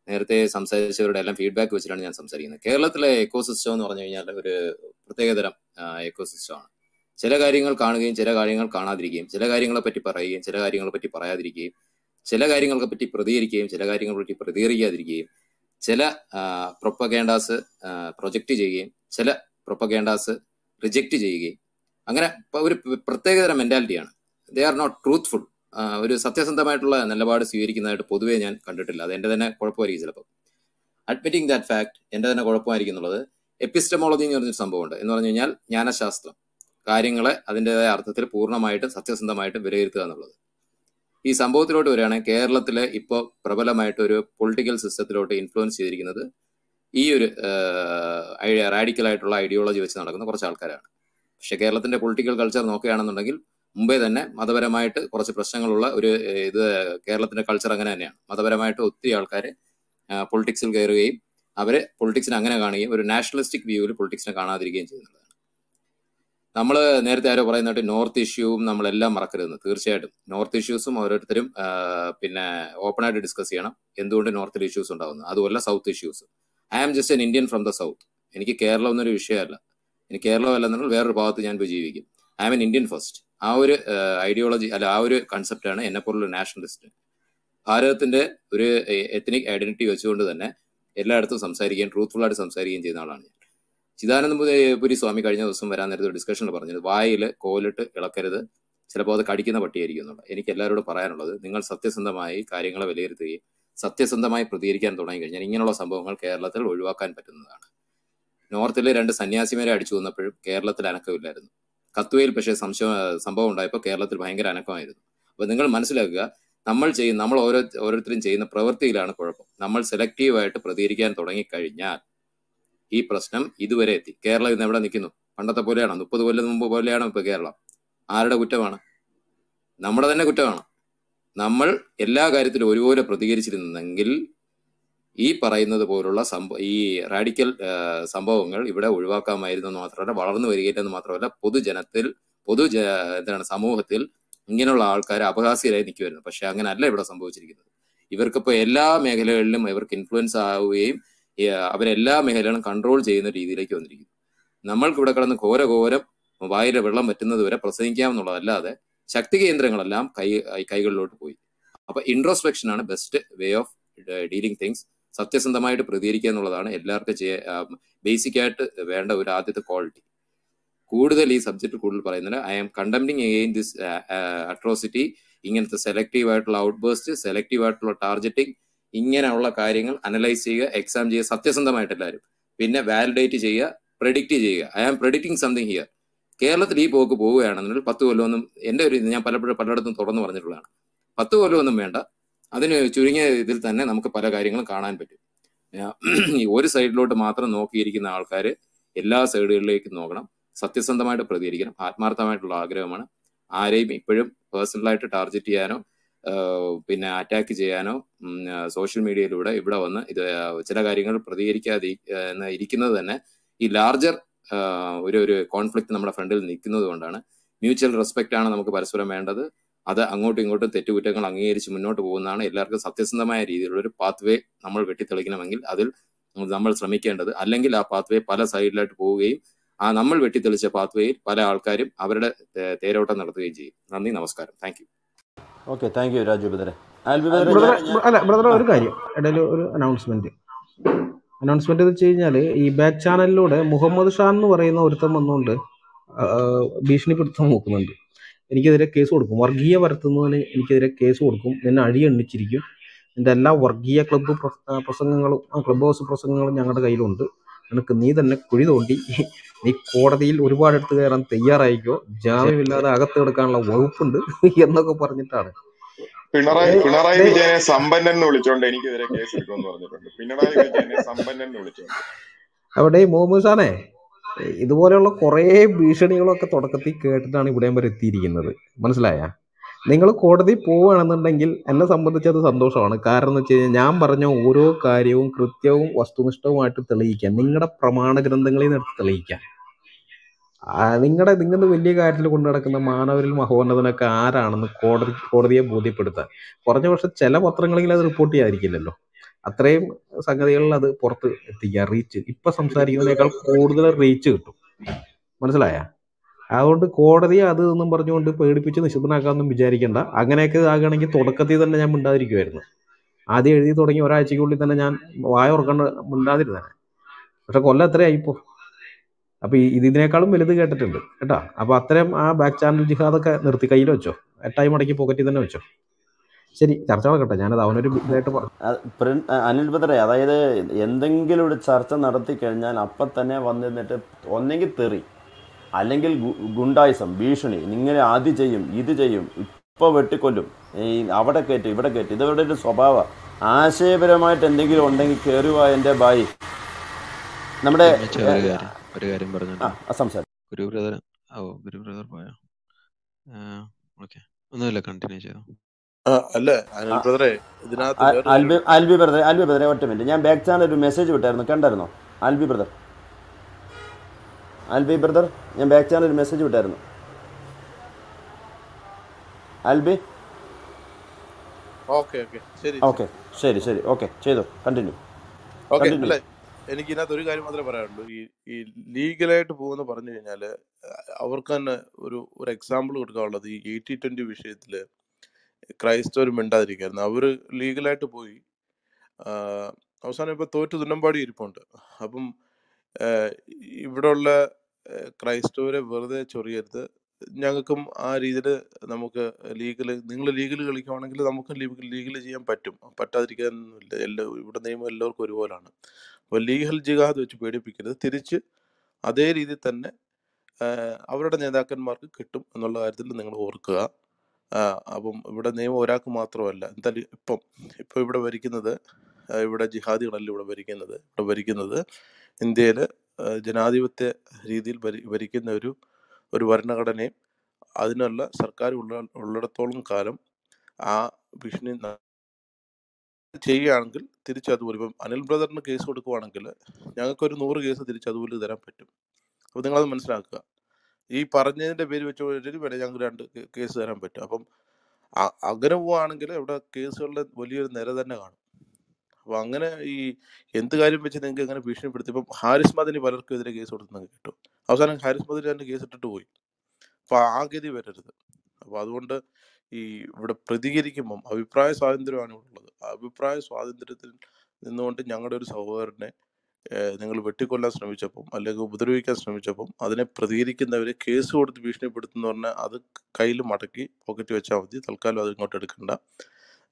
നേരത്തെ സംസാരിച്ചവരുടെ എല്ലാം ഫീഡ്ബാക്ക് വെച്ചിട്ടാണ് ഞാൻ സംസാരിക്കുന്നത്. കേരളത്തിലെ എക്കോ സിസ്റ്റം എന്ന് പറഞ്ഞു കഴിഞ്ഞാൽ ഒരു പ്രത്യേകതരം എക്കോ സിസ്റ്റമാണ് ചില കാര്യങ്ങൾ കാണുകയും ചില കാര്യങ്ങൾ കാണാതിരിക്കുകയും ചില കാര്യങ്ങളെ പറ്റി പറയുകയും ചില കാര്യങ്ങളെ പറ്റി പറയാതിരിക്കുകയും ചില കാര്യങ്ങളെ പറ്റി പ്രതികരിക്കുകയും ചില കാര്യങ്ങളെ പറ്റി പ്രതികരിക്കാതിരിക്കുകയും ചില പ്രൊപ്പഗേണ്ടാസ് പ്രൊജക്റ്റ് ചെയ്യുകയും ചില പ്രൊപ്പഗേണ്ടാസ് റിജക്റ്റ് ചെയ്യുകയും. അങ്ങനെ ഒരു പ്രത്യേകതരം മെന്റാലിറ്റിയാണ് ദേ ആർ നോട്ട് ട്രൂത്ത്ഫുൾ ഒരു സത്യസന്ധമായിട്ടുള്ള നിലപാട് സ്വീകരിക്കുന്നതായിട്ട് പൊതുവേ ഞാൻ കണ്ടിട്ടില്ല. അത് എന്റെ തന്നെ കുഴപ്പമായിരിക്കും ചിലപ്പോൾ അഡ്മിറ്റിംഗ് ദാറ്റ് ഫാക്ട് എന്റെ തന്നെ കുഴപ്പമായിരിക്കും എന്നുള്ളത് എപ്പിസ്റ്റമോളജി എന്ന് പറഞ്ഞൊരു സംഭവമുണ്ട്. എന്ന് പറഞ്ഞു കഴിഞ്ഞാൽ ജ്ഞാനശാസ്ത്രം. കാര്യങ്ങളെ അതിന്റെതായ അർത്ഥത്തിൽ പൂർണമായിട്ടും സത്യസന്ധമായിട്ടും വിലയിരുത്തുക എന്നുള്ളത്. ഈ സംഭവത്തിലോട്ട് വരികയാണെങ്കിൽ കേരളത്തിലെ ഇപ്പോൾ പ്രബലമായിട്ട് ഒരു പൊളിറ്റിക്കൽ സിസ്റ്റത്തിലോട്ട് ഇൻഫ്ലുവൻസ് ചെയ്തിരിക്കുന്നത് ഈ ഒരു റാഡിക്കൽ ആയിട്ടുള്ള ഐഡിയോളജി വെച്ച് നടക്കുന്ന കുറച്ച് ആൾക്കാരാണ്. പക്ഷേ കേരളത്തിന്റെ പൊളിറ്റിക്കൽ കൾച്ചർ നോക്കുകയാണെന്നുണ്ടെങ്കിൽ മുമ്പേ തന്നെ മതപരമായിട്ട് കുറച്ച് പ്രശ്നങ്ങളുള്ള ഒരു ഇത് കേരളത്തിന്റെ കൾച്ചർ അങ്ങനെ തന്നെയാണ്. മതപരമായിട്ട് ഒത്തിരി ആൾക്കാർ പൊളിറ്റിക്സിൽ കയറുകയും അവർ പൊളിറ്റിക്സിനെ അങ്ങനെ കാണുകയും ഒരു നാഷണലിസ്റ്റിക് വ്യൂവിൽ പൊളിറ്റിക്സിനെ കാണാതിരിക്കുകയും ചെയ്യുന്നുള്ളതാണ് നമ്മൾ നേരത്തെ ആരോ പറയുന്നതായിട്ട് നോർത്ത് ഇഷ്യൂവും നമ്മളെല്ലാം മറക്കരുതെന്ന് തീർച്ചയായിട്ടും. നോർത്ത് ഇഷ്യൂസും ഓരോരുത്തരും പിന്നെ ഓപ്പൺ ആയിട്ട് ഡിസ്കസ് ചെയ്യണം. എന്തുകൊണ്ട് നോർത്തിൽ ഇഷ്യൂസ് ഉണ്ടാകുന്നു അതുമല്ല south issues. I am just an Indian from the south. എനിക്ക് കേരളം എന്നൊരു വിഷയമല്ല. എനിക്ക് കേരളം അല്ലെന്നുണ്ടെങ്കിൽ വേറൊരു ഭാഗത്ത് ഞാൻ പോയി ജീവിക്കും. I am an Indian first. ആ ഒരു ഐഡിയോളജി അല്ല ആ ഒരു കൺസെപ്റ്റാണ് എന്നെ പോലുള്ള നാഷണലിസ്റ്റ് ഭാരതത്തിന്റെ ഒരു എത്നിക് ഐഡന്റിറ്റി വെച്ചുകൊണ്ട് തന്നെ എല്ലായിടത്തും സംസാരിക്കുകയും ട്രൂത്ത്ഫുൾ ആയിട്ട് സംസാരിക്കുകയും ചെയ്യുന്ന ആളാണ് ഞാൻ. ചിദാനന്ദ പുരി- പുരി സ്വാമി കഴിഞ്ഞ ദിവസം വരാൻ നേരത്തെ ഡിസ്കഷനിൽ പറഞ്ഞത് വായിൽ കോലിട്ട് ഇളക്കരുത്. ചിലപ്പോൾ അത് കടിക്കുന്ന പട്ടിയായിരിക്കും എന്നുള്ളത് എനിക്ക് എല്ലാവരോടും പറയാനുള്ളത് നിങ്ങൾ സത്യസന്ധമായി കാര്യങ്ങളെ വിലയിരുത്തുകയും സത്യസന്ധമായി പ്രതികരിക്കാൻ തുടങ്ങി കഴിഞ്ഞാൽ ഇങ്ങനെയുള്ള സംഭവങ്ങൾ കേരളത്തിൽ ഒഴിവാക്കാൻ പറ്റുന്നതാണ്. നോർത്തിലെ രണ്ട് സന്യാസിമാരെ അടിച്ചു വന്നപ്പോഴും കേരളത്തിൽ അനക്കമില്ലായിരുന്നു. കത്തുവയിൽ പക്ഷേ സംശയം സംഭവം ഉണ്ടായപ്പോൾ കേരളത്തിൽ ഭയങ്കര അനക്കമായിരുന്നു. അപ്പൊ നിങ്ങൾ മനസ്സിലാക്കുക നമ്മൾ ചെയ്യുന്ന നമ്മൾ ഓരോ ഓരോരുത്തരും ചെയ്യുന്ന പ്രവൃത്തിയിലാണ് കുഴപ്പം. നമ്മൾ സെലക്റ്റീവായിട്ട് പ്രതികരിക്കാൻ തുടങ്ങിക്കഴിഞ്ഞാൽ ഈ പ്രശ്നം ഇതുവരെ എത്തി. കേരളം ഇന്ന് എവിടെ നിൽക്കുന്നു? പണ്ടത്തെ പോലെയാണോ? മുപ്പത് കൊല്ലം മുമ്പ് പോലെയാണോ ഇപ്പൊ കേരളം? ആരുടെ കുറ്റമാണ്? നമ്മുടെ തന്നെ കുറ്റമാണ്. നമ്മൾ എല്ലാ കാര്യത്തിലും ഒരുപോലെ പ്രതികരിച്ചിരുന്നെങ്കിൽ ഈ പറയുന്നത് പോലുള്ള സംഭവ ഈ റാഡിക്കൽ സംഭവങ്ങൾ ഇവിടെ ഒഴിവാക്കാമായിരുന്നു എന്ന് മാത്രമല്ല വളർന്നു വരികയില്ലെന്ന് മാത്രമല്ല പൊതുജനത്തിൽ പൊതു എന്താണ് സമൂഹത്തിൽ ഇങ്ങനെയുള്ള ആൾക്കാർ അപഹാസ്യരായി നിൽക്കുമായിരുന്നു പക്ഷെ അങ്ങനെ അല്ല ഇവിടെ സംഭവിച്ചിരിക്കുന്നത്. ഇവർക്കിപ്പോൾ എല്ലാ മേഖലകളിലും ഇവർക്ക് ഇൻഫ്ലുവൻസ് ആവുകയും അവരെല്ലാ മേഖലകളും കൺട്രോൾ ചെയ്യുന്ന രീതിയിലേക്ക് വന്നിരിക്കുന്നു. നമ്മൾക്ക് ഇവിടെ കിടന്ന് ഘോര ഘോരം വായിലെ വെള്ളം പറ്റുന്നത് വരെ പ്രസംഗിക്കാമെന്നുള്ളതല്ലാതെ ശക്തി കേന്ദ്രങ്ങളെല്ലാം കൈ കൈകളിലോട്ട് പോയി. അപ്പൊ ഇൻട്രോസ്പെക്ഷൻ ആണ് best way of dealing things സത്യസന്ധമായിട്ട് പ്രതികരിക്കുക എന്നുള്ളതാണ് എല്ലാവർക്കും ചെയ്യാൻ ബേസിക് ആയിട്ട് വേണ്ട ഒരു ആദ്യത്തെ ക്വാളിറ്റി കൂടുതൽ ഈ സബ്ജക്ട് കൂടുതൽ പറയുന്നത് I am condemning again this atrocity ഇങ്ങനത്തെ സെലക്റ്റീവ് ആയിട്ടുള്ള ഔട്ട്ബേസ്റ്റ് സെലക്റ്റീവ് ആയിട്ടുള്ള ടാർഗറ്റിംഗ് ഇങ്ങനെയുള്ള കാര്യങ്ങൾ അനലൈസ് ചെയ്യുക എക്സാം ചെയ്യുക സത്യസന്ധമായിട്ട് എല്ലാവരും. പിന്നെ വാലിഡേറ്റ് ചെയ്യുക പ്രെഡിക്റ്റ് ചെയ്യുക. I am predicting something here കേരളത്തിൽ ഈ പോക്ക് പോവുകയാണെന്നുണ്ടെങ്കിൽ പത്ത് കൊല്ലമൊന്നും എന്റെ ഒരു ഞാൻ പലപ്പോഴും പലയിടത്തും തുറന്നു പറഞ്ഞിട്ടുള്ളതാണ്. പത്ത് കൊല്ലമൊന്നും വേണ്ട. അതിന് ചുരുങ്ങിയ ഇതിൽ തന്നെ നമുക്ക് പല കാര്യങ്ങളും കാണാൻ പറ്റും. ഒരു സൈഡിലോട്ട് മാത്രം നോക്കിയിരിക്കുന്ന ആൾക്കാർ എല്ലാ സൈഡുകളിലേക്കും നോക്കണം. സത്യസന്ധമായിട്ട് പ്രതികരിക്കണം. ആത്മാർത്ഥമായിട്ടുള്ള ആഗ്രഹമാണ്. ആരെയും ഇപ്പോഴും പേഴ്സണലായിട്ട് ടാർഗറ്റ് ചെയ്യാനോ പിന്നെ അറ്റാക്ക് ചെയ്യാനോ സോഷ്യൽ മീഡിയയിലൂടെ ഇവിടെ വന്ന് ഇത് ചില കാര്യങ്ങൾ പ്രതികരിക്കാതെ ഇരിക്കുന്നത് തന്നെ ഈ ലാർജർ ഒരു ഒരു കോൺഫ്ലിക്റ്റ് നമ്മുടെ ഫ്രണ്ടിൽ നിൽക്കുന്നത് കൊണ്ടാണ്. മ്യൂച്വൽ റെസ്പെക്റ്റ് ആണ് നമുക്ക് പരസ്പരം വേണ്ടത്. അത് അങ്ങോട്ടും ഇങ്ങോട്ടും തെറ്റുകുറ്റങ്ങൾ അംഗീകരിച്ച് മുന്നോട്ട് പോകുന്നതാണ് എല്ലാവർക്കും സത്യസന്ധമായ രീതിയിലുള്ള ഒരു പാത്ത് വേ നമ്മൾ വെട്ടിത്തെളിക്കണമെങ്കിൽ അതിൽ നമ്മൾ ശ്രമിക്കേണ്ടത്. അല്ലെങ്കിൽ ആ പാത്ത് വേ പല സൈഡിലായിട്ട് പോവുകയും ആ നമ്മൾ വെട്ടിത്തെളിച്ച പാത്ത് വേയിൽ പല ആൾക്കാരും അവരുടെ തേരോട്ടം നടത്തുകയും ചെയ്യും. നന്ദി നമസ്കാരം. Thank okay thank you Raju ബദറെ അല്ല ബ്രദറെ ഒരു കാര്യം. ഇടയിൽ ഒരു അനൗൺസ്മെന്റ് അനൗൺസ്മെന്റ് എന്ന് വെച്ച് കഴിഞ്ഞാൽ ഈ ബാക്ക് ചാനലിലൂടെ മുഹമ്മദ് ഷാൻ എന്ന് പറയുന്ന ഒരുത്തം വന്നുകൊണ്ട് ഭീഷണിപ്പെടുത്താൻ നോക്കുന്നുണ്ട്. എനിക്കെതിരെ കേസ് കൊടുക്കും. വർഗീയ പരത്തുന്നതിന് എനിക്കെതിരെ കേസ് കൊടുക്കും. നിന്നെ അഴി എണ്ണിച്ചിരിക്കും നിന്റെ എല്ലാ വർഗീയ ക്ലബ്ബ് പ്രസംഗങ്ങളും ക്ലബ് ഹൗസ് പ്രസംഗങ്ങളും ഞങ്ങളുടെ കയ്യിലുണ്ട്. നിനക്ക് നീ തന്നെ കുഴി തോണ്ടി നീ കോടതിയിൽ ഒരുപാട് എടുത്ത് കയറാൻ തയ്യാറായിക്കോ ജാമ്യമില്ലാതെ അകത്ത് കിടക്കാനുള്ള വകുപ്പുണ്ട് എന്നൊക്കെ പറഞ്ഞിട്ടാണ്. പിണറായി പിണറായി വിജയനെ സമ്പന്നൻ എന്ന് വിളിച്ചോണ്ട് എനിക്കെതിരെ കേസ് എടുക്കുമെന്ന് പറഞ്ഞിട്ടുണ്ട്. പിണറായി വിജയനെ സമ്പന്നൻ എന്ന് വിളിച്ചോണ്ട്. അവിടെ മുഹമ്മദ് ഷാനെ ഇതുപോലെയുള്ള കുറേ ഭീഷണികളൊക്കെ തുടക്കത്തിൽ കേട്ടിട്ടാണ് ഇവിടെയും വരെ എത്തിയിരിക്കുന്നത്. മനസ്സിലായ? നിങ്ങൾ കോടതി പോവുകയാണെന്നുണ്ടെങ്കിൽ എന്നെ സംബന്ധിച്ച് അത് സന്തോഷമാണ്. കാരണം എന്ന് വെച്ച് കഴിഞ്ഞാൽ ഞാൻ പറഞ്ഞ ഓരോ കാര്യവും കൃത്യവും വസ്തുനിഷ്ഠവുമായിട്ട് തെളിയിക്കാൻ നിങ്ങളുടെ പ്രമാണ ഗ്രന്ഥങ്ങളിൽ നിന്ന് എടുത്ത് തെളിയിക്കാം. നിങ്ങളുടെ നിങ്ങളുടെ വലിയ കാര്യത്തിൽ കൊണ്ടു നടക്കുന്ന മാനവരിൽ മഹോന്നതനൊക്കെ ആരാണെന്ന് കോടതി കോടതിയെ ബോധ്യപ്പെടുത്താൻ. കുറഞ്ഞ പക്ഷെ ചില പത്രങ്ങളിൽ അത് റിപ്പോർട്ട് ചെയ്യാതിരിക്കില്ലല്ലോ. അത്രയും സംഗതികളിൽ അത് പുറത്ത് എത്തിക്കുക റീച്ച് ഇപ്പൊ സംസാരിക്കുന്നതിനേക്കാൾ കൂടുതൽ റീച്ച് കിട്ടും. മനസ്സിലായ? അതുകൊണ്ട് കോടതിയെ അത് എന്നും പറഞ്ഞുകൊണ്ട് പേടിപ്പിച്ച് നിശബ്ദനാക്കാമെന്നും വിചാരിക്കേണ്ട. അങ്ങനെയൊക്കെ ആകുകയാണെങ്കിൽ തുടക്കത്തിൽ തന്നെ ഞാൻ മിണ്ടാതിരിക്കുമായിരുന്നു ആദ്യം എഴുതി തുടങ്ങി ഒരാഴ്ചയ്ക്കുള്ളിൽ തന്നെ ഞാൻ വായ ഉറക്കണ്ട മിണ്ടാതിരുന്നേ പക്ഷെ കൊല്ലം എത്രയായിപ്പോ അപ്പൊ ഈ- ഇതിനേക്കാളും വലുത് കേട്ടിട്ടുണ്ട് കേട്ടോ. അപ്പോൾ അത്തരം ആ ബാക്ക് ചാനൽ ജിഹാദൊക്കെ നിർത്തി കയ്യിൽ വെച്ചോ? എട്ടായി മടക്കി പോക്കറ്റിൽ തന്നെ വെച്ചോ? ശരി ചർച്ച നടക്കട്ടെ. ഞാനത് അവനൊരു ഇതായിട്ട് പറഞ്ഞു അനിൽ ബദറെ അതായത് എന്തെങ്കിലും ഒരു ചർച്ച നടത്തി കഴിഞ്ഞാൽ അപ്പം തന്നെ വന്നിരുന്നിട്ട് ഒന്നെങ്കിൽ തെറി. അല്ലെങ്കിൽ ഗുണ്ടായിസം ഭീഷണി നിങ്ങളെ അത് ചെയ്യും ഇത് ചെയ്യും ഇപ്പോൾ വെട്ടിക്കൊല്ലും ഈ അവിടെ കയറ്റി ഇവിടെ കയറ്റി ഇതവരുടെ ഒരു സ്വഭാവം. ആശയപരമായിട്ട് എന്തെങ്കിലും ഉണ്ടെങ്കിൽ കയറുക എന്റെ ബായി നമ്മുടെ ഒരു കാര്യം ഒരു കാര്യം ആ ആ, സംസാരം. ഗുരു ബ്രദർ ഓ ഗുരു ബ്രദർ പോയോ ഓക്കെ. ഒന്നുമില്ല കണ്ടിന്യൂ ചെയ്തോ. അൽബി ബ്രദറെ അൽബി ബ്രദറെ ഒറ്റ മിനിറ്റ്. ഞാൻ ബാക്ക് ചാനൽ ഒരു മെസ്സേജ് വിട്ടായിരുന്നു കണ്ടായിരുന്നോ? Albi brother. ആൽബി ബ്രദർ ഞാൻ ബാക്ക് ചാനൽ ഒരു മെസ്സേജ് വിട്ടായിരുന്നു. ആൽബി? ഓക്കെ ശരി ശരി. ഓക്കെ ചെയ്തു. കണ്ടിന്യൂ കണ്ടിന്യൂ എനിക്ക് ഇതിനകത്ത് ഒരു കാര്യം മാത്രമേ പറയാനുള്ളൂ. ഈ ഈ ലീഗലായിട്ട് പോകുമെന്ന് പറഞ്ഞു കഴിഞ്ഞാൽ അവർക്ക് തന്നെ ഒരു ഒരു എക്സാമ്പിൾ കൊടുക്കാനുള്ളത് ഈ എയ്റ്റി ട്വന്റി വിഷയത്തിൽ ക്രൈസ്തവർ മിണ്ടാതിരിക്കായിരുന്നു. അവർ ലീഗലായിട്ട് പോയി അവസാനം ഇപ്പോൾ തോറ്റു തുന്നമ്പാടി ഇരിപ്പുണ്ട്. അപ്പം ഇവിടെ ഉള്ള ക്രൈസ്തവരെ വെറുതെ ചൊറിയരുത്. ഞങ്ങൾക്കും ആ രീതിയിൽ നമുക്ക് ലീഗൽ നിങ്ങൾ ലീഗൽ കളിക്കുവാണെങ്കിൽ നമുക്ക് ലീഗൽ ചെയ്യാൻ പറ്റും. പറ്റാതിരിക്കാനൊന്നുമില്ല. എല്ലാ ഇവിടെ നിയമം എല്ലാവർക്കും ഒരുപോലാണ്. അപ്പോൾ ലീഗൽ ജിഹാദ് വെച്ച് പേടിപ്പിക്കരുത്. തിരിച്ച് അതേ രീതിയിൽ തന്നെ അവരുടെ നേതാക്കന്മാർക്ക് കിട്ടും എന്നുള്ള കാര്യത്തിൽ നിങ്ങൾ ഓർക്കുക. അപ്പം ഇവിടെ നിയമം ഒരാൾക്ക് മാത്രമല്ല. എന്തായാലും ഇപ്പം ഇപ്പം ഇവിടെ ഭരിക്കുന്നത് ഇവിടെ ജിഹാദികളല്ല ഇവിടെ ഭരിക്കുന്നത് ഇവിടെ ഭരിക്കുന്നത് ഇന്ത്യയിൽ ജനാധിപത്യ രീതിയിൽ ഭരി ഭരിക്കുന്ന ഒരു ഒരു ഭരണഘടനയും അതിനുള്ള സർക്കാർ ഉള്ള ഉള്ളിടത്തോളം കാലം ആ ഭീഷണി ചെയ്യുകയാണെങ്കിൽ തിരിച്ചതുപോലെ ഇപ്പം അനിൽ ബ്രദറിന് കേസ് കൊടുക്കുവാണെങ്കിൽ ഞങ്ങൾക്കൊരു നൂറ് കേസ് തിരിച്ചതുപോലെ തരാൻ പറ്റും. അപ്പോൾ നിങ്ങളത് മനസ്സിലാക്കുക. ഈ പറഞ്ഞതിന്റെ പേര് വെച്ച് വേണേൽ ഞങ്ങൾക്ക് രണ്ട് കേസ് തരാൻ പറ്റും. അപ്പം അങ്ങനെ പോവുകയാണെങ്കിൽ ഇവിടെ കേസുകളുടെ വലിയൊരു നിര തന്നെ കാണും. അപ്പൊ അങ്ങനെ ഈ എന്ത് കാര്യം വെച്ച് നിങ്ങൾക്ക് എങ്ങനെ ഭീഷണിപ്പെടുത്തി? ഇപ്പം ഹാരിസ് മദനി പലർക്കും എതിരെ കേസ് കൊടുത്തെന്ന് കേട്ടു. അവസാനം ഹാരിസ് മദനി തന്നെ കേസ് ഇട്ടിട്ട് പോയി. അപ്പൊ ആ ഗതി വരരുത്. അപ്പൊ അതുകൊണ്ട് ഈ ഇവിടെ പ്രതികരിക്കുമ്പം അഭിപ്രായ സ്വാതന്ത്ര്യമാണ് ഇവിടെ ഉള്ളത്. അഭിപ്രായ സ്വാതന്ത്ര്യത്തിൽ നിന്നുകൊണ്ട് ഞങ്ങളുടെ ഒരു സഹോദരനെ നിങ്ങൾ വെട്ടിക്കൊല്ലാൻ ശ്രമിച്ചപ്പം അല്ലെങ്കിൽ ഉപദ്രവിക്കാൻ ശ്രമിച്ചപ്പം അതിനെ പ്രതികരിക്കുന്നവരെ കേസ് കൊടുത്ത് ഭീഷണിപ്പെടുത്തുന്ന പറഞ്ഞാൽ അത് കയ്യിൽ മടക്കി പോക്കറ്റ് വെച്ചാൽ മതി. തൽക്കാലം അത് ഇങ്ങോട്ട് എടുക്കണ്ട.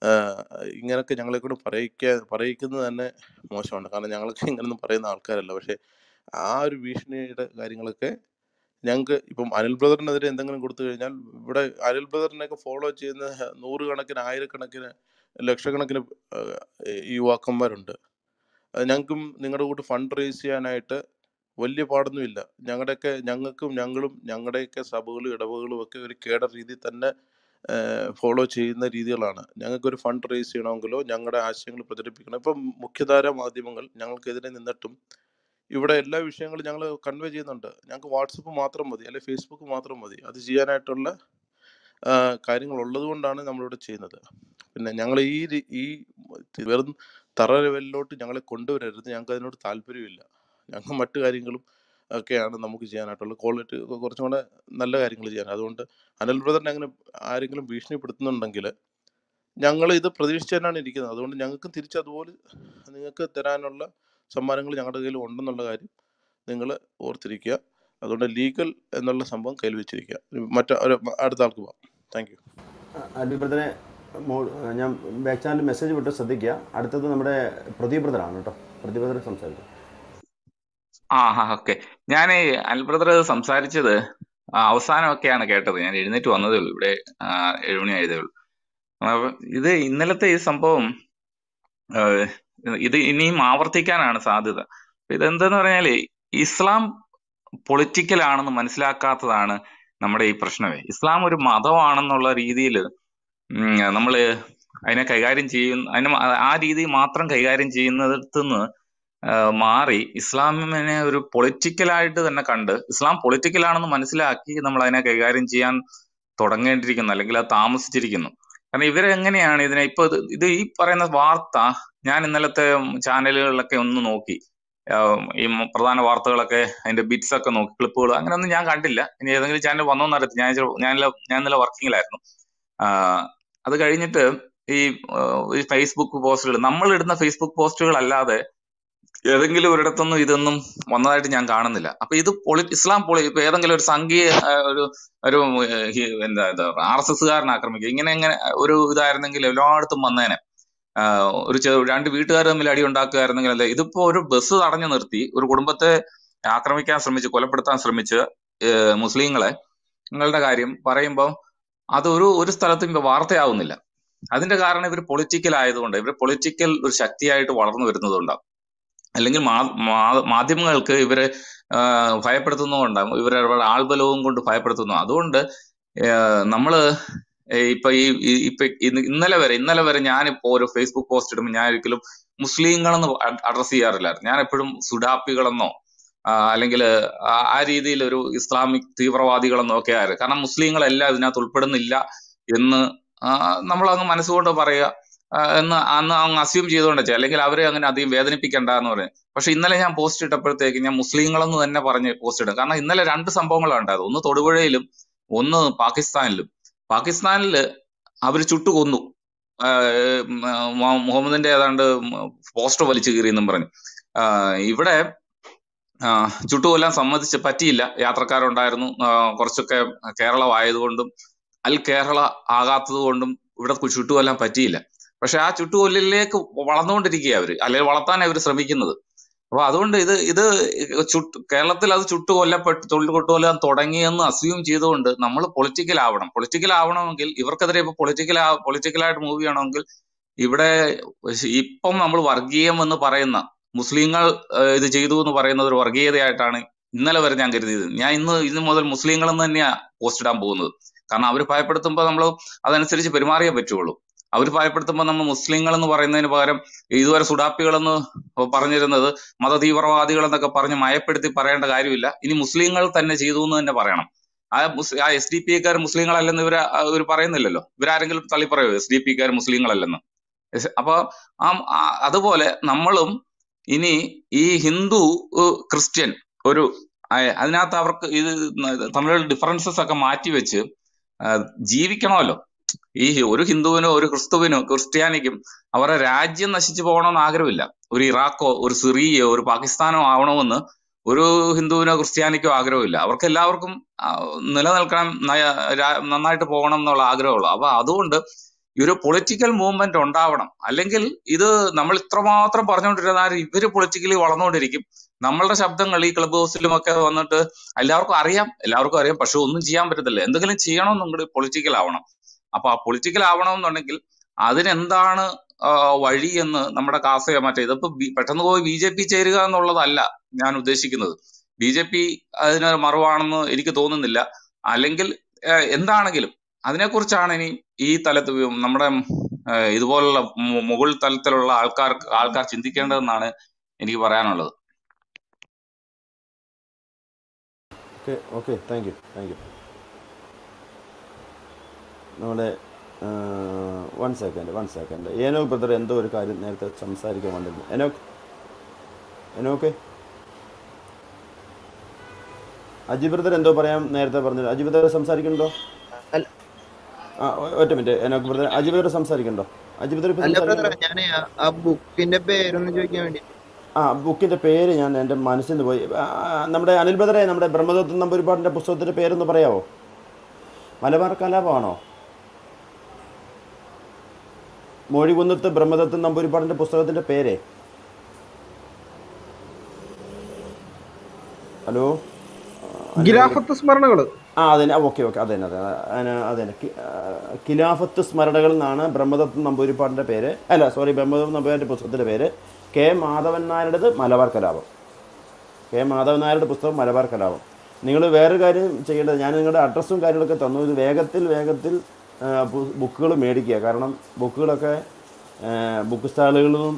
ആഹ് ഇങ്ങനൊക്കെ ഞങ്ങളെ കൊണ്ട് പറയിക്ക പറയിക്കുന്നത് തന്നെ മോശമാണ്. കാരണം ഞങ്ങൾക്ക് ഇങ്ങനൊന്നും പറയുന്ന ആൾക്കാരല്ല. പക്ഷെ ആ ഒരു ഭീഷണിയുടെ കാര്യങ്ങളൊക്കെ ഞങ്ങൾക്ക് ഇപ്പം അനിൽ ബ്രദറിനെതിരെ എന്തെങ്കിലും കൊടുത്തു കഴിഞ്ഞാൽ ഇവിടെ അനിൽ ബ്രദറിനെയൊക്കെ ഫോളോ ചെയ്യുന്ന നൂറുകണക്കിന് ആയിരക്കണക്കിന് ലക്ഷക്കണക്കിന് യുവാക്കന്മാരുണ്ട്. ഞങ്ങൾക്കും നിങ്ങളുടെ കൂട്ട് ഫണ്ട് റേസ് ചെയ്യാനായിട്ട് വലിയ പാടൊന്നുമില്ല. ഞങ്ങളുടെയൊക്കെ ഞങ്ങൾക്കും ഞങ്ങളും ഞങ്ങളുടെയൊക്കെ സഭകളും ഇടവകളും ഒക്കെ ഒരു കേട രീതിയിൽ തന്നെ ഫോളോ ചെയ്യുന്ന രീതികളാണ്. ഞങ്ങൾക്കൊരു ഫണ്ട് റേസ് ചെയ്യണമെങ്കിലോ ഞങ്ങളുടെ ആശയങ്ങൾ പ്രചരിപ്പിക്കണം. ഇപ്പം മുഖ്യധാര മാധ്യമങ്ങൾ ഞങ്ങൾക്കെതിരെ നിന്നിട്ടും ഇവിടെ എല്ലാ വിഷയങ്ങളും ഞങ്ങൾ കൺവേ ചെയ്യുന്നുണ്ട്. ഞങ്ങൾക്ക് വാട്സപ്പ് മാത്രം മതി അല്ലെങ്കിൽ ഫേസ്ബുക്ക് മാത്രം മതി. അത് ചെയ്യാനായിട്ടുള്ള കാര്യങ്ങൾ ഉള്ളത് കൊണ്ടാണ് നമ്മളിവിടെ ചെയ്യുന്നത്. പിന്നെ ഞങ്ങൾ ഈ ഈ വെറും തറ ലെവലിലോട്ട് ഞങ്ങളെ കൊണ്ടുവരരുത്. ഞങ്ങൾക്ക് അതിനോട് താല്പര്യമില്ല. ഞങ്ങൾ മറ്റു കാര്യങ്ങളും ഒക്കെയാണ് നമുക്ക് ചെയ്യാനായിട്ടുള്ള ക്വാളിറ്റി കുറച്ചും കൂടെ നല്ല കാര്യങ്ങൾ ചെയ്യാൻ. അതുകൊണ്ട് അനിൽ ബ്രദറിനെ അങ്ങനെ ആരെങ്കിലും ഭീഷണിപ്പെടുത്തുന്നുണ്ടെങ്കിൽ ഞങ്ങൾ ഇത് പ്രതീക്ഷിച്ച് തന്നെയാണ് ഇരിക്കുന്നത്. അതുകൊണ്ട് ഞങ്ങൾക്ക് തിരിച്ച് അതുപോലെ നിങ്ങൾക്ക് തരാനുള്ള സമ്മാനങ്ങൾ ഞങ്ങളുടെ കയ്യിൽ ഉണ്ടെന്നുള്ള കാര്യം നിങ്ങൾ ഓർത്തിരിക്കുക. അതുകൊണ്ട് ലീഗൽ എന്നുള്ള സംഭവം കയ്യിൽ വെച്ചിരിക്കുക. മറ്റേ അടുത്ത ആൾക്ക് പോവാം. Thank you. അനിൽ ബ്രദറെ ഞാൻ ബാക്ക് ചാനൽ മെസ്സേജ് വിട്ട് ശ്രദ്ധിക്കുക. അടുത്തത് നമ്മുടെ പ്രദീപ് ബ്രദറാണ് കേട്ടോ. പ്രദീപ് ബ്രദർ സംസാരിക്കും. ആ ഹാ ഓക്കെ. ഞാൻ അൽബ്രദർ ബ്രദർ സംസാരിച്ചത് അവസാനമൊക്കെയാണ് കേട്ടത്. ഞാൻ എഴുന്നേറ്റ് വന്നതേ ഉള്ളൂ. ഇവിടെ ആ, ഏഴുമണി ആയതേ ഉള്ളൂ. ഇത് ഇന്നലത്തെ ഈ സംഭവം ഇത് ഇനിയും ആവർത്തിക്കാനാണ് സാധ്യത. ഇതെന്തെന്ന് പറഞ്ഞാൽ ഇസ്ലാം പൊളിറ്റിക്കൽ ആണെന്ന് മനസ്സിലാക്കാത്തതാണ് നമ്മുടെ ഈ പ്രശ്നമേ. ഇസ്ലാം ഒരു മതമാണെന്നുള്ള രീതിയിൽ നമ്മൾ അതിനെ കൈകാര്യം ചെയ്യുന്ന അതിനെ ആ രീതി മാത്രം കൈകാര്യം ചെയ്യുന്നിടത്തുനിന്ന് മാറി. ഇസ്ലാമിനെ ഒരു പൊളിറ്റിക്കലായിട്ട് തന്നെ കണ്ട് ഇസ്ലാം പൊളിറ്റിക്കലാണെന്ന് മനസ്സിലാക്കി നമ്മൾ അതിനെ കൈകാര്യം ചെയ്യാൻ തുടങ്ങേണ്ടിയിരിക്കുന്നു അല്ലെങ്കിൽ അത് താമസിച്ചിരിക്കുന്നു. കാരണം ഇവരെങ്ങനെയാണ് ഇതിനെ ഇപ്പൊ ഇത് ഈ പറയുന്ന വാർത്ത ഞാൻ ഇന്നലത്തെ ചാനലുകളിലൊക്കെ ഒന്ന് നോക്കി. ഈ പ്രധാന വാർത്തകളൊക്കെ അതിന്റെ ബിറ്റ്സ് ഒക്കെ നോക്കി ക്ലിപ്പുകൾ അങ്ങനെയൊന്നും ഞാൻ കണ്ടില്ല. ഇനി ഏതെങ്കിലും ചാനൽ വന്നോന്ന് ഞാൻ ഞാൻ ഞാൻ ഇന്നലെ വർക്കിങ്ങിലായിരുന്നു. അത് കഴിഞ്ഞിട്ട് ഈ ഫേസ്ബുക്ക് പോസ്റ്റുകൾ നമ്മൾ ഇടുന്ന ഫേസ്ബുക്ക് പോസ്റ്റുകൾ അല്ലാതെ ഏതെങ്കിലും ഒരിടത്തൊന്നും ഇതൊന്നും വന്നതായിട്ട് ഞാൻ കാണുന്നില്ല. അപ്പൊ ഇത് പൊളി ഇസ്ലാം പൊളി ഇപ്പൊ ഏതെങ്കിലും ഒരു സംഘീയ ഒരു ഒരു എന്താ ആർ എസ് എസ്സുകാരൻ ആക്രമിക്കുക. ഇങ്ങനെ ഇങ്ങനെ ഒരു ഇതായിരുന്നെങ്കിൽ എല്ലായിടത്തും വന്നേനെ. ഒരു രണ്ട് വീട്ടുകാർ തമ്മിൽ അടി ഉണ്ടാക്കുകയായിരുന്നെങ്കിൽ അല്ലെ ഇതിപ്പോ ഒരു ബസ് തടഞ്ഞു നിർത്തി ഒരു കുടുംബത്തെ ആക്രമിക്കാൻ ശ്രമിച്ച് കൊലപ്പെടുത്താൻ ശ്രമിച്ച് മുസ്ലിങ്ങളെ നിങ്ങളുടെ കാര്യം പറയുമ്പോൾ അതൊരു ഒരു സ്ഥലത്തും ഇപ്പൊ വാർത്തയാവുന്നില്ല. അതിന്റെ കാരണം ഇവർ പൊളിറ്റിക്കൽ ആയതുകൊണ്ട് ഇവർ പൊളിറ്റിക്കൽ ഒരു ശക്തിയായിട്ട് വളർന്നു വരുന്നതുകൊണ്ടാണ്. അല്ലെങ്കിൽ മാധ്യമങ്ങൾക്ക് ഇവരെ ഭയപ്പെടുത്തുന്നതുകൊണ്ട് ഇവരെ ആൾബലവും കൊണ്ട് ഭയപ്പെടുത്തുന്നു. അതുകൊണ്ട് നമ്മൾ ഇപ്പൊ ഈ ഇപ്പൊ ഇന്നലെ വരെ ഇന്നലെ വരെ ഞാനിപ്പോ ഒരു ഫേസ്ബുക്ക് പോസ്റ്റ് ഇടുമ്പോൾ ഞാൻ ഒരിക്കലും മുസ്ലിങ്ങളെന്ന് അഡ്രസ് ചെയ്യാറില്ല ഞാൻ എപ്പോഴും സുഡാപ്പികളെന്നോ അല്ലെങ്കിൽ ആ രീതിയിൽ ഒരു ഇസ്ലാമിക് തീവ്രവാദികളെന്നോ ഒക്കെ ആയിരുന്നു. കാരണം മുസ്ലിങ്ങളെല്ലാം ഇതിനകത്ത് ഉൾപ്പെടുന്നില്ല എന്ന് നമ്മൾ അങ്ങ് മനസ്സുകൊണ്ട് പറയുക. എന്ന് അന്ന് അങ്ങ് അസ്യൂം ചെയ്തുകൊണ്ട് അല്ലെങ്കിൽ അവരെ അങ്ങനെ അധികം വേദനിപ്പിക്കണ്ട എന്ന് പറയും പക്ഷെ ഇന്നലെ ഞാൻ പോസ്റ്റ് ഇട്ടപ്പോഴത്തേക്ക് ഞാൻ മുസ്ലിങ്ങളെന്ന് തന്നെ പറഞ്ഞ് പോസ്റ്റ് ഇടും. കാരണം ഇന്നലെ രണ്ട് സംഭവങ്ങളാണ് ഉണ്ടായത്. ഒന്ന് തൊടുപുഴയിലും ഒന്ന് പാകിസ്ഥാനിലും. പാകിസ്ഥാനിൽ അവർ ചുട്ടുകൊന്നു കൊന്നു. മുഹമ്മദിന്റെ ഏതാണ്ട് പോസ്റ്റർ വലിച്ചു കീറിയെന്നും പറഞ്ഞു. ഇവിടെ ചുട്ടുകൊല്ലാൻ സമ്മതിച്ച് പറ്റിയില്ല. യാത്രക്കാരുണ്ടായിരുന്നു. കുറച്ചൊക്കെ കേരളം ആയതുകൊണ്ടും അൽ കേരള ആകാത്തത് കൊണ്ടും ഇവിടെ ചുട്ടുകൊല്ലാൻ പറ്റിയില്ല. പക്ഷെ ആ ചുട്ടുകൊല്ലിലേക്ക് വളർന്നുകൊണ്ടിരിക്കുക അവർ. അല്ലെങ്കിൽ വളർത്താൻ അവർ ശ്രമിക്കുന്നത്. അപ്പൊ അതുകൊണ്ട് ഇത് ഇത് ചുട്ട് കേരളത്തിൽ അത് ചുട്ടു കൊല്ലപ്പെട്ട് തൊഴിൽ കൊട്ടുകൊല്ലാൻ തുടങ്ങിയെന്ന് അസ്യൂം ചെയ്തുകൊണ്ട് നമ്മൾ പൊളിറ്റിക്കൽ ആവണം. പൊളിറ്റിക്കൽ ആവണമെങ്കിൽ ഇവർക്കെതിരെ ഇപ്പൊ പൊളിറ്റിക്കൽ പൊളിറ്റിക്കലായിട്ട് മൂവ് ചെയ്യണമെങ്കിൽ ഇവിടെ ഇപ്പം നമ്മൾ വർഗീയം എന്ന് പറയുന്ന മുസ്ലിങ്ങൾ ഇത് ചെയ്തു എന്ന് പറയുന്ന ഒരു വർഗീയതയായിട്ടാണ് ഇന്നലെ വരെ ഞാൻ കരുതിയത്. ഞാൻ ഇന്ന് ഇന്ന് മുതൽ മുസ്ലിങ്ങൾ എന്ന് തന്നെയാ പോസ്റ്റ് ഇടാൻ പോകുന്നത്. കാരണം അവർ ഭയപ്പെടുത്തുമ്പോൾ നമ്മൾ അതനുസരിച്ച് പെരുമാറിയേ പറ്റുള്ളൂ. അവർ ഭയപ്പെടുത്തുമ്പോൾ നമ്മൾ മുസ്ലിങ്ങൾ എന്ന് പറയുന്നതിന് പകരം ഇതുവരെ സുഡാപ്പികളെന്ന് പറഞ്ഞിരുന്നത് മതതീവ്രവാദികൾ എന്നൊക്കെ പറഞ്ഞ് മയപ്പെടുത്തി പറയേണ്ട കാര്യമില്ല. ഇനി മുസ്ലിങ്ങൾ തന്നെ ചെയ്തു എന്ന് തന്നെ പറയണം. ആ ആ എസ് ഡി പി ക്കാർ മുസ്ലിങ്ങളല്ലെന്ന് ഇവർ ഇവർ പറയുന്നില്ലല്ലോ. ഇവരാരെങ്കിലും തള്ളി പറയോ എസ് ഡി പി ക്കാർ മുസ്ലിങ്ങളല്ലെന്ന്? അപ്പൊ ആ അതുപോലെ നമ്മളും ഇനി ഈ ഹിന്ദു ക്രിസ്ത്യൻ ഒരു അതിനകത്ത് അവർക്ക് ഇത് തമ്മിലുള്ള ഡിഫറൻസസ് ഒക്കെ മാറ്റിവെച്ച് ജീവിക്കണമല്ലോ. ഈ ഒരു ഹിന്ദുവിനോ ഒരു ക്രിസ്തുവിനോ ക്രിസ്ത്യാനിക്കും അവരുടെ രാജ്യം നശിച്ചു പോകണമെന്ന് ആഗ്രഹമില്ല. ഒരു ഇറാഖോ ഒരു സിറിയയോ ഒരു പാകിസ്ഥാനോ ആവണമെന്ന് ഒരു ഹിന്ദുവിനോ ക്രിസ്ത്യാനിക്കോ ആഗ്രഹമില്ല. അവർക്ക് എല്ലാവർക്കും നിലനിൽക്കണം നന്നായിട്ട് പോകണം എന്നുള്ള ആഗ്രഹമുള്ളൂ. അപ്പൊ അതുകൊണ്ട് ഈ ഒരു പൊളിറ്റിക്കൽ മൂവ്മെന്റ് ഉണ്ടാവണം. അല്ലെങ്കിൽ ഇത് നമ്മൾ ഇത്രമാത്രം പറഞ്ഞുകൊണ്ടിരുന്നാൽ ഇവർ പൊളിറ്റിക്കലി വളർന്നുകൊണ്ടിരിക്കും. നമ്മളുടെ ശബ്ദങ്ങൾ ഈ ക്ലബ് ഹൗസിലും ഒക്കെ വന്നിട്ട് എല്ലാവർക്കും അറിയാം എല്ലാവർക്കും അറിയാം. പക്ഷെ ഒന്നും ചെയ്യാൻ പറ്റത്തില്ല. എന്തെങ്കിലും ചെയ്യണമെന്നുണ്ടെങ്കിൽ പൊളിറ്റിക്കൽ ആവണം. അപ്പൊ ആ പൊളിറ്റിക്കൽ ആവണമെന്നുണ്ടെങ്കിൽ അതിനെന്താണ് വഴി എന്ന് നമ്മുടെ കാസയോ മറ്റേ ഇതിപ്പോ പെട്ടെന്ന് പോയി ബി ജെ പി ചേരുക എന്നുള്ളതല്ല ഞാൻ ഉദ്ദേശിക്കുന്നത്. ബി ജെ പി അതിന് മറുവാണെന്ന് എനിക്ക് തോന്നുന്നില്ല. അല്ലെങ്കിൽ എന്താണെങ്കിലും അതിനെക്കുറിച്ചാണ് ഇനി ഈ തലത്ത് നമ്മുടെ ഇതുപോലുള്ള മുകൾ തലത്തിലുള്ള ആൾക്കാർ ആൾക്കാർ ചിന്തിക്കേണ്ടതെന്നാണ് എനിക്ക് പറയാനുള്ളത്. Okay okay thank you thank you നമ്മുടെ one second one second Enoch brother എന്തോ ഒരു കാര്യം നേരത്തെ സംസാരിക്കാൻ വന്നിരുന്നു. എനോക്ക് എനോക്ക് അജി ബ്രദർ എന്തോ പറയാം നേരത്തെ പറഞ്ഞില്ല അജി ബ്രദർ സംസാരിക്കണ്ടോ ആ ഒറ്റ minute. Enoch brother Aji brother സംസാരിക്കണ്ടോ Aji brother ആ ബുക്കിന്റെ പേരൊന്ന് ചോദിക്കാൻ വേണ്ടി. ആ ബുക്കിന്റെ പേര് ഞാൻ എന്റെ മനസ്സിൽ നിന്ന് പോയി. നമ്മുടെ അനിൽ ബ്രദറെ നമ്മുടെ ബ്രഹ്മദത്തം നമ്പൂരിപ്പാടിന്റെ പുസ്തകത്തിന്റെ പേരൊന്ന് പറയാവോ? മലബാർ കലാപമാണോ? മൊഴികുന്നത്ത് ബ്രഹ്മദത്തം നമ്പൂരിപ്പാടിന്റെ പുസ്തകത്തിന്റെ പേര്. ഹലോ? ഖിലാഫത്ത് സ്മരണകൾ ആ അതന്നെ. Okay okay. അതന്നെ അതെ അതന്നെ. ഖിലാഫത്ത് സ്മരണകൾ എന്നാണ് ബ്രഹ്മദത്ത് നമ്പൂരിപ്പാടിന്റെ പേര്. അല്ല സോറി ബ്രഹ്മദത്ത് നമ്പൂരിന്റെ പുസ്തകത്തിന്റെ പേര്. കെ. മാധവൻ നായരുടേത് മലബാർ കലാപം. കെ. മാധവൻ നായരുടെ പുസ്തകം മലബാർ കലാപം. നിങ്ങൾ വേറൊരു കാര്യം ചെയ്യേണ്ടത് ഞാൻ നിങ്ങളുടെ അഡ്രസ്സും കാര്യങ്ങളൊക്കെ തന്നു. ഇത് വേഗത്തിൽ വേഗത്തിൽ ബുക്കുകൾ മേടിക്കുക. കാരണം ബുക്കുകളൊക്കെ ബുക്ക് സ്റ്റാളുകളിൽ നിന്നും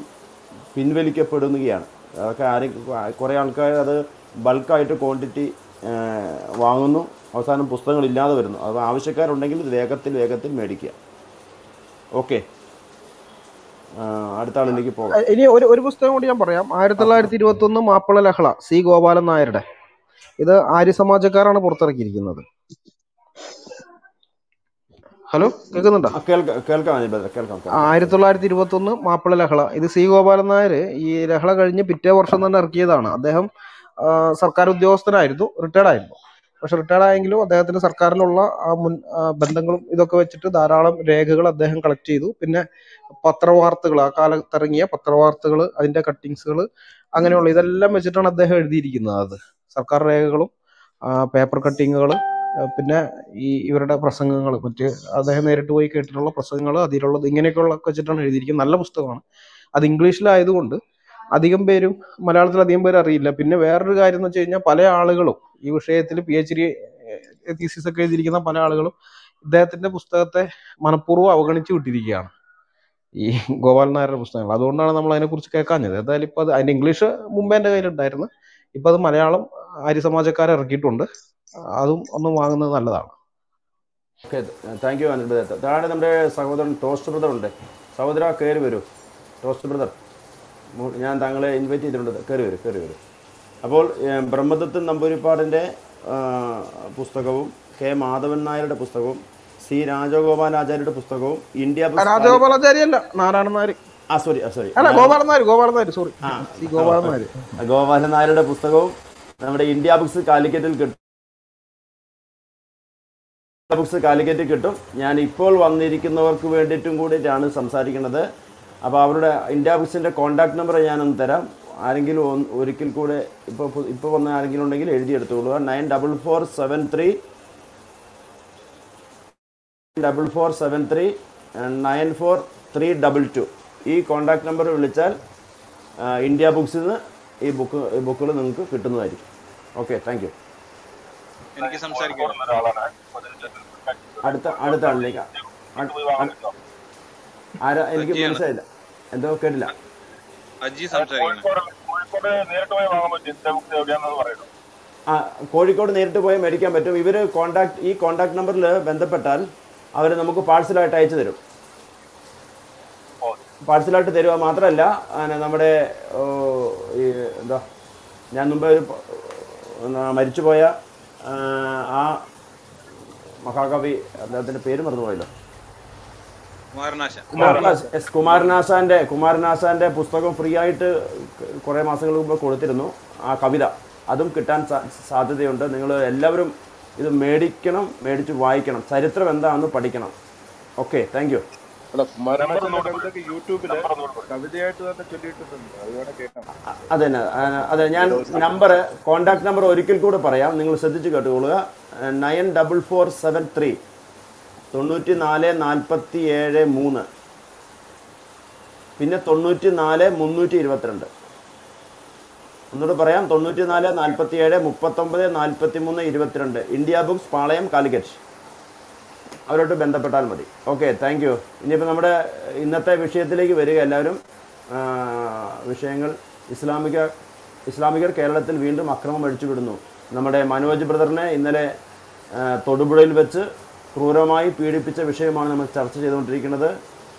പിൻവലിക്കപ്പെടുകയാണ് അതൊക്കെ ആരും കുറേ ആൾക്കാർ അത് ബൾക്കായിട്ട് ക്വാണ്ടിറ്റി വാങ്ങുന്നു. അവസാനം പുസ്തകങ്ങൾ ഇല്ലാതെ വരുന്നു. അത് ആവശ്യക്കാരുണ്ടെങ്കിൽ വേഗത്തിൽ വേഗത്തിൽ മേടിക്കുക. ഓക്കെ. അടുത്ത ആളിലേക്ക് പോകാം. ഇനി ഒരു ഒരു പുസ്തകം കൂടി ഞാൻ പറയാം. ആയിരത്തി തൊള്ളായിരത്തി ഇരുപത്തി ഒന്ന് മാപ്പിള ലഹള സി ഗോപാലൻ നായരുടെ. ഇത് ആര്യ സമാജക്കാരാണ് പുറത്തിറക്കിയിരിക്കുന്നത്. ഹലോ കേൾക്കുന്നുണ്ടോ? ആയിരത്തി തൊള്ളായിരത്തി ഇരുപത്തി ഒന്ന് മാപ്പിള ലഹള. ഇത് സി ഗോപാലൻ നായർ ഈ ലഹള കഴിഞ്ഞ് പിറ്റേ വർഷം തന്നെ ഇറക്കിയതാണ്. അദ്ദേഹം സർക്കാർ ഉദ്യോഗസ്ഥനായിരുന്നു റിട്ടയർഡ് ആയിരുന്നു. പക്ഷെ റിട്ടയർഡ് ആയെങ്കിലും അദ്ദേഹത്തിന് സർക്കാരിലുള്ള ആ മുൻ ബന്ധങ്ങളും ഇതൊക്കെ വെച്ചിട്ട് ധാരാളം രേഖകൾ അദ്ദേഹം കളക്ട് ചെയ്തു. പിന്നെ പത്രവാർത്തകൾ ആ കാലത്തിറങ്ങിയ പത്രവാർത്തകൾ അതിന്റെ കട്ടിങ്സുകൾ അങ്ങനെയുള്ള ഇതെല്ലാം വെച്ചിട്ടാണ് അദ്ദേഹം എഴുതിയിരിക്കുന്നത് അത്. സർക്കാർ രേഖകളും പേപ്പർ കട്ടിങ്ങുകൾ പിന്നെ ഈ ഇവരുടെ പ്രസംഗങ്ങൾ മറ്റ് അദ്ദേഹം നേരിട്ട് പോയി കേട്ടിട്ടുള്ള പ്രസംഗങ്ങൾ അതിലുള്ളത് ഇങ്ങനെയൊക്കെയുള്ള വെച്ചിട്ടാണ് എഴുതിയിരിക്കുന്നത്. നല്ല പുസ്തകമാണ്. അത് ഇംഗ്ലീഷിലായതുകൊണ്ട് അധികം പേരും മലയാളത്തിൽ അധികം പേര് അറിയില്ല. പിന്നെ വേറൊരു കാര്യം എന്ന് വെച്ച് കഴിഞ്ഞാൽ പല ആളുകളും ഈ വിഷയത്തിൽ പി എച്ച് ഡി തീസിസ് ഒക്കെ എഴുതിയിരിക്കുന്ന പല ആളുകളും ഇദ്ദേഹത്തിന്റെ പുസ്തകത്തെ മനഃപൂർവം അവഗണിച്ചു വിട്ടിരിക്കുകയാണ്. ഈ ഗോപാൽ നായരുടെ പുസ്തകങ്ങൾ. അതുകൊണ്ടാണ് നമ്മൾ അതിനെക്കുറിച്ച് കേൾക്കാഞ്ഞത്. എന്തായാലും ഇപ്പൊ അത് അതിന്റെ ഇംഗ്ലീഷ് മുമ്പേ എന്റെ കയ്യിലുണ്ടായിരുന്നു. ഇപ്പൊ അത് മലയാളം ആര്യ സമാജക്കാരെ ഇറക്കിയിട്ടുണ്ട്. അതും ഒന്ന് വാങ്ങുന്നത് നല്ലതാണ്. ഓക്കെ താങ്ക് യു അനിൽ താഴെ നമ്മുടെ സഹോദരൻ ടോസ്റ്റ് ബ്രദർ ഉണ്ട്. സഹോദര കയറി വരൂ. ടോസ്റ്റ് ബ്രദർ ഞാൻ താങ്കളെ ഇൻവൈറ്റ് ചെയ്തിട്ടുണ്ട്. കയറി വരൂ കയറി വരൂ. അപ്പോൾ ബ്രഹ്മദത്തൻ നമ്പൂരിപ്പാടിന്റെ പുസ്തകവും കെ മാധവൻ നായരുടെ പുസ്തകവും സി രാജഗോപാലാചാര്യയുടെ പുസ്തകവും ഇന്ത്യ രാജഗോപാലാചാര്യല്ല നാരായണൻ നായർ. ആ സോറി സോറി അല്ല ഗോപാലൻ നായർ ഗോപാലൻ നായർ സോറി ഗോപാലൻ നായർ. ഗോപാലൻ നായരുടെ പുസ്തകവും നമ്മുടെ ഇന്ത്യ ബുക്സ് കാലിക്കറ്റിൽ കിട്ടും. ബുക്സ് കാലിക്കറ്റ് കിട്ടും. ഞാൻ ഇപ്പോൾ വന്നിരിക്കുന്നവർക്ക് വേണ്ടിയിട്ടും കൂടിയിട്ടാണ് സംസാരിക്കുന്നത്. അപ്പോൾ അവരുടെ ഇന്ത്യ ബുക്സിന്റെ കോൺടാക്ട് നമ്പർ ഞാനൊന്ന് തരാം. ആരെങ്കിലും ഒരിക്കൽ കൂടെ ഇപ്പോൾ ഇപ്പോൾ വന്ന ആരെങ്കിലും ഉണ്ടെങ്കിൽ എഴുതിയെടുത്തോളുക. Nine double four seven three double four seven three nine four three double two. ഈ കോൺടാക്ട് നമ്പർ വിളിച്ചാൽ ഇന്ത്യ ബുക്സിൽ നിന്ന് ഈ ബുക്ക് ഈ ബുക്കുകൾ നിങ്ങൾക്ക് കിട്ടുന്നതായിരിക്കും. ഓക്കെ താങ്ക് എനിക്ക് സംസാരിക്കാം. അടുത്ത അടുത്ത ആളിലേക്ക്. ആരാ എനിക്ക് മനസ്സിലായില്ല. എന്തോ കേട്ടില്ല. അജി ആ കോഴിക്കോട് നേരിട്ട് പോയി മേടിക്കാൻ പറ്റും. ഇവർ കോണ്ടാക്ട് ഈ കോണ്ടാക്ട് നമ്പറിൽ ബന്ധപ്പെട്ടാൽ അവർ നമുക്ക് പാഴ്സലായിട്ട് അയച്ചു തരും. പാഴ്സലായിട്ട് തരുക മാത്രമല്ല നമ്മുടെ ഈ എന്താ ഞാൻ മുമ്പ് ഒരു മരിച്ചുപോയ ആ, മഹാകവി അദ്ദേഹത്തിന്റെ പേര് മറന്നുപോയല്ലോ. എസ് കുമാരനാശാന്റെ കുമാരനാശാന്റെ പുസ്തകം ഫ്രീ ആയിട്ട് കുറേ മാസങ്ങൾ മുമ്പ് കൊടുത്തിരുന്നു. ആ കവിത. അതും കിട്ടാൻ സാധ്യതയുണ്ട്. നിങ്ങൾ എല്ലാവരും ഇത് മേടിക്കണം മേടിച്ച് വായിക്കണം. ചരിത്രം എന്താണെന്ന് പഠിക്കണം. ഓക്കെ താങ്ക് യൂട്യൂബിൽ കവിതയായിട്ട് തന്നെ ചൊല്ലിയിട്ടുണ്ട് കേൾക്കാം. അതെ അതെ ഞാൻ നമ്പർ കോണ്ടാക്ട് നമ്പർ ഒരിക്കൽ കൂടെ പറയാം. നിങ്ങൾ ശ്രദ്ധിച്ച് കേട്ടുകൊള്ളുക. Nine double four seven three തൊണ്ണൂറ്റി നാല് നാൽപ്പത്തി ഏഴ് മൂന്ന്. പിന്നെ തൊണ്ണൂറ്റി നാല് മുന്നൂറ്റി ഇരുപത്തിരണ്ട് ഒന്നുകൂടെ പറയാം. തൊണ്ണൂറ്റി നാല് നാൽപ്പത്തി ഏഴ് മുപ്പത്തൊമ്പത് നാൽപ്പത്തി മൂന്ന് ഇരുപത്തിരണ്ട്. India books Palayam Calicut. അവരോട്ട് ബന്ധപ്പെട്ടാൽ മതി. ഓക്കെ താങ്ക് യു ഇനിയിപ്പോൾ നമ്മുടെ ഇന്നത്തെ വിഷയത്തിലേക്ക് വരിക എല്ലാവരും. വിഷയങ്ങൾ ഇസ്ലാമിക ഇസ്ലാമികർ കേരളത്തിൽ വീണ്ടും അക്രമം അഴിച്ചുവിടുന്നു. നമ്മുടെ മനോജ് ബ്രദറിനെ ഇന്നലെ തൊടുപുഴയിൽ വെച്ച് ക്രൂരമായി പീഡിപ്പിച്ച വിഷയമാണ് നമ്മൾ ചർച്ച ചെയ്തുകൊണ്ടിരിക്കുന്നത്.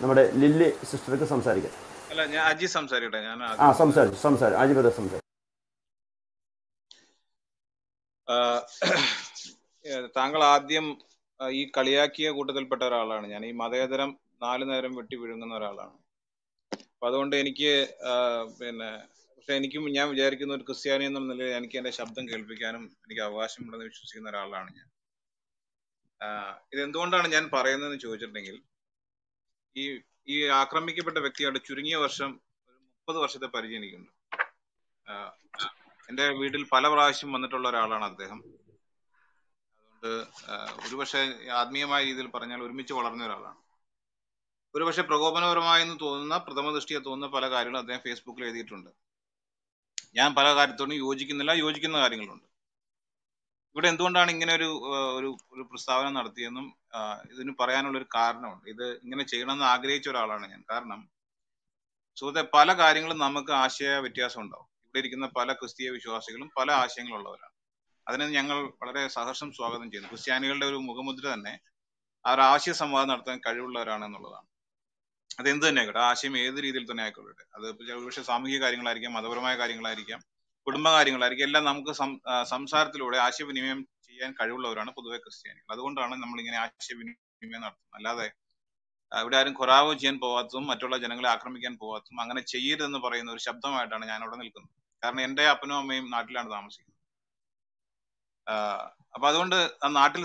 നമ്മുടെ ലില്ലി സിസ്റ്റർക്ക് സംസാരിക്കാം. അജി ആ ആദ്യം സംസാരിച്ചു സംസാരിച്ചു. ആജി ബ്രദർ സംസാരിച്ചു. താങ്കൾ ആദ്യം ഈ കളിയാക്കിയ കൂട്ടത്തിൽപ്പെട്ട ഒരാളാണ് ഞാൻ. ഈ മതേതരം നാലു നേരം വെട്ടി വിഴുങ്ങുന്ന ഒരാളാണ്. അപ്പൊ അതുകൊണ്ട് എനിക്ക് പിന്നെ പക്ഷെ എനിക്കും ഞാൻ വിചാരിക്കുന്ന ഒരു ക്രിസ്ത്യാനി എന്ന നിലയിൽ എനിക്ക് എന്റെ ശബ്ദം കേൾപ്പിക്കാനും എനിക്ക് അവകാശമുണ്ടെന്ന് വിശ്വസിക്കുന്ന ഒരാളാണ് ഞാൻ. ഇതെന്തുകൊണ്ടാണ് ഞാൻ പറയുന്നതെന്ന് ചോദിച്ചിട്ടുണ്ടെങ്കിൽ ഈ ഈ ആക്രമിക്കപ്പെട്ട വ്യക്തിയുടെ ചുരുങ്ങിയ വർഷം ഒരു മുപ്പത് വർഷത്തെ പരിചയം എനിക്കുണ്ട്. എന്റെ വീട്ടിൽ പല പ്രാവശ്യം വന്നിട്ടുള്ള ഒരാളാണ് അദ്ദേഹം. അതുകൊണ്ട് ഒരുപക്ഷെ ആത്മീയമായ രീതിയിൽ പറഞ്ഞാൽ ഒരുമിച്ച് വളർന്ന ഒരാളാണ്. ഒരുപക്ഷെ പ്രകോപനപരമായെന്ന് തോന്നുന്ന പ്രഥമ ദൃഷ്ടിയെ തോന്നുന്ന പല കാര്യങ്ങളും അദ്ദേഹം ഫേസ്ബുക്കിൽ എഴുതിയിട്ടുണ്ട്. ഞാൻ പല കാര്യത്തോടും യോജിക്കുന്നില്ല യോജിക്കുന്ന കാര്യങ്ങളുണ്ട്. ഇവിടെ എന്തുകൊണ്ടാണ് ഇങ്ങനെ ഒരു ഒരു ഒരു പ്രസ്താവന നടത്തിയെന്നും ഇതിന് പറയാനുള്ള ഒരു കാരണമുണ്ട്. ഇത് ഇങ്ങനെ ചെയ്യണമെന്ന് ആഗ്രഹിച്ച ഒരാളാണ് ഞാൻ. കാരണം സുഹൃത്തെ പല കാര്യങ്ങളും നമുക്ക് ആശയ വ്യത്യാസം ഉണ്ടാവും. ഇവിടെ ഇരിക്കുന്ന പല ക്രിസ്തീയ വിശ്വാസികളും പല ആശയങ്ങളുള്ളവരാണ്. അതിനെ ഞങ്ങൾ വളരെ സഹർഷം സ്വാഗതം ചെയ്യുന്നു. ക്രിസ്ത്യാനികളുടെ ഒരു മുഖമുദ്ര തന്നെ അവർ ആശയ സംവാദം നടത്താൻ കഴിവുള്ളവരാണ് എന്നുള്ളതാണ്. അത് എന്ത് തന്നെ ആയിക്കോട്ടെ ആശയം ഏത് രീതിയിൽ തന്നെ ആയിക്കോട്ടെ അത് പക്ഷേ സാമൂഹിക കാര്യങ്ങളായിരിക്കാം മതപരമായ കാര്യങ്ങളായിരിക്കാം കുടുംബ കാര്യങ്ങളായിരിക്കും എല്ലാം നമുക്ക് സംസാരത്തിലൂടെ ആശയവിനിമയം ചെയ്യാൻ കഴിവുള്ളവരാണ് പൊതുവെ ക്രിസ്ത്യാനികൾ. അതുകൊണ്ടാണ് നമ്മൾ ഇങ്ങനെ ആശയവിനിമയം നടത്തുന്നത്. അല്ലാതെ ഇവിടെ ആരും കുറാവ് ചെയ്യാൻ പോവാത്തതും മറ്റുള്ള ജനങ്ങളെ ആക്രമിക്കാൻ പോവാത്തതും അങ്ങനെ ചെയ്യരുതെന്ന് പറയുന്ന ഒരു ശബ്ദമായിട്ടാണ് ഞാൻ അവിടെ നിൽക്കുന്നത്. കാരണം എന്റെ അപ്പനും അമ്മയും നാട്ടിലാണ് താമസിക്കുന്നത്. അപ്പൊ അതുകൊണ്ട് ആ നാട്ടിൽ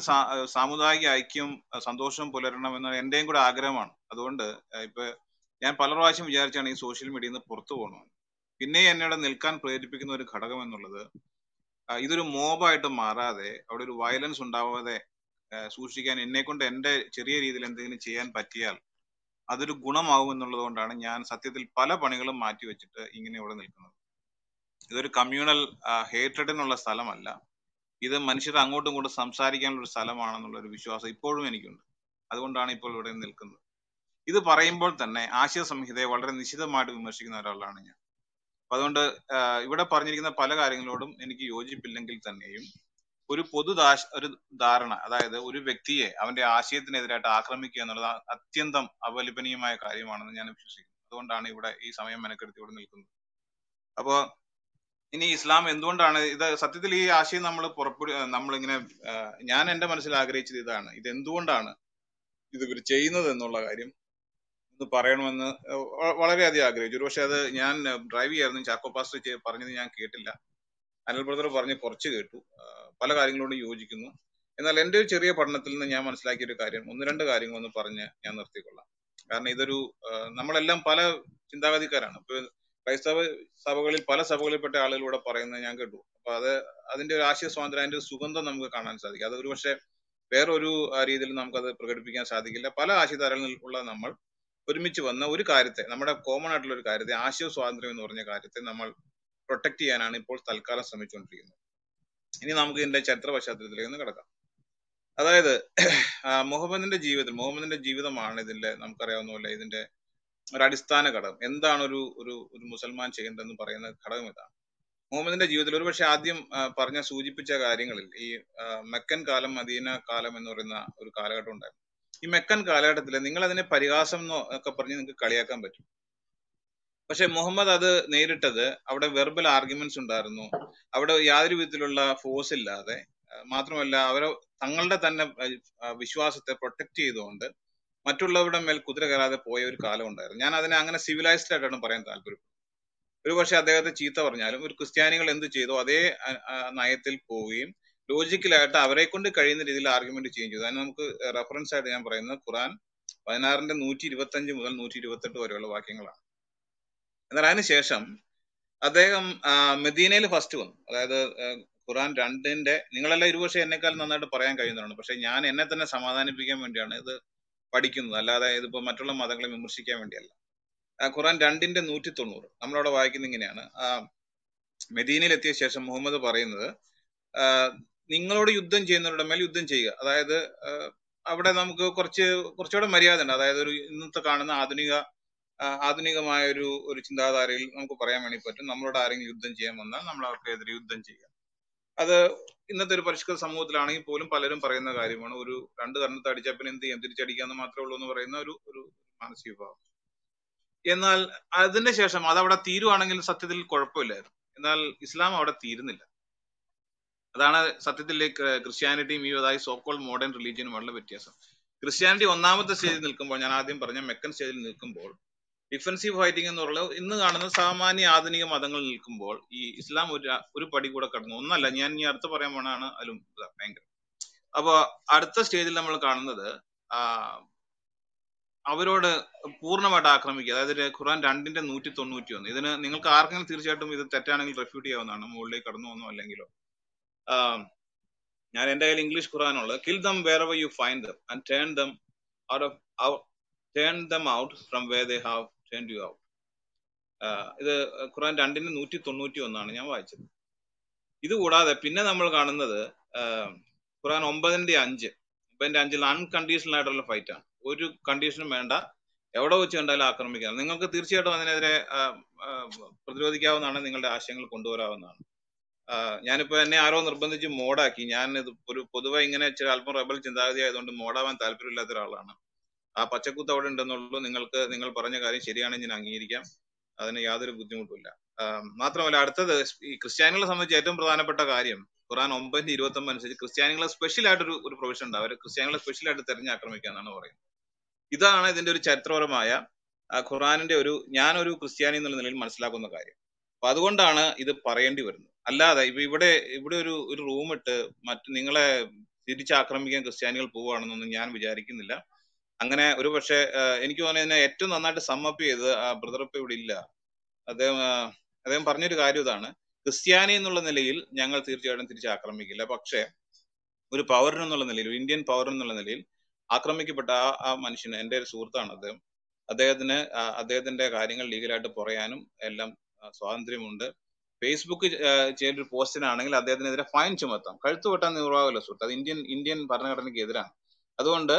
സാമുദായിക ഐക്യം സന്തോഷം പുലരണം എന്ന എന്റെയും കൂടെ ആഗ്രഹമാണ്. അതുകൊണ്ട് ഇപ്പൊ ഞാൻ പല പ്രാവശ്യം വിചാരിച്ചാണ് ഈ സോഷ്യൽ മീഡിയയിൽ നിന്ന് പുറത്തു പോകണമെന്ന് പിന്നെ എന്നോട് നിൽക്കാൻ പ്രേരിപ്പിക്കുന്ന ഒരു ഘടകം എന്നുള്ളത് ഇതൊരു മോബായിട്ട് മാറാതെ അവിടെ ഒരു വയലൻസ് ഉണ്ടാവാതെ സൂക്ഷിക്കാൻ എന്നെ കൊണ്ട് എന്റെ ചെറിയ രീതിയിൽ എന്തെങ്കിലും ചെയ്യാൻ പറ്റിയാൽ അതൊരു ഗുണമാവും എന്നുള്ളത് കൊണ്ടാണ് ഞാൻ സത്യത്തിൽ പല പണികളും മാറ്റി വെച്ചിട്ട് ഇങ്ങനെ ഇവിടെ നിൽക്കുന്നത്. ഇതൊരു കമ്മ്യൂണൽ ഹേറ്റഡിനുള്ള സ്ഥലമല്ല. ഇത് മനുഷ്യർ അങ്ങോട്ടും ഇങ്ങോട്ടും സംസാരിക്കാനുള്ള ഒരു സ്ഥലമാണെന്നുള്ള ഒരു വിശ്വാസം ഇപ്പോഴും എനിക്കുണ്ട്. അതുകൊണ്ടാണ് ഇപ്പോൾ ഇവിടെ നിൽക്കുന്നത്. ഇത് പറയുമ്പോൾ തന്നെ ആശയ സംഹിതയെ വളരെ നിശിതമായിട്ട് വിമർശിക്കുന്ന ഒരാളാണ് ഞാൻ. അപ്പൊ അതുകൊണ്ട് ഇവിടെ പറഞ്ഞിരിക്കുന്ന പല കാര്യങ്ങളോടും എനിക്ക് യോജിപ്പില്ലെങ്കിൽ തന്നെയും ഒരു പൊതുദാശ ഒരു ധാരണ അതായത് ഒരു വ്യക്തിയെ അവന്റെ ആശയത്തിനെതിരായിട്ട് ആക്രമിക്കുക എന്നുള്ളത് അത്യന്തം അപലപനീയമായ കാര്യമാണെന്ന് ഞാൻ വിശ്വസിക്കുന്നു. അതുകൊണ്ടാണ് ഇവിടെ ഈ സമയം മെനക്കെടുത്തി ഇവിടെ നിൽക്കുന്നത്. അപ്പോ ഇനി ഇസ്ലാം എന്തുകൊണ്ടാണ്? ഇത് സത്യത്തിൽ ഈ ആശയം നമ്മൾ പുറപ്പെടു നമ്മളിങ്ങനെ ഞാൻ എന്റെ മനസ്സിൽ ആഗ്രഹിച്ചത് ഇതാണ്. ഇത് എന്തുകൊണ്ടാണ് ഇത് ഇവർ ചെയ്യുന്നത് എന്നുള്ള കാര്യം ഒന്ന് പറയണമെന്ന് വളരെയധികം ആഗ്രഹിച്ചു. പക്ഷെ അത് ഞാൻ ഡ്രൈവ് ചെയ്യായിരുന്നു. ചാക്കോ പാസ്റ്റർ പറഞ്ഞത് ഞാൻ കേട്ടില്ല. അനിൽ ബ്രദർ പറഞ്ഞ് കുറച്ച് കേട്ടു. പല കാര്യങ്ങളോടും യോജിക്കുന്നു. എന്നാൽ എന്റെ ഒരു ചെറിയ പഠനത്തിൽ നിന്ന് ഞാൻ മനസ്സിലാക്കിയ ഒരു കാര്യം ഒന്ന് രണ്ട് കാര്യങ്ങളൊന്ന് പറഞ്ഞ് ഞാൻ നിർത്തിക്കൊള്ളാം. കാരണം ഇതൊരു നമ്മളെല്ലാം പല ചിന്താഗതിക്കാരാണ്. ഇപ്പൊ ക്രൈസ്തവ സഭകളിൽ പല സഭകളിൽപ്പെട്ട ആളുകളിലൂടെ പറയുന്നത് ഞാൻ കേട്ടു. അപ്പൊ അത് അതിന്റെ ഒരു ആശയ സ്വാതന്ത്ര്യം അതിന്റെ സുഗന്ധം നമുക്ക് കാണാൻ സാധിക്കും. അത് ഒരു പക്ഷേ വേറൊരു രീതിയിൽ നമുക്കത് പ്രകടിപ്പിക്കാൻ സാധിക്കില്ല. പല ആശയധാരകളിൽ ഉള്ള നമ്മൾ ഒരുമിച്ച് വന്ന ഒരു കാര്യത്തെ നമ്മുടെ കോമൺ ആയിട്ടുള്ള ഒരു കാര്യത്തെ ആശയ സ്വാതന്ത്ര്യം എന്ന് പറഞ്ഞ കാര്യത്തെ നമ്മൾ പ്രൊട്ടക്ട് ചെയ്യാനാണ് ഇപ്പോൾ തൽക്കാലം ശ്രമിച്ചുകൊണ്ടിരിക്കുന്നത്. ഇനി നമുക്ക് ഇതിന്റെ ചരിത്ര പശ്ചാത്തലത്തിലേക്ക് ഒന്ന് കിടക്കാം. അതായത് മുഹമ്മദിന്റെ ജീവിതത്തിൽ മുഹമ്മദിന്റെ ജീവിതമാണ് ഇതിന്റെ നമുക്കറിയാവുന്ന പോലെ ഇതിന്റെ ഒരു അടിസ്ഥാന ഘടകം. എന്താണ് ഒരു ഒരു ഒരു മുസൽമാൻ ചെയ്യേണ്ടതെന്ന് പറയുന്ന ഘടകം ഇതാണ്. മുഹമ്മദിന്റെ ജീവിതത്തിൽ ഒരുപക്ഷെ ആദ്യം പറഞ്ഞ സൂചിപ്പിച്ച കാര്യങ്ങളിൽ ഈ മെക്കൻ കാലം മദീന കാലം എന്ന് പറയുന്ന ഒരു കാലഘട്ടം ഉണ്ടായിരുന്നു. ഈ മെക്കൻ കാലഘട്ടത്തിൽ നിങ്ങൾ അതിനെ പരിഹാസം എന്നൊക്കെ പറഞ്ഞ് നിങ്ങൾക്ക് കളിയാക്കാൻ പറ്റും. പക്ഷെ മുഹമ്മദ് അത് നേരിട്ടത് അവിടെ വെർബൽ ആർഗ്യുമെന്റ്സ് ഉണ്ടായിരുന്നു. അവിടെ യാതൊരു വിധത്തിലുള്ള ഫോഴ്സ് ഇല്ലാതെ മാത്രമല്ല അവരെ തങ്ങളുടെ തന്നെ വിശ്വാസത്തെ പ്രൊട്ടക്ട് ചെയ്തുകൊണ്ട് മറ്റുള്ളവരുടെ മേൽ കുതിര കയറാതെ പോയ ഒരു കാലം ഉണ്ടായിരുന്നു. ഞാൻ അതിനെ അങ്ങനെ സിവിലൈസ്ഡ് ആയിട്ടാണ് പറയാൻ താല്പര്യം. ഒരു പക്ഷെ അദ്ദേഹത്തെ ചീത്ത പറഞ്ഞാലും ഒരു ക്രിസ്ത്യാനികൾ എന്ത് ചെയ്തോ അതേ നയത്തിൽ പോവുകയും ലോജിക്കലായിട്ട് അവരെ കൊണ്ട് കഴിയുന്ന രീതിയിൽ ആർഗ്യുമെന്റ് ചെയ്യുകയും ചെയ്തു. അതിന് നമുക്ക് റെഫറൻസ് ആയിട്ട് ഞാൻ പറയുന്നത് ഖുറാൻ പതിനാറിന്റെ നൂറ്റി ഇരുപത്തി അഞ്ച് മുതൽ നൂറ്റി ഇരുപത്തെട്ട് വരെയുള്ള വാക്യങ്ങളാണ്. എന്നാൽ അതിനുശേഷം അദ്ദേഹം മെദീനയിൽ ഫസ്റ്റ് വന്നു. അതായത് ഖുറാൻ രണ്ടിന്റെ നിങ്ങളെല്ലാം ഇരുപക്ഷെ എന്നെക്കാൾ നന്നായിട്ട് പറയാൻ കഴിയുന്നതാണ് പക്ഷെ ഞാൻ എന്നെ തന്നെ സമാധാനിപ്പിക്കാൻ വേണ്ടിയാണ് ഇത് പഠിക്കുന്നത്. അല്ലാതെ ഇതിപ്പോ മറ്റുള്ള മതങ്ങളെ വിമർശിക്കാൻ വേണ്ടിയല്ല. ഖുറാൻ രണ്ടിന്റെ നൂറ്റി തൊണ്ണൂറ് നമ്മളവിടെ വായിക്കുന്ന ഇങ്ങനെയാണ്. മെദീനയിൽ എത്തിയ ശേഷം മുഹമ്മദ് പറയുന്നത് നിങ്ങളോട് യുദ്ധം ചെയ്യുന്നവരുടെ മേൽ യുദ്ധം ചെയ്യുക. അതായത് അവിടെ നമുക്ക് കുറച്ച് കുറച്ചുകൂടെ മര്യാദ ഉണ്ട്. അതായത് ഒരു ഇന്നത്തെ കാണുന്ന ആധുനിക ആധുനികമായ ഒരു ഒരു ചിന്താധാരയിൽ നമുക്ക് പറയാൻ വേണ്ടി പറ്റും. നമ്മളോട് ആരെങ്കിലും യുദ്ധം ചെയ്യാൻ വന്നാൽ നമ്മൾ അവർക്കെതിരെ യുദ്ധം ചെയ്യുക. അത് ഇന്നത്തെ ഒരു പരിഷ്കൃത സമൂഹത്തിലാണെങ്കിൽ പോലും പലരും പറയുന്ന കാര്യമാണ്. ഒരു രണ്ട് കണ്ണത്ത് അടിച്ചാൽ പിന്നെ എന്ത് ചെയ്യാം? തിരിച്ചടിക്കാന്ന് മാത്രമേ ഉള്ളൂ എന്ന് പറയുന്ന ഒരു ഒരു മാനസിക ഭാവം എന്നാൽ അതിന്റെ ശേഷം അത് അവിടെ തീരുവാണെങ്കിൽ സത്യത്തിൽ കുഴപ്പമില്ലായിരുന്നു. എന്നാൽ ഇസ്ലാം അവിടെ തീരുന്നില്ല. അതാണ് സത്യത്തിൽ ക്രിസ്ത്യാനിറ്റിയും ഈ അതായത് സോക്കോൾ മോഡേൺ റിലീജിയനുമുള്ള വ്യത്യാസം. ക്രിസ്ത്യാനിറ്റി ഒന്നാമത്തെ സ്റ്റേജിൽ നിൽക്കുമ്പോൾ ഞാൻ ആദ്യം പറഞ്ഞ മെക്കൻ സ്റ്റേജിൽ നിൽക്കുമ്പോൾ ഡിഫൻസീവ് ഫൈറ്റിംഗ് എന്ന് പറയുന്നത് ഇന്ന് കാണുന്ന സാമാന്യ ആധുനിക മതങ്ങൾ നിൽക്കുമ്പോൾ ഈ ഇസ്ലാം ഒരു ഒരു പടി കൂടെ കടന്നു. ഒന്നല്ല ഞാൻ ഇനി അടുത്ത് പറയാൻ പോണാണ് അതിലും ഭയങ്കര. അപ്പൊ അടുത്ത സ്റ്റേജിൽ നമ്മൾ കാണുന്നത് അവരോട് പൂർണമായിട്ട് ആക്രമിക്കുക. അതായത് ഖുറാൻ രണ്ടിന്റെ നൂറ്റി തൊണ്ണൂറ്റി ഒന്ന്. ഇതിന് നിങ്ങൾക്ക് ആർക്കെങ്കിലും തീർച്ചയായിട്ടും ഇത് തെറ്റാണെങ്കിൽ റെഫ്യൂട്ട് ചെയ്യാവുന്നതാണ്. മുകളിലേക്ക് കടന്നു വന്നോ അല്ലെങ്കിലോ. ഞാൻ എന്റെ കയ്യിൽ English ഖുറാനുള്ളത് kill them where you find them and turn them out of turn them out from where they have turn you out ഇത് ഖുറാൻ രണ്ടിന് നൂറ്റി തൊണ്ണൂറ്റി ഒന്നാണ് ഞാൻ വായിച്ചത്. ഇത് കൂടാതെ പിന്നെ നമ്മൾ കാണുന്നത് ഖുറാൻ ഒമ്പതിന്റെ അഞ്ച്. ഒമ്പതിന്റെ അഞ്ചിൽ അൺകണ്ടീഷണൽ ആയിട്ടുള്ള ഫൈറ്റ് ആണ്. ഒരു കണ്ടീഷനും വേണ്ട. എവിടെ വെച്ച് കണ്ടാലും ആക്രമിക്കാം. നിങ്ങൾക്ക് തീർച്ചയായിട്ടും അതിനെതിരെ പ്രതിരോധിക്കാവുന്നതാണ് നിങ്ങളുടെ ആശയങ്ങൾ കൊണ്ടുവരാവുന്നതാണ്. ഞാനിപ്പോൾ ഞാനിപ്പോ എന്നെ ആരോ നിർബന്ധിച്ച് മോഡാക്കി. ഞാൻ ഇത് ഒരു പൊതുവെ ഇങ്ങനെ ചില അല്പം റബൽ ചിന്താഗതി ആയതുകൊണ്ട് മോഡാവാൻ താല്പര്യമില്ലാത്ത ഒരാളാണ്. ആ പച്ചക്കുത്ത് അവിടെ ഉണ്ടെന്നുള്ളൂ. നിങ്ങൾക്ക് നിങ്ങൾ പറഞ്ഞ കാര്യം ശരിയാണെങ്കിൽ ഞാൻ അംഗീകരിക്കാം. അതിന് യാതൊരു ബുദ്ധിമുട്ടുമില്ല. ആഹ് മാത്രമല്ല അടുത്തത് ഈ ക്രിസ്ത്യാനികളെ സംബന്ധിച്ച് ഏറ്റവും പ്രധാനപ്പെട്ട കാര്യം ഖുറാൻ ഒമ്പതിന്റെ ഇരുപത്തി ഒമ്പത് അനുസരിച്ച് ക്രിസ്ത്യാനികളെ സ്പെഷ്യൽ ആയിട്ട് ഒരു പ്രൊവിഷൻ ഉണ്ട്. അവർ ക്രിസ്ത്യാനികളെ സ്പെഷ്യൽ ആയിട്ട് തെരഞ്ഞു ആക്രമിക്കുക എന്നാണ് പറയുന്നത്. ഇതാണ് ഇതിന്റെ ഒരു ചരിത്രപരമായ ഖുറാനിന്റെ ഒരു ഞാനൊരു ക്രിസ്ത്യാനി എന്നുള്ള നിലയിൽ മനസ്സിലാക്കുന്ന കാര്യം. അപ്പൊ അതുകൊണ്ടാണ് ഇത് പറയേണ്ടി വരുന്നത്. അല്ലാതെ ഇപ്പൊ ഇവിടെ ഇവിടെ ഒരു ഒരു റൂമിട്ട് മറ്റു നിങ്ങളെ തിരിച്ചാക്രമിക്കാൻ ക്രിസ്ത്യാനികൾ പോവുകയാണെന്നൊന്നും ഞാൻ വിചാരിക്കുന്നില്ല. അങ്ങനെ ഒരു പക്ഷേ എനിക്ക് തോന്നുന്നത് ഏറ്റവും നന്നായിട്ട് സമ്മപ്പ് ചെയ്ത് ബ്രദർ ഇപ്പൊ ഇവിടെ ഇല്ല. അദ്ദേഹം അദ്ദേഹം പറഞ്ഞൊരു കാര്യം ഇതാണ്. ക്രിസ്ത്യാനി എന്നുള്ള നിലയിൽ ഞങ്ങൾ തീർച്ചയായിട്ടും തിരിച്ച് ആക്രമിക്കില്ല പക്ഷേ ഒരു പൗരൻ എന്നുള്ള നിലയിൽ ഒരു ഇന്ത്യൻ പൗരൻ എന്നുള്ള നിലയിൽ ആക്രമിക്കപ്പെട്ട ആ ആ മനുഷ്യന് എന്റെ ഒരു സുഹൃത്താണ് അദ്ദേഹം. അദ്ദേഹത്തിന് അദ്ദേഹത്തിന്റെ കാര്യങ്ങൾ ലീഗലായിട്ട് പറയാനും എല്ലാം സ്വാതന്ത്ര്യമുണ്ട്. ഫേസ്ബുക്ക് ചെയ്തൊരു പോസ്റ്റിനാണെങ്കിൽ അദ്ദേഹത്തിനെതിരെ ഫൈൻ ചുമത്താം. കഴുത്തു വെട്ടാൻ നിർവാഹമല്ല സുഹൃത്ത്. അത് ഇന്ത്യൻ ഇന്ത്യൻ ഭരണഘടനയ്ക്ക് എതിരാണ് അതുകൊണ്ട്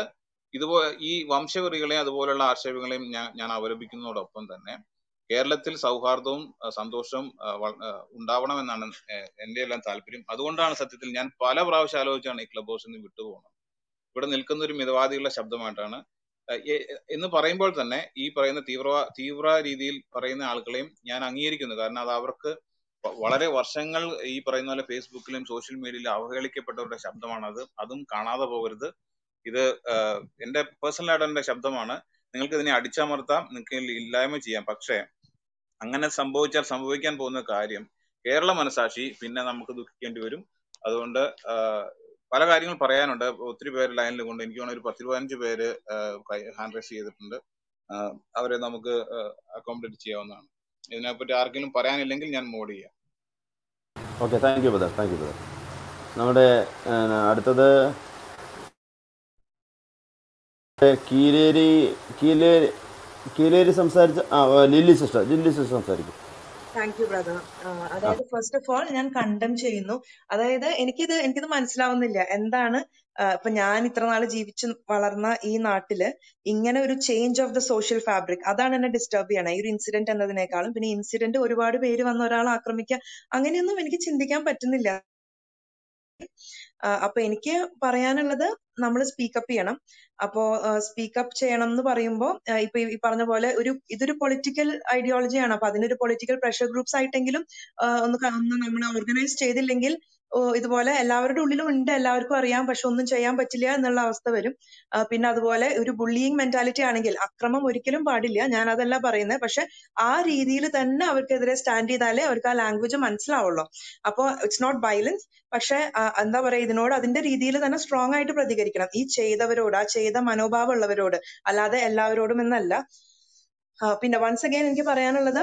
ഇതുപോലെ ഈ വംശവെറികളെയും അതുപോലുള്ള ആക്ഷേപങ്ങളെയും ഞാൻ ഞാൻ അവലംബിക്കുന്നതോടൊപ്പം തന്നെ കേരളത്തിൽ സൗഹാർദ്ദവും സന്തോഷവും ഉണ്ടാവണമെന്നാണ് എന്റെ എല്ലാം താല്പര്യം. അതുകൊണ്ടാണ് സത്യത്തിൽ ഞാൻ പല പ്രാവശ്യം ആലോചിച്ചാണ് ഈ ക്ലബ് ഹൗസിൽ നിന്ന് വിട്ടുപോകുന്നത്. ഇവിടെ നിൽക്കുന്ന ഒരു മിതവാദികളുടെ ശബ്ദമായിട്ടാണ് എന്ന് പറയുമ്പോൾ തന്നെ ഈ പറയുന്ന തീവ്ര തീവ്ര രീതിയിൽ പറയുന്ന ആളുകളെയും ഞാൻ അംഗീകരിക്കുന്നു. കാരണം അത് അവർക്ക് വളരെ വർഷങ്ങൾ ഈ പറയുന്ന പോലെ ഫേസ്ബുക്കിലും സോഷ്യൽ മീഡിയയിലും അവഹേളിക്കപ്പെട്ടവരുടെ ശബ്ദമാണ് അത് അതും കാണാതെ പോകരുത്. ഇത് എന്റെ പേഴ്സണൽ ആയിട്ട് എന്റെ ശബ്ദമാണ്. നിങ്ങൾക്ക് ഇതിനെ അടിച്ചമർത്താം നിങ്ങൾക്ക് ഇല്ലായ്മ ചെയ്യാം. പക്ഷേ അങ്ങനെ സംഭവിച്ചാൽ സംഭവിക്കാൻ പോകുന്ന കാര്യം കേരള മനസാക്ഷി പിന്നെ നമുക്ക് ദുഃഖിക്കേണ്ടി വരും. അതുകൊണ്ട് പല കാര്യങ്ങൾ പറയാനുണ്ട്. ഒത്തിരി പേര് ലൈനിൽ കൊണ്ട് എനിക്ക് വേണമെങ്കിൽ ഒരു പത്ത് പതിനഞ്ച് പേര് ഹാൻഡ് റൈസ് ചെയ്തിട്ടുണ്ട്. അവരെ നമുക്ക് അക്കോമഡേറ്റ് ചെയ്യാവുന്നതാണ്. ഇതിനെപ്പറ്റി ആർക്കെങ്കിലും പറയാനില്ലെങ്കിൽ ഞാൻ മോഡ് ചെയ്യാം. Okay thank you brother thank you നമ്മുടെ അടുത്തത് കീലേരി കീലേരി കീലേരി സംസാരിച്ച ലില്ലി സിസ്റ്റർ ലില്ലി സിസ്റ്റർ സംസാരിക്കും. താങ്ക് യു ബ്രദർ അതായത് ഫസ്റ്റ് ഓഫ് ഓൾ ഞാൻ കണ്ടം ചെയ്യുന്നു. അതായത് എനിക്കിത് എനിക്കിത് മനസ്സിലാവുന്നില്ല. എന്താണ് ഇപ്പൊ ഞാൻ ഇത്ര നാൾ ജീവിച്ച് വളർന്ന ഈ നാട്ടിൽ ഇങ്ങനെ ഒരു change of the social fabric അതാണ് എന്നെ ഡിസ്റ്റർബ് ചെയ്യണം. ഈ ഒരു ഇൻസിഡന്റ് എന്നതിനേക്കാളും പിന്നെ ഇൻസിഡന്റ് ഒരുപാട് പേര് വന്ന ഒരാൾ ആക്രമിക്കുക അങ്ങനെയൊന്നും എനിക്ക് ചിന്തിക്കാൻ പറ്റുന്നില്ല. അപ്പൊ എനിക്ക് പറയാനുള്ളത് നമ്മൾ സ്പീക്കപ്പ് ചെയ്യണം. അപ്പോ സ്പീക്കപ്പ് ചെയ്യണം എന്ന് പറയുമ്പോൾ ഇപ്പൊ ഈ പറഞ്ഞ പോലെ ഒരു ഇതൊരു പൊളിറ്റിക്കൽ ഐഡിയോളജിയാണ് അപ്പൊ അതിനൊരു പൊളിറ്റിക്കൽ പ്രഷർ ഗ്രൂപ്പ്സ് ആയിട്ടെങ്കിലും ഒന്ന് ഒന്ന് നമ്മൾ ഓർഗനൈസ് ചെയ്തില്ലെങ്കിൽ ഇതുപോലെ എല്ലാവരുടെ ഉള്ളിലും ഉണ്ട് എല്ലാവർക്കും അറിയാം പക്ഷെ ഒന്നും ചെയ്യാൻ പറ്റില്ല എന്നുള്ള അവസ്ഥ വരും. പിന്നെ അതുപോലെ ഒരു ബുള്ളിയിങ് മെന്റാലിറ്റി ആണെങ്കിൽ അക്രമം ഒരിക്കലും പാടില്ല ഞാൻ അതല്ല പറയുന്നത് പക്ഷെ ആ രീതിയിൽ തന്നെ അവർക്കെതിരെ സ്റ്റാൻഡ് ചെയ്താലേ അവർക്ക് ആ ലാംഗ്വേജ് മനസ്സിലാവുള്ളൂ. അപ്പോ ഇറ്റ്സ് നോട്ട് വയലൻസ് പക്ഷെ എന്താ പറയാ ഇതിനോട് അതിന്റെ രീതിയിൽ തന്നെ സ്ട്രോങ് ആയിട്ട് പ്രതികരിക്കണം. ഈ ചെയ്തവരോട് ആ ചെയ്ത മനോഭാവം ഉള്ളവരോട് അല്ലാതെ എല്ലാവരോടും എന്നല്ല. പിന്നെ വൺസ് അഗൈൻ എനിക്ക് പറയാനുള്ളത്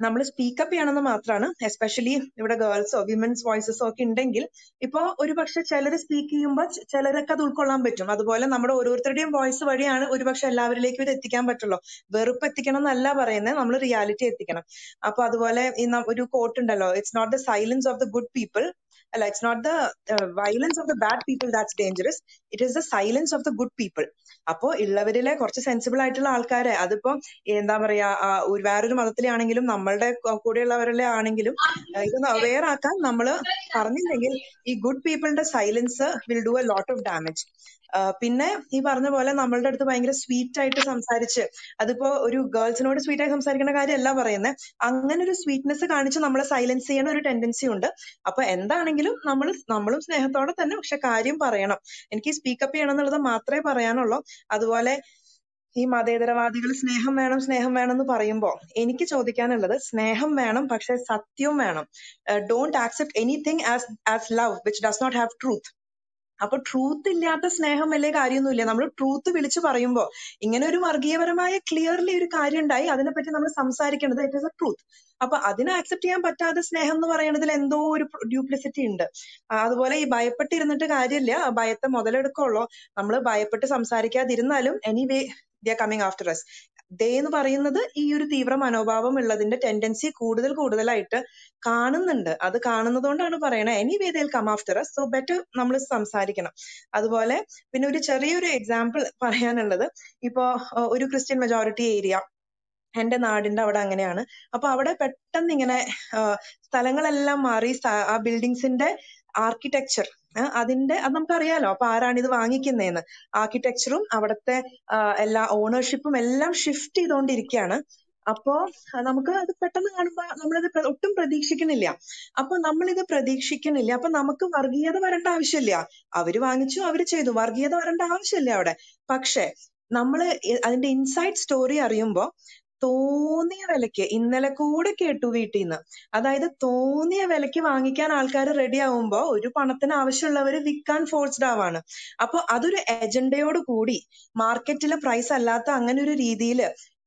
നമ്മൾ സ്പീക്കപ്പ് ചെയ്യണമെന്ന് മാത്രമാണ് എസ്പെഷ്യലി ഇവിടെ ഗേൾസോ വിമൻസ് വോയിസസോ ഒക്കെ ഉണ്ടെങ്കിൽ ഇപ്പോ ഒരുപക്ഷെ ചിലർ സ്പീക്ക് ചെയ്യുമ്പോൾ ചിലരൊക്കെ അത് ഉൾക്കൊള്ളാൻ പറ്റും. അതുപോലെ നമ്മുടെ ഓരോരുത്തരുടെയും വോയിസ് വഴിയാണ് ഒരുപക്ഷെ എല്ലാവരിലേക്കും ഇത് എത്തിക്കാൻ പറ്റുള്ളൂ. വെറുപ്പ് എത്തിക്കണം എന്നല്ല പറയുന്നത് നമ്മൾ റിയാലിറ്റി എത്തിക്കണം. അപ്പൊ അതുപോലെ ഒരു കോട്ട് ഉണ്ടല്ലോ it's not the silence of the good people അല്ല it's not the violence of the bad people that's dangerous it is the silence of the good people അപ്പോ ഉള്ളവരിലെ കുറച്ച് സെൻസിബിൾ ആയിട്ടുള്ള ആൾക്കാരെ അതിപ്പോ എന്താ പറയാ വേറൊരു മതത്തിലെ ആണെങ്കിലും നമ്മളുടെ കൂടെയുള്ളവരിലെ ആണെങ്കിലും ഇതൊന്ന് അവെയർ ആക്കാൻ നമ്മൾ പറഞ്ഞില്ലെങ്കിൽ ഈ good പീപ്പിളിന്റെ silence will do a lot of damage പിന്നെ ഈ പറഞ്ഞ പോലെ നമ്മളുടെ അടുത്ത് ഭയങ്കര സ്വീറ്റ് ആയിട്ട് സംസാരിച്ച് അതിപ്പോ ഒരു ഗേൾസിനോട് സ്വീറ്റ് ആയി സംസാരിക്കുന്ന കാര്യമല്ല പറയുന്നത് അങ്ങനെ ഒരു സ്വീറ്റ്നെസ് കാണിച്ച് നമ്മളെ സൈലൻസ് ചെയ്യണ ഒരു ടെൻഡൻസി ഉണ്ട്. അപ്പൊ എന്താണെങ്കിലും നമ്മൾ നമ്മളും സ്നേഹത്തോടെ തന്നെ പക്ഷെ കാര്യം പറയണം. എനിക്ക് സ്പീക്കപ്പ് ചെയ്യണം എന്നുള്ളത് മാത്രമേ പറയാനുള്ളൂ. അതുപോലെ ഈ മതേതരവാദികൾ സ്നേഹം വേണം സ്നേഹം വേണം എന്ന് പറയുമ്പോൾ എനിക്ക് ചോദിക്കാനുള്ളത് സ്നേഹം വേണം പക്ഷെ സത്യവും വേണം. Don't accept anything as as love which does not have truth അപ്പൊ ട്രൂത്ത് ഇല്ലാത്ത സ്നേഹം വലിയ കാര്യമൊന്നുമില്ല. നമ്മൾ ട്രൂത്ത് വിളിച്ചു പറയുമ്പോൾ ഇങ്ങനെ ഒരു വർഗീയപരമായ ക്ലിയർലി ഒരു കാര്യം ഉണ്ടായി അതിനെപ്പറ്റി നമ്മൾ സംസാരിക്കേണ്ടത് ഇറ്റ് ഇസ് എ ട്രൂത്ത് അപ്പൊ അതിനെ ആക്സെപ്റ്റ് ചെയ്യാൻ പറ്റാതെ സ്നേഹം എന്ന് പറയുന്നതിൽ എന്തോ ഒരു ഡ്യൂപ്ലിസിറ്റി ഉണ്ട്. അതുപോലെ ഈ ഭയപ്പെട്ടിരുന്നിട്ട് കാര്യമില്ല. ഭയത്തെ മുതലെടുക്കുള്ളൂ. നമ്മൾ ഭയപ്പെട്ട് സംസാരിക്കാതിരുന്നാലും anyway they are coming after us. They എന്ന് പറയുന്നത് ഈ ഒരു തീവ്ര മനോഭാവം ഉള്ളതിന്റെ ടെൻഡൻസി കൂടുതൽ കൂടുതലായിട്ട് കാണുന്നുണ്ട്. അത് കാണുന്നത് കൊണ്ടാണ് anyway they'll come after us. So better നമ്മൾ സംസാരിക്കണം. അതുപോലെ പിന്നെ ഒരു ചെറിയൊരു എക്സാമ്പിൾ പറയാനുള്ളത്. ഇപ്പോ ഒരു ക്രിസ്ത്യൻ മെജോറിറ്റി ഏരിയ എന്റെ നാടിന്റെ അവിടെ അങ്ങനെയാണ്. അപ്പൊ അവിടെ പെട്ടെന്ന് ഇങ്ങനെ സ്ഥലങ്ങളെല്ലാം മാറി ആ ബിൽഡിങ്സിന്റെ ആർക്കിടെക്ചർ അതിന്റെ അത് നമുക്കറിയാലോ അപ്പൊ ആരാണ് ഇത് വാങ്ങിക്കുന്നതെന്ന് ആർക്കിടെക്ചറും അവിടുത്തെ എല്ലാ ഓണർഷിപ്പും എല്ലാം ഷിഫ്റ്റ് ചെയ്തുകൊണ്ടിരിക്കുകയാണ് അപ്പോ നമുക്ക് അത് പെട്ടെന്ന് കാണുമ്പോ നമ്മളിത് ഒട്ടും പ്രതീക്ഷിക്കുന്നില്ല. അപ്പൊ നമ്മളിത് പ്രതീക്ഷിക്കുന്നില്ല. അപ്പൊ നമുക്ക് വർഗീയത വരേണ്ട ആവശ്യമില്ല. അവർ വാങ്ങിച്ചു അവർ ചെയ്തു. വർഗീയത വരേണ്ട ആവശ്യമില്ല അവിടെ. പക്ഷെ നമ്മൾ അതിന്റെ ഇൻസൈഡ് സ്റ്റോറി അറിയുമ്പോ തോന്നിയ വിലക്ക് ഇന്നലെ കൂടെ കേട്ടു വീട്ടിൽ നിന്ന് അതായത് തോന്നിയ വിലക്ക് വാങ്ങിക്കാൻ ആൾക്കാർ റെഡി ആവുമ്പോ ഒരു പണത്തിന് ആവശ്യമുള്ളവര് വിൽക്കാൻ ഫോഴ്സ്ഡ് ആവാണ്. അപ്പൊ അതൊരു എജൻഡയോട് കൂടി മാർക്കറ്റിലെ പ്രൈസ് അല്ലാത്ത അങ്ങനെ ഒരു രീതിയിൽ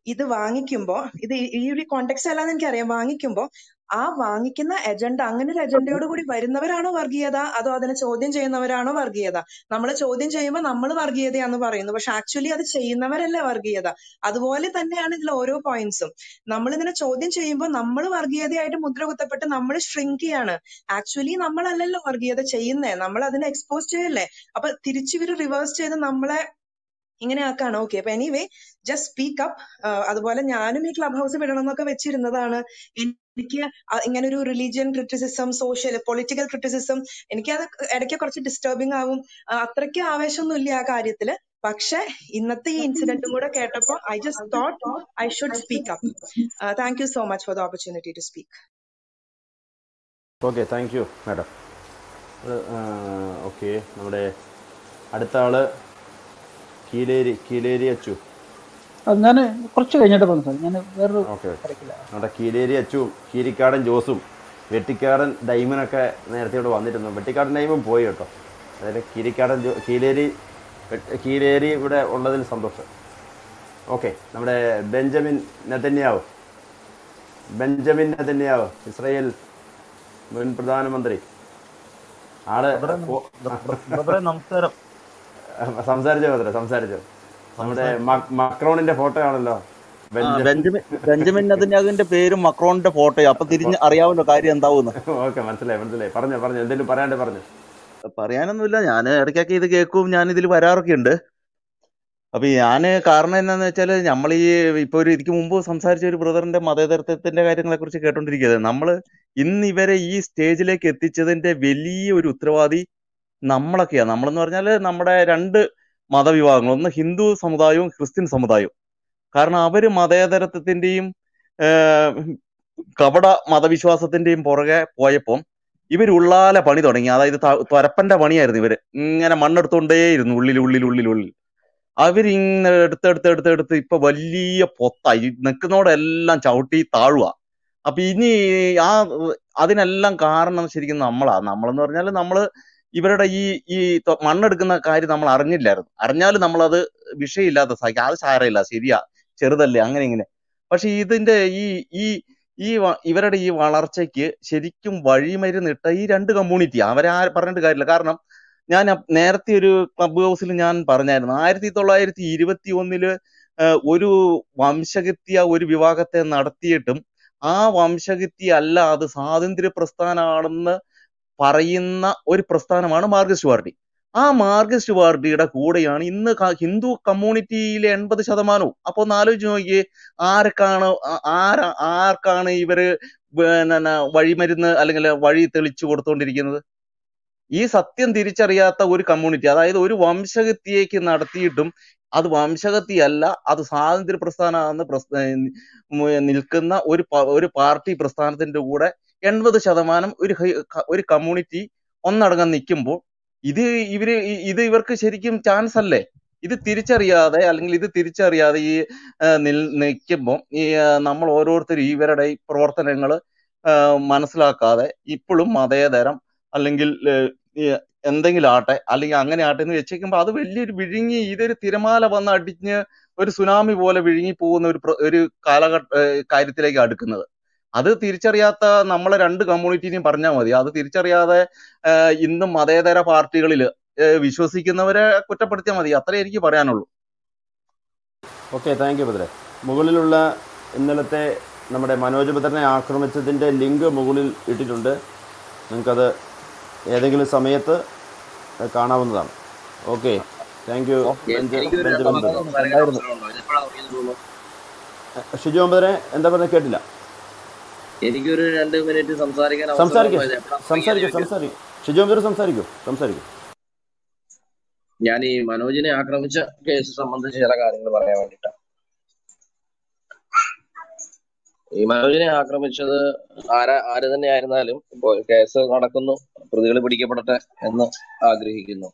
ഇത് വാങ്ങിക്കുമ്പോ ഇത് ഈ ഒരു കോണ്ടെക്സ്റ്റ് അല്ലാന്ന് എനിക്കറിയാം. വാങ്ങിക്കുമ്പോ ആ വാങ്ങിക്കുന്ന എജണ്ട അങ്ങനെ ഒരു എജണ്ടയോട് കൂടി വരുന്നവരാണോ വർഗീയത? അതോ അതിനെ ചോദ്യം ചെയ്യുന്നവരാണോ വർഗീയത? നമ്മൾ ചോദ്യം ചെയ്യുമ്പോൾ നമ്മൾ വർഗീയതയാന്ന് പറയുന്നു. പക്ഷെ ആക്ച്വലി അത് ചെയ്യുന്നവരല്ലേ വർഗീയത? അതുപോലെ തന്നെയാണ് ഇതിൽ ഓരോ പോയിന്റ്സും നമ്മൾ ഇതിനെ ചോദ്യം ചെയ്യുമ്പോൾ നമ്മൾ വർഗീയതയായിട്ട് മുദ്ര കുത്തപ്പെട്ട് നമ്മൾ ഷ്രിങ്ക് ചെയ്യാണ്. ആക്ച്വലി നമ്മളല്ലല്ലോ വർഗീയത ചെയ്യുന്നേ. നമ്മൾ അതിനെ എക്സ്പോസ് ചെയ്യല്ലേ? അപ്പൊ തിരിച്ചിവര് റിവേഴ്സ് ചെയ്ത് നമ്മളെ ഇങ്ങനെ ആക്കാണ്. ഓക്കെ അപ്പൊ എനിവേ ജസ്റ്റ് സ്പീക്ക് അപ്പ് അതുപോലെ ഞാനും ഈ ക്ലബ് ഹൗസ് വിടണം എന്നൊക്കെ വെച്ചിരുന്നതാണ്. എനിക്ക് ഇങ്ങനെ ഒരു religion criticism social political criticism എനിക്കത് ഇടയ്ക്ക് കുറച്ച് ഡിസ്റ്റർബിങ് ആവും. അത്രയ്ക്ക് ആവേശമൊന്നും ഇല്ല ആ കാര്യത്തിൽ. പക്ഷെ ഇന്നത്തെ ഈ ഇൻസിഡന്റും കൂടെ കേട്ടപ്പോ I just thought I should speak up thank you so much for the opportunity to speak okay thank you madam okay നമ്മുടെ അടുത്ത ആൾ കീലേരി കീലേരി അച്ചു. ഞാൻ കുറച്ച് കഴിഞ്ഞിട്ട് പറഞ്ഞു സാർ. ഞാൻ വേറൊരു നമ്മുടെ കീലേരി അച്ചും കീരിക്കാടൻ ജോസും വെട്ടിക്കാടൻ ഡൈമനൊക്കെ നേരത്തെ ഇവിടെ വന്നിരുന്നു. വെട്ടിക്കാടൻ ഡൈമൻ പോയി കേട്ടോ. അതായത് കീരിക്കാടൻ ജോ കീലേരി കീലേരി ഇവിടെ ഉള്ളതിൽ സന്തോഷം. ഓക്കെ നമ്മുടെ Benjamin Netanyahu Benjamin Netanyahu Israel മുൻ പ്രധാനമന്ത്രി. ആൾ നമസ്കാരം. സംസാരിച്ചോ മാത്രം സംസാരിച്ചോ? നമ്മുടെ മക്രോണിന്റെ ഫോട്ടോ ആണല്ലോ ബെഞ്ചമിൻ. ബെഞ്ചമിൻ നെതന്യാഹുവിന്റെ പേരും മക്രോണിന്റെ ഫോട്ടോയും. അപ്പൊ തിരിഞ്ഞ് അറിയാമല്ലോ കാര്യം എന്താവുമെന്ന് ഓക്കെ മനസ്സിലായി മനസ്സിലായി. പറഞ്ഞു പറഞ്ഞു എന്തെങ്കിലും പറയാണ്ട് പറഞ്ഞു. പറയാനൊന്നുമില്ല ഞാൻ ഇടയ്ക്കൊക്കെ ഇത് കേൾക്കും ഞാൻ ഇതിൽ വരാറൊക്കെ ഉണ്ട് അപ്പൊ ഞാൻ കാരണം എന്താന്ന് വെച്ചാൽ നമ്മൾ ഈ ഇപ്പൊ ഒരു ഇതിക്ക് മുമ്പ് സംസാരിച്ച ഒരു ബ്രദറിന്റെ മതേതരത്വത്തിന്റെ കാര്യങ്ങളെ കുറിച്ച് കേട്ടോണ്ടിരിക്കുന്നത് നമ്മൾ ഇന്ന് ഇവരെ ഈ സ്റ്റേജിലേക്ക് എത്തിച്ചതിന്റെ വലിയ ഒരു ഉത്തരവാദി നമ്മളൊക്കെയാ. നമ്മളെന്ന് പറഞ്ഞാൽ നമ്മുടെ രണ്ട് മതവിഭാഗങ്ങൾ ഒന്ന് ഹിന്ദു സമുദായവും ക്രിസ്ത്യൻ സമുദായവും. കാരണം അവർ മതേതരത്വത്തിന്റെയും കപട മതവിശ്വാസത്തിന്റെയും പുറകെ പോയപ്പം ഇവർ ഉള്ളാലെ പണി തുടങ്ങി. അതായത് ത- പണിയായിരുന്നു ഇവർ. ഇങ്ങനെ മണ്ണെടുത്തോണ്ടേയിരുന്നു ഉള്ളിൽ ഉള്ളിൽ ഉള്ളിൽ ഉള്ളിൽ അവരിങ്ങനെ എടുത്തെടുത്ത് എടുത്ത് എടുത്ത് ഇപ്പൊ വലിയ പൊത്തായി നിൽക്കുന്നോടെല്ലാം ചവിട്ടി താഴുക അപ്പൊ ഇനി ആ അതിനെല്ലാം കാരണം ശരിക്കും നമ്മളാ. നമ്മളെന്ന് പറഞ്ഞാൽ നമ്മൾ ഇവരുടെ ഈ ഈ മണ്ണെടുക്കുന്ന കാര്യം നമ്മൾ അറിഞ്ഞില്ലായിരുന്നു. അറിഞ്ഞാലും നമ്മളത് വിഷയമില്ലാത്ത സാധിക്കും അത് സാരമില്ല ശരിയാ ചെറുതല്ലേ അങ്ങനെ ഇങ്ങനെ. പക്ഷെ ഇതിന്റെ ഈ ഈ ഈ ഇവരുടെ ഈ വളർച്ചയ്ക്ക് ശരിക്കും വഴിമരുന്നിട്ട ഈ രണ്ട് കമ്മ്യൂണിറ്റി അവരെ ആ പറഞ്ഞിട്ട് കാര്യമില്ല. കാരണം ഞാൻ നേരത്തെ ഒരു ക്ലബ് ഹൗസിൽ ഞാൻ പറഞ്ഞായിരുന്നു ആയിരത്തി തൊള്ളായിരത്തി ഇരുപത്തി ഒന്നിൽ ഒരു വംശകത്തിയ ഒരു വിവാഹത്തെ നടത്തിയിട്ടും ആ വംശകത്തി അല്ല അത് സ്വാതന്ത്ര്യ പ്രസ്ഥാനമാണെന്ന് പറയുന്ന ഒരു പ്രസ്ഥാനമാണ് മാർക്സിസ്റ്റ് പാർട്ടി. ആ മാർക്സിസ്റ്റ് പാർട്ടിയുടെ കൂടെയാണ് ഇന്ന് ഹിന്ദു കമ്മ്യൂണിറ്റിയിലെ എൺപത് ശതമാനവും. അപ്പൊ ഒന്ന് ആലോചിച്ച് നോക്കിയേ ആർക്കാണ് ആരാ ആർക്കാണ് ഇവർ പിന്നെ വഴിമരുന്ന് അല്ലെങ്കിൽ വഴി തെളിച്ചു കൊടുത്തുകൊണ്ടിരിക്കുന്നത് ഈ സത്യം തിരിച്ചറിയാത്ത ഒരു കമ്മ്യൂണിറ്റി അതായത് ഒരു വംശഹത്യയ്ക്ക് നടത്തിയിട്ടും അത് വംശഹത്യയല്ല അത് സ്വാതന്ത്ര്യ പ്രസ്ഥാനമാണെന്ന് പ്രസ് നിൽക്കുന്ന ഒരു ഒരു പാർട്ടി പ്രസ്ഥാനത്തിന്റെ കൂടെ എൺപത് ശതമാനം ഒരു ഒരു കമ്മ്യൂണിറ്റി ഒന്നടങ്കം നിൽക്കുമ്പോൾ ഇത് ഇവർ ഇത് ഇവർക്ക് ശരിക്കും ചാൻസ് അല്ലേ? ഇത് തിരിച്ചറിയാതെ അല്ലെങ്കിൽ ഇത് തിരിച്ചറിയാതെ ഈ നിൽ നിൽക്കുമ്പോൾ ഈ നമ്മൾ ഓരോരുത്തരും ഇവരുടെ ഈ പ്രവർത്തനങ്ങൾ മനസ്സിലാക്കാതെ ഇപ്പോഴും മതേതരം അല്ലെങ്കിൽ എന്തെങ്കിലും ആട്ടെ അല്ലെങ്കിൽ അങ്ങനെ ആട്ടെ എന്ന് വെച്ചേക്കുമ്പോൾ അത് വലിയൊരു വിഴുങ്ങി ഇതൊരു തിരമാല വന്ന് അടിഞ്ഞ് ഒരു സുനാമി പോലെ വിഴുങ്ങി പോകുന്ന ഒരു ഒരു കാലഘട്ട കാര്യത്തിലേക്ക് അടുക്കുന്നത്. അത് തിരിച്ചറിയാത്ത നമ്മളെ രണ്ട് കമ്മ്യൂണിറ്റിനെയും പറഞ്ഞാൽ മതി. അത് തിരിച്ചറിയാതെ ഇന്നും മതേതര പാർട്ടികളിൽ വിശ്വസിക്കുന്നവരെ കുറ്റപ്പെടുത്തിയാൽ മതി. അത്രേ എനിക്ക് പറയാനുള്ളൂ. ഓക്കെ താങ്ക് യു ബദ്രെ മുകളിലുള്ള ഇന്നലത്തെ നമ്മുടെ മനോജ് ബദ്രനെ ആക്രമിച്ചതിന്റെ ലിങ്ക് മുകളിൽ ഇട്ടിട്ടുണ്ട്. നിങ്ങൾക്കത് ഏതെങ്കിലും സമയത്ത് കാണാവുന്നതാണ്. Okay thank you. ഷിജു ബദ്രെ എന്താ പറഞ്ഞാൽ കേട്ടില്ല. എനിക്കൊരു രണ്ട് മിനിറ്റ് സംസാരിക്കാൻ സംസാരിക്കും. സംസാരിക്കും ഞാൻ ഈ മനോജിനെ ആക്രമിച്ച കേസ് സംബന്ധിച്ച് ചില കാര്യങ്ങൾ പറയാൻ വേണ്ടിയിട്ടാണ് ഈ മനോജിനെ ആക്രമിച്ചത് ആര ആര് തന്നെ ആയിരുന്നാലും ഇപ്പോൾ കേസ് നടക്കുന്നു പ്രതികൾ പിടിക്കപ്പെടട്ടെ എന്ന് ആഗ്രഹിക്കുന്നു.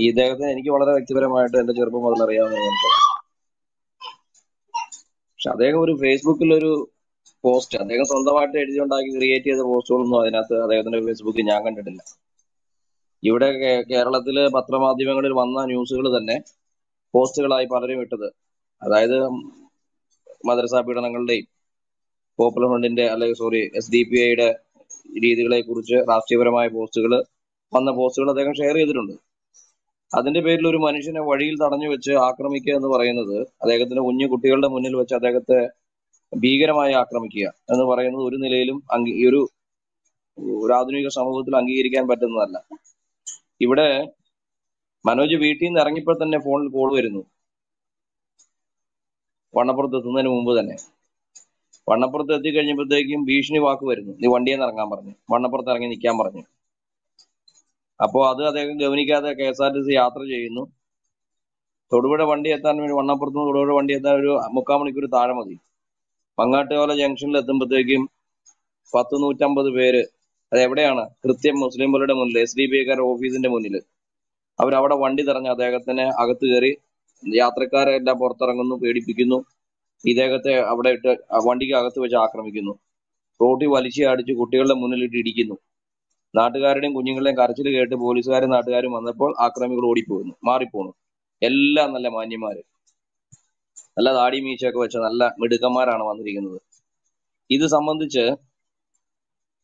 ഈ ഇദ്ദേഹത്തെ എനിക്ക് വളരെ വ്യക്തിപരമായിട്ട് എന്റെ ചെറുപ്പം മുതൽ അറിയാവുന്ന പക്ഷെ അദ്ദേഹം ഒരു ഫേസ്ബുക്കിൽ ഒരു പോസ്റ്റ് അദ്ദേഹം സ്വന്തമായിട്ട് എഴുതിയുണ്ടാക്കി ക്രിയേറ്റ് ചെയ്ത പോസ്റ്റുകളൊന്നും അതിനകത്ത് അദ്ദേഹത്തിന്റെ ഫേസ്ബുക്കിൽ ഞാൻ കണ്ടിട്ടില്ല. ഇവിടെ കേരളത്തിൽ പത്രമാധ്യമങ്ങളിൽ വന്ന ന്യൂസുകൾ തന്നെ പോസ്റ്റുകളായി പലരും ഇട്ടത്. അതായത് മദ്രസ പീഡനങ്ങളുടെയും പോപ്പുലർ ഫ്രണ്ടിന്റെ അല്ലെങ്കിൽ സോറി എസ് ഡി പി ഐയുടെ രീതികളെ കുറിച്ച് രാഷ്ട്രീയപരമായ പോസ്റ്റുകൾ വന്ന പോസ്റ്റുകൾ അദ്ദേഹം ഷെയർ ചെയ്തിട്ടുണ്ട്. അതിന്റെ പേരിൽ ഒരു മനുഷ്യനെ വഴിയിൽ തടഞ്ഞു വെച്ച് ആക്രമിക്കുക എന്ന് പറയുന്നത് അദ്ദേഹത്തിന്റെ കുഞ്ഞു കുട്ടികളുടെ മുന്നിൽ വെച്ച് അദ്ദേഹത്തെ ഭീകരമായി ആക്രമിക്കുക എന്ന് പറയുന്നത് ഒരു നിലയിലും അംഗീ ഒരു ഒരു ആധുനിക സമൂഹത്തിൽ അംഗീകരിക്കാൻ പറ്റുന്നതല്ല. ഇവിടെ മനോജ് വീട്ടിൽ നിന്ന് ഇറങ്ങിയപ്പോൾ തന്നെ ഫോണിൽ കോൾ വരുന്നു. വണ്ണപ്പുറത്ത് എത്തുന്നതിന് മുമ്പ് തന്നെ. വണ്ണപ്പുറത്ത് എത്തി കഴിഞ്ഞപ്പോഴത്തേക്കും ഭീഷണി വാക്ക് വരുന്നു. നീ വണ്ടിയിൽ നിന്ന് ഇറങ്ങാൻ പറഞ്ഞു. വണ്ണപ്പുറത്ത് ഇറങ്ങി നിൽക്കാൻ പറഞ്ഞു. അപ്പോൾ അത് അദ്ദേഹം ഗവനിക്കാതെ K S R T C യാത്ര ചെയ്യുന്നു. തൊടുപുഴ വണ്ടി എത്താൻ വേണ്ടി വണ്ണപ്പുറത്ത് നിന്ന് തൊടുപുഴ വണ്ടി എത്താൻ ഒരു മുക്കാൽ മണിക്കൂർ താഴെ മതി. മങ്ങാട്ടുകോല ജംഗ്ഷനിൽ എത്തുമ്പോഴത്തേക്കും പത്ത് നൂറ്റമ്പത് പേര് അത് എവിടെയാണ്? കൃത്യം മുസ്ലിംകളുടെ മുന്നിൽ എസ് ഡി ബി ഐക്കാരുടെ ഓഫീസിന്റെ മുന്നിൽ. അവരവിടെ വണ്ടി തെറഞ്ഞ് അദ്ദേഹത്തിനെ അകത്ത് കയറി യാത്രക്കാരെല്ലാം പുറത്തിറങ്ങുന്നു പേടിപ്പിക്കുന്നു. ഇദ്ദേഹത്തെ അവിടെ ഇട്ട് വണ്ടിക്ക് അകത്ത് വെച്ച് ആക്രമിക്കുന്നു. റോട്ടിൽ വലിച്ചു അടിച്ച് കുട്ടികളുടെ മുന്നിലിട്ട് ഇടിക്കുന്നു നാട്ടുകാരുടെയും കുഞ്ഞുങ്ങളുടെയും കരച്ചിൽ കേട്ട് പോലീസുകാരും നാട്ടുകാരും വന്നപ്പോൾ ആക്രമികൾ ഓടിപ്പോകുന്നു മാറിപ്പോണു. എല്ലാം നല്ല മാന്യന്മാര്. നല്ല താടി മീശയൊക്കെ വെച്ച നല്ല മിടുക്കന്മാരാണ് വന്നിരിക്കുന്നത്. ഇത് സംബന്ധിച്ച്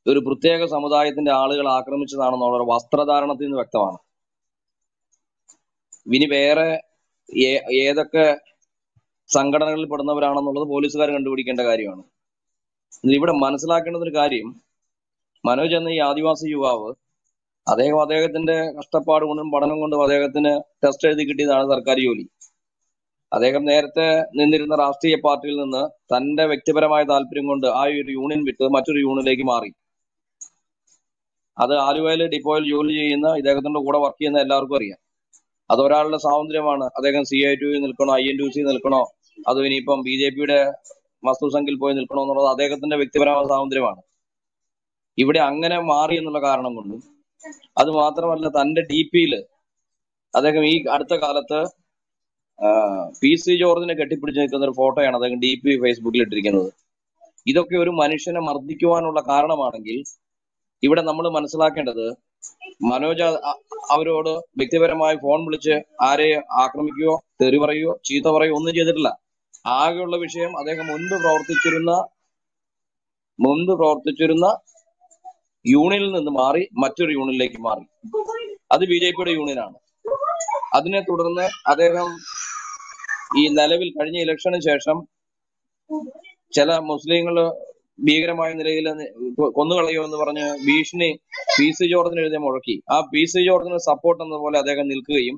ഒരു പ്രത്യേക സമുദായത്തിന്റെ ആളുകൾ ആക്രമിച്ചതാണെന്നുള്ള വസ്ത്രധാരണത്തിൽ നിന്ന് വ്യക്തമാണ്. ഇനി വേറെ ഏതൊക്കെ സംഘടനകളിൽ പെടുന്നവരാണെന്നുള്ളത് പോലീസുകാർ കണ്ടുപിടിക്കേണ്ട കാര്യമാണ്. ഇവിടെ മനസ്സിലാക്കേണ്ട ഒരു കാര്യം മനോജ് എന്ന ഈ ആദിവാസി യുവാവ് അദ്ദേഹം അദ്ദേഹത്തിന്റെ കഷ്ടപ്പാട് കൊണ്ടും പഠനം കൊണ്ടും അദ്ദേഹത്തിന് ടെസ്റ്റ് എഴുതി കിട്ടിയതാണ് സർക്കാർ ജോലി. അദ്ദേഹം നേരത്തെ നിന്നിരുന്ന രാഷ്ട്രീയ പാർട്ടിയിൽ നിന്ന് തന്റെ വ്യക്തിപരമായ താല്പര്യം കൊണ്ട് ആ ഒരു യൂണിയൻ വിട്ട് മറ്റൊരു യൂണിയനിലേക്ക് മാറി. അത് ആലുവയിൽ ഡിപ്പോയിൽ ജോലി ചെയ്യുന്ന ഇദ്ദേഹത്തിന്റെ കൂടെ വർക്ക് ചെയ്യുന്ന എല്ലാവർക്കും അറിയാം. അതൊരാളുടെ സ്വാതന്ത്ര്യമാണ്. അദ്ദേഹം സി ഐ ടി നിൽക്കണോ I N T U C നിൽക്കണോ അതോ ഇനിയിപ്പം ബി ജെ പിയുടെ വസ്തുസംഖ്യയിൽ പോയി നിൽക്കണോ എന്നുള്ളത് അദ്ദേഹത്തിന്റെ വ്യക്തിപരമായ സ്വാതന്ത്ര്യമാണ്. ഇവിടെ അങ്ങനെ മാറി എന്നുള്ള കാരണം കൊണ്ടും അത് മാത്രമല്ല തന്റെ ഡി പിയിൽ അദ്ദേഹം ഈ അടുത്ത കാലത്ത് പി സി ജോർജിനെ കെട്ടിപ്പിടിച്ച് നിൽക്കുന്ന ഒരു ഫോട്ടോയാണ് അദ്ദേഹം ഡി പി ഫേസ്ബുക്കിൽ ഇട്ടിരിക്കുന്നത്. ഇതൊക്കെ ഒരു മനുഷ്യനെ മർദ്ദിക്കുവാനുള്ള കാരണമാണെങ്കിൽ ഇവിടെ നമ്മൾ മനസ്സിലാക്കേണ്ടത് മനോജ് അവരോട് വ്യക്തിപരമായി ഫോൺ വിളിച്ച് ആരെ ആക്രമിക്കുകയോ തെറി പറയുകയോ ചീത്ത പറയുകയോ ഒന്നും ചെയ്തിട്ടില്ല. ആകെയുള്ള വിഷയം അദ്ദേഹം മുൻപ് പ്രവർത്തിച്ചിരുന്ന മുൻപ് പ്രവർത്തിച്ചിരുന്ന യൂണിയനിൽ നിന്ന് മാറി മറ്റൊരു യൂണിയനിലേക്ക് മാറി. അത് ബി ജെ പിയുടെ യൂണിയനാണ് അതിനെ തുടർന്ന് അദ്ദേഹം ഈ നിലവിൽ കഴിഞ്ഞ ഇലക്ഷന് ശേഷം ചില മുസ്ലിങ്ങൾ ഭീകരമായ നിലയിൽ കൊന്നുകളയോ എന്ന് പറഞ്ഞ് ഭീഷണി പി സി ജോർജിന് എഴുതിയ മുഴക്കി. ആ പി സി ജോർജിന് സപ്പോർട്ട് പോലെ അദ്ദേഹം നിൽക്കുകയും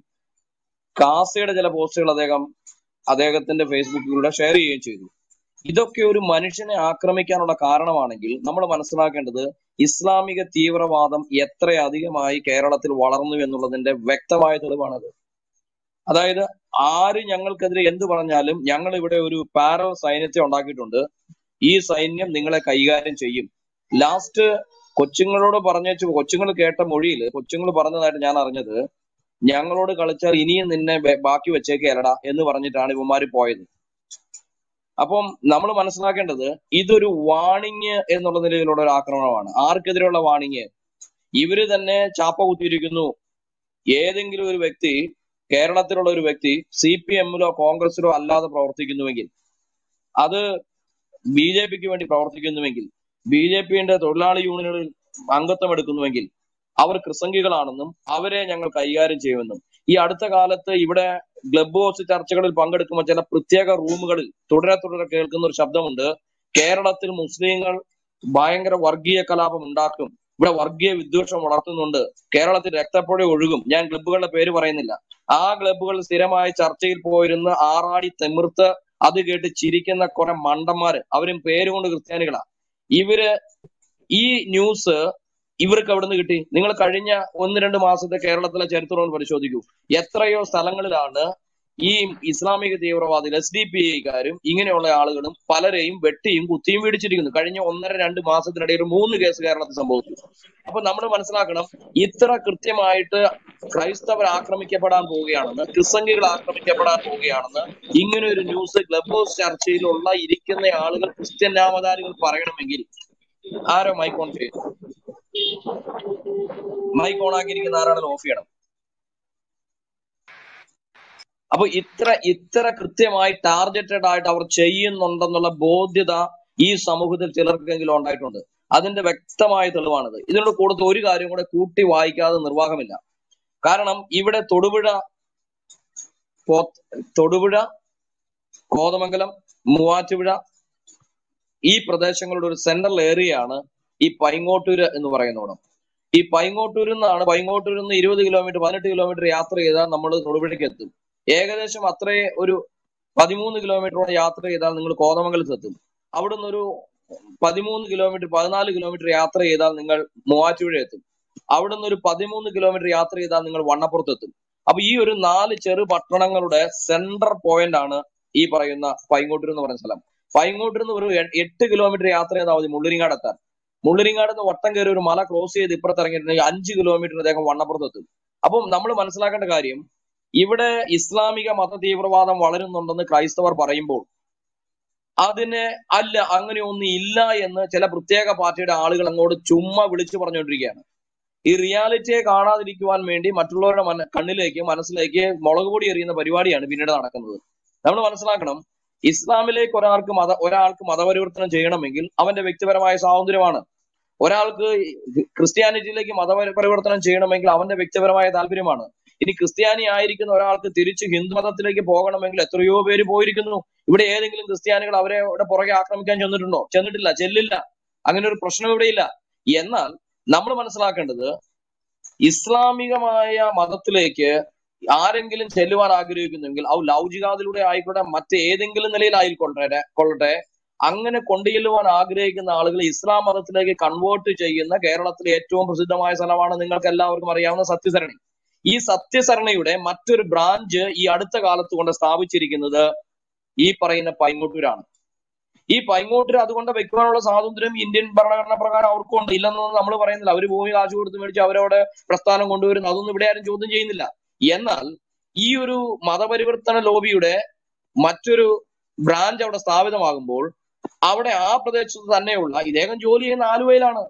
കാസയുടെ ചില പോസ്റ്റുകൾ അദ്ദേഹം അദ്ദേഹത്തിന്റെ ഫേസ്ബുക്കിലൂടെ ഷെയർ ചെയ്യുകയും ചെയ്തു. ഇതൊക്കെ ഒരു മനുഷ്യനെ ആക്രമിക്കാനുള്ള കാരണമാണെങ്കിൽ നമ്മൾ മനസ്സിലാക്കേണ്ടത് ഇസ്ലാമിക തീവ്രവാദം എത്ര അധികമായി കേരളത്തിൽ വളർന്നു എന്നുള്ളതിന്റെ വ്യക്തമായ തെളിവാണത്. അതായത് ആര് ഞങ്ങൾക്കെതിരെ എന്ത് പറഞ്ഞാലും ഞങ്ങൾ ഇവിടെ ഒരു പാരോ സൈന്യത്തെ ഉണ്ടാക്കിയിട്ടുണ്ട്. ഈ സൈന്യം നിങ്ങളെ കൈകാര്യം ചെയ്യും. ലാസ്റ്റ് കൊച്ചുങ്ങളോട് പറഞ്ഞു കൊച്ചുങ്ങൾ കേട്ട മൊഴിയിൽ കൊച്ചുങ്ങൾ പറഞ്ഞതായിട്ട് ഞാൻ അറിഞ്ഞത് ഞങ്ങളോട് കളിച്ചാൽ ഇനിയും നിന്നെ ബാക്കി വെച്ചേക്കേലടാ എന്ന് പറഞ്ഞിട്ടാണ് ഇവന്മാര് പോയത്. അപ്പം നമ്മൾ മനസ്സിലാക്കേണ്ടത് ഇതൊരു വാണിങ് എന്നുള്ള നിലയിലുള്ള ഒരു ആക്രമണമാണ്. ആർക്കെതിരെയുള്ള വാണിങ് ഇവർ തന്നെ ചാപ്പ കുത്തിയിരിക്കുന്നു. ഏതെങ്കിലും ഒരു വ്യക്തി കേരളത്തിലുള്ള ഒരു വ്യക്തി സി പി എമ്മിലോ കോൺഗ്രസിലോ അല്ലാതെ പ്രവർത്തിക്കുന്നുവെങ്കിൽ അത് ബി ജെ പിക്ക് വേണ്ടി പ്രവർത്തിക്കുന്നുവെങ്കിൽ ബി ജെ പിന്റെ തൊഴിലാളി യൂണിയനുകളിൽ അംഗത്വം എടുക്കുന്നുവെങ്കിൽ അവർ ക്രിസംഗികളാണെന്നും അവരെ ഞങ്ങൾ കൈകാര്യം ചെയ്യുമെന്നും. ഈ അടുത്ത കാലത്ത് ഇവിടെ ക്ലബ് ഹൗസ് ചർച്ചകളിൽ പങ്കെടുക്കുമ്പോൾ ചില പ്രത്യേക റൂമുകളിൽ തുടരെ തുടരെ കേൾക്കുന്ന ഒരു ശബ്ദമുണ്ട്. കേരളത്തിൽ മുസ്ലിങ്ങൾ ഭയങ്കര വർഗീയ കലാപം ഉണ്ടാക്കും. ഇവിടെ വർഗീയ വിദ്വേഷം വളർത്തുന്നുണ്ട്. കേരളത്തിൽ രക്തപ്പുഴ ഒഴുകും. ഞാൻ ക്ലബ്ബുകളുടെ പേര് പറയുന്നില്ല. ആ ക്ലബ്ബുകൾ സ്ഥിരമായി ചർച്ചയിൽ പോയിരുന്ന ആറാടി തെമിർത്ത് അത് കേട്ട് ചിരിക്കുന്ന കുറെ മണ്ടന്മാര് അവരും പേരുകൊണ്ട് ക്രിസ്ത്യാനികളാ. ഇവർ ഈ ന്യൂസ് ഇവർക്ക് അവിടുന്ന് കിട്ടി? നിങ്ങൾ കഴിഞ്ഞ ഒന്ന് രണ്ട് മാസത്തെ കേരളത്തിലെ ചരിത്രം പരിശോധിക്കൂ. എത്രയോ സ്ഥലങ്ങളിലാണ് ഈ ഇസ്ലാമിക തീവ്രവാദികൾ എസ് ഡി പി ഐക്കാരും ഇങ്ങനെയുള്ള ആളുകളും പലരെയും വെട്ടിയും കുത്തിയും പിടിച്ചിരിക്കുന്നു കഴിഞ്ഞ ഒന്നര രണ്ട് മാസത്തിനിടയിൽ മൂന്ന് കേസ് കേരളത്തിൽ സംഭവിച്ചു. അപ്പൊ നമ്മൾ മനസ്സിലാക്കണം ഇത്ര കൃത്യമായിട്ട് ക്രൈസ്തവർ ആക്രമിക്കപ്പെടാൻ പോവുകയാണെന്ന് ക്രിസംഗികൾ ആക്രമിക്കപ്പെടാൻ പോവുകയാണെന്ന് ഇങ്ങനെ ഒരു ന്യൂസ് ക്ലബ് ഹൗസ് ചർച്ചയിലുള്ള ഇരിക്കുന്ന ആളുകൾ ക്രിസ്ത്യൻ നാമധാരികൾ പറയണമെങ്കിൽ ആരോ മൈക്കോൺ ചെയ്യുന്നു മൈക്ക് ഓൺ ആക്കിയിരിക്കുന്ന ആരാണെങ്കിലും ഓഫ് ചെയ്യണം. അപ്പൊ ഇത്ര ഇത്ര കൃത്യമായി ടാർഗറ്റഡ് ആയിട്ട് അവർ ചെയ്യുന്നുണ്ടെന്നുള്ള ബോധ്യത ഈ സമൂഹത്തിൽ ചിലർക്കെങ്കിലും ഉണ്ടായിട്ടുണ്ട്. അതിന്റെ വ്യക്തമായ തെളിവാണിത്. ഇതിനോട് കൂടുതൽ ഒരു കാര്യം കൂടെ കൂട്ടി വായിക്കാതെ നിർവാഹമില്ല. കാരണം ഇവിടെ തൊടുപുഴ തൊടുപുഴ കോതമംഗലം മൂവാറ്റുപുഴ ഈ പ്രദേശങ്ങളുടെ ഒരു സെൻട്രൽ ഏരിയയാണ് ഈ പൈങ്ങോട്ടൂര് എന്ന് പറയുന്നോടം ഈ പൈങ്ങോട്ടൂരിൽ നിന്നാണ് പൈങ്ങോട്ടൂരിൽ നിന്ന് ഇരുപത് കിലോമീറ്റർ പതിനെട്ട് കിലോമീറ്റർ യാത്ര ചെയ്താൽ നമ്മൾ തൊടുപുഴയ്ക്ക് എത്തും. ഏകദേശം അത്രേ ഒരു പതിമൂന്ന് കിലോമീറ്ററോളം യാത്ര ചെയ്താൽ നിങ്ങൾ കോതമംഗലത്ത് എത്തും. അവിടുന്ന് ഒരു പതിമൂന്ന് കിലോമീറ്റർ പതിനാല് കിലോമീറ്റർ യാത്ര ചെയ്താൽ നിങ്ങൾ മൂവാറ്റുപുഴ എത്തും. അവിടുന്ന് ഒരു പതിമൂന്ന് കിലോമീറ്റർ യാത്ര ചെയ്താൽ നിങ്ങൾ വണ്ണപ്പുറത്ത് എത്തും. അപ്പൊ ഈ ഒരു നാല് ചെറു പട്ടണങ്ങളുടെ സെൻട്രൽ പോയിന്റ് ആണ് ഈ പറയുന്ന പൈങ്ങോട്ടൂർ എന്ന് പറയുന്ന സ്ഥലം. പൈങ്ങോട്ടൂർ നിന്ന് ഒരു എട്ട് കിലോമീറ്റർ യാത്ര ചെയ്താൽ മതി മുള്ളിരിങ്ങാട് എത്താൻ. മുള്ളിരിങ്ങാട് നിന്ന് വട്ടം കയറി ഒരു മല ക്രോസ് ചെയ്ത് ഇപ്പുറത്ത് ഇറങ്ങിയിട്ടുണ്ടെങ്കിൽ അഞ്ച് കിലോമീറ്റർ അദ്ദേഹം വണ്ണപ്പുറത്ത് എത്തും അപ്പം നമ്മൾ മനസ്സിലാക്കേണ്ട കാര്യം ഇവിടെ ഇസ്ലാമിക മത തീവ്രവാദം വളരുന്നുണ്ടെന്ന് ക്രൈസ്തവർ പറയുമ്പോൾ അതിന് അല്ല അങ്ങനെയൊന്നും ഇല്ല എന്ന് ചില പ്രത്യേക പാർട്ടിയുടെ ആളുകൾ അങ്ങോട്ട് ചുമ്മാ വിളിച്ചു പറഞ്ഞുകൊണ്ടിരിക്കുകയാണ്. ഈ റിയാലിറ്റിയെ കാണാതിരിക്കുവാൻ വേണ്ടി മറ്റുള്ളവരുടെ മന കണ്ണിലേക്ക് മനസ്സിലേക്ക് മുളക് എറിയുന്ന പരിപാടിയാണ് പിന്നീട് നടക്കുന്നത്. നമ്മൾ മനസ്സിലാക്കണം ഇസ്ലാമിലേക്ക് ഒരാൾക്ക് മത ഒരാൾക്ക് മതപരിവർത്തനം ചെയ്യണമെങ്കിൽ അവന്റെ വ്യക്തിപരമായ സ്വാതന്ത്ര്യമാണ്. ഒരാൾക്ക് ക്രിസ്ത്യാനിറ്റിയിലേക്ക് മതപരിവർത്തനം ചെയ്യണമെങ്കിൽ അവന്റെ വ്യക്തിപരമായ താല്പര്യമാണ്. ഇനി ക്രിസ്ത്യാനി ആയിരിക്കുന്ന ഒരാൾക്ക് തിരിച്ച് ഹിന്ദു മതത്തിലേക്ക് പോകണമെങ്കിൽ എത്രയോ പേര് പോയിരിക്കുന്നു. ഇവിടെ ഏതെങ്കിലും ക്രിസ്ത്യാനികൾ അവരെ ഇവിടെ പുറകെ ആക്രമിക്കാൻ ചെന്നിട്ടുണ്ടോ? ചെന്നിട്ടില്ല ചെല്ലില്ല. അങ്ങനെ ഒരു പ്രശ്നം ഇവിടെയില്ല എന്നാൽ നമ്മൾ മനസ്സിലാക്കേണ്ടത് ഇസ്ലാമികമായ മതത്തിലേക്ക് ആരെങ്കിലും ചെല്ലുവാൻ ആഗ്രഹിക്കുന്നെങ്കിൽ അത് ലൗകികാതിലൂടെ ആയിക്കോട്ടെ മറ്റേതെങ്കിലും നിലയിൽ ആയിക്കൊള്ളട്ടെ കൊള്ളട്ടെ അങ്ങനെ കൊണ്ടുചെല്ലുവാൻ ആഗ്രഹിക്കുന്ന ആളുകൾ ഇസ്ലാം മതത്തിലേക്ക് കൺവേർട്ട് ചെയ്യുന്ന കേരളത്തിലെ ഏറ്റവും പ്രസിദ്ധമായ സ്ഥലമാണ് നിങ്ങൾക്ക് എല്ലാവർക്കും അറിയാവുന്ന സത്യസരണി. ഈ സത്യസരണിയുടെ മറ്റൊരു ബ്രാഞ്ച് ഈ അടുത്ത കാലത്ത് കൊണ്ട് സ്ഥാപിച്ചിരിക്കുന്നത് ഈ പറയുന്ന പൈങ്ങോട്ടൂരാണ്. ഈ പൈങ്ങോട്ടൂർ അതുകൊണ്ട് വെക്കുവാനുള്ള സ്വാതന്ത്ര്യം ഇന്ത്യൻ ഭരണഘടന പ്രകാരം അവർക്കും ഉണ്ട്. ഇല്ലെന്നൊന്നും നമ്മൾ പറയുന്നില്ല. അവർ ഭൂമി കാശ് കൊടുത്ത് മേടിച്ച് അവരവിടെ പ്രസ്ഥാനം കൊണ്ടുവരുന്നു. അതൊന്നും ഇവിടെ ആരും ചോദ്യം ചെയ്യുന്നില്ല. എന്നാൽ ഈ ഒരു മതപരിവർത്തന ലോബിയുടെ മറ്റൊരു ബ്രാഞ്ച് അവിടെ സ്ഥാപിതമാകുമ്പോൾ അവിടെ ആ പ്രദേശത്ത് തന്നെയുള്ള ഇദ്ദേഹം ജോലി ചെയ്യുന്ന ആലുവയിലാണ്.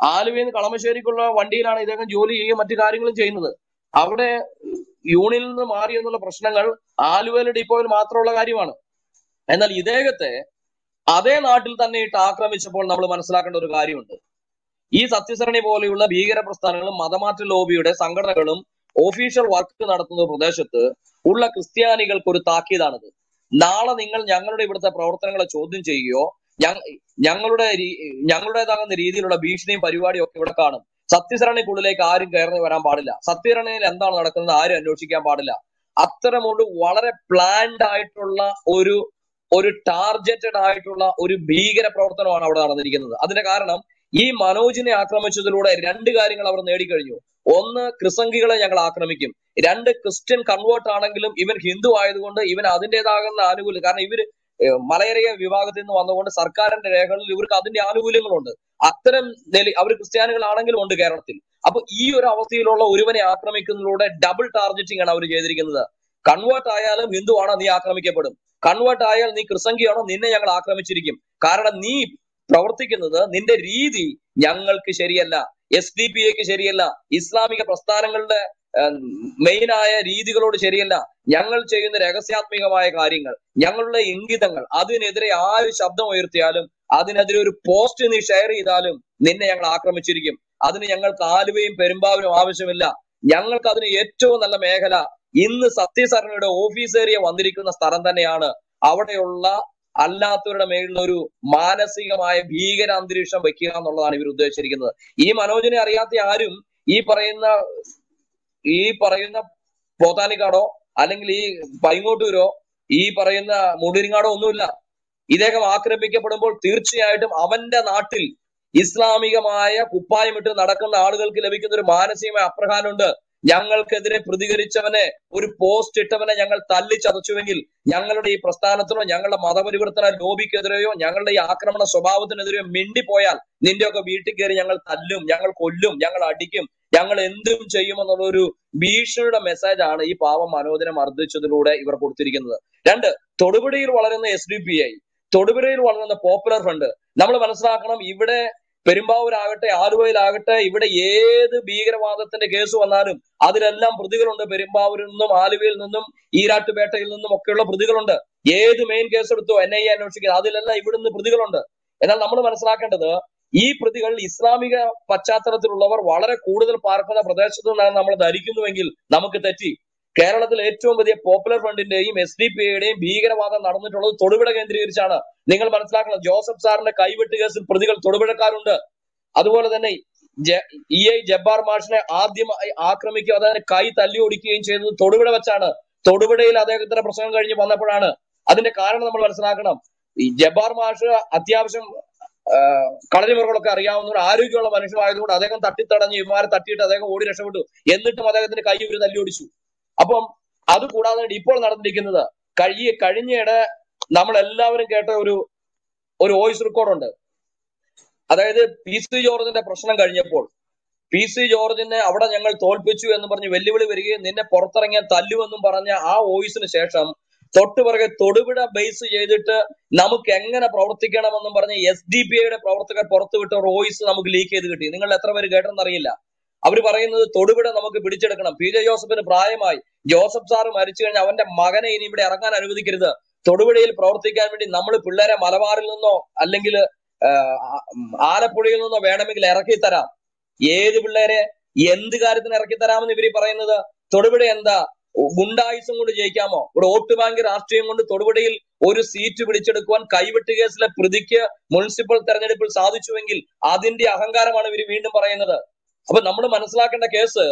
ആലുവയിൽ നിന്ന് കളമശ്ശേരിക്കുള്ള വണ്ടിയിലാണ് ഇദ്ദേഹം ജോലി ചെയ്യുകയും മറ്റു കാര്യങ്ങളും ചെയ്യുന്നത്. അവിടെ യൂണിയനിൽ നിന്ന് മാറി എന്നുള്ള പ്രശ്നങ്ങൾ ആലുവയിലെ ഡിപ്പോയിൽ മാത്രമുള്ള കാര്യമാണ്. എന്നാൽ ഇദ്ദേഹത്തെ അതേ നാട്ടിൽ തന്നെ ഇട്ട് ആക്രമിച്ചപ്പോൾ നമ്മൾ മനസ്സിലാക്കേണ്ട ഒരു കാര്യമുണ്ട്. ഈ സത്യസരണി പോലെയുള്ള ഭീകര പ്രസ്ഥാനങ്ങളും മതമാറ്റ ലോബിയുടെ സംഘടനകളും ഓഫീഷ്യൽ വർക്ക് നടത്തുന്ന പ്രദേശത്ത് ഉള്ള ക്രിസ്ത്യാനികൾക്ക് ഒരു താക്കീതാണിത്. നാളെ നിങ്ങൾ ഞങ്ങളുടെ ഇവിടുത്തെ പ്രവർത്തനങ്ങളെ ചോദ്യം ചെയ്യുകയോ ഞങ്ങളുടെ ഞങ്ങളുടേതാകുന്ന രീതിയിലുള്ള ഭീഷണിയും പരിപാടിയും ഒക്കെ ഇവിടെ കാണും. സത്യസരണിക്കുള്ളിലേക്ക് ആരും കയറി വരാൻ പാടില്ല. സത്യസരണിയിൽ എന്താണ് നടക്കുന്നത് ആരും അന്വേഷിക്കാൻ പാടില്ല. അത്തരമൊരു വളരെ പ്ലാൻഡ് ആയിട്ടുള്ള ഒരു ഒരു ടാർഗറ്റഡ് ആയിട്ടുള്ള ഒരു ഭീകര പ്രവർത്തനമാണ് അവിടെ നടന്നിരിക്കുന്നത്. അതിന്റെ കാരണം ഈ മനോജിനെ ആക്രമിച്ചതിലൂടെ രണ്ട് കാര്യങ്ങൾ അവർ നേടിക്കഴിഞ്ഞു. ഒന്ന് ക്രിസംഗികളെ ഞങ്ങൾ ആക്രമിക്കും. രണ്ട് ക്രിസ്ത്യൻ കൺവേർട്ട് ആണെങ്കിലും ഇവൻ ഹിന്ദു ആയതുകൊണ്ട് ഇവൻ അതിന്റെതാകുന്ന ആനുകൂല്യം. കാരണം ഇവർ മലയറിയ വിഭാഗത്തിൽ നിന്ന് വന്നുകൊണ്ട് സർക്കാരിന്റെ രേഖകളിൽ ഇവർക്ക് അതിന്റെ ആനുകൂല്യങ്ങളുണ്ട്. അത്തരം നില അവർ ക്രിസ്ത്യാനികളാണെങ്കിലും ഉണ്ട് കേരളത്തിൽ. അപ്പൊ ഈ ഒരു അവസ്ഥയിലുള്ള ഒരുവനെ ആക്രമിക്കുന്നതിലൂടെ ഡബിൾ ടാർഗറ്റിംഗ് ആണ് അവർ ചെയ്തിരിക്കുന്നത്. കൺവേർട്ട് ആയാലും ഹിന്ദു ആണോ നീ ആക്രമിക്കപ്പെടും. കൺവേർട്ട് ആയാൽ നീ ക്രിസംഗിയാണോ നിന്നെ ഞങ്ങൾ ആക്രമിച്ചിരിക്കും. കാരണം നീ പ്രവർത്തിക്കുന്നത് നിന്റെ രീതി ഞങ്ങൾക്ക് ശരിയല്ല. എസ് ഡി പി എക്ക് ശരിയല്ല. ഇസ്ലാമിക പ്രസ്ഥാനങ്ങളുടെ മെയിനായ രീതികളോട് ശരിയല്ല. ഞങ്ങൾ ചെയ്യുന്ന രഹസ്യാത്മികമായ കാര്യങ്ങൾ ഞങ്ങളുടെ ഇംഗിതങ്ങൾ അതിനെതിരെ ഒരു ശബ്ദം ഉയർത്തിയാലും അതിനെതിരെ ഒരു പോസ്റ്റ് നീ ഷെയർ ചെയ്താലും നിന്നെ ഞങ്ങൾ ആക്രമിച്ചിരിക്കും. അതിന് ഞങ്ങൾക്ക് ആലുവയും പെരുമ്പാവിനും ആവശ്യമില്ല. ഞങ്ങൾക്ക് അതിന് ഏറ്റവും നല്ല മേഖല ഇന്ന് സത്യസരണയുടെ ഓഫീസ് ഏരിയ വന്നിരിക്കുന്ന സ്ഥലം തന്നെയാണ്. അവിടെയുള്ള അല്ലാത്തവരുടെ മേലുള്ള ഒരു മാനസികമായ ഭീകര അന്തരീക്ഷം വെക്കുക എന്നുള്ളതാണ് ഇവർ ഉദ്ദേശിച്ചിരിക്കുന്നത്. ഈ മനോജിനെ അറിയാത്ത ആരും ഈ പറയുന്ന ഈ പറയുന്ന പോത്താനിക്കാടോ അല്ലെങ്കിൽ ഈ പൈങ്ങോട്ടൂരോ ഈ പറയുന്ന മുണ്ടിരിങ്ങാടോ ഒന്നുമില്ല. ഇദ്ദേഹം ആക്രമിക്കപ്പെടുമ്പോൾ തീർച്ചയായിട്ടും അവന്റെ നാട്ടിൽ ഇസ്ലാമികമായ കുപ്പായമിട്ട് നടക്കുന്ന ആളുകൾക്ക് ലഭിക്കുന്ന ഒരു മാനസികമായ അപ്രഹാരമുണ്ട്. ഞങ്ങൾക്കെതിരെ പ്രതികരിച്ചവനെ ഒരു പോസ്റ്റ് ഇട്ടവനെ ഞങ്ങൾ തല്ലിച്ചതച്ചുവെങ്കിൽ ഞങ്ങളുടെ ഈ പ്രസ്ഥാനത്തിനോ ഞങ്ങളുടെ മതപരിവർത്തന ലോബിക്കെതിരെയോ ഞങ്ങളുടെ ഈ ആക്രമണ സ്വഭാവത്തിനെതിരെയോ മിണ്ടിപ്പോയാൽ നിന്റെയൊക്കെ വീട്ടിൽ കയറി ഞങ്ങൾ തല്ലും ഞങ്ങൾ കൊല്ലും ഞങ്ങൾ അടിക്കും ഞങ്ങൾ എന്തും ചെയ്യുമെന്നുള്ള ഒരു ഭീഷണിയുടെ മെസ്സേജ് ആണ് ഈ പാവം മനോദിനെ മർദ്ദിച്ചതിലൂടെ ഇവർ കൊടുത്തിരിക്കുന്നത്. രണ്ട് തൊടുപുഴയിൽ വളരുന്ന എസ് ഡി പി ഐ തൊടുപുഴയിൽ വളരുന്ന പോപ്പുലർ ഫ്രണ്ട് നമ്മൾ മനസ്സിലാക്കണം ഇവിടെ പെരുമ്പാവൂരാകട്ടെ ആലുവയിലാകട്ടെ ഇവിടെ ഏത് ഭീകരവാദത്തിന്റെ കേസ് വന്നാലും അതിലെല്ലാം പ്രതികളുണ്ട്. പെരുമ്പാവൂരിൽ നിന്നും ആലുവയിൽ നിന്നും ഈരാട്ടുപേട്ടയിൽ നിന്നും ഒക്കെയുള്ള പ്രതികളുണ്ട്. ഏത് മെയിൻ കേസ് എടുത്തോ എൻ ഐ എ അന്വേഷിക്കുന്നത് അതിലെല്ലാം ഇവിടുന്ന് പ്രതികളുണ്ട്. എന്നാൽ നമ്മൾ മനസ്സിലാക്കേണ്ടത് ഈ പ്രതികൾ ഇസ്ലാമിക പശ്ചാത്തലത്തിലുള്ളവർ വളരെ കൂടുതൽ പാർക്കുന്ന പ്രദേശത്ത് നിന്നാണ് നമ്മൾ ധരിക്കുന്നുവെങ്കിൽ നമുക്ക് തെറ്റി. കേരളത്തിൽ ഏറ്റവും വലിയ പോപ്പുലർ ഫ്രണ്ടിന്റെയും എസ് ഡി പി ഐയുടെയും ഭീകരവാദം നടന്നിട്ടുള്ളത് തൊടുപുഴ കേന്ദ്രീകരിച്ചാണ്. നിങ്ങൾ മനസ്സിലാക്കണം ജോസഫ് സാറിന്റെ കൈവെട്ട് കേസിൽ പ്രതികൾ തൊടുപുഴക്കാരുണ്ട്. അതുപോലെ തന്നെ ഇ. ഐ. ജബ്ബാർ മാഷിനെ ആദ്യമായി ആക്രമിക്കുകയും അതായത് കൈ തല്ലി ഒടിക്കുകയും ചെയ്തത് തൊടുപുഴ വെച്ചാണ്. തൊടുപുഴയിൽ അദ്ദേഹത്തിന്റെ പ്രസംഗം കഴിഞ്ഞ് വന്നപ്പോഴാണ്. അതിന്റെ കാരണം നമ്മൾ മനസ്സിലാക്കണം. ഈ ജബ്ബാർ മാഷ് അത്യാവശ്യം കളരിമുറകളൊക്കെ അറിയാവുന്ന ഒരു ആരോഗ്യമുള്ള മനുഷ്യനായതുകൊണ്ട് അദ്ദേഹം തട്ടിത്തടഞ്ഞ് ഇമാരെ തട്ടിയിട്ട് അദ്ദേഹം ഓടി രക്ഷപ്പെട്ടു. എന്നിട്ടും അദ്ദേഹത്തിന്റെ കൈ ഒരു തല്ലി ഒടിച്ചു അപ്പം അത് കൂടാതെ ഇപ്പോൾ നടന്നിരിക്കുന്നത് കഴിയ കഴിഞ്ഞിടെ നമ്മൾ എല്ലാവരും കേട്ട ഒരു ഒരു വോയിസ് റെക്കോർഡുണ്ട് അതായത് പി സി ജോർജിന്റെ പ്രശ്നം കഴിഞ്ഞപ്പോൾ പി സി ജോർജിനെ അവിടെ ഞങ്ങൾ തോൽപ്പിച്ചു എന്ന് പറഞ്ഞ് വെല്ലുവിളി വരികയും നിന്നെ പുറത്തിറങ്ങിയാൽ തല്ലുവെന്നും പറഞ്ഞ ആ വോയിസിന് ശേഷം തൊട്ടുപിറകെ തൊടുപുഴ ബേസ് ചെയ്തിട്ട് നമുക്ക് എങ്ങനെ പ്രവർത്തിക്കണമെന്നും പറഞ്ഞ് എസ് ഡി പി ഐയുടെ പ്രവർത്തകർ പുറത്തുവിട്ട ഒരു വോയിസ് നമുക്ക് ലീക്ക് ചെയ്ത് കിട്ടി. നിങ്ങൾ എത്ര പേര് കേട്ടെന്നറിയില്ല അവർ പറയുന്നത് തൊടുപുഴ നമുക്ക് പിടിച്ചെടുക്കണം. പി. ജെ. ജോസഫിന് പ്രായമായി. ജോസഫ് സാറ് മരിച്ചു കഴിഞ്ഞാൽ അവന്റെ മകനെ ഇനി ഇവിടെ ഇറങ്ങാൻ അനുവദിക്കരുത്. തൊടുപുഴയിൽ പ്രവർത്തിക്കാൻ വേണ്ടി നമ്മൾ പിള്ളേരെ മലബാറിൽ നിന്നോ അല്ലെങ്കിൽ ആലപ്പുഴയിൽ നിന്നോ വേണമെങ്കിൽ ഇറക്കി തരാം ഏത് പിള്ളേരെ എന്ത് കാര്യത്തിന് ഇറക്കി തരാമെന്ന് ഇവർ പറയുന്നത് തൊടുപുഴ എന്താ? ഗുണ്ടായുസം കൊണ്ട് ജയിക്കാമോ? ഇവിടെ വോട്ട് ബാങ്ക് രാഷ്ട്രീയം കൊണ്ട് തൊടുപുഴയിൽ ഒരു സീറ്റ് പിടിച്ചെടുക്കുവാൻ കൈവെട്ട് കേസിലെ പ്രതിക്ക് മുനിസിപ്പൽ തെരഞ്ഞെടുപ്പിൽ സാധിച്ചുവെങ്കിൽ അതിന്റെ അഹങ്കാരമാണ് ഇവർ വീണ്ടും പറയുന്നത്. അപ്പൊ നമ്മൾ മനസ്സിലാക്കേണ്ട കേസ്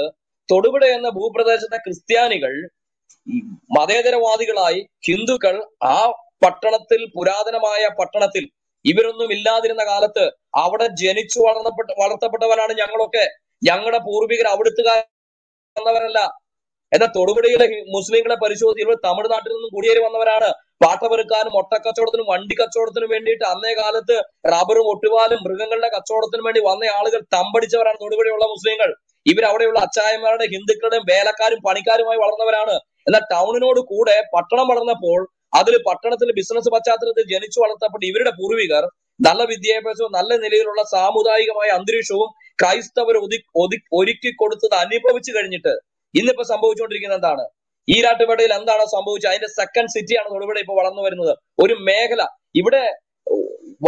തൊടുപുഴ എന്ന ഭൂപ്രദേശത്തെ ക്രിസ്ത്യാനികൾ മതേതരവാദികളായി ഹിന്ദുക്കൾ ആ പട്ടണത്തിൽ പുരാതനമായ പട്ടണത്തിൽ ഇവരൊന്നും ഇല്ലാതിരുന്ന കാലത്ത് അവിടെ ജനിച്ചു വളർന്നപ്പെട്ട വളർത്തപ്പെട്ടവരാണ് ഞങ്ങളൊക്കെ. ഞങ്ങളുടെ പൂർവികർ അവിടുത്തുകാരല്ല എന്നാൽ തൊടുപുഴയിലെ മുസ്ലിങ്ങളെ പരിശോധിച്ച് തമിഴ്നാട്ടിൽ നിന്നും കുടിയേറി വന്നവരാണ്. പാട്ടപെറുക്കാനും ഒട്ടക്കച്ചവടത്തിനും വണ്ടി കച്ചവടത്തിനും വേണ്ടിയിട്ട് അന്നേ കാലത്ത് റബ്ബറും ഒട്ടുപാലും മൃഗങ്ങളുടെ കച്ചവടത്തിനും വേണ്ടി വന്ന ആളുകൾ തമ്പടിച്ചവരാണ് തൊടുപുഴയുള്ള മുസ്ലിങ്ങൾ. ഇവർ അവിടെയുള്ള അച്ചായന്മാരുടെ ഹിന്ദുക്കളുടെയും വേലക്കാരും പണിക്കാരുമായി വളർന്നവരാണ്. എന്നാൽ ടൗണിനോട് കൂടെ പട്ടണം വളർന്നപ്പോൾ അതിൽ പട്ടണത്തിൽ ബിസിനസ് പശ്ചാത്തലത്തിൽ ജനിച്ചു വളർത്തപ്പെട്ട ഇവരുടെ പൂർവികർ നല്ല വിദ്യാഭ്യാസവും നല്ല നിലയിലുള്ള സാമുദായികമായ അന്തരീക്ഷവും ക്രൈസ്തവർ ഒരുക്കി കൊടുത്തത് അനുഭവിച്ചു കഴിഞ്ഞിട്ട് ഇന്നിപ്പോ സംഭവിച്ചുകൊണ്ടിരിക്കുന്നത് എന്താണ്? ഈരാട്ടുപേടയിൽ എന്താണ് സംഭവിച്ചത്? അതിന്റെ സെക്കൻഡ് സിറ്റിയാണ് തൊടുപുഴ ഇപ്പൊ വളർന്നു വരുന്നത്. ഒരു മേഖല. ഇവിടെ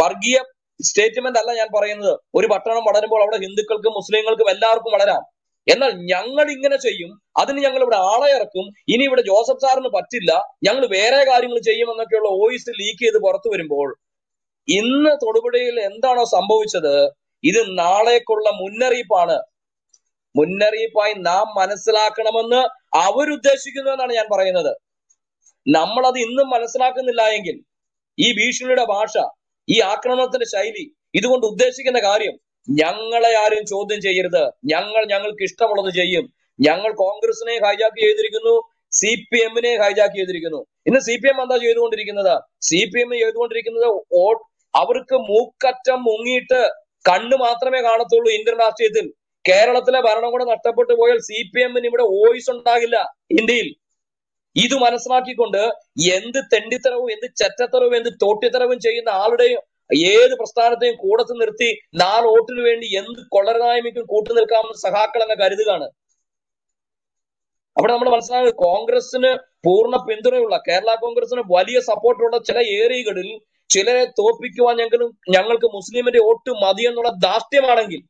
വർഗീയ സ്റ്റേറ്റ്മെന്റ് അല്ല ഞാൻ പറയുന്നത്. ഒരു പട്ടണം വളരുമ്പോൾ അവിടെ ഹിന്ദുക്കൾക്കും മുസ്ലിങ്ങൾക്കും എല്ലാവർക്കും വളരാം. എന്നാൽ ഞങ്ങൾ ഇങ്ങനെ ചെയ്യും. അതിന് ഞങ്ങൾ ഇവിടെ ആളെ ഇറക്കും. ഇനി ഇവിടെ ജോസഫ് സാറിന് പറ്റില്ല. ഞങ്ങൾ വേറെ കാര്യങ്ങൾ ചെയ്യും എന്നൊക്കെയുള്ള വോയിസ് ലീക്ക് ചെയ്ത് പുറത്തു വരുമ്പോൾ ഇന്ന് തൊടുപുഴയിൽ എന്താണോ സംഭവിച്ചത്? ഇത് നാളേക്കുള്ള മുന്നറിയിപ്പാണ്. മുന്നറിയിപ്പായി നാം മനസ്സിലാക്കണമെന്ന് അവരുദ്ദേശിക്കുന്നു എന്നാണ് ഞാൻ പറയുന്നത്. നമ്മളത് ഇന്നും മനസ്സിലാക്കുന്നില്ല എങ്കിൽ ഈ ഭീഷണിയുടെ ഭാഷ ഈ ആക്രമണത്തിന്റെ ശൈലി ഇതുകൊണ്ട് ഉദ്ദേശിക്കുന്ന കാര്യം ഞങ്ങളെ ആരും ചോദ്യം ചെയ്യരുത്. ഞങ്ങൾ ഞങ്ങൾക്ക് ഇഷ്ടമുള്ളത് ചെയ്യും. ഞങ്ങൾ കോൺഗ്രസിനെ ഹൈജാക്ക് ചെയ്തിരിക്കുന്നു സി പി എമ്മിനെ ഹൈജാക്ക് ചെയ്തിരിക്കുന്നു. ഇന്ന് സി പി എം എന്താ ചെയ്തുകൊണ്ടിരിക്കുന്നത്? സി പി എം ചെയ്തുകൊണ്ടിരിക്കുന്നത് അവർക്ക് മൂക്കറ്റം മുങ്ങിയിട്ട് കണ്ണ് മാത്രമേ കാണത്തുള്ളൂ ഇന്ത്യൻ രാഷ്ട്രീയത്തിൽ. കേരളത്തിലെ ഭരണം കൂടെ നഷ്ടപ്പെട്ടു പോയാൽ സി പി എമ്മിന് ഇവിടെ വോയിസ് ഉണ്ടാകില്ല ഇന്ത്യയിൽ. ഇത് മനസ്സിലാക്കിക്കൊണ്ട് എന്ത് തെണ്ടിത്തരവും എന്ത് ചറ്റത്തരവും എന്ത് തോട്ടിത്തരവും ചെയ്യുന്ന ആളുടെയും ഏത് പ്രസ്ഥാനത്തെയും കൂടത്ത് നിർത്തി നാല് വോട്ടിന് വേണ്ടി എന്ത് കൊള്ളരനായ്മയ്ക്കും കൂട്ടു നിൽക്കാമെന്ന് സഹാക്കൾ അങ്ങ് കരുതുകയാണ്. അവിടെ നമ്മൾ മനസ്സിലാക്കുന്നത് കോൺഗ്രസിന് പൂർണ പിന്തുണയുള്ള കേരള കോൺഗ്രസിന് വലിയ സപ്പോർട്ടുള്ള ചില ഏരിയകളിൽ ചിലരെ തോൽപ്പിക്കുവാൻ ഞങ്ങൾക്ക് ഞങ്ങൾക്ക് മുസ്ലിമിന്റെ വോട്ട് മതി എന്നുള്ള ദാഷ്ട്യമാണെങ്കിൽ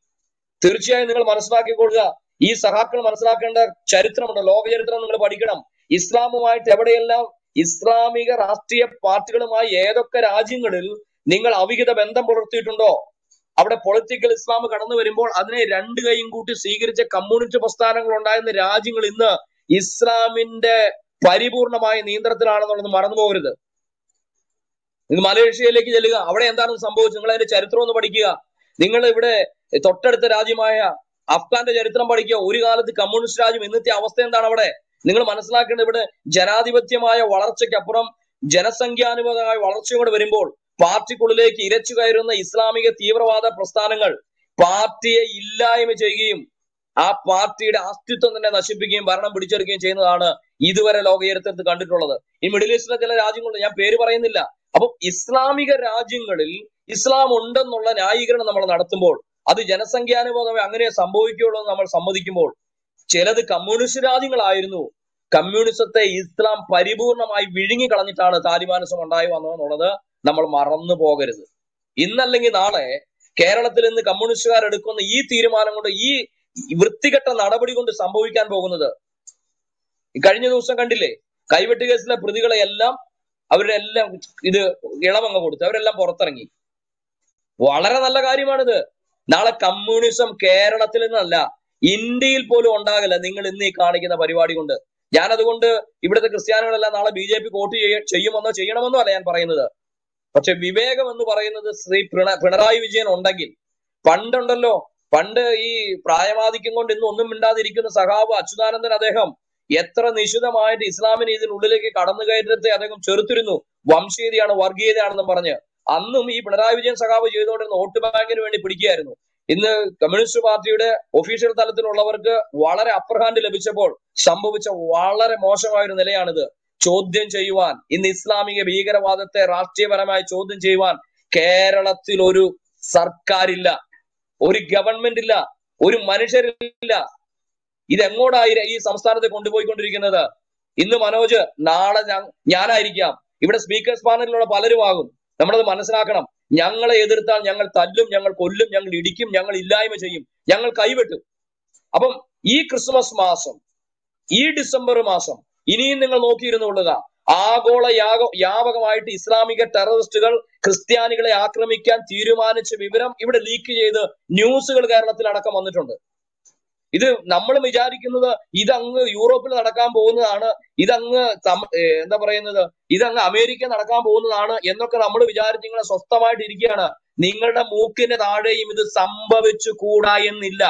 തീർച്ചയായും നിങ്ങൾ മനസ്സിലാക്കി മനസ്സിലാക്കിക്കൊള്ളുക ഈ സഹാക്കൾ മനസ്സിലാക്കേണ്ട ചരിത്രമുണ്ട്. ലോക ചരിത്രം നിങ്ങൾ പഠിക്കണം. ഇസ്ലാമുമായിട്ട് എവിടെയെല്ലാം ഇസ്ലാമിക രാഷ്ട്രീയ പാർട്ടികളുമായി ഏതൊക്കെ രാജ്യങ്ങളിൽ നിങ്ങൾ അവിഹിത ബന്ധം പുലർത്തിയിട്ടുണ്ടോ? അവിടെ പൊളിറ്റിക്കൽ ഇസ്ലാം കടന്നു വരുമ്പോൾ അതിനെ രണ്ട് കൈയും കൂട്ടി സ്വീകരിച്ച കമ്മ്യൂണിസ്റ്റ് പ്രസ്ഥാനങ്ങൾ ഉണ്ടായിരുന്ന രാജ്യങ്ങൾ ഇന്ന് ഇസ്ലാമിന്റെ പരിപൂർണമായ നിയന്ത്രണത്തിലാണെന്നുള്ളത് മറന്നു പോകരുത്. ഇത് മലേഷ്യയിലേക്ക് ചെല്ലുക. അവിടെ എന്താണ് സംഭവിച്ചത്? നിങ്ങൾ അതിന്റെ ചരിത്രം ഒന്ന് പഠിക്കുക. നിങ്ങൾ ഇവിടെ തൊട്ടടുത്ത രാജ്യമായ അഫ്ഗാന്റെ ചരിത്രം പഠിക്കുക. ഒരു കാലത്ത് കമ്മ്യൂണിസ്റ്റ് രാജ്യം ഇന്നത്തെ അവസ്ഥ എന്താണ് അവിടെ? നിങ്ങൾ മനസ്സിലാക്കേണ്ടത് ഇവിടെ ജനാധിപത്യമായ വളർച്ചയ്ക്കപ്പുറം ജനസംഖ്യാനുപതമായ വളർച്ചയും കൂടെ വരുമ്പോൾ പാർട്ടിക്കുള്ളിലേക്ക് ഇരച്ചു കയറുന്ന ഇസ്ലാമിക തീവ്രവാദ പ്രസ്ഥാനങ്ങൾ പാർട്ടിയെ ഇല്ലായ്മ ചെയ്യുകയും ആ പാർട്ടിയുടെ അസ്തിത്വം തന്നെ നശിപ്പിക്കുകയും ഭരണം പിടിച്ചെടുക്കുകയും ചെയ്യുന്നതാണ് ഇതുവരെ ലോക ചരിത്രത്തിൽ കണ്ടിട്ടുള്ളത്. ഈ മിഡിൽ ഈസ്റ്റിലെ ചില രാജ്യങ്ങളുണ്ട്. ഞാൻ പേര് പറയുന്നില്ല. അപ്പൊ ഇസ്ലാമിക രാജ്യങ്ങളിൽ ഇസ്ലാം ഉണ്ടെന്നുള്ള ന്യായീകരണം നമ്മൾ നടത്തുമ്പോൾ അത് ജനസംഖ്യാനുബോധമേ അങ്ങനെ സംഭവിക്കുകയുള്ളൂ എന്ന് നമ്മൾ സമ്മതിക്കുമ്പോൾ ചിലത് കമ്മ്യൂണിസ്റ്റ് രാജ്യങ്ങളായിരുന്നു. കമ്മ്യൂണിസത്തെ ഇസ്ലാം പരിപൂർണമായി വിഴുങ്ങി കളഞ്ഞിട്ടാണ് താലിബാനിസം ഉണ്ടായി വന്നതെന്നുള്ളത് നമ്മൾ മറന്നു പോകരുത്. ഇന്നല്ലെങ്കിൽ നാളെ കേരളത്തിൽ നിന്ന് കമ്മ്യൂണിസ്റ്റുകാർ എടുക്കുന്ന ഈ തീരുമാനം കൊണ്ട് ഈ വൃത്തികെട്ട നടപടി കൊണ്ട് സംഭവിക്കാൻ പോകുന്നത്. കഴിഞ്ഞ ദിവസം കണ്ടില്ലേ? കൈവെട്ട് കേസിലെ പ്രതികളെ എല്ലാം അവരുടെ എല്ലാം ഇത് ഇളവങ്ങ് കൊടുത്തു അവരെല്ലാം പുറത്തിറങ്ങി. വളരെ നല്ല കാര്യമാണിത്. നാളെ കമ്മ്യൂണിസം കേരളത്തിൽ നിന്നല്ല ഇന്ത്യയിൽ പോലും ഉണ്ടാകില്ല നിങ്ങൾ ഇന്ന് ഈ കാണിക്കുന്ന പരിപാടി കൊണ്ട്. ഞാൻ അതുകൊണ്ട് ഇവിടുത്തെ ക്രിസ്ത്യാനികളെല്ലാം നാളെ ബി ജെ പി വോട്ട് ചെയ്യ ചെയ്യുമെന്നോ ചെയ്യണമെന്നോ അല്ല ഞാൻ പറയുന്നത്. പക്ഷെ വിവേകം എന്ന് പറയുന്നത് ശ്രീ പിണ പിണറായി വിജയൻ ഉണ്ടെങ്കിൽ പണ്ടുണ്ടല്ലോ പണ്ട് ഈ പ്രായമാധിക്യം കൊണ്ട് ഇന്ന് ഒന്നും മിണ്ടാതിരിക്കുന്ന സഹാബ് അച്യുതാനന്ദൻ അദ്ദേഹം എത്ര നിശിതമായിട്ട് ഇസ്ലാമിനെ ഇതിനുള്ളിലേക്ക് കടന്നു കയറ്റത്തെ അദ്ദേഹം ചെറുത്തിരുന്നു. വംശീയതയാണ് വർഗീയതയാണെന്നും പറഞ്ഞ്. അന്നും ഈ പിണറായി വിജയൻ സഖാവ് ചെയ്തുകൊണ്ടിരുന്ന വോട്ട് ബാങ്കിന് വേണ്ടി പിടിക്കുകയായിരുന്നു. ഇന്ന് കമ്മ്യൂണിസ്റ്റ് പാർട്ടിയുടെ ഒഫീഷ്യൽ തലത്തിലുള്ളവർക്ക് വളരെ അപ്പർ ഹാൻഡ് ലഭിച്ചപ്പോൾ സംഭവിച്ച വളരെ മോശമായ ഒരു നിലയാണിത്. ചോദ്യം ചെയ്യുവാൻ ഇന്ന് ഇസ്ലാമിക ഭീകരവാദത്തെ രാഷ്ട്രീയപരമായി ചോദ്യം ചെയ്യുവാൻ കേരളത്തിൽ ഒരു സർക്കാരില്ല. ഒരു ഗവൺമെന്റ് ഇല്ല. ഒരു മനുഷ്യരില്ല. ഇത് എങ്ങോട്ടായി ഈ സംസ്ഥാനത്തെ കൊണ്ടുപോയിക്കൊണ്ടിരിക്കുന്നത്? ഇന്ന് മനോജ് നാളെ ഞാൻ- ഞാനായിരിക്കാം. ഇവിടെ സ്പീക്കേഴ്സ് പാനലിലുള്ള പലരും ആകും നമ്മളത് മനസ്സിലാക്കണം. ഞങ്ങളെ എതിർത്താൽ ഞങ്ങൾ തല്ലും ഞങ്ങൾ കൊല്ലും ഞങ്ങൾ ഇടിക്കും ഞങ്ങൾ ഇല്ലായ്മ ചെയ്യും. ഞങ്ങൾ കൈവെട്ടും. അപ്പം ഈ ക്രിസ്മസ് മാസം ഈ ഡിസംബർ മാസം ഇനിയും നിങ്ങൾ നോക്കിയിരുന്നുകൊള്ളുക ആഗോള യാഗ വ്യാപകമായിട്ട് ഇസ്ലാമിക ടെററിസ്റ്റുകൾ ക്രിസ്ത്യാനികളെ ആക്രമിക്കാൻ തീരുമാനിച്ച വിവരം ഇവിടെ ലീക്ക് ചെയ്ത് ന്യൂസുകൾ കേരളത്തിൽ അടക്കം വന്നിട്ടുണ്ട്. ഇത് നമ്മൾ വിചാരിക്കുന്നത് ഇതങ്ങ് യൂറോപ്പിൽ നടക്കാൻ പോകുന്നതാണ് ഇതങ്ങ് എന്താ പറയുന്നത് ഇതങ്ങ് അമേരിക്ക നടക്കാൻ പോകുന്നതാണ് എന്നൊക്കെ നമ്മൾ വിചാരിച്ച് ഇങ്ങനെ സ്വസ്ഥമായിട്ട് ഇരിക്കുകയാണ്. നിങ്ങളുടെ മൂക്കിന്റെ താഴെയും ഇത് സംഭവിച്ചു കൂടാ എന്നില്ല.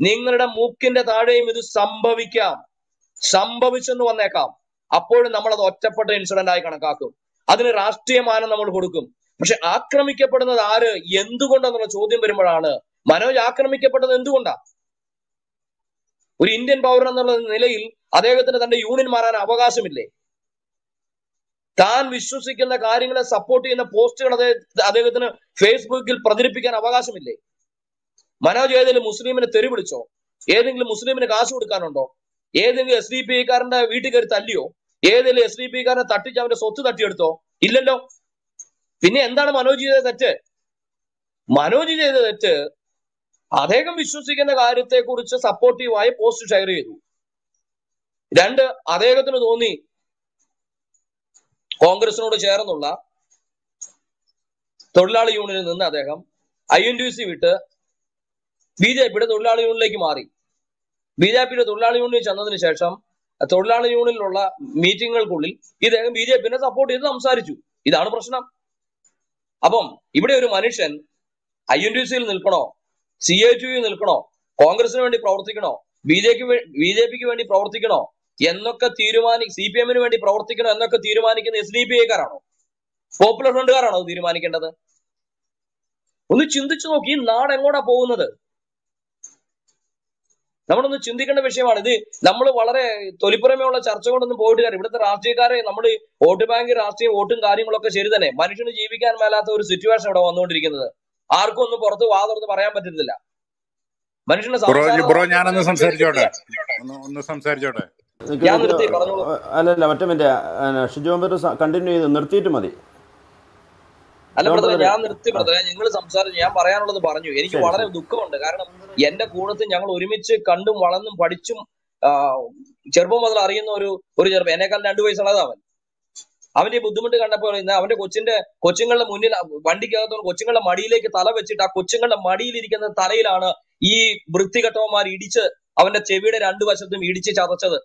നിങ്ങളുടെ മൂക്കിന്റെ താഴെയും ഇത് സംഭവിക്കാം. സംഭവിച്ചെന്ന് വന്നേക്കാം. അപ്പോഴും നമ്മൾ അത് ഒറ്റപ്പെട്ട ഇൻസിഡന്റ് ആയി കണക്കാക്കും. അതിന് രാഷ്ട്രീയമാനം നമ്മൾ കൊടുക്കും. പക്ഷെ ആക്രമിക്കപ്പെടുന്നത് ആര്? എന്തുകൊണ്ടെന്നുള്ള ചോദ്യം വരുമ്പോഴാണ്. മനോജ് ആക്രമിക്കപ്പെട്ടത് എന്തുകൊണ്ടാ? ഒരു ഇന്ത്യൻ പൗരൻ എന്നുള്ള നിലയിൽ അദ്ദേഹത്തിന് തന്റെ യൂണിയൻ മാറാൻ അവകാശമില്ലേ? താൻ വിശ്വസിക്കുന്ന കാര്യങ്ങളെ സപ്പോർട്ട് ചെയ്യുന്ന പോസ്റ്റുകൾ അദ്ദേഹത്തിന് ഫേസ്ബുക്കിൽ പ്രചരിപ്പിക്കാൻ അവകാശമില്ലേ? മനോജ് ഏതെങ്കിലും മുസ്ലിമിനെ തെറി ഏതെങ്കിലും മുസ്ലിമിന് കാശ് കൊടുക്കാനുണ്ടോ? ഏതെങ്കിലും എസ് ഡി പി കാരന്റെ വീട്ടിൽ കയറി തല്ലിയോ? ഏതെങ്കിലും എസ് ഡി പി കാരനെ തട്ടിച്ച് അവന്റെ സ്വത്ത് തട്ടിയെടുത്തോ? ഇല്ലല്ലോ. പിന്നെ എന്താണ് മനോജ് ചെയ്ത തെറ്റ്? മനോജ് ചെയ്ത തെറ്റ് അദ്ദേഹം വിശ്വസിക്കുന്ന കാര്യത്തെക്കുറിച്ച് സപ്പോർട്ടീവായി പോസ്റ്റ് ഷെയർ ചെയ്തു. രണ്ട് അദ്ദേഹത്തിന് തോന്നി കോൺഗ്രസിനോട് ചേർന്നുള്ള തൊഴിലാളി യൂണിയനിൽ നിന്ന് അദ്ദേഹം ഐ എൻ ടി സി വിട്ട് ബി ജെ പിയുടെ തൊഴിലാളി യൂണിയനിലേക്ക് മാറി. ബി ജെ പിയുടെ തൊഴിലാളി യൂണിയനിൽ ചെന്നതിന് ശേഷം തൊഴിലാളി യൂണിയനിലുള്ള മീറ്റിങ്ങുകൾക്കുള്ളിൽ ഇദ്ദേഹം ബി ജെ പിന്നെ സപ്പോർട്ട് ചെയ്ത് സംസാരിച്ചു. ഇതാണ് പ്രശ്നം. അപ്പം ഇവിടെ ഒരു മനുഷ്യൻ ഐ എൻ ടി സിയിൽ നിൽക്കണോ? സി എ ടി നിൽക്കണോ? കോൺഗ്രസിന് വേണ്ടി പ്രവർത്തിക്കണോ? ബി ജെ ബി ജെ പിക്ക് വേണ്ടി പ്രവർത്തിക്കണോ? എന്നൊക്കെ തീരുമാനി സി പി എമ്മിന് വേണ്ടി പ്രവർത്തിക്കണോ? എന്നൊക്കെ തീരുമാനിക്കുന്ന എസ് ഡി പി ഐക്കാരാണോ പോപ്പുലർ ഫ്രണ്ടുകാരാണോ അത് തീരുമാനിക്കേണ്ടത്? ഒന്ന് ചിന്തിച്ചു നോക്കി ഈ നാട് എങ്ങോട്ടാ പോകുന്നത്? നമ്മളൊന്ന് ചിന്തിക്കേണ്ട വിഷയമാണ്. ഇത് നമ്മൾ വളരെ തൊലിപ്പുറമേയുള്ള ചർച്ച കൊണ്ടൊന്നും പോയിട്ട് കാര്യം ഇവിടുത്തെ രാഷ്ട്രീയക്കാരെ നമ്മൾ വോട്ട് ബാങ്ക് രാഷ്ട്രീയ വോട്ടും കാര്യങ്ങളൊക്കെ ശരി തന്നെ. മനുഷ്യന് ജീവിക്കാൻ മേലാത്ത ഒരു സിറ്റുവേഷൻ ഇവിടെ വന്നുകൊണ്ടിരിക്കുന്നത്. ആർക്കും ഒന്നും പുറത്ത് വാ തുറന്ന് പറയാൻ പറ്റുന്നില്ല മനുഷ്യന്റെ ബ്രോ ഞാനൊന്ന് സംസാരിച്ചോട്ടെ? ഒന്ന് സംസാരിച്ചോട്ടെ? ഞാൻ നിർത്തി പറഞ്ഞോളൂ. അല്ലല്ല മറ്റേ മറ്റേ ഷിജു കണ്ടിന്യൂ ചെയ്ത് നിർത്തിയിട്ട് മതി. അല്ല ബ്രദറെ ഞാൻ നിർത്തി ബ്രദറെ. നിങ്ങൾ സംസാരിച്ചു ഞാൻ പറയാനുള്ളത് പറഞ്ഞു. എനിക്ക് വളരെ ദുഃഖമുണ്ട്. കാരണം എന്റെ കൂടത്തിൽ ഞങ്ങൾ ഒരുമിച്ച് കണ്ടും വളർന്നും പഠിച്ചും ചെറുപ്പം മുതൽ അറിയുന്ന ഒരു ഒരു ചെറുപ്പം എന്നെക്കാൾ രണ്ടു വയസ്സുള്ളതാ അവൻ. അവന്റെ ബുദ്ധിമുട്ട് കണ്ടപ്പോൾ പറയുന്നത് അവന്റെ കൊച്ചിന്റെ കൊച്ചുങ്ങളുടെ മുന്നിൽ വണ്ടിക്കകത്ത് കൊച്ചുങ്ങളുടെ മടിയിലേക്ക് തല വെച്ചിട്ട് ആ കൊച്ചുങ്ങളുടെ മടിയിലിരിക്കുന്ന തലയിലാണ് ഈ വൃത്തികെട്ടവന്മാർ ഇടിച്ച് അവന്റെ ചെവിയുടെ രണ്ടു വശത്തും ഇടിച്ച് ചതച്ചത്.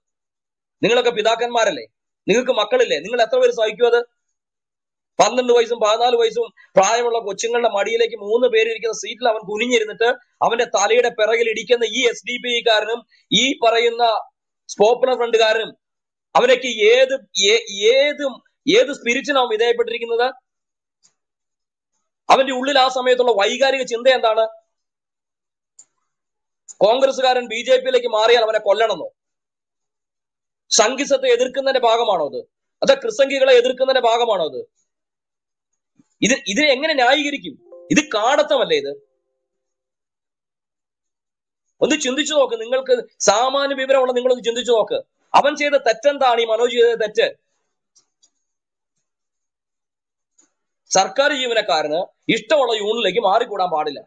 നിങ്ങളൊക്കെ പിതാക്കന്മാരല്ലേ? നിങ്ങൾക്ക് മക്കളില്ലേ? നിങ്ങൾ എത്ര പേര് സഹിക്കും അത്? പന്ത്രണ്ട് വയസ്സും പതിനാല് വയസ്സും പ്രായമുള്ള കൊച്ചുങ്ങളുടെ മടിയിലേക്ക് മൂന്ന് പേരിരിക്കുന്ന സീറ്റിൽ അവൻ കുനിഞ്ഞിരുന്നിട്ട് അവന്റെ തലയുടെ പിറകിൽ ഇടിക്കുന്ന ഈ എസ് ഡി പി കാരനും ഈ പറയുന്ന പോപ്പുലർ ഫ്രണ്ടുകാരനും അവരൊക്കെ ഏതും ഏത് ഏത് സ്പിരിറ്റിനാവും വിധേയപ്പെട്ടിരിക്കുന്നത്? അവന്റെ ഉള്ളിൽ ആ സമയത്തുള്ള വൈകാരിക ചിന്ത എന്താണ്? കോൺഗ്രസ്സുകാരൻ ബി ജെ പിയിലേക്ക് മാറിയാൽ അവനെ കൊല്ലണമെന്നോ? സംഘിസത്തെ എതിർക്കുന്നതിന്റെ ഭാഗമാണോ അത്? അത് ക്രിസംഖികളെ എതിർക്കുന്നതിന്റെ ഭാഗമാണോ അത്? ഇത് ഇതിനെ എങ്ങനെ ന്യായീകരിക്കും? ഇത് കാടത്തമല്ലേ ഇത്? ഒന്ന് ചിന്തിച്ചു നോക്ക്. നിങ്ങൾക്ക് സാമാന്യ വിവരമുള്ള നിങ്ങളൊന്ന് ചിന്തിച്ചു നോക്ക്. അവൻ ചെയ്ത തെറ്റെന്താണ്? ഈ മനോജ് ചെയ്ത തെറ്റ്. സർക്കാർ ജീവനക്കാരന് ഇഷ്ടമുള്ള യൂണിലേക്ക് മാറിക്കൂടാൻ പാടില്ല.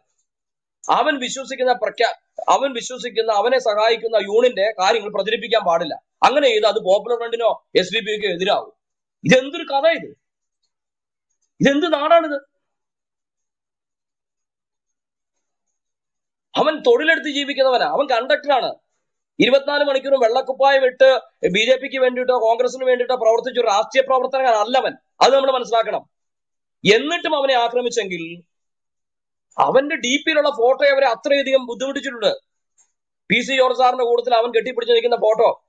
അവൻ വിശ്വസിക്കുന്ന പ്രഖ്യാ അവൻ വിശ്വസിക്കുന്ന അവനെ സഹായിക്കുന്ന യൂണിന്റെ കാര്യങ്ങൾ പ്രചരിപ്പിക്കാൻ പാടില്ല. അങ്ങനെ ചെയ്ത് അത് പോപ്പുലർ ഫ്രണ്ടിനോ എസ് ഡി പിക്കോ എതിരാകും ഇതെന്തൊരു കഥ ഇത് ഇതെന്ത് നാടാണിത്? അവൻ തൊഴിലെടുത്ത് ജീവിക്കുന്നവനാ. അവൻ കണ്ടക്ടറാണ് ഇരുപത്തിനാല് മണിക്കൂറും വെള്ളക്കുപ്പായം ഇട്ട് ബി ജെ പിക്ക് വേണ്ടിയിട്ടോ കോൺഗ്രസിന് വേണ്ടിയിട്ടോ പ്രവർത്തിച്ച ഒരു രാഷ്ട്രീയ പ്രവർത്തകനല്ല അവൻ. അത് നമ്മൾ മനസ്സിലാക്കണം. എന്നിട്ടും അവനെ ആക്രമിച്ചെങ്കിൽ അവന്റെ ഡി പിയിലുള്ള ഫോട്ടോ അവരെ അത്രയധികം ബുദ്ധിമുട്ടിച്ചിട്ടുണ്ട്. പി സി ജോർജ് സാറിന്റെ കൂട്ടത്തിൽ അവൻ കെട്ടിപ്പിടിച്ച് നിൽക്കുന്ന ഫോട്ടോ.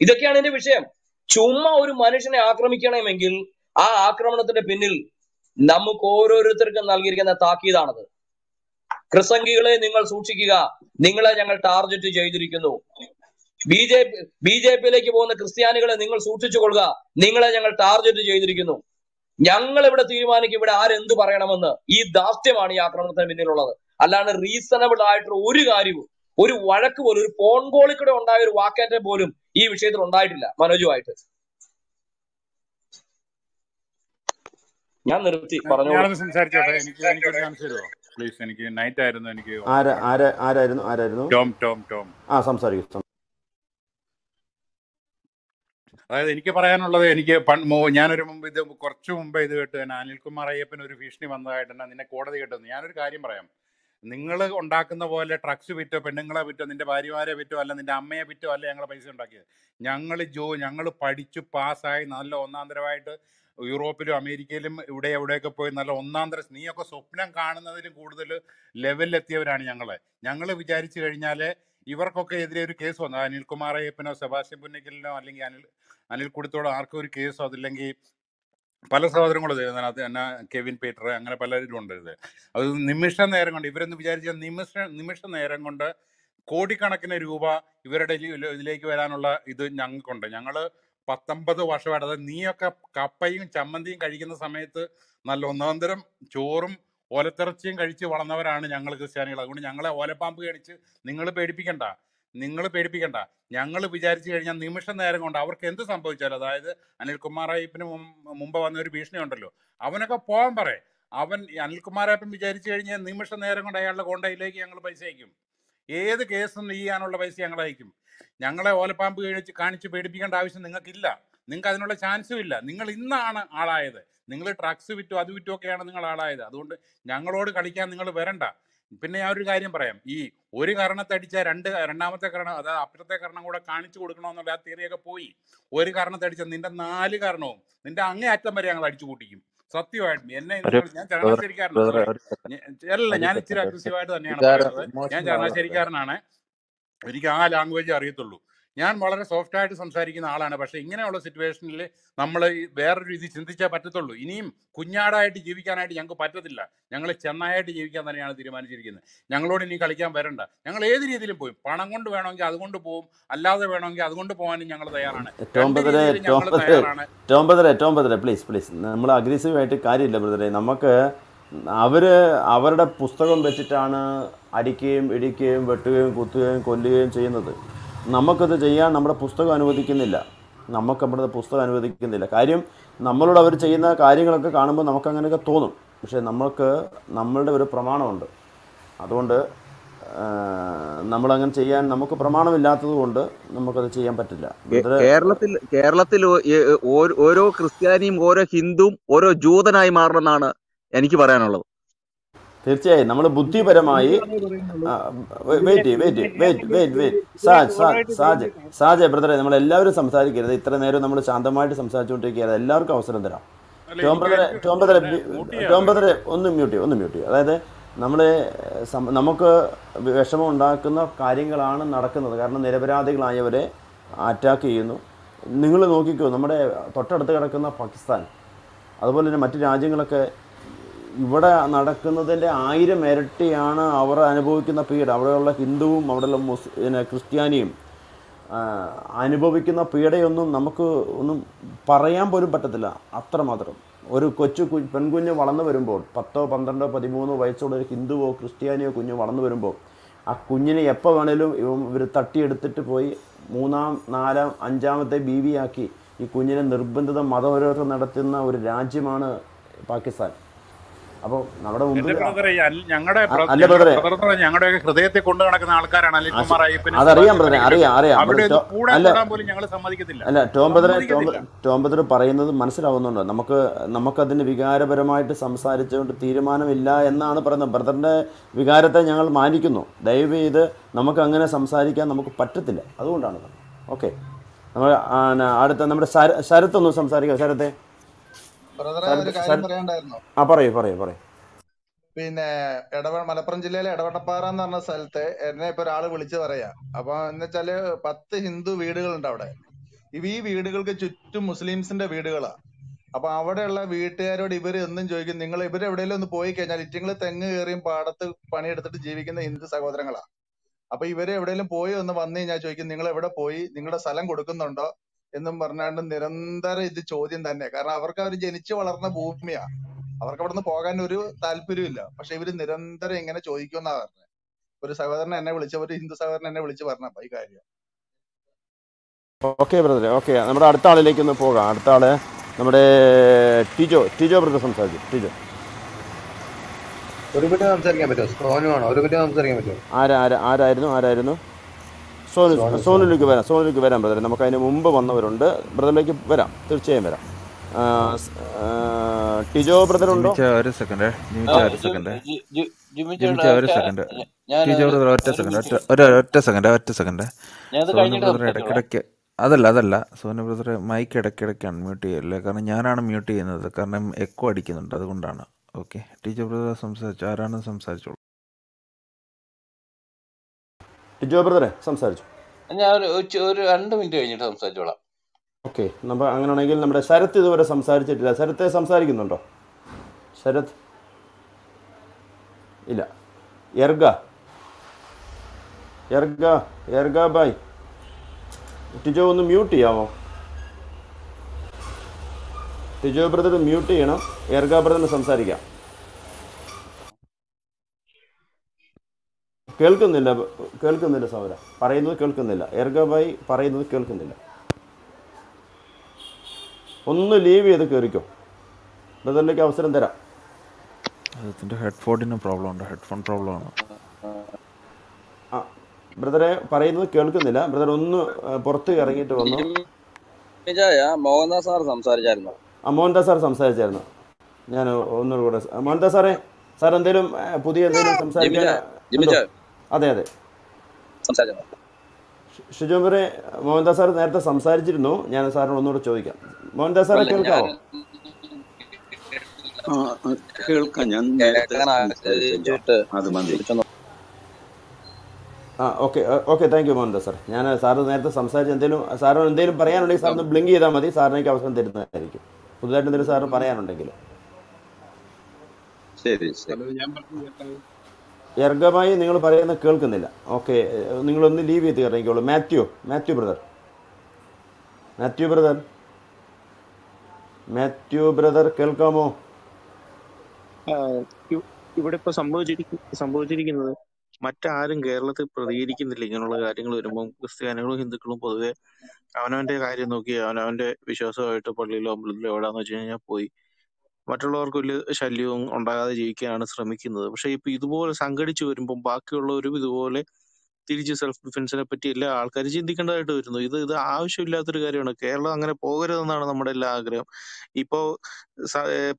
ഇതൊക്കെയാണ് എന്റെ വിഷയം. ചുമ്മാ ഒരു മനുഷ്യനെ ആക്രമിക്കണമെങ്കിൽ ആ ആക്രമണത്തിന്റെ പിന്നിൽ നമുക്ക് ഓരോരുത്തർക്കും നൽകിയിരിക്കുന്ന താക്കീതാണത്. ക്രിസംഗികളെ നിങ്ങൾ സൂക്ഷിക്കുക. നിങ്ങളെ ഞങ്ങൾ ടാർഗറ്റ് ചെയ്തിരിക്കുന്നു. B J P B J പിയിലേക്ക് പോകുന്ന ക്രിസ്ത്യാനികളെ നിങ്ങൾ സൂക്ഷിച്ചു കൊള്ളുക. നിങ്ങളെ ഞങ്ങൾ ടാർഗറ്റ് ചെയ്തിരിക്കുന്നു. ഞങ്ങൾ ഇവിടെ തീരുമാനിക്കും ഇവിടെ ആരെന്ത് പറയണമെന്ന്. ഈ ദാസ്യമാണ് ഈ ആക്രമണത്തിന് പിന്നിലുള്ളത്. അല്ലാണ്ട് റീസണബിൾ ആയിട്ടുള്ള ഒരു കാര്യവും ഒരു വഴക്ക് പോലും ഒരു ഫോൺ കോളിൽ കൂടെ ഉണ്ടായ ഒരു വാക്കേറ്റം പോലും ഈ വിഷയത്തിൽ ഉണ്ടായിട്ടില്ല മനോജുമായിട്ട്. ഞാൻ നിർത്തി പറഞ്ഞു സംസാരിച്ചോട്ടെ? എനിക്ക് എനിക്കൊരു ചാൻസ് തരുമോ പ്ലീസ് എനിക്ക് നൈറ്റ് ആയിരുന്നു എനിക്ക് ആരാ ആരാ ആരായിരുന്നു? ആരായിരുന്നു? Tom Tom Tom. ആ സംസാരിക്കും. അതായത് എനിക്ക് പറയാനുള്ളത് എനിക്ക് ഞാനൊരു മുമ്പ് ഇത് കുറച്ച് മുമ്പ് ഇത് കേട്ട് തന്നെ അനിൽകുമാർ അയ്യപ്പൻ ഒരു ഭീഷണി വന്നതായിട്ട് തന്നെ നിന്നെ കോടതി കേട്ടു ഞാനൊരു കാര്യം പറയാം. നിങ്ങൾ ഉണ്ടാക്കുന്ന പോലെ ട്രക്സ് വിറ്റോ പെണ്ണുങ്ങളെ വിറ്റോ നിന്റെ ഭാര്യമാരെ വിറ്റോ അല്ല നിന്റെ അമ്മയെ വിറ്റോ അല്ല ഞങ്ങളെ പൈസ ഉണ്ടാക്കിയത്. ഞങ്ങൾ ജോ ഞങ്ങൾ പഠിച്ചു പാസ്സായി നല്ല ഒന്നാന്തരമായിട്ട് യൂറോപ്പിലും അമേരിക്കയിലും ഇവിടെ എവിടെയൊക്കെ പോയി നല്ല ഒന്നാന്തര നീയൊക്കെ സ്വപ്നം കാണുന്നതിലും കൂടുതൽ ലെവലിലെത്തിയവരാണ് ഞങ്ങളെ. ഞങ്ങൾ വിചാരിച്ചു കഴിഞ്ഞാൽ ഇവർക്കൊക്കെ എതിരെ ഒരു കേസ് വന്നു. അനിൽകുമാർ അയ്യപ്പനോ സെബാസ്റ്റ്യൻ പുന്നക്കലിനോ അല്ലെങ്കിൽ അനിൽ അനിൽ കുടുത്തോടോ ആർക്കും ഒരു കേസോ അതില്ലെങ്കിൽ പല സഹോദരങ്ങളും അതിനകത്ത് തന്നെ. കെവിൻ പീറ്റർ അങ്ങനെ പലരും ഉണ്ട് ഇത്. അത് നിമിഷ നേരം കൊണ്ട് ഇവരെന്ന് വിചാരിച്ച നിമിഷ നിമിഷ നേരം കൊണ്ട് കോടിക്കണക്കിന് രൂപ ഇവരുടെ ഇതിലേക്ക് വരാനുള്ള ഇത് ഞങ്ങൾക്കുണ്ട്. ഞങ്ങൾ പത്തൊമ്പത് വർഷമായിട്ട് അതായത് നീയൊക്കെ കപ്പയും ചമ്മന്തിയും കഴിക്കുന്ന സമയത്ത് നല്ല ഒന്നാന്തരം ചോറും ഓലത്തിറച്ചിയും കഴിച്ച് വളർന്നവരാണ് ഞങ്ങൾ ക്രിസ്ത്യാനികൾ അതുകൊണ്ട് ഞങ്ങളെ ഓലപ്പാമ്പ് കഴിച്ച് നിങ്ങൾ പേടിപ്പിക്കണ്ട. നിങ്ങൾ പേടിപ്പിക്കണ്ട. ഞങ്ങൾ വിചാരിച്ചു കഴിഞ്ഞാൽ നിമിഷ നേരം കൊണ്ട് അവർക്ക് എന്ത് സംഭവിച്ചാലും അതായത് അനിൽകുമാർ അയ്യപ്പിന് മുമ്പ് വന്ന ഒരു ഭീഷണി ഉണ്ടല്ലോ അവനൊക്കെ പോകാൻ പറ. അവൻ അനിൽകുമാർ അയ്യപ്പൻ വിചാരിച്ചു കഴിഞ്ഞാൽ നിമിഷ നേരം കൊണ്ട് അയാളുടെ കോണ്ടയിലേക്ക് ഞങ്ങൾ പൈസ അയക്കും. ഏത് കേസും ചെയ്യാനുള്ള പൈസ ഞങ്ങൾ അയക്കും. ഞങ്ങളെ ഓലപ്പാമ്പ് കഴിച്ച് കാണിച്ച് പേടിപ്പിക്കേണ്ട ആവശ്യം നിങ്ങൾക്കില്ല. നിങ്ങൾക്ക് അതിനുള്ള ചാൻസും ഇല്ല. നിങ്ങൾ ഇന്നാണ് ആളായത്. നിങ്ങൾ ട്രക്സ് വിറ്റു അത് വിറ്റു ഒക്കെയാണ് നിങ്ങൾ ആളായത്. അതുകൊണ്ട് ഞങ്ങളോട് കളിക്കാൻ നിങ്ങൾ വരണ്ട. പിന്നെ ഞാൻ ഒരു കാര്യം പറയാം. ഈ ഒരു കരണത്തടിച്ച രണ്ട് രണ്ടാമത്തെ കാരണം അതായത് അപ്പുറത്തെ കാരണം കൂടെ കാണിച്ചു കൊടുക്കണമെന്നുള്ള ആ തിയറിയൊക്കെ പോയി. ഒരു കരണത്തടിച്ച നിന്റെ നാല് കാരണവും നിന്റെ അങ്ങേ അറ്റം വരെ ഞങ്ങൾ അടിച്ചു കൂട്ടിക്കും സത്യമായിട്ടും. എന്നെ ഞാൻ ചങ്ങനാശ്ശേരിക്കാരനാണ്. അല്ല ഞാൻ ഇച്ചിരി അഗ്രസീവായിട്ട് തന്നെയാണ് ഞാൻ ചങ്ങനാശ്ശേരിക്കാരനാണ്. എനിക്ക് ആ ലാംഗ്വേജ് അറിയത്തുള്ളൂ. ഞാൻ വളരെ സോഫ്റ്റ് ആയിട്ട് സംസാരിക്കുന്ന ആളാണ്. പക്ഷെ ഇങ്ങനെയുള്ള സിറ്റുവേഷനിൽ നമ്മൾ വേറൊരു രീതി ചിന്തിച്ചേ പറ്റത്തുള്ളൂ. ഇനിയും കുഞ്ഞാടായിട്ട് ജീവിക്കാനായിട്ട് ഞങ്ങൾക്ക് പറ്റത്തില്ല. ഞങ്ങൾ ചെന്നായിട്ട് ജീവിക്കാൻ തന്നെയാണ് തീരുമാനിച്ചിരിക്കുന്നത്. ഞങ്ങളോട് ഇനി കളിക്കാൻ വരണ്ട. ഞങ്ങൾ ഏത് രീതിയിലും പോയി പണം കൊണ്ട് വേണമെങ്കിൽ അതുകൊണ്ട് പോവും. അല്ലാതെ വേണമെങ്കിൽ അതുകൊണ്ട് പോകാനും ഞങ്ങൾ തയ്യാറാണ്. ടോം ബദറെ ടോം ബദറെ പ്ലീസ് പ്ലീസ് നമ്മൾ അഗ്രസീവായിട്ട് കാര്യമില്ല ബ്രദറെ. നമുക്ക് അവർ അവരുടെ പുസ്തകം വെച്ചിട്ടാണ് അടിക്കുകയും ഇടിക്കുകയും വെട്ടുകയും കുത്തുകയും കൊല്ലുകയും ചെയ്യുന്നത്. നമുക്കത് ചെയ്യാൻ നമ്മുടെ പുസ്തകം അനുവദിക്കുന്നില്ല. നമുക്ക് നമ്മുടെ പുസ്തകം അനുവദിക്കുന്നില്ല. കാര്യം നമ്മളോട് അവർ ചെയ്യുന്ന കാര്യങ്ങളൊക്കെ കാണുമ്പോൾ നമുക്കങ്ങനെയൊക്കെ തോന്നും. പക്ഷേ നമ്മൾക്ക് നമ്മളുടെ ഒരു പ്രമാണമുണ്ട്. അതുകൊണ്ട് നമ്മളങ്ങനെ ചെയ്യാൻ നമുക്ക് പ്രമാണമില്ലാത്തത് കൊണ്ട് നമുക്കത് ചെയ്യാൻ പറ്റില്ല. കേരളത്തിൽ കേരളത്തിൽ ഓരോ ക്രിസ്ത്യാനിയും ഓരോ ഹിന്ദുവും ഓരോ ജൂതനായി മാറണമെന്നാണ് എനിക്ക് പറയാനുള്ളത്. തീർച്ചയായും. നമ്മൾ ബുദ്ധിപരമായി wait wait wait wait wait Saj Saj Saj Saj ബ്രദറെ നമ്മൾ എല്ലാവരും സംസാരിക്കരുത്. ഇത്ര നേരം നമ്മൾ ശാന്തമായിട്ട് സംസാരിച്ചുകൊണ്ടിരിക്കുകയാണ്. എല്ലാവർക്കും അവസരം തരാം. ടോം ബ്രദറെ ടോം ബ്രദറെ ടോം ബ്രദറെ ഒന്ന് മ്യൂട്ട് ചെയ്യും ഒന്ന് മ്യൂട്ട് ചെയ്യും. അതായത് നമ്മൾ നമുക്ക് വിഷമം ഉണ്ടാക്കുന്ന കാര്യങ്ങളാണ് നടക്കുന്നത്. കാരണം നിരപരാധികളായവരെ അറ്റാക്ക് ചെയ്യുന്നു. നിങ്ങൾ നോക്കിക്കോ നമ്മുടെ തൊട്ടടുത്ത് കിടക്കുന്ന പാകിസ്ഥാൻ അതുപോലെ തന്നെ മറ്റു രാജ്യങ്ങളൊക്കെ ഇവിടെ നടക്കുന്നതിന്റെ ആയിരം ഇരട്ടിയാണ് അവർ അനുഭവിക്കുന്ന പീഡ. അവിടെയുള്ള ഹിന്ദുവും അവിടെയുള്ള മുസ് പിന്നെ ക്രിസ്ത്യാനിയും അനുഭവിക്കുന്ന പീഡയൊന്നും നമുക്ക് ഒന്നും പറയാൻ പോലും പറ്റത്തില്ല. അത്രമാത്രം. ഒരു കൊച്ചു പെൺകുഞ്ഞ് വളർന്നു വരുമ്പോൾ പത്തോ പന്ത്രണ്ടോ പതിമൂന്നോ വയസ്സുള്ള ഒരു ഹിന്ദുവോ ക്രിസ്ത്യാനിയോ കുഞ്ഞ് വളർന്നു വരുമ്പോൾ ആ കുഞ്ഞിനെ എപ്പോൾ വേണേലും ഇവർ തട്ടിയെടുത്തിട്ട് പോയി മൂന്നാം നാലാം അഞ്ചാമത്തെ ബീവിയാക്കി ഈ കുഞ്ഞിനെ നിർബന്ധിത മതപരോധം നടത്തുന്ന ഒരു രാജ്യമാണ് പാകിസ്ഥാൻ. അപ്പോൾ നമ്മുടെ മുമ്പിൽ ഞങ്ങളുടെ ഞങ്ങളുടെ ഹൃദയത്തെ കൊണ്ടു നടക്കുന്ന ആൾക്കാരാണ് അതറിയാം ബ്രദറെ അറിയാം അറിയാം. അല്ല ടോം ബ്രദറെ ടോം ബ്രദർ പറയുന്നത് മനസ്സിലാവുന്നുണ്ട്? നമുക്ക് നമുക്കതിന് വികാരപരമായിട്ട് സംസാരിച്ചുകൊണ്ട് തീരുമാനമില്ല എന്നാണ് പറയുന്നത്. ബ്രദറിന്റെ വികാരത്തെ ഞങ്ങൾ മാനിക്കുന്നു. ദയവ് ചെയ്ത് നമുക്ക് അങ്ങനെ സംസാരിക്കാൻ നമുക്ക് പറ്റത്തില്ല. അതുകൊണ്ടാണ് ഓക്കെ. നമ്മൾ അടുത്ത നമ്മുടെ ശര ശരത്ത് ഒന്ന് സംസാരിക്കാം. ശരത്തെ ബ്രദറെ ഒരു ശരത്ത് കാര്യം ശരത്ത് പറയാണ്ടായിരുന്നു ആ പറയൂ പറയൂ പറയൂ. പിന്നെ എടവ മലപ്പുറം ജില്ലയിലെ എടവട്ടപ്പാറ എന്ന് പറഞ്ഞ സ്ഥലത്ത് എന്നെ ഇപ്പൊ ഒരാൾ വിളിച്ചു പറയാ. അപ്പൊ എന്ന് വെച്ചാൽ പത്ത് ഹിന്ദു വീടുകളുണ്ട് അവിടെ. ഈ വീടുകൾക്ക് ചുറ്റും മുസ്ലിംസിന്റെ വീടുകളാ. അപ്പൊ അവിടെയുള്ള വീട്ടുകാരോട് ഇവർ എന്നും ചോദിക്കും. നിങ്ങൾ ഇവർ എവിടെയെങ്കിലും ഒന്ന് പോയി കഴിഞ്ഞാൽ ഇറ്റിങ്ങൾ തെങ്ങ് കയറിയും പാടത്ത് പണിയെടുത്തിട്ട് ജീവിക്കുന്ന ഹിന്ദു സഹോദരങ്ങളാ. അപ്പൊ ഇവർ എവിടെയെങ്കിലും പോയി ഒന്ന് വന്നു കഴിഞ്ഞാൽ ചോദിക്കും നിങ്ങൾ എവിടെ പോയി? നിങ്ങളുടെ സ്ഥലം കൊടുക്കുന്നുണ്ടോ? എന്നും പറഞ്ഞാണ്ട് നിരന്തരം ഇത് ചോദ്യം തന്നെ. കാരണം അവർക്ക് അവർ ജനിച്ചു വളർന്ന ഭൂമിയാ. അവർക്ക് അവിടെ നിന്ന് പോകാൻ ഒരു താല്പര്യമില്ല പക്ഷെ ഇവർ നിരന്തരം ഇങ്ങനെ ചോദിക്കുമെന്നാ പറഞ്ഞത് ഒരു സഹോദരൻ എന്നെ വിളിച്ച ഒരു ഹിന്ദു സഹോദരൻ എന്നെ വിളിച്ച് പറഞ്ഞപ്പോ ഈ കാര്യം. ഓക്കെ ബ്രദർ ഓക്കെ നമ്മുടെ അടുത്ത ആളിലേക്ക് ഒന്ന് പോകാം. അടുത്ത ആൾ നമ്മുടെ ടിജോ ടിജോ ബ്രദർ സംസാരിക്കും. ടിജോ. ഒരു മിനിറ്റ് സംസാരിക്കാൻ പറ്റുമോ? ഒരു മിനിറ്റ് സംസാരിക്കാൻ പറ്റുമോ? ആരാ ആരാ ആരായിരുന്നു? ആരായിരുന്നു? സോനു സോനു സോനു സോനുലേക്ക് വരാം സോനുലേക്ക് വരാം ബ്രദറെ. നമുക്ക് അതിന് മുമ്പ് വന്നവരുണ്ട്. ബ്രദറിലേക്ക് വരാം തീർച്ചയായും വരാം. ടിജോ ബ്രദർ ഉണ്ടോ ഒരു സെക്കൻഡ് ഒരു സെക്കൻഡ് ഒരു ഒറ്റ സെക്കൻഡ് ടിജോ ഒരു ബ്രദർ ഒറ്റ സെക്കൻഡ് ഒറ്റ ഒരു ഒറ്റ സെക്കൻഡ് ഒറ്റ സെക്കൻഡ് സോനു കഴിഞ്ഞിട്ട് ബ്രദർ ഇടയ്ക്കിടയ്ക്ക് അതല്ല അതല്ല. സോനു ബ്രദർ മൈക്ക് ഇടയ്ക്കിടയ്ക്ക് അൺമ്യൂട്ട് ചെയ്യല്ലേ? കാരണം ഞാനാണ് മ്യൂട്ട് ചെയ്യുന്നത്. കാരണം എക്കോ അടിക്കുന്നുണ്ട്. അതുകൊണ്ടാണ്. ഓക്കെ ടീച്ചർ ബ്രദർ സംസാരിച്ചു. ആരാണ് സംസാരിച്ചോളൂ? ടിജോ ബ്രദറെ സംസാരിച്ചു. ഞാൻ ഒരു ഒരു രണ്ട് മിനിറ്റ് കഴിഞ്ഞിട്ട് സംസാരിച്ചോളാം. ഓക്കെ നമ്മൾ അങ്ങനെയാണെങ്കിൽ നമ്മുടെ ശരത് ഇതുവരെ സംസാരിച്ചിട്ടില്ല. ശരത്തെ സംസാരിക്കുന്നുണ്ടോ? ശരത്? ഇല്ല. എർഗ എർഗ എർഗ ബായ്. ടിജോ ഒന്ന് മ്യൂട്ട് ചെയ്യാമോ? ടിജോ ബ്രദർ മ്യൂട്ട് ചെയ്യണം. എർഗ ബ്രദറിന് സംസാരിക്കാം. കേൾക്കുന്നില്ല കേൾക്കുന്നില്ല സൗര. പറയുന്നത് കേൾക്കുന്നില്ല. എർഗബായി പറയുന്നത് കേൾക്കുന്നില്ല. ഒന്ന് ലീവ് ചെയ്ത് കയറിക്കോ ബ്രദറിലേക്ക് അവസരം തരാം. അതിന്റെ ഹെഡ്ഫോണിന് പ്രോബ്ലം ഉണ്ട്. ഹെഡ്ഫോൺ പ്രോബ്ലം ആണ്. ആ ബ്രദറെ പറയുന്നത് കേൾക്കുന്നില്ല. ബ്രദർ ഒന്ന് പുറത്ത് ഇറങ്ങിയിട്ട് വന്നു. മോഹൻദാസ് സാർ സംസാരിച്ചായിരുന്നു? ആ മോഹൻദാസ് സാർ സംസാരിച്ചായിരുന്നു. ഞാൻ ഒന്നുകൂടെ മോഹൻദാസ് സാറേ സാർ എന്തെങ്കിലും പുതിയ എന്തെങ്കിലും സംസാരിക്കാൻ അതെ അതെ. ഷിജോബറെ മോഹൻദാസ് സാർ നേരത്തെ സംസാരിച്ചിരുന്നു. ഞാൻ സാറിനോട് ഒന്നുകൂടെ ചോദിക്കാം. മോഹൻദാസ് സാറെ കേൾക്കാമോ കേൾക്കാവോ? ആ, ആ, കേൾക്കാം. ഞാൻ ആ okay okay thank you Mohandas sir ഞാൻ സാറ് നേരത്തെ സംസാരിച്ച് എന്തെങ്കിലും സാറിന് എന്തെങ്കിലും പറയാനുണ്ടെങ്കിൽ സാറിന് ബ്ലിങ്ക് ചെയ്താൽ മതി. സാറിനേക്ക് അവസരം തരുന്നതായിരിക്കും. പുതുതായിട്ട് എന്തെങ്കിലും സാറിന് പറയാനുണ്ടെങ്കിൽ. ശരി ശരി. എർഗമായി നിങ്ങൾ പറയുന്നത് കേൾക്കുന്നില്ല. ഓക്കെ നിങ്ങളൊന്ന് ലീവ് ചെയ്ത് ഇറങ്ങിക്കോളൂ Mathew Mathew brother Mathew brother Mathew brother കേൾക്കാമോ? ഇവിടെ ഇപ്പൊ സംഭവിച്ചിരിക്കുന്ന സംഭവിച്ചിരിക്കുന്നത് മറ്റാരും കേരളത്തിൽ പ്രതികരിക്കുന്നില്ല ഇങ്ങനെയുള്ള കാര്യങ്ങൾ വരുമ്പോൾ ക്രിസ്ത്യാനികളും ഹിന്ദുക്കളും പൊതുവെ അവനവന്റെ കാര്യം നോക്കി അവനവന്റെ വിശ്വാസമായിട്ട് പള്ളിയിലോ അമ്പലത്തിലോ എവിടാന്ന് വെച്ച് കഴിഞ്ഞാൽ പോയി. മറ്റുള്ളവർക്ക് വലിയ ശല്യവും ഉണ്ടാകാതെ ജീവിക്കാനാണ് ശ്രമിക്കുന്നത്. പക്ഷെ ഇപ്പൊ ഇതുപോലെ സംഘടിച്ചു വരുമ്പോൾ ബാക്കിയുള്ളവരും ഇതുപോലെ തിരിച്ച് സെൽഫ് ഡിഫൻസിനെ പറ്റി എല്ലാ ആൾക്കാരും ചിന്തിക്കേണ്ടതായിട്ട് വരുന്നു. ഇത് ഇത് ആവശ്യമില്ലാത്തൊരു കാര്യമാണ്. കേരളം അങ്ങനെ പോകരുതെന്നാണ് നമ്മുടെ എല്ലാ ആഗ്രഹം. ഇപ്പോ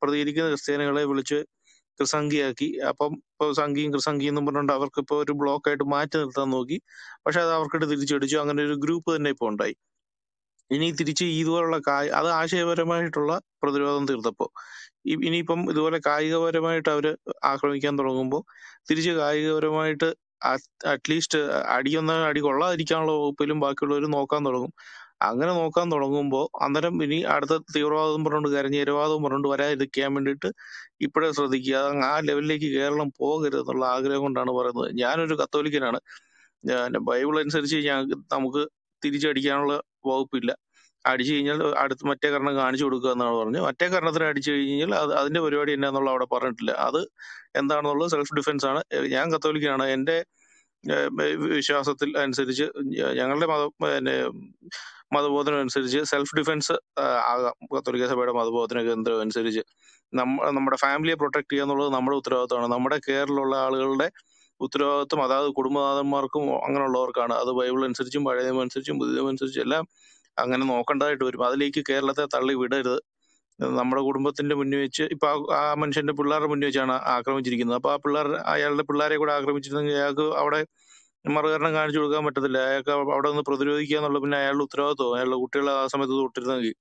പ്രതികരിക്കുന്ന ക്രിസ്ത്യാനികളെ വിളിച്ച് ക്രിസംഖിയാക്കി അപ്പം ഇപ്പൊ സംഘിയും ക്രിസംഖിയും എന്നും പറഞ്ഞുകൊണ്ട് അവർക്ക് ഇപ്പൊ ഒരു ബ്ലോക്ക് ആയിട്ട് മാറ്റി നിർത്താൻ നോക്കി. പക്ഷെ അത് അവർക്കിട്ട് തിരിച്ചടിച്ചു. അങ്ങനെ ഒരു ഗ്രൂപ്പ് തന്നെ ഇപ്പൊ ഉണ്ടായി. ഇനി തിരിച്ച് ഇതുപോലുള്ള കാ അത് ആശയപരമായിട്ടുള്ള പ്രതിരോധം തീർത്തപ്പോ ഇ- ഇനിയിപ്പം ഇതുപോലെ കായികപരമായിട്ട് അവർ ആക്രമിക്കാൻ തുടങ്ങുമ്പോൾ തിരിച്ച് കായികപരമായിട്ട് അറ്റ്ലീസ്റ്റ് അടിയൊന്ന അടി കൊള്ളാതിരിക്കാനുള്ള വകുപ്പിലും ബാക്കിയുള്ളവർ നോക്കാൻ തുടങ്ങും. അങ്ങനെ നോക്കാൻ തുടങ്ങുമ്പോൾ അന്നേരം ഇനി അടുത്ത തീവ്രവാദം പറഞ്ഞുകൊണ്ട് കരഞ്ഞീരവാദം പറഞ്ഞുകൊണ്ട് വരാതിരിക്കാൻ വേണ്ടിയിട്ട് ഇപ്പോഴേ ശ്രദ്ധിക്കുക. ആ ലെവലിലേക്ക് കേരളം പോകരുത് എന്നുള്ള ആഗ്രഹം കൊണ്ടാണ് പറയുന്നത്. ഞാനൊരു കത്തോലിക്കനാണ്. ബൈബിൾ അനുസരിച്ച് ഞാൻ നമുക്ക് തിരിച്ചടിക്കാനുള്ള വകുപ്പില്ല. അടിച്ചു കഴിഞ്ഞാൽ അടുത്ത് മറ്റേ കർണം കാണിച്ചു കൊടുക്കുക എന്നാണ് പറഞ്ഞത് മറ്റേ കർണത്തിന് അടിച്ചു കഴിഞ്ഞാൽ അത് അതിന്റെ പരിപാടി എന്നാന്നുള്ള അവിടെ പറഞ്ഞിട്ടില്ല. അത് എന്താണെന്നുള്ളത് സെൽഫ് ഡിഫൻസ് ആണ്. ഞാൻ കത്തോലിക്കാണ് ഏഹ് വിശ്വാസത്തിൽ അനുസരിച്ച് ഞങ്ങളുടെ മത പിന്നെ മതബോധനം അനുസരിച്ച് സെൽഫ് ഡിഫൻസ് ആകാം. കത്തോലിക്ക സഭയുടെ മതബോധന കേന്ദ്രം അനുസരിച്ച് നമ്മ നമ്മുടെ ഫാമിലിയെ പ്രൊട്ടക്ട് ചെയ്യുക എന്നുള്ളത് നമ്മുടെ ഉത്തരവാദിത്തമാണ് നമ്മുടെ കെയറിലുള്ള ആളുകളുടെ ഉത്തരവാദിത്വം അതായത് കുടുംബനാഥന്മാർക്കും അങ്ങനെയുള്ളവർക്കാണ്. അത് ബൈബിൾ അനുസരിച്ചും പഴയ അനുസരിച്ചും പുതിയ അനുസരിച്ചും എല്ലാം അങ്ങനെ നോക്കേണ്ടതായിട്ട് വരും. അതിലേക്ക് കേരളത്തെ തള്ളി വിടരുത്. നമ്മുടെ കുടുംബത്തിന്റെ മുന്നിൽ വെച്ച് ഇപ്പൊ ആ മനുഷ്യന്റെ പിള്ളേരുടെ മുന്നിൽ വെച്ചാണ് ആക്രമിച്ചിരിക്കുന്നത്. അപ്പൊ ആ പിള്ളേർ അയാളുടെ പിള്ളേരെ കൂടെ ആക്രമിച്ചിരുന്നെങ്കിൽ അയാൾക്ക് അവിടെ മറുകരണം കാണിച്ചു കൊടുക്കാൻ പറ്റത്തില്ല. അയാൾക്ക് അവിടെ നിന്ന് പ്രതിരോധിക്കുക എന്നുള്ള പിന്നെ അയാളുടെ ഉത്തരവാദിത്വം. അയാളുടെ കുട്ടികളെ ആ സമയത്ത് തൊട്ടിരുന്നെങ്കിൽ.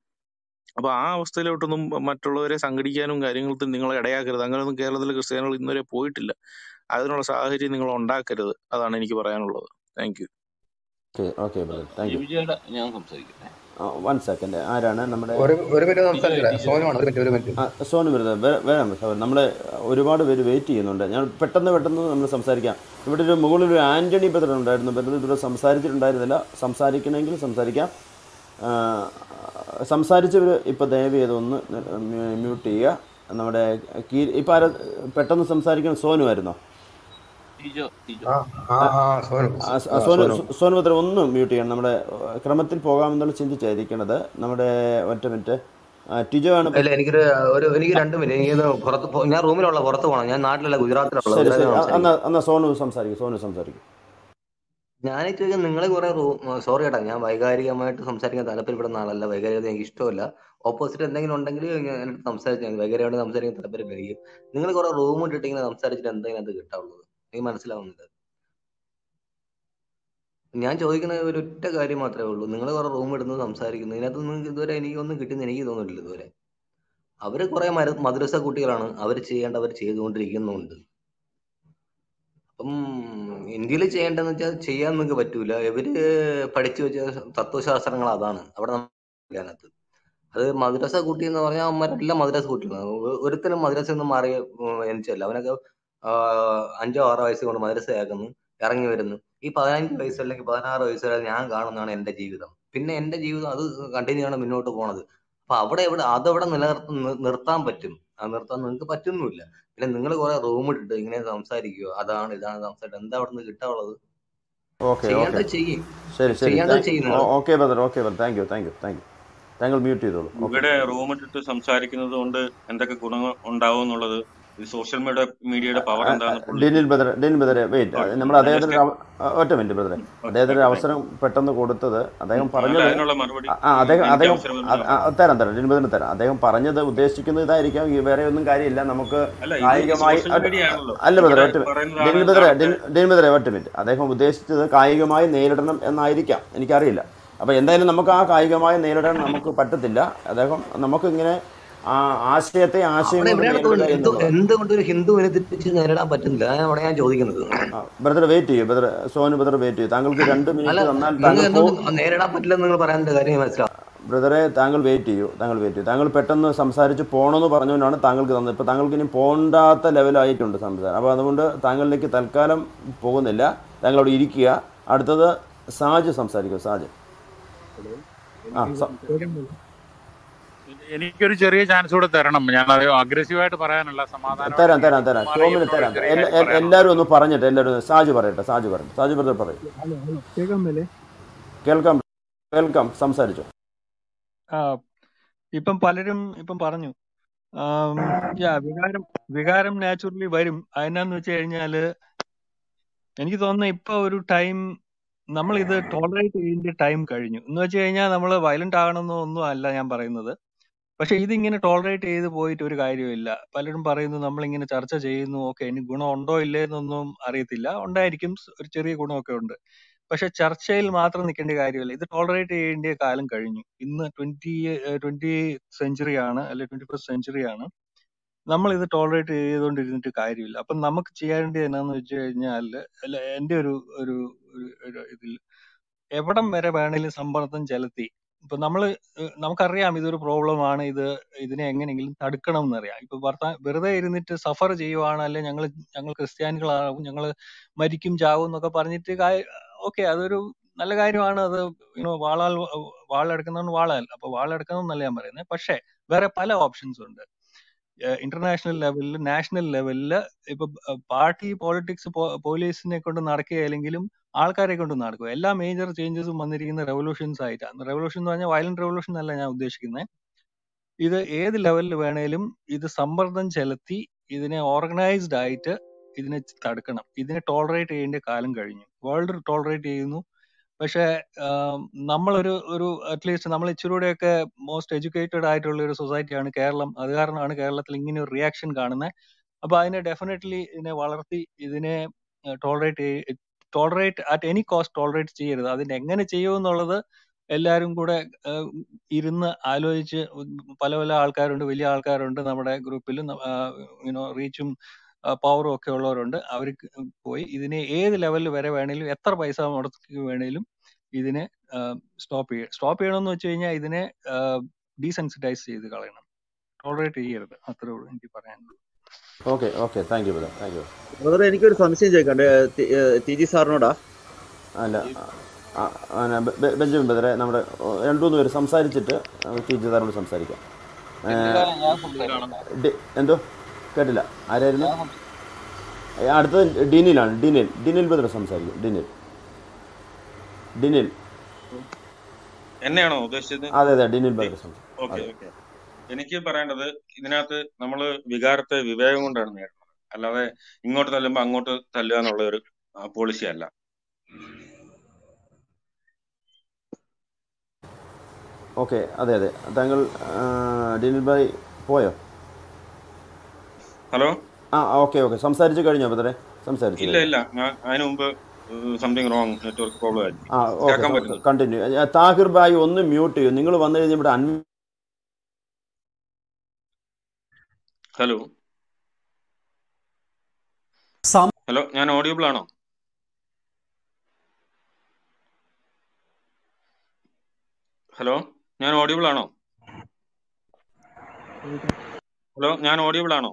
അപ്പൊ ആ അവസ്ഥയിലോട്ടൊന്നും മറ്റുള്ളവരെ സംഘടിക്കാനും കാര്യങ്ങൾക്കും നിങ്ങൾ ഇടയാക്കരുത്. അങ്ങനെയൊന്നും കേരളത്തിലെ ക്രിസ്ത്യാനികൾ ഇന്നുവരെ പോയിട്ടില്ല. അതിനുള്ള സാഹചര്യം നിങ്ങൾ ഉണ്ടാക്കരുത്. അതാണ് എനിക്ക് പറയാനുള്ളത്. Thank okay okay brother. Thank you. ജിമിച്ചേട്ടാ ഞാൻ സംസാരിക്കട്ടെ? വൺ സെക്കൻഡ് ആരാണ് നമ്മുടെ സോനു ബ്രദർ വരാം സാർ നമ്മളെ ഒരുപാട് പേര് വെയിറ്റ് ചെയ്യുന്നുണ്ട്. ഞാൻ പെട്ടെന്ന് പെട്ടെന്ന് നമ്മൾ സംസാരിക്കാം. ഇവിടെ ഒരു മുകളിൽ ഒരു ആന്റണി ബ്രദർ ഉണ്ടായിരുന്നു. ബ്രദർ ഇതുവരെ സംസാരിച്ചിട്ടുണ്ടായിരുന്നില്ല. സംസാരിക്കണമെങ്കിൽ സംസാരിക്കാം. സംസാരിച്ചവർ ഇപ്പോൾ ദയവ് ചെയ്തൊന്ന് മ്യൂട്ട് ചെയ്യുക. നമ്മുടെ കീ ഇപ്പോൾ ആരാ പെട്ടെന്ന് സംസാരിക്കാൻ സോനു ആയിരുന്നോ? സോനു. ആ, സോനു സോനു. സോനു ഒന്ന് മ്യൂട്ട് ചെയ്യണം. നമ്മുടെ ക്രമത്തിൽ പോകാമെന്നുള്ള ചിന്തിച്ചായിരിക്കണത്. നമ്മുടെ ഒറ്റ മിനിറ്റ്. ടിജോ ആണ്. അല്ല എനിക്കൊരു ഒരു എനിക്ക് രണ്ട് മിനിറ്റ്. എനിക്ക് പുറത്ത് പോ- ഞാൻ റൂമിലുള്ള പുറത്ത് പോകണം. ഞാൻ നാട്ടിലല്ല ഗുജറാത്തിലുള്ള സോനു സംസാരിക്കും സോനു സംസാരിക്കും. ഞാൻ ചോദിക്കുന്നത് നിങ്ങൾ കുറെ സോറി കേട്ടോ. ഞാൻ വൈകാരികമായിട്ട് സംസാരിക്കാൻ താല്പര്യപ്പെടുന്ന ആളല്ല. വൈകാരികത എനിക്ക് ഇഷ്ടമല്ല. ഓപ്പോസിറ്റ് എന്തെങ്കിലും ഉണ്ടെങ്കിൽ ഞാൻ സംസാരിച്ചാൽ വൈകാരികമായിട്ട് സംസാരിക്കാൻ താല്പര്യം എനിക്ക്. നിങ്ങൾ കുറെ റൂം ഇട്ടിട്ട് ഇങ്ങനെ സംസാരിച്ചിട്ട് എന്തെങ്കിലും അത് കിട്ടാവുള്ളത് എനിക്ക് മനസ്സിലാവുന്നില്ല. ഞാൻ ചോദിക്കുന്ന ഒരു ഒറ്റ കാര്യം മാത്രമേ ഉള്ളൂ. നിങ്ങൾ കുറെ റൂം എടുത്ത് സംസാരിക്കുന്നു. ഇതിനകത്ത് നിങ്ങൾക്ക് ഇതുവരെ എനിക്ക് ഒന്നും കിട്ടുന്ന എനിക്ക് തോന്നുന്നില്ല ഇതുവരെ. അവർ കുറെ മദ്രസ കുട്ടികളാണ്. അവർ ചെയ്യേണ്ട അവർ ചെയ്തുകൊണ്ടിരിക്കുന്നുണ്ട്. അപ്പം ഇന്ത്യയിൽ ചെയ്യേണ്ടതെന്ന് വെച്ചാൽ ചെയ്യാൻ നിങ്ങൾക്ക് പറ്റൂല. ഇവർ പഠിച്ചു വെച്ച തത്വശാസ്ത്രങ്ങൾ അതാണ്. അവിടെ അതിനകത്ത്. അത് മദ്രസ കുട്ടി എന്ന് പറഞ്ഞാൽ അവന്മാരെല്ലാം മദ്രസ കുട്ടികളാണ്. ഒരിക്കലും ഒരുത്തനും എന്ന് മാറിയ മാറി എനിച്ചല്ല അവനൊക്കെ അഞ്ചോ ആറോ വയസ്സ് കൊണ്ട് മദ്രസയാക്കുന്നു ഇറങ്ങി വരുന്നു. ഈ പതിനഞ്ച് വയസ്സ് അല്ലെങ്കിൽ പതിനാറ് വയസ്സ് വരെ ഞാൻ കാണുന്നതാണ് എന്റെ ജീവിതം. പിന്നെ എന്റെ ജീവിതം അത് കണ്ടിന്യൂ ആണ് മുന്നോട്ട് പോണത്. അപ്പൊ അവിടെ എവിടെ അതവിടെ നിലനിർത്ത നിർത്താൻ പറ്റും. ആ നിർത്താൻ നിങ്ങൾക്ക് പറ്റുന്നുമില്ല. പിന്നെ നിങ്ങൾ കുറെ റൂം ഇട്ടിട്ട് ഇങ്ങനെ സംസാരിക്കുക. അതാണ് ഇതാണ് സംസാരിക്കുക എന്താ അവിടെ നിന്ന് കിട്ടാനുള്ളത് താങ്കൾ മ്യൂട്ട് ചെയ്തോളൂ. ഇവിടെ റൂമിട്ടിട്ട് സംസാരിക്കുന്നത് കൊണ്ട് എന്തൊക്കെ ഗുണങ്ങൾ ഉണ്ടാവും എന്നുള്ളത് സോഷ്യൽ മീഡിയ മീഡിയയുടെ പവർ ഡിനിൽ ബദർ ഡിനിൽ ബദറെ വെയിറ്റ് നമ്മൾ അദ്ദേഹത്തിന് ഒറ്റ മിനിറ്റ് ബദറെ അദ്ദേഹത്തിന് അവസരം പെട്ടെന്ന് കൊടുത്തത് അദ്ദേഹം പറഞ്ഞത് അദ്ദേഹം അദ്ദേഹം തരാം തരാം ഡിനിൽ ബദറിന് തരാം. അദ്ദേഹം പറഞ്ഞത് ഉദ്ദേശിക്കുന്നത് ഇതായിരിക്കാം. വേറെ ഒന്നും കാര്യമില്ല. നമുക്ക് കായികമായി അല്ല ബദറെ ഒറ്റ ഡിനിൽ ബദറെ ഡിനിൽ ബദറെ ഒറ്റ മിനിറ്റ് അദ്ദേഹം ഉദ്ദേശിച്ചത് കായികമായി നേരിടണം എന്നായിരിക്കാം. എനിക്കറിയില്ല. അപ്പോൾ എന്തായാലും നമുക്ക് ആ കായികമായി നേരിടാൻ നമുക്ക് പറ്റത്തില്ല. അദ്ദേഹം നമുക്കിങ്ങനെ ആ ആശയത്തെ ആശയം എന്തുകൊണ്ട് ഒരു ഹിന്ദുവിനെ തിരിച്ച് നേരിടാൻ പറ്റുന്നില്ല? അതാണ് അവിടെ ഞാൻ ചോദിക്കുന്നത്. ബ്രദർ വെയിറ്റ് ചെയ്യൂ. ബ്രദർ സോനു ബ്രദർ വെയിറ്റ് ചെയ്യൂ. താങ്കൾക്ക് രണ്ട് മിനിറ്റ് തന്നാൽ നേരിടാൻ പറ്റില്ലെന്ന് നിങ്ങൾ പറയാനുള്ള കാര്യം മനസ്സിലാവും ബ്രദറെ താങ്കൾ വെയിറ്റ് ചെയ്യൂ. താങ്കൾ വെയിറ്റ് ചെയ്യൂ. താങ്കൾ പെട്ടെന്ന് സംസാരിച്ച് പോകണമെന്ന് പറഞ്ഞുകൊണ്ടാണ് താങ്കൾക്ക് തന്നത്. ഇപ്പോൾ താങ്കൾക്ക് ഇനി പോണ്ടാത്ത ലെവലായിട്ടുണ്ട് സംസാരം. അപ്പോൾ അതുകൊണ്ട് താങ്കളിലേക്ക് തൽക്കാലം പോകുന്നില്ല. താങ്കൾ അവിടെ ഇരിക്കുക. അടുത്തത് സാജ് സംസാരിക്കും സാജ്. ആ എനിക്കൊരു ചെറിയ ചാൻസ് കൂടെ തരണം. ഞാൻ അത് അഗ്രസീവായിട്ട് പറയാനല്ല തരാം സമാധാനമായിട്ട് തരാം. തരാം. മാറി ടോമിന് തരാം എല്ലാവരും ഒന്ന് പറഞ്ഞിട്ട് എല്ലാവരും സാജു പറയട്ടെ സാജു പറയട്ടെ സാജു ബ്രദർ പറയും. കേൾക്കാം കേൾക്കാം സംസാരിച്ചു. ഇപ്പം പലരും ഇപ്പം പറഞ്ഞു വികാരം വികാരം നാച്ചുറലി വരും. അതിനാന്ന് വെച്ച് കഴിഞ്ഞാൽ എനിക്ക് തോന്നുന്നു ഇപ്പൊ ഒരു ടൈം നമ്മൾ ഇത് ടോളറേറ്റ് ചെയ്യേണ്ട ടൈം കഴിഞ്ഞു. എന്ന് വെച്ച് കഴിഞ്ഞാൽ നമ്മൾ വയലന്റ് ആകണമെന്നോ ഒന്നും അല്ല ഞാൻ പറയുന്നത്. പക്ഷെ ഇതിങ്ങനെ ടോളറേറ്റ് ചെയ്ത് പോയിട്ട് ഒരു കാര്യമില്ല പലരും പറയുന്നു നമ്മളിങ്ങനെ ചർച്ച ചെയ്യുന്നു ഓക്കെ ഇനി ഗുണം ഉണ്ടോ ഇല്ലേ എന്നൊന്നും അറിയത്തില്ല. ഉണ്ടായിരിക്കും ഒരു ചെറിയ ഗുണമൊക്കെ ഉണ്ട്. പക്ഷെ ചർച്ചയിൽ മാത്രം നിൽക്കേണ്ട കാര്യമില്ല. ഇത് ടോളറേറ്റ് ചെയ്യേണ്ട കാലം കഴിഞ്ഞു. ഇന്ന് ട്വന്റി ട്വന്റി സെഞ്ചുറി ആണ് അല്ലെ ട്വന്റി ഫസ്റ്റ് സെഞ്ചുറി ആണ് നമ്മൾ ഇത് ടോളറേറ്റ് ചെയ്തുകൊണ്ടിരുന്നിട്ട് കാര്യമില്ല. അപ്പം നമുക്ക് ചെയ്യേണ്ടത് എന്നാന്ന് വെച്ച് കഴിഞ്ഞാൽ അല്ല എന്റെ ഒരു ഒരു ഒരു- ഒരു ഇതിൽ എവിടം വരെ വേണേലും സമ്മർദ്ദം ചെലുത്തി ഇപ്പൊ നമ്മൾ നമുക്കറിയാം ഇതൊരു പ്രോബ്ലം ആണ് ഇത് ഇതിനെ എങ്ങനെയെങ്കിലും തടുക്കണം എന്നറിയാം ഇപ്പൊ ഭർത്താവ് വെറുതെ ഇരുന്നിട്ട് സഫർ ചെയ്യുവാണ് അല്ലെ ഞങ്ങൾ ഞങ്ങൾ ക്രിസ്ത്യാനികളാകും ഞങ്ങൾ മരിക്കും ചാവും എന്നൊക്കെ പറഞ്ഞിട്ട് ഓക്കെ അതൊരു നല്ല കാര്യമാണ്. അത് വാളാൽ വാളെടുക്കുന്നവൻ വാളാൽ അപ്പൊ വാളെടുക്കണം എന്നല്ല ഞാൻ പറയുന്നത് പക്ഷെ വേറെ പല ഓപ്ഷൻസ് ഉണ്ട്. ഇന്റർനാഷണൽ ലെവലിൽ നാഷണൽ ലെവലിൽ ഇപ്പൊ പാർട്ടി പോളിറ്റിക്സ് പോലീസിനെ കൊണ്ട് നടക്കുകയല്ലെങ്കിലും ആൾക്കാരെ കൊണ്ട് നടക്കുക എല്ലാ മേജർ ചേഞ്ചസും വന്നിരിക്കുന്ന റെവല്യൂഷൻസ് ആയിട്ടാണ് റെവല്യൂഷൻ എന്ന് പറഞ്ഞാൽ വയലന്റ് റെവല്യൂഷൻ അല്ല ഞാൻ ഉദ്ദേശിക്കുന്നത് ഇത് ഏത് ലെവലിൽ വേണേലും ഇത് സമ്മർദ്ദം ചെലുത്തി ഇതിനെ ഓർഗനൈസ്ഡ് ആയിട്ട് ഇതിനെ തടുക്കണം. ഇതിനെ ടോളറേറ്റ് ചെയ്യേണ്ട കാലം കഴിഞ്ഞു. വേൾഡ് ടോളറേറ്റ് ചെയ്യുന്നു. പക്ഷെ നമ്മളൊരു ഒരു അറ്റ്ലീസ്റ്റ് നമ്മൾ ഇച്ചിരൂടെയൊക്കെ മോസ്റ്റ് എഡ്യൂക്കേറ്റഡ് ആയിട്ടുള്ള ഒരു സൊസൈറ്റിയാണ് കേരളം. അത് കാരണമാണ് കേരളത്തിൽ ഇങ്ങനെ ഒരു റിയാക്ഷൻ കാണുന്നത് അപ്പൊ അതിനെ ഡെഫിനറ്റ്ലി ഇതിനെ വളർത്തി ഇതിനെ tolerate tolerate at any cost tolerate ചെയ്യരുത്. അതിനെ എങ്ങനെ ചെയ്യുമെന്നുള്ളത് എല്ലാവരും കൂടെ ഇരുന്ന് ആലോചിച്ച് പല പല ആൾക്കാരുണ്ട് വലിയ ആൾക്കാരുണ്ട് നമ്മുടെ ഗ്രൂപ്പിലും യുനോ റീച്ചും പവറും ഒക്കെ ഉള്ളവരുണ്ട്. അവർക്ക് പോയി. ഇതിനെ ഏത് ലെവലിൽ വരെ വേണേലും എത്ര പൈസ മുടക്കി വേണേലും ഇതിനെ സ്റ്റോപ്പ് ചെയ്യുക സ്റ്റോപ്പ് ചെയ്യണമെന്ന് വെച്ച് കഴിഞ്ഞാൽ ഇതിനെ ഡീസെൻസിറ്റൈസ് ചെയ്ത് കളയണം. ടോളറേറ്റ് ചെയ്യരുത്. അത്രേ ഉള്ളൂ എനിക്ക് പറയാനുള്ളൂ. Okay okay thank you brother thank you brother എനിക്കൊരു സംശയം ചോദിക്കണ്ടേ ടി ജി സാറിനോടാ? അല്ല ബെഞ്ചമിൻ ബ്രദറെ നമ്മുടെ രണ്ടു മൂന്ന് പേര് സംസാരിച്ചിട്ട് ടി ജി സാറിനോട് സംസാരിക്കാം. എന്തോ? കേട്ടില്ല. ആരായിരുന്നു? അടുത്തത് ഡിനിലാണ്. ഡിനിൽ. ഡിനിൽ ബദ്ര സംസാരിക്കും. ഡിനിൽ. ഡിനിൽ. എന്നെയാണോ ഉദ്ദേശിച്ചത്? അതെ അതെ ഡിനിൽ ബദ്ര സംസാരിക്കും. എനിക്ക് പറയേണ്ടത് ഇതിനകത്ത് നമ്മൾ വികാരത്തെ വിവേകം കൊണ്ടാണ് നേടുന്നത്. അല്ലാതെ ഇങ്ങോട്ട് തല്ലുമ്പോൾ അങ്ങോട്ട് തല്ലുക എന്നുള്ള ഒരു പോളിസി അല്ല. ഓക്കെ അതെ അതെ. താങ്കൾ ഡിനിൽ ഭായ് പോയോ? ഹലോ? ആ ഓക്കെ ഓക്കെ. സംസാരിച്ചു കഴിഞ്ഞോ ബ്രദറെ? സംസാരിച്ചു ഇല്ല ഇല്ല. ഞാൻ അതിനു മുമ്പ് സംതിങ് റോങ് നെറ്റ്വർക്ക് പ്രോബ്ലം ആയിരുന്നു ആ ഓക്കെ കണ്ടിന്യൂ താഹിർ ഭായ് ഒന്ന് മ്യൂട്ട് ചെയ്യൂ. നിങ്ങൾ വന്നു കഴിഞ്ഞാൽ ഇവിടെ അൺ ഹലോ? ഹലോ ഞാൻ ഓഡിയബിൾ ആണോ? ഹലോ ഞാൻ ഓഡിയബിൾ ആണോ? ഹലോ ഞാൻ ഓഡിയബിൾ ആണോ?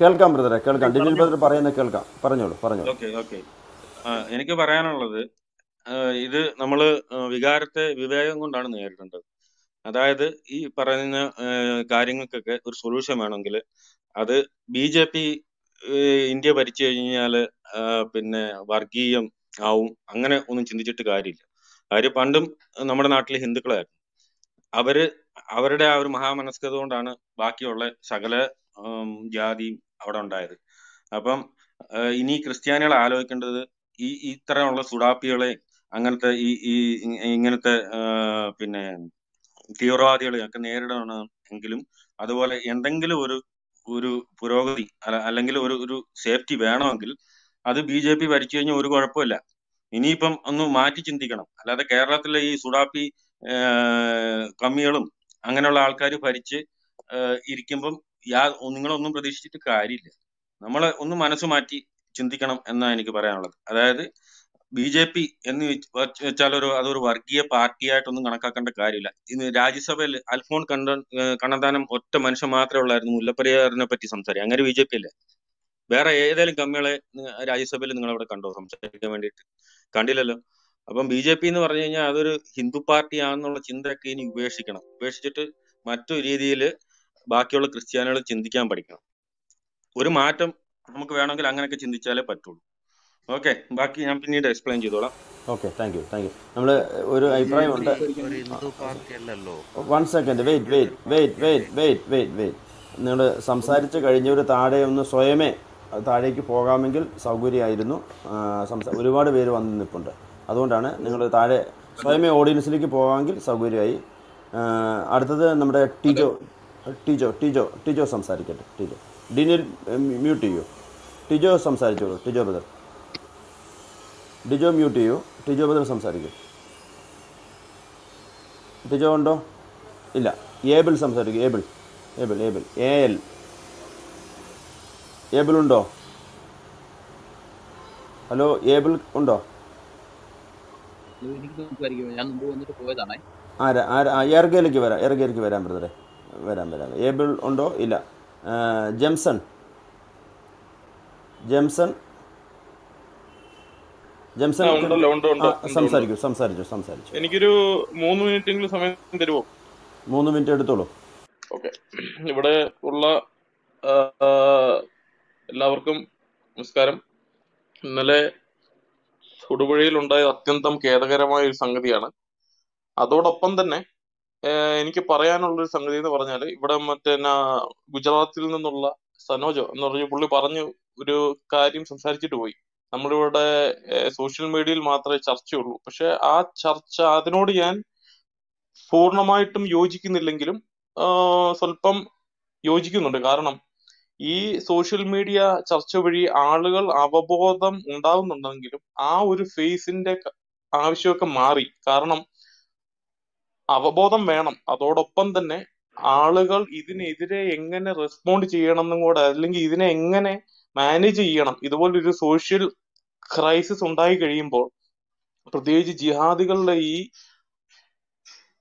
കേൾക്കാം ബ്രദറെ. കേൾക്കാം. ഡിനിൽ ബ്രദർ പറയുന്നത് കേൾക്കാം. പറഞ്ഞോളൂ പറഞ്ഞോളൂ. Okay okay. എനിക്ക് പറയാനുള്ളത് ഇത് നമ്മൾ വികാരത്തെ വിവേകം കൊണ്ടാണ് നേരിടേണ്ടത്. അതായത് ഈ പറയുന്ന കാര്യങ്ങൾക്കൊക്കെ ഒരു സൊല്യൂഷൻ വേണമെങ്കിൽ അത് ബി ജെ പി ഇന്ത്യ ഭരിച്ചു കഴിഞ്ഞാൽ പിന്നെ വർഗീയം ആവും. അങ്ങനെ ഒന്നും ചിന്തിച്ചിട്ട് കാര്യമില്ല. കാര്യം പണ്ടും നമ്മുടെ നാട്ടിലെ ഹിന്ദുക്കളായിരുന്നു. അവർ അവരുടെ ആ ഒരു മഹാമനസ്കത കൊണ്ടാണ് ബാക്കിയുള്ള സകല ജാതിയും അവിടെ ഉണ്ടായത്. അപ്പം ഇനി ക്രിസ്ത്യാനികൾ ആലോചിക്കേണ്ടത് ഈ ഇത്തരമുള്ള സുഡാപ്പികളെ അങ്ങനത്തെ ഈ ഈ ഇങ്ങനത്തെ പിന്നെ തീവ്രവാദികളെ ഒക്കെ നേരിടണം എങ്കിലും അതുപോലെ എന്തെങ്കിലും ഒരു ഒരു പുരോഗതി അല്ല- അല്ലെങ്കിൽ ഒരു ഒരു സേഫ്റ്റി വേണമെങ്കിൽ അത് ബി ജെ പി ഭരിച്ചു കഴിഞ്ഞാൽ ഒരു കുഴപ്പമില്ല. ഇനിയിപ്പം ഒന്ന് മാറ്റി ചിന്തിക്കണം. അല്ലാതെ കേരളത്തിലെ ഈ സുഡാപ്പി കമ്മികളും അങ്ങനെയുള്ള ആൾക്കാർ ഭരിച്ച് ഇരിക്കുമ്പം യാ നിങ്ങളൊന്നും പ്രതീക്ഷിച്ചിട്ട് കാര്യമില്ല. നമ്മൾ ഒന്ന് മനസ്സ് മാറ്റി ചിന്തിക്കണം എന്നാണ് എനിക്ക് പറയാനുള്ളത്. അതായത് ബി ജെ പി എന്ന് വെച്ചാൽ ഒരു അതൊരു വർഗീയ പാർട്ടിയായിട്ടൊന്നും കണക്കാക്കേണ്ട കാര്യമില്ല. ഇന്ന് രാജ്യസഭയിൽ അൽഫോൺ കണ്ട കണ്ണന്താനം ഒറ്റ മനുഷ്യൻ മാത്രമേ ഉള്ളായിരുന്നു മുല്ലപ്പെരിയാറിനെ പറ്റി സംസാരിക്കുക. അങ്ങനെ ബി ജെ പി അല്ലേ? വേറെ ഏതെങ്കിലും കമ്മികളെ രാജ്യസഭയിൽ നിങ്ങൾ അവിടെ കണ്ടോ സംസാരിക്കാൻ വേണ്ടിയിട്ട്? കണ്ടില്ലല്ലോ. അപ്പം ബി ജെ പി എന്ന് പറഞ്ഞു കഴിഞ്ഞാൽ അതൊരു ഹിന്ദു പാർട്ടി ആണെന്നുള്ള ചിന്തയൊക്കെ ഇനി ഉപേക്ഷിക്കണം. ഉപേക്ഷിച്ചിട്ട് മറ്റു രീതിയിൽ ബാക്കിയുള്ള ക്രിസ്ത്യാനികൾ ചിന്തിക്കാൻ പഠിക്കണം. ഒരു മാറ്റം നമുക്ക് വേണമെങ്കിൽ അങ്ങനെയൊക്കെ ചിന്തിച്ചാലേ പറ്റുള്ളൂ. ഓക്കെ ബാക്കി ഞാൻ പിന്നീട് എക്സ്പ്ലെയിൻ ചെയ്തോളാം. Okay thank you thank you നമ്മൾ ഒരു അഭിപ്രായം ഉണ്ട് one second wait wait wait wait wait wait wait നിങ്ങൾ സംസാരിച്ച് ഒരു താഴെ ഒന്ന് സ്വയമേ താഴേക്ക് പോകാമെങ്കിൽ സൗകര്യമായിരുന്നു. സംസാ ഒരുപാട് പേര് വന്ന് നിൽപ്പുണ്ട്. അതുകൊണ്ടാണ് നിങ്ങൾ താഴെ സ്വയമേ ഓഡിയൻസിലേക്ക് പോകാമെങ്കിൽ സൗകര്യമായി. അടുത്തത് നമ്മുടെ ടിജോ ടിജോ ടിജോ ടിജോ സംസാരിക്കട്ടെ ടിജോ. ഡിനിൽ മ്യൂട്ട് ചെയ്യൂ. ടിജോ സംസാരിച്ചോളൂ ടിജോ ബദർ ടിജോ മ്യൂട്ട് ചെയ്യൂ ടിജോ ബദർ സംസാരിക്കൂ. ടിജോ ഉണ്ടോ? ഇല്ല. ഏബിൾ സംസാരിക്കും able able able. A L. Able ഉണ്ടോ? ഹലോ ഏബിൾ ഉണ്ടോ? ആരാ ആരാ ആ, എയർഗയിലേക്ക് വരാം എയർഗയിലേക്ക് വരാം ബ്രദറെ. വരാം വരാം. ഏബിൾ ഉണ്ടോ? ഇല്ല. ജെംസൺ. ജെംസൺ. ജെംസൺ സംസാരിക്കൂ സംസാരിച്ചു സംസാരിച്ചു. എനിക്കൊരു മൂന്ന് മിനിറ്റെങ്കിലും സമയം തരുമോ മൂന്ന് മിനിറ്റ് എടുത്തോളൂ. ഓക്കെ. ഇവിടെ ഉള്ള എല്ലാവർക്കും നമസ്കാരം. ഇന്നലെ തൊടുപുഴയിൽ ഉണ്ടായ അത്യന്തം ഖേദകരമായ ഒരു സംഗതിയാണ്. അതോടൊപ്പം തന്നെ എനിക്ക് പറയാനുള്ള ഒരു സംഗതി എന്ന് പറഞ്ഞാൽ ഇവിടെ മറ്റേ ഗുജറാത്തിൽ നിന്നുള്ള സനോജോ എന്ന് പറഞ്ഞ പുള്ളി പറഞ്ഞു ഒരു കാര്യം സംസാരിച്ചിട്ട് പോയി. നമ്മളിവിടെ സോഷ്യൽ മീഡിയയിൽ മാത്രമേ ചർച്ചയുള്ളൂ. പക്ഷെ ആ ചർച്ച അതിനോട് ഞാൻ പൂർണമായിട്ടും യോജിക്കുന്നില്ലെങ്കിലും സ്വല്പം യോജിക്കുന്നുണ്ട്. കാരണം ഈ സോഷ്യൽ മീഡിയ ചർച്ച വഴി ആളുകൾ അവബോധം ഉണ്ടാവുന്നുണ്ടെങ്കിലും ആ ഒരു ഫേസിന്റെ ആവശ്യമൊക്കെ മാറി. കാരണം അവബോധം വേണം. അതോടൊപ്പം തന്നെ ആളുകൾ ഇതിനെതിരെ എങ്ങനെ റെസ്പോണ്ട് ചെയ്യണം എന്നും കൂടെ അല്ലെങ്കിൽ ഇതിനെ എങ്ങനെ മാനേജ് ചെയ്യണം ഇതുപോലൊരു സോഷ്യൽ ക്രൈസിസ് ഉണ്ടായി കഴിയുമ്പോൾ പ്രത്യേകിച്ച് ജിഹാദികളുടെ ഈ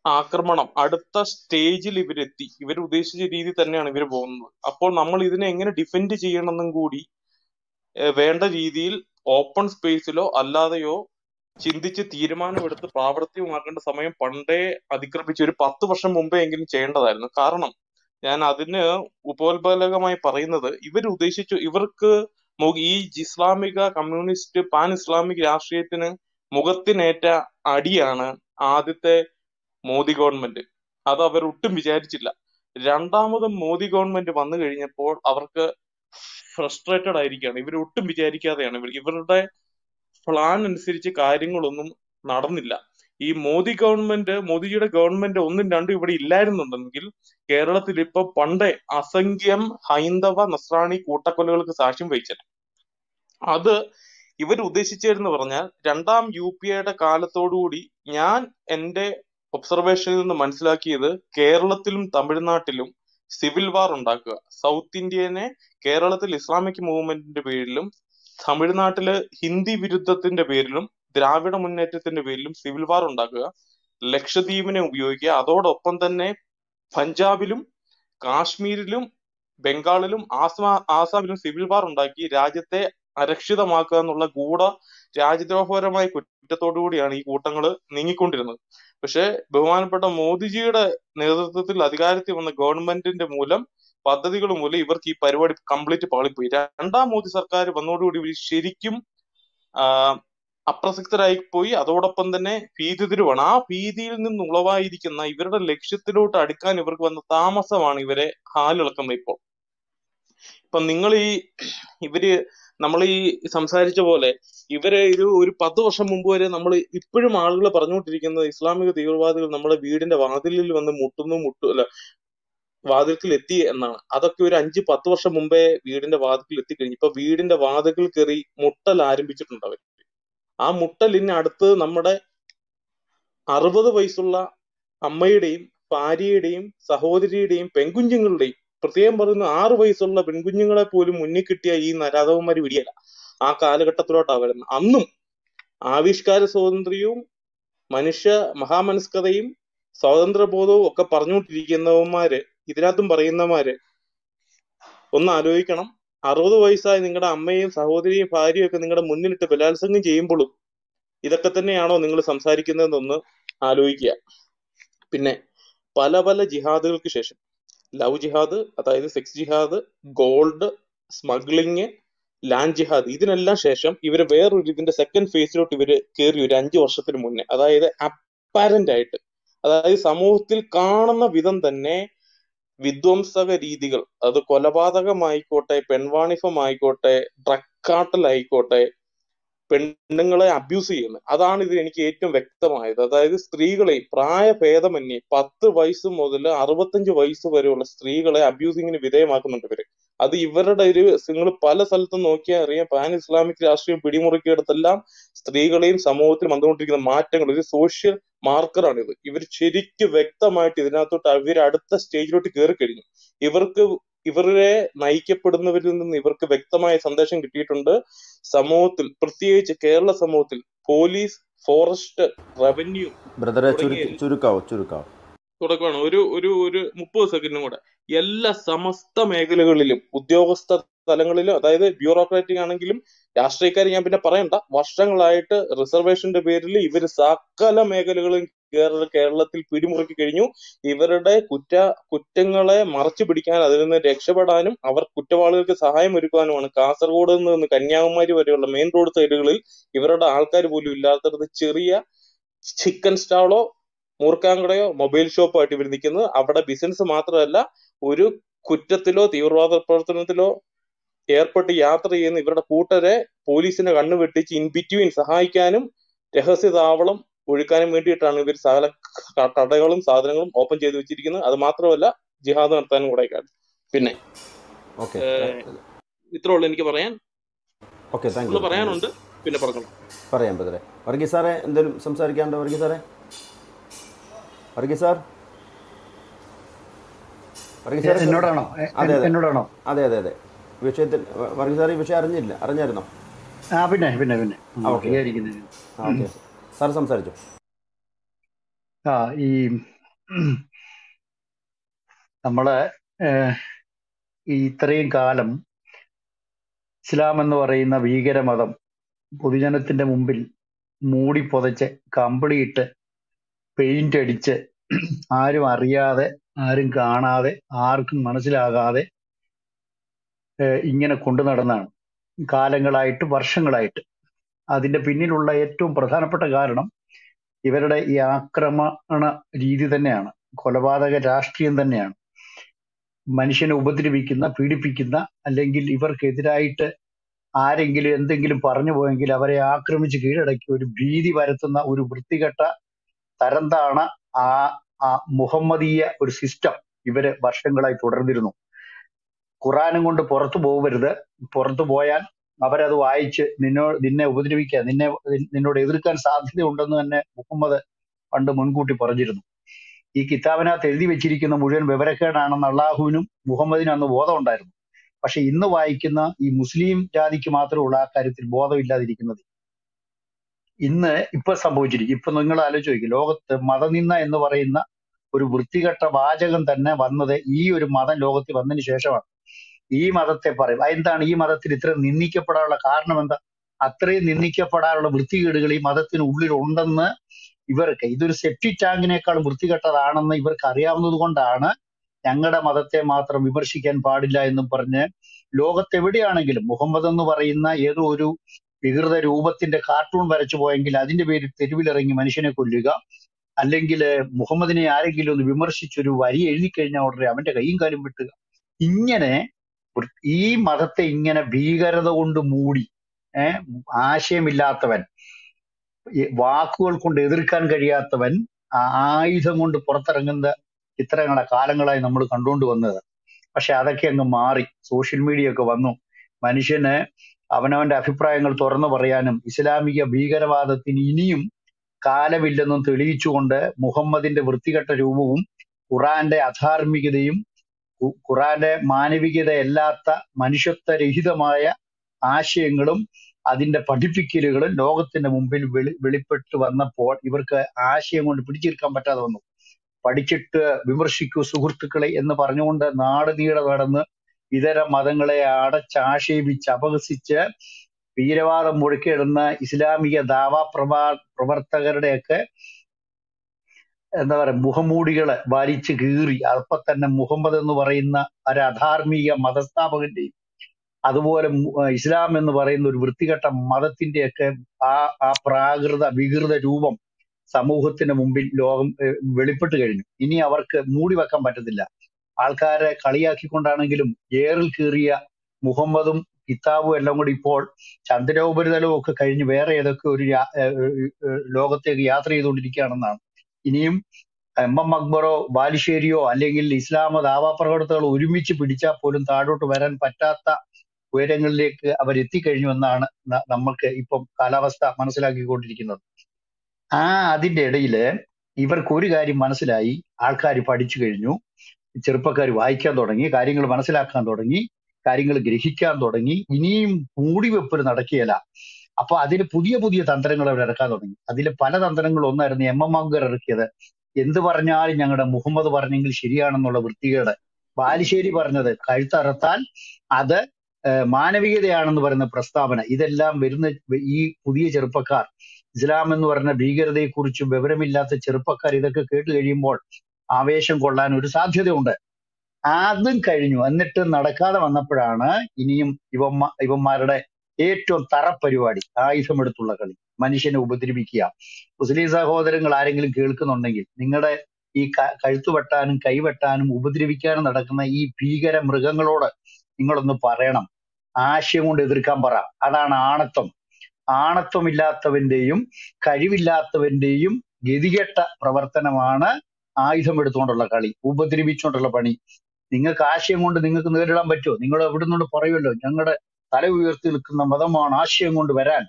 ആക്രമണം അടുത്ത സ്റ്റേജിൽ ഇവരെത്തി. ഇവർ ഉദ്ദേശിച്ച രീതി തന്നെയാണ് ഇവർ പോകുന്നത്. അപ്പോൾ നമ്മൾ ഇതിനെ എങ്ങനെ ഡിഫെൻഡ് ചെയ്യണമെന്നും കൂടി വേണ്ട രീതിയിൽ ഓപ്പൺ സ്പേസിലോ അല്ലാതെയോ ചിന്തിച്ച് തീരുമാനമെടുത്ത് പ്രാവർത്തികമാക്കേണ്ട സമയം പണ്ടേ അതിക്രമിച്ച് ഒരു പത്ത് വർഷം മുമ്പേ എങ്കിലും ചെയ്യേണ്ടതായിരുന്നു. കാരണം ഞാൻ അതിന് ഉപോത്ബലകമായി പറയുന്നത് ഇവർ ഉദ്ദേശിച്ചു ഇവർക്ക് ഈ ഇസ്ലാമിക കമ്മ്യൂണിസ്റ്റ് പാൻ ഇസ്ലാമിക് രാഷ്ട്രീയത്തിന് മുഖത്തിനേറ്റ അടിയാണ് ആദ്യത്തെ മോദി ഗവൺമെന്റ്. അത് അവർ ഒട്ടും വിചാരിച്ചില്ല. രണ്ടാമതും മോദി ഗവൺമെന്റ് വന്നു കഴിഞ്ഞപ്പോൾ അവർക്ക് ഫ്രസ്ട്രേറ്റഡ് ആയിരിക്കുകയാണ് ഇവർ ഒട്ടും വിചാരിക്കാതെയാണ് ഇവർ. ഇവരുടെ പ്ലാൻ അനുസരിച്ച് കാര്യങ്ങളൊന്നും നടന്നില്ല. ഈ മോദി ഗവൺമെന്റ് മോദിജിയുടെ ഗവൺമെന്റ് ഒന്നും രണ്ടും ഇവിടെ ഇല്ലായിരുന്നുണ്ടെങ്കിൽ കേരളത്തിൽ ഇപ്പൊ പണ്ടേ അസംഖ്യം ഹൈന്ദവ നസ്രാണി കൂട്ടക്കൊലകൾക്ക് സാക്ഷ്യം വഹിച്ചത്. അത് ഇവർ ഉദ്ദേശിച്ചതെന്ന് പറഞ്ഞാൽ രണ്ടാം യു പി എയുടെ കാലത്തോടുകൂടി ഞാൻ എന്റെ ഒബ്സർവേഷനിൽ നിന്ന് മനസ്സിലാക്കിയത് കേരളത്തിലും തമിഴ്നാട്ടിലും സിവിൽ വാർ ഉണ്ടാക്കുക. സൗത്ത് ഇന്ത്യനെ കേരളത്തിൽ ഇസ്ലാമിക് മൂവ്മെന്റിന്റെ പേരിലും തമിഴ്നാട്ടിൽ ഹിന്ദി വിരുദ്ധത്തിന്റെ പേരിലും ദ്രാവിഡ മുന്നേറ്റത്തിന്റെ പേരിലും സിവിൽ വാർ ഉണ്ടാക്കുക ലക്ഷദ്വീപിനെ ഉപയോഗിക്കുക. അതോടൊപ്പം തന്നെ പഞ്ചാബിലും കാശ്മീരിലും ബംഗാളിലും ആസാ ആസാമിലും സിവിൽ വാർ ഉണ്ടാക്കി രാജ്യത്തെ അരക്ഷിതമാക്കുക എന്നുള്ള ഗൂഢ രാജ്യദ്രോഹപരമായ കുറ്റത്തോടു കൂടിയാണ് ഈ കൂട്ടങ്ങൾ നീങ്ങിക്കൊണ്ടിരുന്നത്. പക്ഷേ ബഹുമാനപ്പെട്ട മോദിജിയുടെ നേതൃത്വത്തിൽ അധികാരത്തിൽ വന്ന ഗവൺമെന്റിന്റെ മൂലം പദ്ധതികൾ മൂലം ഇവർക്ക് ഈ പരിപാടി കംപ്ലീറ്റ് പാളിപ്പോയി. രണ്ടാം മോദി സർക്കാർ വന്നതോടുകൂടി ശരിക്കും അപ്രസക്തരായി പോയി. അതോടൊപ്പം തന്നെ ഭീതി തിരുവാണ് ആ ഭീതിയിൽ നിന്ന് ഉളവായിരിക്കുന്ന ഇവരുടെ ലക്ഷ്യത്തിലോട്ട് അടുക്കാൻ ഇവർക്ക് വന്ന താമസമാണ് ഇവരെ ഹാലിളക്കുന്നത് ഇപ്പോൾ. ഇപ്പൊ നിങ്ങൾ ഈ ഇവർ നമ്മൾ ഈ സംസാരിച്ച പോലെ ഇവരെ ഒരു ഒരു പത്ത് വർഷം മുമ്പ് വരെ നമ്മൾ ഇപ്പോഴും ആളുകൾ പറഞ്ഞുകൊണ്ടിരിക്കുന്നത് ഇസ്ലാമിക തീവ്രവാദികൾ നമ്മുടെ വീടിന്റെ വാതിലിൽ വന്ന് മുട്ടുന്നു മുട്ടു അല്ല വാതിൽക്കൽ എത്തി എന്നാണ്. അതൊക്കെ ഒരു അഞ്ച് പത്ത് വർഷം മുമ്പേ വീടിന്റെ വാതിൽക്കൽ എത്തിക്കഴിഞ്ഞു ഇപ്പൊ വീടിന്റെ വാതിൽക്കൽ കയറി മുട്ടൽ ആരംഭിച്ചിട്ടുണ്ട് അവർ ആ മുട്ടലിന് അടുത്ത് നമ്മുടെ അറുപത് വയസ്സുള്ള അമ്മയുടെയും ഭാര്യയുടെയും സഹോദരിയുടെയും പെൺകുഞ്ഞുങ്ങളുടെയും പ്രത്യേകം പറയുന്ന ആറ് വയസ്സുള്ള പെൺകുഞ്ഞുങ്ങളെ പോലും മുന്നിൽ കിട്ടിയ ഈ നരാധവന്മാര് വിടിയല്ല. ആ കാലഘട്ടത്തിലോട്ടാണ് വരുന്നത്. അന്നും ആവിഷ്കാര സ്വാതന്ത്ര്യവും മനുഷ്യ മഹാമനസ്കതയും സ്വാതന്ത്ര്യബോധവും ഒക്കെ പറഞ്ഞുകൊണ്ടിരിക്കുന്നവന്മാര് ഇതിനകത്തും പറയുന്നമാര് ഒന്ന് ആലോചിക്കണം. അറുപത് വയസ്സായ നിങ്ങളുടെ അമ്മയും സഹോദരിയും ഭാര്യയും ഒക്കെ നിങ്ങളുടെ മുന്നിലിട്ട് ബലാത്സംഗം ചെയ്യുമ്പോഴും ഇതൊക്കെ തന്നെയാണോ നിങ്ങൾ സംസാരിക്കുന്നതെന്നൊന്ന് ആലോചിക്കുക. പിന്നെ പല പല ജിഹാദുകൾക്ക് ശേഷം ലവ് ജിഹാദ് അതായത് sex jihad gold smuggling land jihad ഇതിനെല്ലാം ശേഷം ഇവർ വേറൊരു ഇതിന്റെ സെക്കൻഡ് ഫേസിലോട്ട് ഇവർ കയറി ഒരു അഞ്ചു വർഷത്തിന് മുന്നേ അതായത് അപ്പാരന്റ് ആയിട്ട് അതായത് സമൂഹത്തിൽ കാണുന്ന വിധം തന്നെ വിധ്വംസക രീതികൾ അത് കൊലപാതകമായിക്കോട്ടെ പെൺവാണിഫമായിക്കോട്ടെ ആയിക്കോട്ടെ പെണ്ണുങ്ങളെ അബ്യൂസ് ചെയ്യുന്നത്. അതാണ് ഇതിൽ എനിക്ക് ഏറ്റവും വ്യക്തമായത്. അതായത് സ്ത്രീകളെ പ്രായഭേദമന്യേ പത്ത് വയസ്സ് മുതൽ അറുപത്തഞ്ച് വയസ്സ് വരെയുള്ള സ്ത്രീകളെ അബ്യൂസിങ്ങിന് വിധേയമാക്കുന്നുണ്ട് ഇവർ. അത് ഇവരുടെ ഒരു നിങ്ങൾ പല സ്ഥലത്തും നോക്കിയാൽ അറിയാം പാൻ ഇസ്ലാമിക് രാഷ്ട്രീയം പിടിമുറുക്കിയിടത്തെല്ലാം സ്ത്രീകളെയും സമൂഹത്തിൽ വന്നുകൊണ്ടിരിക്കുന്ന മാറ്റങ്ങൾ ഒരു സോഷ്യൽ മാർക്കറാണ് ഇത് ഇവർ ശരിക്കും വ്യക്തമായിട്ട് ഇതിനകത്തോട്ട് ഇവർ അടുത്ത സ്റ്റേജിലോട്ട് കയറി കഴിഞ്ഞു ഇവർക്ക് ഇവരെ നയിക്കപ്പെടുന്നവരിൽ നിന്ന് ഇവർക്ക് വ്യക്തമായ സന്ദേശം കിട്ടിയിട്ടുണ്ട്. സമൂഹത്തിൽ പ്രത്യേകിച്ച് കേരള സമൂഹത്തിൽ പോലീസ് ഫോറസ്റ്റ് റവന്യൂ ബ്രദറെ ചുരുക്കാവോ ചുരുക്കാവോ. തുടക്കമാണ്. ഒരു ഒരു ഒരു മുപ്പത് സെക്കൻഡും കൂടെ. എല്ലാ സമസ്ത മേഖലകളിലും ഉദ്യോഗസ്ഥ തലങ്ങളിലും അതായത് ബ്യൂറോക്രാറ്റിക് ആണെങ്കിലും രാഷ്ട്രീയക്കാർ ഞാൻ പിന്നെ പറയണ്ട വർഷങ്ങളായിട്ട് റിസർവേഷന്റെ പേരിൽ ഇവർ സകല മേഖലകളും കേരളത്തിൽ പിടിമുറുക്കി കഴിഞ്ഞു. ഇവരുടെ കുറ്റ കുറ്റങ്ങളെ മറച്ചു പിടിക്കാൻ അതിൽ നിന്ന് രക്ഷപ്പെടാനും അവർ കുറ്റവാളികൾക്ക് സഹായം ഒരുക്കാനുമാണ് കാസർഗോഡ് നിന്ന് കന്യാകുമാരി വരെയുള്ള മെയിൻ റോഡ് സൈഡുകളിൽ ഇവരുടെ ആൾക്കാർ പോലും ഇല്ലാത്തടത്ത് ചെറിയ ചിക്കൻ സ്റ്റാളോ മൂർക്കാങ്കടയോ മൊബൈൽ ഷോപ്പോ ആയിട്ട് ഇവർ നിൽക്കുന്നത് അവിടെ ബിസിനസ് മാത്രമല്ല ഒരു കുറ്റത്തിലോ തീവ്രവാദ പ്രവർത്തനത്തിലോ ഏർപ്പെട്ട് യാത്ര ചെയ്യുന്ന ഇവരുടെ കൂട്ടരെ പോലീസിന്റെ കണ്ണു വെട്ടിച്ച് ഇൻ ബിറ്റ്വീൻ സഹായിക്കാനും രഹസ്യ താവളം ഒഴുക്കാനും വേണ്ടിയിട്ടാണ് ഇവർ സകല കടകളും സാധനങ്ങളും ഓപ്പൺ ചെയ്ത് വെച്ചിരിക്കുന്നത്. അത് മാത്രമല്ല ജിഹാദ് നടത്താനും കൂടെ പിന്നെ ഇത്രയുള്ളൂ ഇത്രേ ഉള്ളൂ എനിക്ക് പറയാൻ. പറയാനുണ്ട്. പിന്നെ പറഞ്ഞോളൂ. പറയാൻ പറ്റേ വർഗീസ് സാറേ എന്തെങ്കിലും സംസാരിക്കാനുണ്ടോ വർഗീസ് സാറേ? വർഗീസ് സാർ? വർഗീസ് സാറേ എന്നോടാണോ? അതെ അതെ. എന്നോടാണോ? അതെ അതെ അതെ. വിഷയത്തിൽ വ- വർഗീസ് സാർ ഈ വിഷയം അറിഞ്ഞില്ല അറിഞ്ഞായിരുന്നോ? ആ പിന്നെ പിന്നെ പിന്നെ. ഓക്കെ. സാർ സംസാരിച്ചു? ആ ഈ നമ്മൾ ഇത്രയും കാലം ഇസ്ലാം എന്ന് പറയുന്ന ഭീകരമതം പൊതുജനത്തിന്റെ മുമ്പിൽ മൂടി പൊതച്ച് കമ്പിളിയിട്ട് പെയിന്റ് അടിച്ച് ആരും അറിയാതെ ആരും കാണാതെ ആർക്കും മനസ്സിലാകാതെ ഇങ്ങനെ കൊണ്ടു നടന്നാണ്. കാലങ്ങളായിട്ട് വർഷങ്ങളായിട്ട്. അതിന്റെ പിന്നിലുള്ള ഏറ്റവും പ്രധാനപ്പെട്ട കാരണം ഇവരുടെ ഈ ആക്രമണ രീതി തന്നെയാണ്. കൊലപാതക രാഷ്ട്രീയം തന്നെയാണ്. മനുഷ്യനെ ഉപദ്രവിക്കുന്ന പീഡിപ്പിക്കുന്ന അല്ലെങ്കിൽ ഇവർക്കെതിരായിട്ട് ആരെങ്കിലും എന്തെങ്കിലും പറഞ്ഞു പോയെങ്കിൽ അവരെ ആക്രമിച്ച് കീഴടക്കി ഒരു ഭീതി പരത്തുന്ന ഒരു വൃത്തികെട്ട തരംതാണ ആ ആ മുഹമ്മദീയ ഒരു സിസ്റ്റം ഇവർ വർഷങ്ങളായി തുടർന്നിരുന്നു. ഖുറാനും കൊണ്ട് പുറത്തു പോകരുത് പുറത്തു പോയാൽ അവരത് വായിച്ച് നിന്നോ നിന്നെ ഉപദ്രവിക്കുക നിന്നെ നിന്നോട് എതിർക്കാൻ സാധ്യതയുണ്ടെന്ന് തന്നെ മുഹമ്മദ് പണ്ട് മുൻകൂട്ടി പറഞ്ഞിരുന്നു. ഈ കിതാബിനകത്ത് എഴുതി വെച്ചിരിക്കുന്ന മുഴുവൻ വിവരക്കേടാണെന്ന് അള്ളാഹുവിനും മുഹമ്മദിനും അന്ന് ബോധമുണ്ടായിരുന്നു. പക്ഷെ ഇന്ന് വായിക്കുന്ന ഈ മുസ്ലിം ജാതിക്ക് മാത്രമേ ഉള്ളൂ ആ കാര്യത്തിൽ ബോധമില്ലാതിരിക്കുന്നത് ഇന്ന് ഇപ്പൊ സംഭവിച്ചിരിക്കും. ഇപ്പൊ നിങ്ങൾ ആലോചിച്ച് നോക്കി ലോകത്ത് മതനിന്ദ എന്ന് പറയുന്ന ഒരു വൃത്തികെട്ട വാചകം തന്നെ വന്നത് ഈ ഒരു മതം ലോകത്തിൽ വന്നതിന് ശേഷമാണ്. ഈ മതത്തെ പറയും എന്താണ് ഈ മതത്തിൽ ഇത്രയും നിന്ദിക്കപ്പെടാനുള്ള കാരണം എന്താ? അത്രയും നിന്ദിക്കപ്പെടാനുള്ള വൃത്തികേടുകൾ ഈ മതത്തിന് ഉള്ളിൽ ഉണ്ടെന്ന് ഇവർക്ക് ഇതൊരു സെപ്റ്റി ടാങ്കിനേക്കാൾ വൃത്തികെട്ടതാണെന്ന് ഇവർക്ക് അറിയാവുന്നത് കൊണ്ടാണ് ഞങ്ങളുടെ മതത്തെ മാത്രം വിമർശിക്കാൻ പാടില്ല എന്നും പറഞ്ഞ് ലോകത്തെവിടെയാണെങ്കിലും മുഹമ്മദ് എന്ന് പറയുന്ന ഏതോ ഒരു വികൃത രൂപത്തിന്റെ കാർട്ടൂൺ വരച്ചു പോയെങ്കിൽ അതിന്റെ പേരിൽ തെരുവിലിറങ്ങി മനുഷ്യനെ കൊല്ലുക. അല്ലെങ്കിൽ മുഹമ്മദിനെ ആരെങ്കിലും ഒന്ന് വിമർശിച്ചൊരു വരി എഴുതി കഴിഞ്ഞാൽ ഉടനെ അവന്റെ കൈയും കാലും വെട്ടുക. ഇങ്ങനെ ഈ മതത്തെ ഇങ്ങനെ ഭീകരത കൊണ്ട് മൂടി ഏർ ആശയമില്ലാത്തവൻ വാക്കുകൾ കൊണ്ട് എതിർക്കാൻ കഴിയാത്തവൻ ആയുധം കൊണ്ട് പുറത്തിറങ്ങുന്ന ചിത്രങ്ങളെ കാലങ്ങളായി നമ്മൾ കണ്ടുകൊണ്ട് വന്നത്. പക്ഷെ അതൊക്കെ അങ്ങ് മാറി. സോഷ്യൽ മീഡിയ ഒക്കെ വന്നു. മനുഷ്യന് അവനവന്റെ അഭിപ്രായങ്ങൾ തുറന്നു പറയാനും ഇസ്ലാമിക ഭീകരവാദത്തിന് ഇനിയും കാലമില്ലെന്നും തെളിയിച്ചുകൊണ്ട് മുഹമ്മദിന്റെ വൃത്തികെട്ട രൂപവും ഖുറാന്റെ അധാർമികതയും ഖുറാന്റെ മാനവികതയല്ലാത്ത മനുഷ്യത്വരഹിതമായ ആശയങ്ങളും അതിന്റെ പഠിപ്പിക്കലുകളും ലോകത്തിന്റെ മുമ്പിൽ വെളി വെളിപ്പെട്ട് വന്നപ്പോൾ ഇവർക്ക് ആശയം കൊണ്ട് പിടിച്ചെടുക്കാൻ പറ്റാതെ വന്നു. പഠിച്ചിട്ട് വിമർശിക്കൂ സുഹൃത്തുക്കളെ എന്ന് പറഞ്ഞുകൊണ്ട് നാട് നീട നടന്ന് ഇതര മതങ്ങളെ അടച്ചാക്ഷേപിച്ച് അപഹസിച്ച് വീരവാദം മുഴക്കിയിടുന്ന ഇസ്ലാമിക ദാവാ പ്രവാ പ്രവർത്തകരുടെയൊക്കെ എന്താ പറയുക മുഖമൂടികളെ വലിച്ചു കീറി. അപ്പൊ തന്നെ മുഹമ്മദ് എന്ന് പറയുന്ന ഒരു അധാർമിക മതസ്ഥാപകന്റെയും അതുപോലെ ഇസ്ലാം എന്ന് പറയുന്ന ഒരു വൃത്തികെട്ട മതത്തിന്റെയൊക്കെ ആ ആ പ്രാകൃത വികൃത രൂപം സമൂഹത്തിന് മുമ്പിൽ ലോകം വെളിപ്പെട്ട് കഴിഞ്ഞു. ഇനി അവർക്ക് മൂടി വെക്കാൻ പറ്റത്തില്ല. ആൾക്കാരെ കളിയാക്കിക്കൊണ്ടാണെങ്കിലും ഏറിൽ കീറിയ മുഹമ്മദും കിതാബും എല്ലാം കൂടി ഇപ്പോൾ ചന്ദ്രോപരിതലവും ഒക്കെ കഴിഞ്ഞ് വേറെ ഏതൊക്കെ ഒരു ലോകത്തേക്ക് യാത്ര ചെയ്തുകൊണ്ടിരിക്കുകയാണെന്നാണ്. ഇനിയും എം എം അക്ബറോ ബാലുശ്ശേരിയോ അല്ലെങ്കിൽ ഇസ്ലാമ ദാവാപ്രവർത്തകർ ഒരുമിച്ച് പിടിച്ചാൽ പോലും താഴോട്ട് വരാൻ പറ്റാത്ത ഉയരങ്ങളിലേക്ക് അവർ എത്തിക്കഴിഞ്ഞു എന്നാണ് നമ്മൾക്ക് ഇപ്പം കാലാവസ്ഥ മനസ്സിലാക്കിക്കൊണ്ടിരിക്കുന്നത്. ആ അതിന്റെ ഇടയിൽ ഇവർക്ക് ഒരു കാര്യം മനസ്സിലായി. ആൾക്കാർ പഠിച്ചു കഴിഞ്ഞു. ചെറുപ്പക്കാർ വായിക്കാൻ തുടങ്ങി കാര്യങ്ങൾ മനസ്സിലാക്കാൻ തുടങ്ങി കാര്യങ്ങൾ ഗ്രഹിക്കാൻ തുടങ്ങി ഇനിയും മൂടിവെപ്പൽ നടക്കുകയില്ല അപ്പൊ അതിന് പുതിയ പുതിയ തന്ത്രങ്ങൾ അവർ ഇറക്കാൻ തുടങ്ങി. അതിൽ പല തന്ത്രങ്ങൾ ഒന്നായിരുന്നു എം എം അക്ബർ ഇറക്കിയത്. എന്ത് പറഞ്ഞാലും ഞങ്ങളുടെ മുഹമ്മദ് പറഞ്ഞെങ്കിൽ ശരിയാണെന്നുള്ള വൃത്തികേട്. ബാലുശ്ശേരി പറഞ്ഞത് കഴുത്തറത്താൽ അത് മാനവികതയാണെന്ന് പറയുന്ന പ്രസ്താവന. ഇതെല്ലാം വരുന്ന ഈ പുതിയ ചെറുപ്പക്കാർ ഇസ്ലാം എന്ന് പറഞ്ഞ ഭീകരതയെക്കുറിച്ചും വിവരമില്ലാത്ത ചെറുപ്പക്കാർ ഇതൊക്കെ കേട്ട് കഴിയുമ്പോൾ ആവേശം കൊള്ളാൻ ഒരു സാധ്യതയുണ്ട്. അതും കഴിഞ്ഞു. എന്നിട്ട് നടക്കാതെ വന്നപ്പോഴാണ് ഇനിയും ഇവന്മാ ഇവന്മാരുടെ ഏറ്റവും തറ പരിപാടി ആയുധമെടുത്തുള്ള കളി മനുഷ്യനെ ഉപദ്രവിക്കുക. മുസ്ലിം സഹോദരങ്ങൾ ആരെങ്കിലും കേൾക്കുന്നുണ്ടെങ്കിൽ നിങ്ങളുടെ ഈ കഴുത്ത് വെട്ടാനും കൈവെട്ടാനും ഉപദ്രവിക്കാനും നടക്കുന്ന ഈ ഭീകര മൃഗങ്ങളോട് നിങ്ങളൊന്ന് പറയണം. ആശയം കൊണ്ട് എതിർക്കാൻ പറ. അതാണ് ആണത്വം. ആണത്വമില്ലാത്തവന്റെയും കഴിവില്ലാത്തവന്റെയും ഗതികെട്ട പ്രവർത്തനമാണ് ആയുധം എടുത്തുകൊണ്ടുള്ള കളി ഉപദ്രവിച്ചുകൊണ്ടുള്ള പണി. നിങ്ങൾക്ക് ആശയം കൊണ്ട് നിങ്ങൾക്ക് നേരിടാൻ പറ്റുമോ? നിങ്ങൾ എവിടെ നിന്നോട് പറയുമല്ലോ ഞങ്ങളുടെ തല ഉയർത്തി നിൽക്കുന്ന മതമാണ് ആശയം കൊണ്ട് വരാൻ.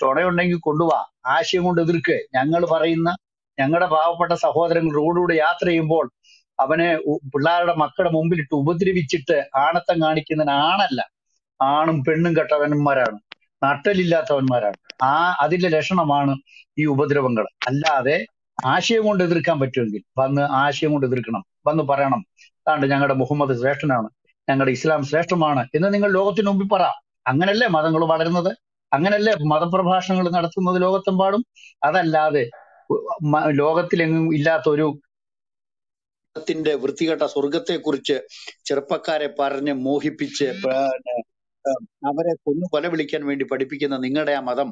ചുണയുണ്ടെങ്കിൽ കൊണ്ടുവാ ആശയം കൊണ്ട് എതിർക്ക്? ഞങ്ങൾ പറയുന്ന ഞങ്ങളുടെ പാവപ്പെട്ട സഹോദരങ്ങൾ റോഡിലൂടെ യാത്ര ചെയ്യുമ്പോൾ അവനെ പിള്ളേരുടെ മക്കളുടെ മുമ്പിലിട്ട് ഉപദ്രവിച്ചിട്ട് ആണത്തം കാണിക്കുന്നതിന് ആണല്ല. ആണും പെണ്ണും കെട്ടവന്മാരാണ്. നട്ടലില്ലാത്തവന്മാരാണ്. ആ അതിന്റെ ലക്ഷണമാണ് ഈ ഉപദ്രവങ്ങൾ. അല്ലാതെ ആശയം കൊണ്ട് എതിർക്കാൻ പറ്റുമെങ്കിൽ വന്ന് ആശയം കൊണ്ട് എതിർക്കണം. വന്ന് പറയണം. അതാണ്ട് ഞങ്ങളുടെ മുഹമ്മദ് ശ്രേഷ്ഠനാണ്. ഞങ്ങളുടെ ഇസ്ലാം ശ്രേഷ്ഠമാണ് എന്ന് നിങ്ങൾ ലോകത്തിന് മുമ്പിൽ പറ. അങ്ങനല്ലേ മതങ്ങൾ വളരുന്നത്? അങ്ങനല്ലേ മതപ്രഭാഷണങ്ങൾ നടത്തുന്നത് പാടും അതല്ലാതെ ലോകത്തിലെങ്ങും ഇല്ലാത്ത ഒരു ത്തിന്റെ വൃത്തികെട്ട സ്വർഗത്തെ കുറിച്ച് ചെറുപ്പക്കാരെ പറഞ്ഞ് മോഹിപ്പിച്ച് അവരെ കൊന്നു കൊല വിളിക്കാൻ വേണ്ടി പഠിപ്പിക്കുന്ന നിങ്ങളുടെ ആ മതം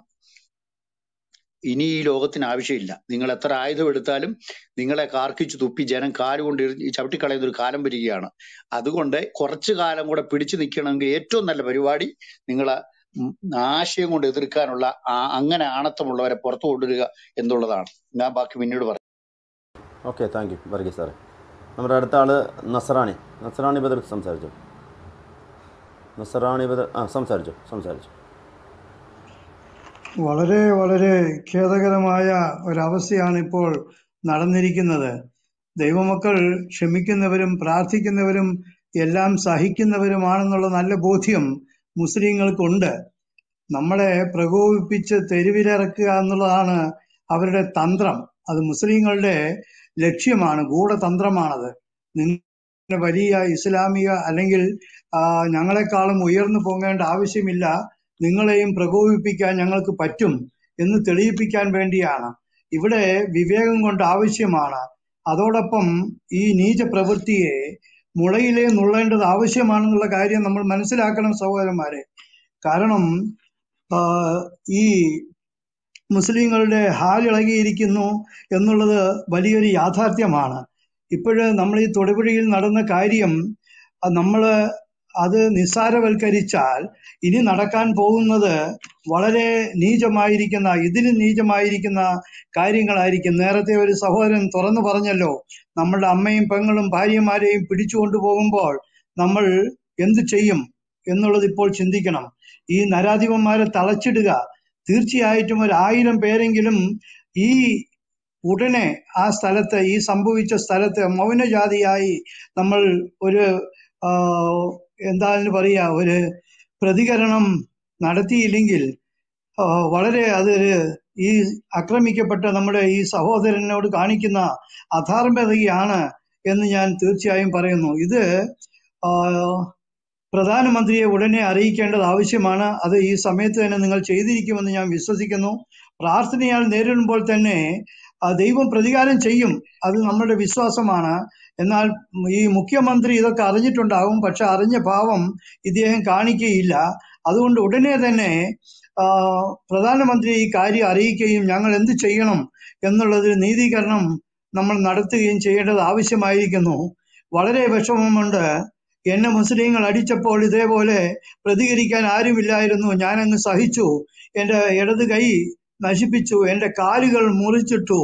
ഇനി ഈ ലോകത്തിന് ആവശ്യമില്ല. നിങ്ങൾ എത്ര ആയുധം എടുത്താലും നിങ്ങളെ കാർക്കിച്ചു തുപ്പി ജനം കാലുകൊണ്ട് ചവിട്ടിക്കളയുന്ന ഒരു കാലം വരികയാണ്. അതുകൊണ്ട് കുറച്ചു കാലം കൂടെ പിടിച്ചു നിൽക്കണമെങ്കിൽ ഏറ്റവും നല്ല പരിപാടി നിങ്ങൾ ആശയം കൊണ്ട് എതിർക്കാനുള്ള അങ്ങനെ ആണത്തമുള്ളവരെ പുറത്തു കൊണ്ടുവരിക എന്നുള്ളതാണ്. ഞാൻ ബാക്കി പിന്നീട് പറയാം. Okay thank U. വർഗീസ് സാറേ. നമ്മുടെ അടുത്ത ആൾ നസറാണി നസറാണി ബദർ സംസാരിച്ചു? നസറാണി ബദർ ആ സംസാരിച്ചു? സംസാരിച്ചു. വളരെ വളരെ ഖേദകരമായ ഒരവസ്ഥയാണ് ഇപ്പോൾ നടന്നിരിക്കുന്നത്. ദൈവമക്കൾ ക്ഷമിക്കുന്നവരും പ്രാർത്ഥിക്കുന്നവരും എല്ലാം സഹിക്കുന്നവരുമാണെന്നുള്ള നല്ല ബോധ്യം മുസ്ലിങ്ങൾക്കുണ്ട്. നമ്മളെ പ്രകോപിപ്പിച്ച് തെരുവിലിറക്കുക എന്നുള്ളതാണ് അവരുടെ തന്ത്രം. അത് മുസ്ലിങ്ങളുടെ ലക്ഷ്യമാണ് ഗൂഢതന്ത്രമാണത്. നിങ്ങൾ വലിയ ഇസ്ലാമിക അല്ലെങ്കിൽ ഞങ്ങളെക്കാളും ഉയർന്നു പോകേണ്ട ആവശ്യമില്ല. നിങ്ങളെയും പ്രകോപിപ്പിക്കാൻ ഞങ്ങൾക്ക് പറ്റും എന്ന് തെളിയിപ്പിക്കാൻ വേണ്ടിയാണ്. ഇവിടെ വിവേകം കൊണ്ട് ആവശ്യമാണ്. അതോടൊപ്പം ഈ നീച പ്രവൃത്തിയെ മുളയിലേ നുള്ളേണ്ടത് ആവശ്യമാണെന്നുള്ള കാര്യം നമ്മൾ മനസ്സിലാക്കണം സഹോദരന്മാരെ. കാരണം ഈ മുസ്ലിങ്ങളുടെ ഹാലിളകിയിരിക്കുന്നു എന്നുള്ളത് വലിയൊരു യാഥാർത്ഥ്യമാണ്. ഇപ്പോഴ് നമ്മൾ ഈ തൊടുപുഴയിൽ നടന്ന കാര്യം നമ്മൾ അത് നിസ്സാരവൽക്കരിച്ചാൽ ഇനി നടക്കാൻ പോകുന്നത് വളരെ നീചമായിരിക്കുന്ന ഇതിന് നീചമായിരിക്കുന്ന കാര്യങ്ങളായിരിക്കും. നേരത്തെ ഒരു സഹോദരൻ തുറന്നു പറഞ്ഞല്ലോ നമ്മളുടെ അമ്മയും പെങ്ങളും ഭാര്യമാരെയും പിടിച്ചുകൊണ്ടു പോകുമ്പോൾ നമ്മൾ എന്തു ചെയ്യും എന്നുള്ളത് ഇപ്പോൾ ചിന്തിക്കണം. ഈ നരാധിപന്മാരെ തളച്ചിടുക. തീർച്ചയായിട്ടും ഒരു ആയിരം പേരെങ്കിലും ഈ ഉടനെ ആ സ്ഥലത്ത് ഈ സംഭവിച്ച സ്ഥലത്ത് മൗനജാതിയായി നമ്മൾ ഒരു എന്താണ് പറയാ ഒരു പ്രതികരണം നടത്തിയില്ലെങ്കിൽ വളരെ അത് ഈ ആക്രമിക്കപ്പെട്ട നമ്മുടെ ഈ സഹോദരനോട് കാണിക്കുന്ന അധാർമ്മതയാണ് എന്ന് ഞാൻ തീർച്ചയായും പറയുന്നു. ഇത് പ്രധാനമന്ത്രിയെ ഉടനെ അറിയിക്കേണ്ടത് ആവശ്യമാണ്. അത് ഈ സമയത്ത് തന്നെ നിങ്ങൾ ചെയ്തിരിക്കുമെന്ന് ഞാൻ വിശ്വസിക്കുന്നു. പ്രാർത്ഥനയാൽ നേരിടുമ്പോൾ തന്നെ ദൈവം പ്രതികാരം ചെയ്യും. അത് നമ്മുടെ വിശ്വാസമാണ്. എന്നാൽ ഈ മുഖ്യമന്ത്രി ഇതൊക്കെ അറിഞ്ഞിട്ടുണ്ടാകും. പക്ഷെ അറിഞ്ഞ ഭാവം ഇദ്ദേഹം കാണിക്കുകയില്ല അതുകൊണ്ട് ഉടനെ തന്നെ പ്രധാനമന്ത്രി ഈ കാര്യം അറിയിക്കുകയും ഞങ്ങൾ എന്ത് ചെയ്യണം എന്നുള്ളതിൽ നീതീകരണം നമ്മൾ നടത്തുകയും ചെയ്യേണ്ടത് ആവശ്യമായിരിക്കുന്നു. വളരെ വിഷമമുണ്ട്. എന്നെ മുസ്ലിങ്ങൾ അടിച്ചപ്പോൾ ഇതേപോലെ പ്രതികരിക്കാൻ ആരുമില്ലായിരുന്നു. ഞാനങ്ങ് സഹിച്ചു. എന്റെ ഇടത് കൈ നശിപ്പിച്ചു. എന്റെ കാലുകൾ മുറിച്ചിട്ടു.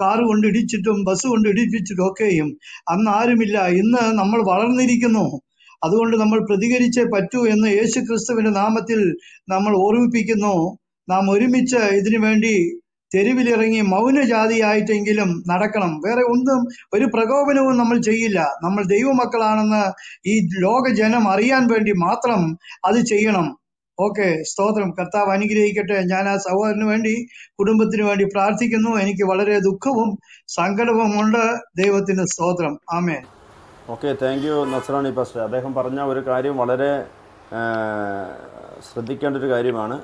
കാറ് കൊണ്ട് ഇടിച്ചിട്ടും ബസ് കൊണ്ട് ഇടിപ്പിച്ചിട്ടും ഒക്കെയും അന്ന് ആരുമില്ല. ഇന്ന് നമ്മൾ വളർന്നിരിക്കുന്നു. അതുകൊണ്ട് നമ്മൾ പ്രതികരിച്ചേ പറ്റൂ എന്ന് യേശു ക്രിസ്തുവിന്റെ നാമത്തിൽ നമ്മൾ ഓർമ്മിപ്പിക്കുന്നു. നാം ഒരുമിച്ച് ഇതിനു വേണ്ടി തെരുവിലിറങ്ങി മൗനജാതിയായിട്ടെങ്കിലും നടക്കണം. വേറെ ഒന്നും ഒരു പ്രകോപനവും നമ്മൾ ചെയ്യില്ല. നമ്മൾ ദൈവമക്കളാണെന്ന് ഈ ലോകജനം അറിയാൻ വേണ്ടി മാത്രം അത് ചെയ്യണം. ഓക്കെ സ്തോത്രം. കർത്താവ് അനുഗ്രഹിക്കട്ടെ. ഞാൻ ആ സഹോദരന് വേണ്ടി കുടുംബത്തിന് വേണ്ടി പ്രാർത്ഥിക്കുന്നു. എനിക്ക് വളരെ ദുഃഖവും സങ്കടവും ഉണ്ട്. ദൈവത്തിന് സ്തോത്രം. ആമേ ഓക്കെ താങ്ക് യു നസ്രാണി പാസ്റ്റർ അദ്ദേഹം പറഞ്ഞ ഒരു കാര്യം വളരെ ശ്രദ്ധിക്കേണ്ട ഒരു കാര്യമാണ്.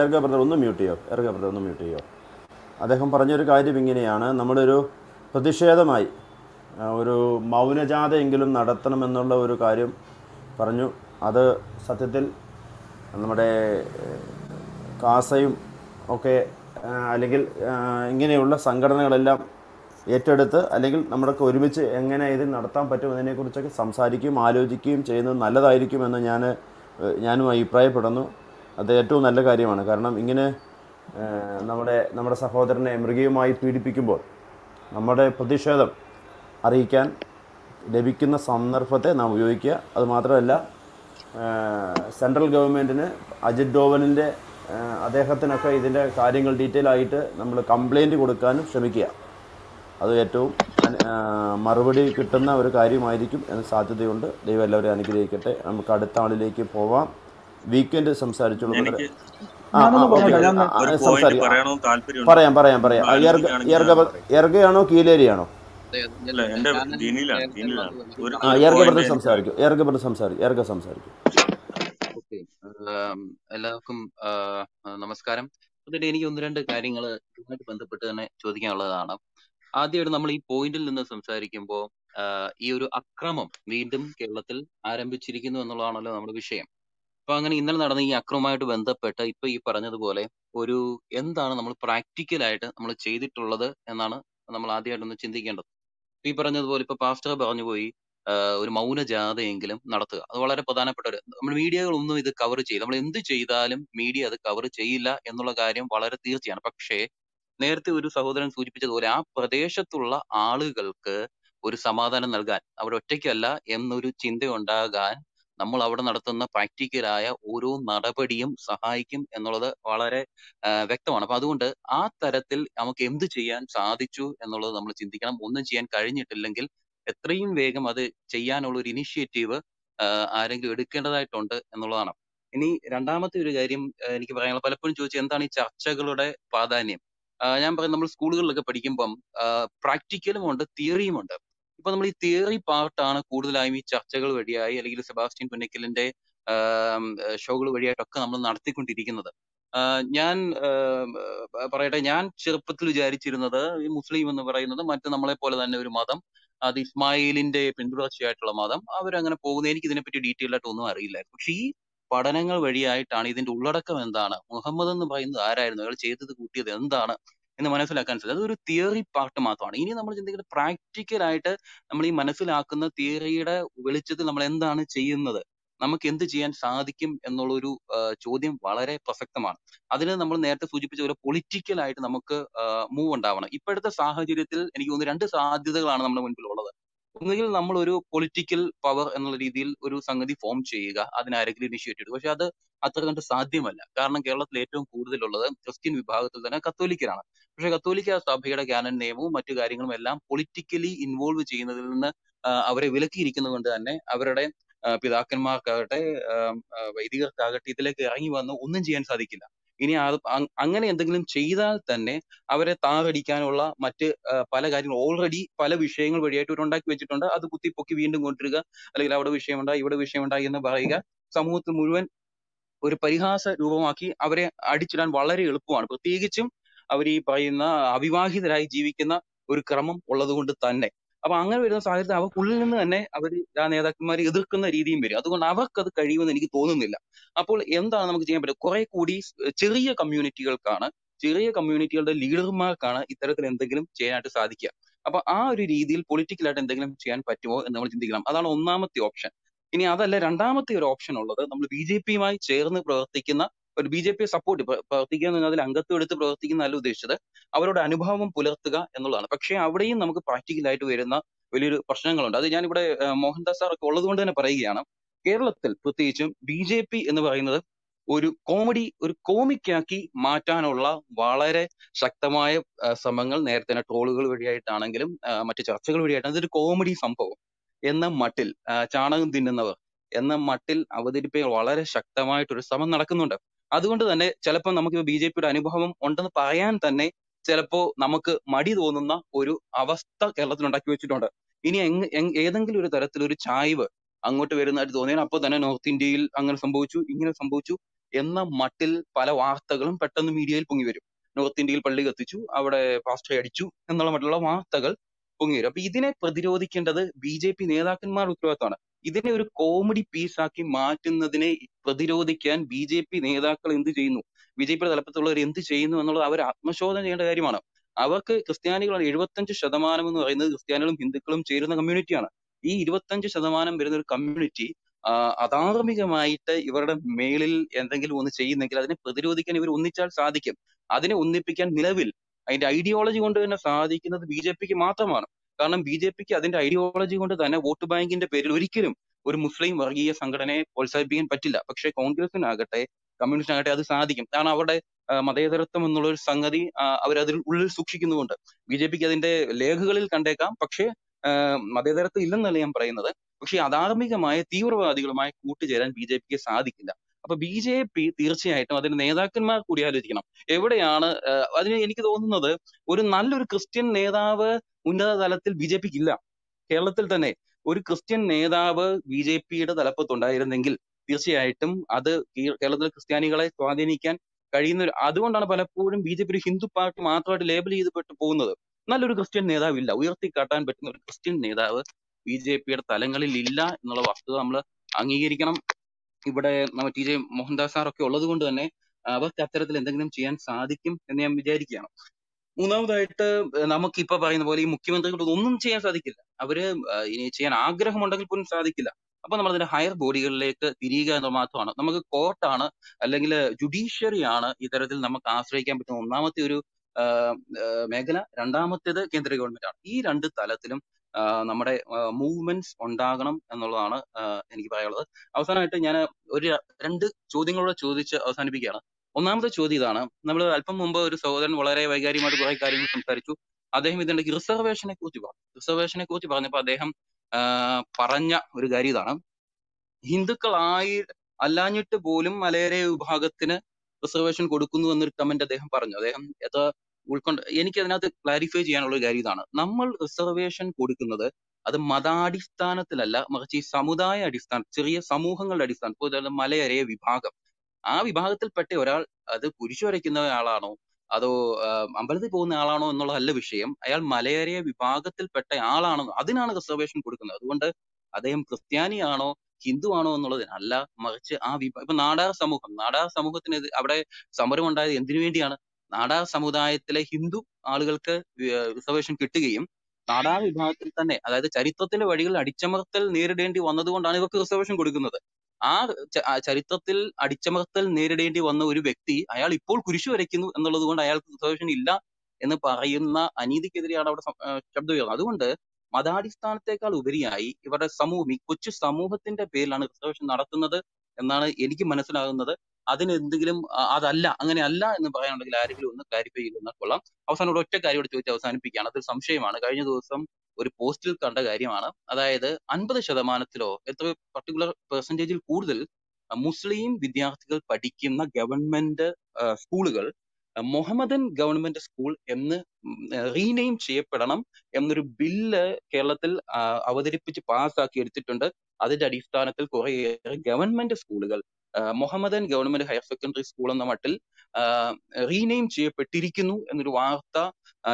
ഏർഗ ബ്രദർ ഒന്ന് മ്യൂട്ട് ചെയ്യോ? ഏർഗ ബ്രദർ ഒന്ന് മ്യൂട്ട് ചെയ്യോ? അദ്ദേഹം പറഞ്ഞൊരു കാര്യം ഇങ്ങനെയാണ്. നമ്മളൊരു പ്രതിഷേധമായി ഒരു മൗനജാഥയെങ്കിലും നടത്തണമെന്നുള്ള ഒരു കാര്യം പറഞ്ഞു. അത് സത്യത്തിൽ നമ്മുടെ കാസയും ഒക്കെ അല്ലെങ്കിൽ ഇങ്ങനെയുള്ള സംഘടനകളെല്ലാം ഏറ്റെടുത്ത് അല്ലെങ്കിൽ നമ്മളൊക്കെ ഒരുമിച്ച് എങ്ങനെ ഇത് നടത്താൻ പറ്റും എന്നതിനെക്കുറിച്ചൊക്കെ സംസാരിക്കുകയും ആലോചിക്കുകയും ചെയ്യുന്നത് നല്ലതായിരിക്കുമെന്ന് ഞാൻ ഞാനും അഭിപ്രായപ്പെടുന്നു. അത് ഏറ്റവും നല്ല കാര്യമാണ്. കാരണം ഇങ്ങനെ നമ്മുടെ നമ്മുടെ സഹോദരനെ മൃഗീയമായി പീഡിപ്പിക്കുമ്പോൾ നമ്മുടെ പ്രതിഷേധം അറിയിക്കാൻ ലഭിക്കുന്ന സന്ദർഭത്തെ നാം ഉപയോഗിക്കുക. അത് മാത്രമല്ല ഏഹ്, സെൻട്രൽ ഗവൺമെന്റിന് അജിത് ഡോവലിന്റെ അദ്ദേഹത്തിനൊക്കെ ഇതിന്റെ കാര്യങ്ങൾ ഡീറ്റെയിൽ ആയിട്ട് നമ്മൾ കംപ്ലൈന്റ് കൊടുക്കാനും ശ്രമിക്കുക. അത് ഏറ്റവും മറുപടി കിട്ടുന്ന ഒരു കാര്യമായിരിക്കും എന്ന് സാധ്യതയുണ്ട്. ദൈവം എല്ലാവരെയും അനുഗ്രഹിക്കട്ടെ. നമുക്ക് അടുത്ത ആളിലേക്ക് പോവാം. വീക്കെൻഡ് സംസാരിച്ചോളൂ പറയാം പറയാം പറയാം. എർഗയാണോ കീലേരിയാണോ? എല്ലാവർക്കും നമസ്കാരം. അതിന്റെ എനിക്ക് ഒന്ന് രണ്ട് കാര്യങ്ങൾ ഇതുമായിട്ട് ബന്ധപ്പെട്ട് തന്നെ ചോദിക്കാനുള്ളതാണ്. ആദ്യമായിട്ട് നമ്മൾ ഈ പോയിന്റിൽ നിന്ന് സംസാരിക്കുമ്പോൾ ഈ ഒരു അക്രമം വീണ്ടും കേരളത്തിൽ ആരംഭിച്ചിരിക്കുന്നു എന്നുള്ളതാണല്ലോ നമ്മുടെ വിഷയം. അപ്പൊ അങ്ങനെ ഇന്നലെ നടന്ന ഈ അക്രമവുമായിട്ട് ബന്ധപ്പെട്ട് ഇപ്പൊ ഈ പറഞ്ഞതുപോലെ ഒരു എന്താണ് നമ്മൾ പ്രാക്ടിക്കലായിട്ട് നമ്മൾ ചെയ്തിട്ടുള്ളത് എന്നാണ് നമ്മൾ ആദ്യമായിട്ടൊന്ന് ചിന്തിക്കേണ്ടത്. ഈ പറഞ്ഞതുപോലെ ഇപ്പൊ പാസ്റ്റർ പറഞ്ഞു പോയി ഒരു മൗന ജാഥയെങ്കിലും നടത്തുക. അത് വളരെ പ്രധാനപ്പെട്ട ഒരു നമ്മൾ മീഡിയകളൊന്നും ഇത് കവർ ചെയ്യില്ല. നമ്മൾ എന്ത് ചെയ്താലും മീഡിയ അത് കവർ ചെയ്യില്ല എന്നുള്ള കാര്യം വളരെ തീർച്ചയാണ്. പക്ഷേ നേരത്തെ ഒരു സഹോദരൻ സൂചിപ്പിച്ചതുപോലെ ആ പ്രദേശത്തുള്ള ആളുകൾക്ക് ഒരു സമാധാനം നൽകാൻ അവർ ഒറ്റയ്ക്കല്ല എന്നൊരു ചിന്ത ഉണ്ടാകാൻ നമ്മൾ അവിടെ നടത്തുന്ന പ്രാക്ടിക്കലായ ഓരോ നടപടിയും സഹായിക്കും എന്നുള്ളത് വളരെ വ്യക്തമാണ്. അപ്പൊ അതുകൊണ്ട് ആ തരത്തിൽ നമുക്ക് എന്ത് ചെയ്യാൻ സാധിച്ചു എന്നുള്ളത് നമ്മൾ ചിന്തിക്കണം. ഒന്നും ചെയ്യാൻ കഴിഞ്ഞിട്ടില്ലെങ്കിൽ എത്രയും വേഗം അത് ചെയ്യാനുള്ള ഒരു ഇനിഷ്യേറ്റീവ് ആരെങ്കിലും എടുക്കേണ്ടതായിട്ടുണ്ട് എന്നുള്ളതാണ്. ഇനി രണ്ടാമത്തെ ഒരു കാര്യം എനിക്ക് പറയാനുള്ള പലപ്പോഴും ചോദിച്ചത് എന്താണ് ഈ ചർച്ചകളുടെ പ്രാധാന്യം? ഞാൻ പറയുന്നത് നമ്മൾ സ്കൂളുകളിലൊക്കെ പഠിക്കുമ്പം പ്രാക്ടിക്കലും ഉണ്ട് തിയറിയും ഉണ്ട്. ഇപ്പൊ നമ്മൾ ഈ തിയറി പാർട്ടാണ് കൂടുതലായും ഈ ചർച്ചകൾ വഴിയായി അല്ലെങ്കിൽ സെബാസ്റ്റ്യൻ പുന്നക്കലിന്റെ ഷോകൾ വഴിയായിട്ടൊക്കെ നമ്മൾ നടത്തിക്കൊണ്ടിരിക്കുന്നത്. ഞാൻ പറയട്ടെ ഞാൻ ചെറുപ്പത്തിൽ വിചാരിച്ചിരുന്നത് ഈ മുസ്ലിം എന്ന് പറയുന്നത് മറ്റു നമ്മളെ പോലെ തന്നെ ഒരു മതം അത് ഇസ്മായിലിന്റെ പിന്തുടർച്ചയായിട്ടുള്ള മതം അവരങ്ങനെ പോകുന്നത് എനിക്ക് ഇതിനെപ്പറ്റി ഡീറ്റെയിൽ ആയിട്ട് ഒന്നും അറിയില്ലായിരുന്നു. പക്ഷെ ഈ പഠനങ്ങൾ വഴിയായിട്ടാണ് ഇതിന്റെ ഉള്ളടക്കം എന്താണ്? മുഹമ്മദ് എന്ന് പറയുന്നത് ആരായിരുന്നു? അയാൾ ചെയ്തത് കൂട്ടിയത് എന്താണ്? എന്ന് മനസ്സിലാക്കാൻ സാധിക്കും അതൊരു തിയറി പാർട്ട് മാത്രമാണ്. ഇനി നമ്മൾ ചിന്തിക്കുന്നത് പ്രാക്ടിക്കൽ ആയിട്ട് നമ്മൾ ഈ മനസ്സിലാക്കുന്ന തിയറിയുടെ വെളിച്ചത്തിൽ നമ്മൾ എന്താണ് ചെയ്യുന്നത്? നമുക്ക് എന്ത് ചെയ്യാൻ സാധിക്കും എന്നുള്ള ഒരു ചോദ്യം വളരെ പ്രസക്തമാണ്. അതിന് നമ്മൾ നേരത്തെ സൂചിപ്പിച്ച പോലെ പൊളിറ്റിക്കൽ ആയിട്ട് നമുക്ക് മൂവ് ഉണ്ടാവണം. ഇപ്പോഴത്തെ സാഹചര്യത്തിൽ എനിക്ക് തോന്നുന്നു രണ്ട് സാധ്യതകളാണ് നമ്മുടെ മുൻപിൽ ഉള്ളത് ഒന്നുകിൽ നമ്മൾ ഒരു പൊളിറ്റിക്കൽ പവർ എന്നുള്ള രീതിയിൽ ഒരു സംഗതി ഫോം ചെയ്യുക അതിന് ആരെങ്കിലും ഇനിഷ്യേറ്റ് ചെയ്തു. പക്ഷെ അത് അത്ര കണ്ട് സാധ്യമല്ല. കാരണം കേരളത്തിൽ ഏറ്റവും കൂടുതലുള്ളത് ക്രിസ്ത്യൻ വിഭാഗത്തിൽ തന്നെ കത്തോലിക്കരാണ്. പക്ഷെ കത്തോലിക്ക സഭയുടെ കാനൻ നിയമവും മറ്റു കാര്യങ്ങളും എല്ലാം പൊളിറ്റിക്കലി ഇൻവോൾവ് ചെയ്യുന്നതിൽ നിന്ന് അവരെ വിലക്കിയിരിക്കുന്നത് കൊണ്ട് തന്നെ അവരുടെ പിതാക്കന്മാർക്കാകട്ടെ വൈദികർക്കാകട്ടെ ഇതിലേക്ക് ഇറങ്ങി വന്ന് ഒന്നും ചെയ്യാൻ സാധിക്കില്ല. ഇനി അങ്ങനെ എന്തെങ്കിലും ചെയ്താൽ തന്നെ അവരെ താറടിക്കാനുള്ള മറ്റ് പല കാര്യങ്ങൾ ഓൾറെഡി പല വിഷയങ്ങൾ വഴിയായിട്ട് ഇവർ ഉണ്ടാക്കി വെച്ചിട്ടുണ്ട്. അത് കുത്തിപ്പൊക്കി വീണ്ടും കൊണ്ടുവരിക. അല്ലെങ്കിൽ അവിടെ വിഷയമുണ്ടായി ഇവിടെ വിഷയമുണ്ടായി എന്ന് പറയുക. സമൂഹത്തിൽ മുഴുവൻ ഒരു പരിഹാസ രൂപമാക്കി അവരെ അടിച്ചിടാൻ വളരെ എളുപ്പമാണ്. പ്രത്യേകിച്ചും അവർ ഈ പറയുന്ന അവിവാഹിതരായി ജീവിക്കുന്ന ഒരു ക്രമം ഉള്ളതുകൊണ്ട് തന്നെ. അപ്പൊ അങ്ങനെ വരുന്ന സാഹചര്യത്തിൽ അവർക്കുള്ളിൽ നിന്ന് തന്നെ അവർ ആ നേതാക്കന്മാരെ എതിർക്കുന്ന രീതിയും വരും. അതുകൊണ്ട് അവർക്കത് കഴിയുമെന്ന് എനിക്ക് തോന്നുന്നില്ല. അപ്പോൾ എന്താണ് നമുക്ക് ചെയ്യാൻ പറ്റുക? കുറെ കൂടി ചെറിയ കമ്മ്യൂണിറ്റികൾക്കാണ് ചെറിയ കമ്മ്യൂണിറ്റികളുടെ ലീഡർമാർക്കാണ് ഇത്തരത്തിൽ എന്തെങ്കിലും ചെയ്യാനായിട്ട് സാധിക്കുക. അപ്പൊ ആ ഒരു രീതിയിൽ പൊളിറ്റിക്കലായിട്ട് എന്തെങ്കിലും ചെയ്യാൻ പറ്റുമോ എന്ന് നമ്മൾ ചിന്തിക്കണം. അതാണ് ഒന്നാമത്തെ ഓപ്ഷൻ. ഇനി അതല്ല രണ്ടാമത്തെ ഒരു ഓപ്ഷൻ ഉള്ളത് നമ്മൾ ബി ജെ പിയുമായി ചേർന്ന് പ്രവർത്തിക്കുന്ന ഒരു ബി ജെ പി സപ്പോർട്ട് പ്രവർത്തിക്കുക എന്ന് അതിൽ അംഗത്വം എടുത്ത് പ്രവർത്തിക്കുന്നതല്ല ഉദ്ദേശിച്ചത്. അവരോട് അനുഭവം പുലർത്തുക എന്നുള്ളതാണ്. പക്ഷേ അവിടെയും നമുക്ക് പ്രാക്ടിക്കലായിട്ട് വരുന്ന വലിയൊരു പ്രശ്നങ്ങളുണ്ട്. അത് ഞാനിവിടെ മോഹൻദാസ് സാർ ഒക്കെ ഉള്ളത് കൊണ്ട് തന്നെ പറയുകയാണ്. കേരളത്തിൽ പ്രത്യേകിച്ചും ബി ജെ പി എന്ന് പറയുന്നത് ഒരു കോമഡി ഒരു കോമിക്കാക്കി മാറ്റാനുള്ള വളരെ ശക്തമായ ശ്രമങ്ങൾ നേരത്തെ ട്രോളുകൾ വഴിയായിട്ടാണെങ്കിലും മറ്റു ചർച്ചകൾ വഴിയായിട്ടാണ്. ഇതൊരു കോമഡി സംഭവം. എന്ന മട്ടിൽ ചാണകം തിന്നുന്നവർ എന്ന മട്ടിൽ അവതരിപ്പിക്കാൻ വളരെ ശക്തമായിട്ടൊരു ശ്രമം നടക്കുന്നുണ്ട്. അതുകൊണ്ട് തന്നെ ചിലപ്പോൾ നമുക്ക് ബി ജെ പിയുടെ അനുഭവം ഉണ്ടെന്ന് പറയാൻ തന്നെ ചിലപ്പോ നമുക്ക് മടി തോന്നുന്ന ഒരു അവസ്ഥ കേരളത്തിൽ ഉണ്ടാക്കി വെച്ചിട്ടുണ്ട്. ഇനി ഏതെങ്കിലും ഒരു തരത്തിൽ ഒരു ചായ്വ് അങ്ങോട്ട് വരുന്നതായിട്ട് തോന്നിയാൽ അപ്പോൾ തന്നെ നോർത്ത് ഇന്ത്യയിൽ അങ്ങനെ സംഭവിച്ചു ഇങ്ങനെ സംഭവിച്ചു എന്ന മട്ടിൽ പല വാർത്തകളും പെട്ടെന്ന് മീഡിയയിൽ പൊങ്ങി വരും. നോർത്ത് ഇന്ത്യയിൽ പള്ളി കത്തിച്ചു അവിടെ പാസ്റ്റർ അടിച്ചു എന്നുള്ള മട്ടിലുള്ള വാർത്തകൾ പൊങ്ങി വരും. അപ്പൊ ഇതിനെ പ്രതിരോധിക്കേണ്ടത് ബി ജെ പി നേതാക്കന്മാരുടെ ഉത്തരവാദിത്തമാണ്. ഇതിനെ ഒരു കോമഡി പീസാക്കി മാറ്റുന്നതിനെ പ്രതിരോധിക്കാൻ ബി ജെ പി നേതാക്കൾ എന്ത് ചെയ്യുന്നു? ബി ജെ പിയുടെ തലപ്പത്തുള്ളവർ എന്ത് ചെയ്യുന്നു എന്നുള്ളത് അവർ ആത്മശോധന ചെയ്യേണ്ട കാര്യമാണ്. അവർക്ക് ക്രിസ്ത്യാനികളാണ് എഴുപത്തഞ്ച് ശതമാനം എന്ന് പറയുന്നത് ക്രിസ്ത്യാനികളും ഹിന്ദുക്കളും ചേരുന്ന കമ്മ്യൂണിറ്റിയാണ് ഈ ഇരുപത്തഞ്ച് ശതമാനം വരുന്ന ഒരു കമ്മ്യൂണിറ്റി അധാർമികമായിട്ട് ഇവരുടെ മേളിൽ എന്തെങ്കിലും ഒന്ന് ചെയ്യുന്നെങ്കിൽ അതിനെ പ്രതിരോധിക്കാൻ ഇവർ ഒന്നിച്ചാൽ സാധിക്കും. അതിനെ ഒന്നിപ്പിക്കാൻ നിലവിൽ അതിന്റെ ഐഡിയോളജി കൊണ്ട് തന്നെ സാധിക്കുന്നത് ബി ജെ പിക്ക് മാത്രമാണ്. കാരണം ബി ജെ പിക്ക് അതിന്റെ ഐഡിയോളജി കൊണ്ട് തന്നെ വോട്ട് ബാങ്കിന്റെ പേരിൽ ഒരിക്കലും ഒരു മുസ്ലിം വർഗീയ സംഘടനയെ പ്രോത്സാഹിപ്പിക്കാൻ പറ്റില്ല. പക്ഷെ കോൺഗ്രസിനാകട്ടെ കമ്മ്യൂണിസ്റ്റിനാകട്ടെ അത് സാധിക്കും. കാരണം അവരുടെ മതേതരത്വം എന്നുള്ള ഒരു സംഗതി അവരതിൽ ഉള്ളിൽ സൂക്ഷിക്കുന്നുമുണ്ട് ബി ജെ പിക്ക് അതിന്റെ ലേഖകളിൽ കണ്ടേക്കാം. പക്ഷേ മതേതരത്വം ഇല്ലെന്നല്ല ഞാൻ പറയുന്നത്. പക്ഷേ അധാർമികമായ തീവ്രവാദികളുമായി കൂട്ടുചേരാൻ ബി ജെ പിക്ക് സാധിക്കില്ല. അപ്പൊ ബി ജെ പി തീർച്ചയായിട്ടും അതിന്റെ നേതാക്കന്മാർ കൂടി ആലോചിക്കണം. എവിടെയാണ് അതിന് എനിക്ക് തോന്നുന്നത് ഒരു നല്ലൊരു ക്രിസ്ത്യൻ നേതാവ് ഉന്നത തലത്തിൽ ബി ജെ പിക്ക് ഇല്ല കേരളത്തിൽ തന്നെ ഒരു ക്രിസ്ത്യൻ നേതാവ് ബി ജെ പിയുടെ തലപ്പത്തുണ്ടായിരുന്നെങ്കിൽ തീർച്ചയായിട്ടും അത് ഈ കേരളത്തിലെ ക്രിസ്ത്യാനികളെ സ്വാധീനിക്കാൻ കഴിയുന്ന ഒരു അതുകൊണ്ടാണ് പലപ്പോഴും ബി ജെ പി ഒരു ഹിന്ദു പാർട്ടി മാത്രമായിട്ട് ലേബൽ ചെയ്തപ്പെട്ട് പോകുന്നത്. നല്ലൊരു ക്രിസ്ത്യൻ നേതാവ് ഇല്ല ഉയർത്തിക്കാട്ടാൻ പറ്റുന്ന ഒരു ക്രിസ്ത്യൻ നേതാവ് ബി ജെ പിയുടെ തലങ്ങളിൽ ഇല്ല എന്നുള്ള വസ്തുത നമ്മൾ അംഗീകരിക്കണം. ഇവിടെ നമ്മ ടി ജെ മോഹൻദാസ് സാർ ഒക്കെ ഉള്ളത് കൊണ്ട് തന്നെ അവർക്ക് അത്തരത്തിൽ എന്തെങ്കിലും ചെയ്യാൻ സാധിക്കും എന്ന് ഞാൻ വിചാരിക്കുകയാണ്. മൂന്നാമതായിട്ട് നമുക്ക് ഇപ്പൊ പറയുന്ന പോലെ ഈ മുഖ്യമന്ത്രികളോട് ഒന്നും ചെയ്യാൻ സാധിക്കില്ല. അവർ ഇനി ചെയ്യാൻ ആഗ്രഹമുണ്ടെങ്കിൽ പോലും സാധിക്കില്ല. അപ്പൊ നമ്മൾ അതിന്റെ ഹയർ ബോഡികളിലേക്ക് തിരിയുക എന്ന് മാത്രമാണ്. നമുക്ക് കോർട്ടാണ് അല്ലെങ്കിൽ ജുഡീഷ്യറി ആണ് ഇത്തരത്തിൽ നമുക്ക് ആശ്രയിക്കാൻ പറ്റുന്ന ഒന്നാമത്തെ ഒരു മേഖല. രണ്ടാമത്തേത് കേന്ദ്ര ഗവൺമെന്റ് ആണ് ഈ രണ്ട് തലത്തിലും നമ്മുടെ മൂവ്മെന്റ്സ് ഉണ്ടാകണം എന്നുള്ളതാണ് എനിക്ക് പറയാനുള്ളത്. അവസാനമായിട്ട് ഞാൻ ഒരു രണ്ട് ചോദ്യങ്ങളൂടെ ചോദിച്ച് അവസാനിപ്പിക്കുകയാണ്. ഒന്നാമത്തെ ചോദ്യം ഇതാണ്. നമ്മൾ അല്പം മുമ്പ് ഒരു സഹോദരൻ വളരെ വൈകാരികമായിട്ട് കുറെ കാര്യങ്ങൾ സംസാരിച്ചു. അദ്ദേഹം ഇതിന്റെ റിസർവേഷനെ കുറിച്ച് പറഞ്ഞു. റിസർവേഷനെ കുറിച്ച് പറഞ്ഞപ്പോൾ അദ്ദേഹം പറഞ്ഞ ഒരു കാര്യം ഇതാണ്. ഹിന്ദുക്കളായി അല്ലാഞ്ഞിട്ട് പോലും മലയര വിഭാഗത്തിന് റിസർവേഷൻ കൊടുക്കുന്നു എന്നൊരു കമന്റ് അദ്ദേഹം പറഞ്ഞു. അദ്ദേഹം അത് ഉൾക്കൊണ്ട് എനിക്ക് അതിനകത്ത് ക്ലാരിഫൈ ചെയ്യാനുള്ള ഒരു കാര്യം ഇതാണ്. നമ്മൾ റിസർവേഷൻ കൊടുക്കുന്നത് അത് മതാടിസ്ഥാനത്തിലല്ല മറിച്ച് ഈ സമുദായ അടിസ്ഥാനം ചെറിയ സമൂഹങ്ങളുടെ അടിസ്ഥാനം മലയരെ മലയരയ വിഭാഗം. ആ വിഭാഗത്തിൽപ്പെട്ട ഒരാൾ അത് കുരിശു വരയ്ക്കുന്ന ആളാണോ? അതോ അമ്പലത്തിൽ പോകുന്ന ആളാണോ എന്നുള്ളതല്ല വിഷയം. അയാൾ മലയേറിയ വിഭാഗത്തിൽപ്പെട്ട ആളാണോ. അതിനാണ് റിസർവേഷൻ കൊടുക്കുന്നത്. അതുകൊണ്ട് അദ്ദേഹം ക്രിസ്ത്യാനിയാണോ ഹിന്ദു ആണോ എന്നുള്ളതിനല്ല മറിച്ച് ആ വിഭാ ഇപ്പൊ നാടാർ സമൂഹം. നാടാർ സമൂഹത്തിന് അവിടെ സമരം ഉണ്ടായത് എന്തിനു വേണ്ടിയാണ്? നാടാർ സമുദായത്തിലെ ഹിന്ദു ആളുകൾക്ക് റിസർവേഷൻ കിട്ടുകയും നാടാർ വിഭാഗത്തിൽ തന്നെ അതായത് ചരിത്രത്തിന്റെ വഴികളിൽ അടിച്ചമർത്തൽ നേരിടേണ്ടി വന്നതുകൊണ്ടാണ് ഇവർക്ക് റിസർവേഷൻ കൊടുക്കുന്നത്. ആ ചരിത്രത്തിൽ അടിച്ചമർത്തൽ നേരിടേണ്ടി വന്ന ഒരു വ്യക്തി അയാൾ ഇപ്പോൾ കുരിശു വരയ്ക്കുന്നു എന്നുള്ളത് കൊണ്ട് അയാൾക്ക് റിസർവേഷൻ ഇല്ല എന്ന് പറയുന്ന അനീതിക്കെതിരെയാണ് അവിടെ ശബ്ദ ഉയർന്നത് അതുകൊണ്ട് മതാടിസ്ഥാനത്തെക്കാൾ ഉപരിയായി ഇവരുടെ സമൂഹം ഈ കൊച്ചു സമൂഹത്തിന്റെ പേരിലാണ് റിസർവേഷൻ നടത്തുന്നത് എന്നാണ് എനിക്ക് മനസ്സിലാകുന്നത്. അതിന് എന്തെങ്കിലും അതല്ല അങ്ങനെ അല്ല എന്ന് പറയാനുണ്ടെങ്കിൽ ആരെങ്കിലും ഒന്ന് ക്ലാരിഫൈ ചെയ്തെന്നാൽ കൊള്ളാം. അവസാനം ഒരു ഒറ്റ കാര്യം കൂടി ചോദിച്ച് അവസാനിപ്പിക്കുകയാണ്. അതൊരു സംശയമാണ്. കഴിഞ്ഞ ദിവസം ഒരു പോസ്റ്റിൽ കണ്ട കാര്യമാണ്. അതായത് അൻപത് ശതമാനത്തിലോ എത്ര പർട്ടിക്കുലർ പെർസെന്റേജിൽ കൂടുതൽ മുസ്ലിം വിദ്യാർത്ഥികൾ പഠിക്കുന്ന ഗവൺമെന്റ് സ്കൂളുകൾ മുഹമ്മദൻ ഗവൺമെന്റ് സ്കൂൾ എന്ന് റീനെയിം ചെയ്യപ്പെടണം എന്നൊരു ബില്ല് കേരളത്തിൽ അവതരിപ്പിച്ച് പാസ്സാക്കി എടുത്തിട്ടുണ്ട്. അതിന്റെ അടിസ്ഥാനത്തിൽ കുറേയേറെ ഗവൺമെന്റ് സ്കൂളുകൾ Mohammedan government higher secondary school എന്ന മട്ടിൽ റീനെയിം ചെയ്യപ്പെട്ടിരിക്കുന്നു എന്നൊരു വാർത്ത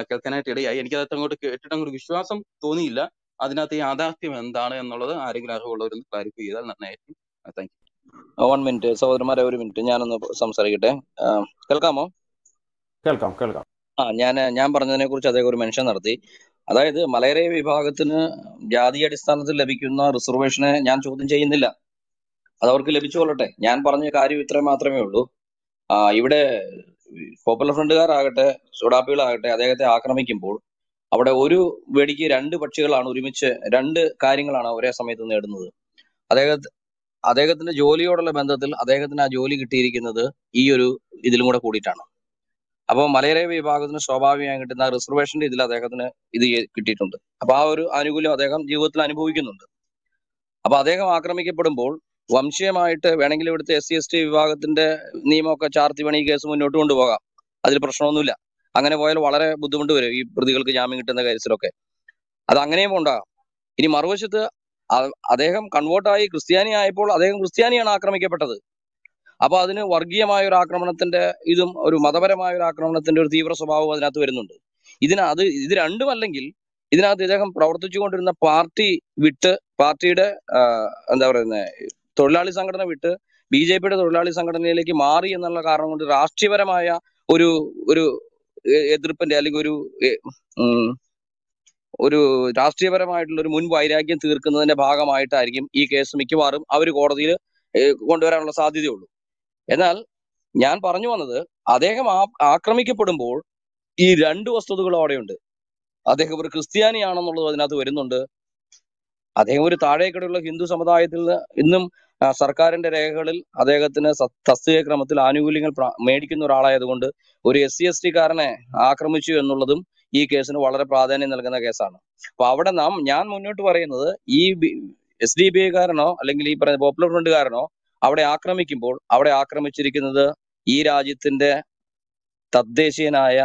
കേൾക്കാനായിട്ട് ഇടയായി. എനിക്കത് അങ്ങോട്ട് കേട്ടിട്ട് അങ്ങോട്ട് വിശ്വാസം തോന്നിയില്ല. അതിനകത്ത് യാഥാർത്ഥ്യം എന്താണ് എന്നുള്ളത് ആരെങ്കിലും അറിവുള്ളവരൊന്ന് ക്ലാരിഫൈ ചെയ്താൽ നന്നായിരിക്കും. Thank you. വൺ മിനിറ്റ് സഹോദരന്മാരെ ഒരു മിനിറ്റ് ഞാനൊന്ന് സംസാരിക്കട്ടെ? കേൾക്കാമോ? കേൾക്കാം കേൾക്കാം. ആ ഞാൻ ഞാൻ പറഞ്ഞതിനെ കുറിച്ച് അദ്ദേഹം ഒരു മെൻഷൻ നടത്തി. അതായത് മലയരയ വിഭാഗത്തിന് ജാതി അടിസ്ഥാനത്തിൽ ലഭിക്കുന്ന റിസർവേഷനെ ഞാൻ ചോദ്യം ചെയ്യുന്നില്ല. അത് അവർക്ക് ലഭിച്ചുകൊള്ളട്ടെ. ഞാൻ പറഞ്ഞ കാര്യം ഇത്ര മാത്രമേ ഉള്ളൂ. ഇവിടെ പോപ്പുലർ ഫ്രണ്ടുകാരാകട്ടെ സുഡാപ്പികളാകട്ടെ അദ്ദേഹത്തെ ആക്രമിക്കുമ്പോൾ അവിടെ ഒരു വെടിക്ക് രണ്ട് പക്ഷികളാണ് ഒരുമിച്ച് രണ്ട് കാര്യങ്ങളാണ് ഒരേ സമയത്ത് നേടുന്നത്. അദ്ദേഹത്തെ അദ്ദേഹത്തിന്റെ ജോലിയോടുള്ള ബന്ധത്തിൽ അദ്ദേഹത്തിന് ആ ജോലി കിട്ടിയിരിക്കുന്നത് ഈ ഒരു ഇതിലും കൂടെ കൂടിയിട്ടാണ്. അപ്പൊ മലയാള വിഭാഗത്തിന് സ്വാഭാവികമായി കിട്ടുന്ന റിസർവേഷന്റെ ഇതിൽ അദ്ദേഹത്തിന് ഇത് കിട്ടിയിട്ടുണ്ട്. അപ്പൊ ആ ഒരു ആനുകൂല്യം അദ്ദേഹം ജീവിതത്തിൽ അനുഭവിക്കുന്നുണ്ട്. അപ്പൊ അദ്ദേഹം ആക്രമിക്കപ്പെടുമ്പോൾ വംശീയമായിട്ട് വേണമെങ്കിൽ ഇവിടുത്തെ എസ് സി എസ് ടി വിഭാഗത്തിന്റെ നിയമമൊക്കെ ചാർത്തി വേണമെങ്കിൽ കേസ് മുന്നോട്ട് കൊണ്ടുപോകാം. അതിൽ പ്രശ്നമൊന്നുമില്ല. അങ്ങനെ പോയാൽ വളരെ ബുദ്ധിമുട്ട് വരും ഈ പ്രതികൾക്ക് ജാമ്യം കിട്ടുന്ന കാര്യത്തിലൊക്കെ. അത് അങ്ങനെയും ഉണ്ടാകാം. ഇനി മറുവശത്ത് അദ്ദേഹം കൺവേർട്ടായി ക്രിസ്ത്യാനി ആയപ്പോൾ അദ്ദേഹം ക്രിസ്ത്യാനിയാണ് ആക്രമിക്കപ്പെട്ടത്. അപ്പൊ അതിന് വർഗീയമായ ഒരു ആക്രമണത്തിന്റെ ഇതും ഒരു മതപരമായ ഒരു ആക്രമണത്തിന്റെ ഒരു തീവ്ര സ്വഭാവം അതിനകത്ത് വരുന്നുണ്ട്. ഇതിന് അത് ഇത് രണ്ടുമല്ലെങ്കിൽ ഇതിനകത്ത് ഇദ്ദേഹം പ്രവർത്തിച്ചുകൊണ്ടിരുന്ന പാർട്ടി വിട്ട് പാർട്ടിയുടെ എന്താ പറയുന്നത് തൊഴിലാളി സംഘടന വിട്ട് ബി ജെ പിയുടെ തൊഴിലാളി സംഘടനയിലേക്ക് മാറി എന്നുള്ള കാരണം കൊണ്ട് രാഷ്ട്രീയപരമായ ഒരു ഒരു എതിർപ്പിന്റെ അല്ലെങ്കിൽ ഒരു ഒരു രാഷ്ട്രീയപരമായിട്ടുള്ള ഒരു മുൻ വൈരാഗ്യം തീർക്കുന്നതിന്റെ ഭാഗമായിട്ടായിരിക്കും ഈ കേസ് മിക്കവാറും അവർ കോടതിയിൽ കൊണ്ടുവരാനുള്ള സാധ്യതയുള്ളൂ. എന്നാൽ ഞാൻ പറഞ്ഞു വന്നത് അദ്ദേഹം ആക്രമിക്കപ്പെടുമ്പോൾ ഈ രണ്ട് വസ്തുതകളും അവിടെയുണ്ട്. അദ്ദേഹം ഒരു ക്രിസ്ത്യാനിയാണെന്നുള്ളത് അതിനകത്ത് വരുന്നുണ്ട്. അദ്ദേഹം ഒരു താഴേക്കടയുള്ള ഹിന്ദു സമുദായത്തിൽ ഇന്നും സർക്കാരിന്റെ രേഖകളിൽ അദ്ദേഹത്തിന് സ- തസ്തിക ക്രമത്തിൽ ആനുകൂല്യങ്ങൾ മേടിക്കുന്ന ഒരാളായതുകൊണ്ട് ഒരു എസ് സി എസ് ടി കാരനെ ആക്രമിച്ചു എന്നുള്ളതും ഈ കേസിന് വളരെ പ്രാധാന്യം നൽകുന്ന കേസാണ്. അപ്പൊ അവിടെ നാം ഞാൻ മുന്നോട്ട് പറയുന്നത് ഈ എസ് ഡി ബി ഐക്കാരനോ അല്ലെങ്കിൽ ഈ പറയുന്ന പോപ്പുലർ ഫ്രണ്ടുകാരനോ അവിടെ ആക്രമിക്കുമ്പോൾ അവിടെ ആക്രമിച്ചിരിക്കുന്നത് ഈ രാജ്യത്തിന്റെ തദ്ദേശീയനായ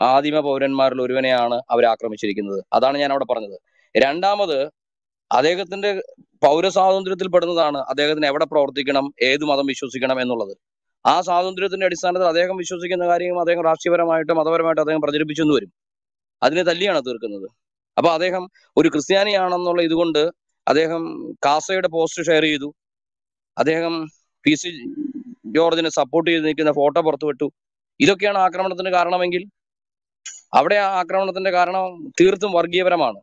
ആദിമ പൗരന്മാരിൽ ഒരുവനെയാണ് അവർ ആക്രമിച്ചിരിക്കുന്നത്. അതാണ് ഞാൻ അവിടെ പറഞ്ഞത്. രണ്ടാമത് അദ്ദേഹത്തിന്റെ പൗരസ്വാതന്ത്ര്യത്തിൽ പെടുന്നതാണ് അദ്ദേഹത്തിന് എവിടെ പ്രവർത്തിക്കണം ഏത് മതം വിശ്വസിക്കണം എന്നുള്ളത്. ആ സ്വാതന്ത്ര്യത്തിന്റെ അടിസ്ഥാനത്തിൽ അദ്ദേഹം വിശ്വസിക്കുന്ന കാര്യം അദ്ദേഹം രാഷ്ട്രീയപരമായിട്ട് മതപരമായിട്ട് അദ്ദേഹം പ്രചരിപ്പിച്ചു എന്ന് വരും. അതിനെ തല്ലിയാണ് തീർക്കുന്നത്. അപ്പൊ അദ്ദേഹം ഒരു ക്രിസ്ത്യാനിയാണെന്നുള്ള ഇതുകൊണ്ട് അദ്ദേഹം കാസയുടെ പോസ്റ്റ് ഷെയർ ചെയ്തു. അദ്ദേഹം പി സി ജോർജിനെ സപ്പോർട്ട് ചെയ്ത് നിൽക്കുന്ന ഫോട്ടോ പുറത്തുവിട്ടു ഇതൊക്കെയാണ് ആക്രമണത്തിന് കാരണമെങ്കിൽ അവിടെ ആ ആക്രമണത്തിന്റെ കാരണം തീർത്തും വർഗീയപരമാണ്.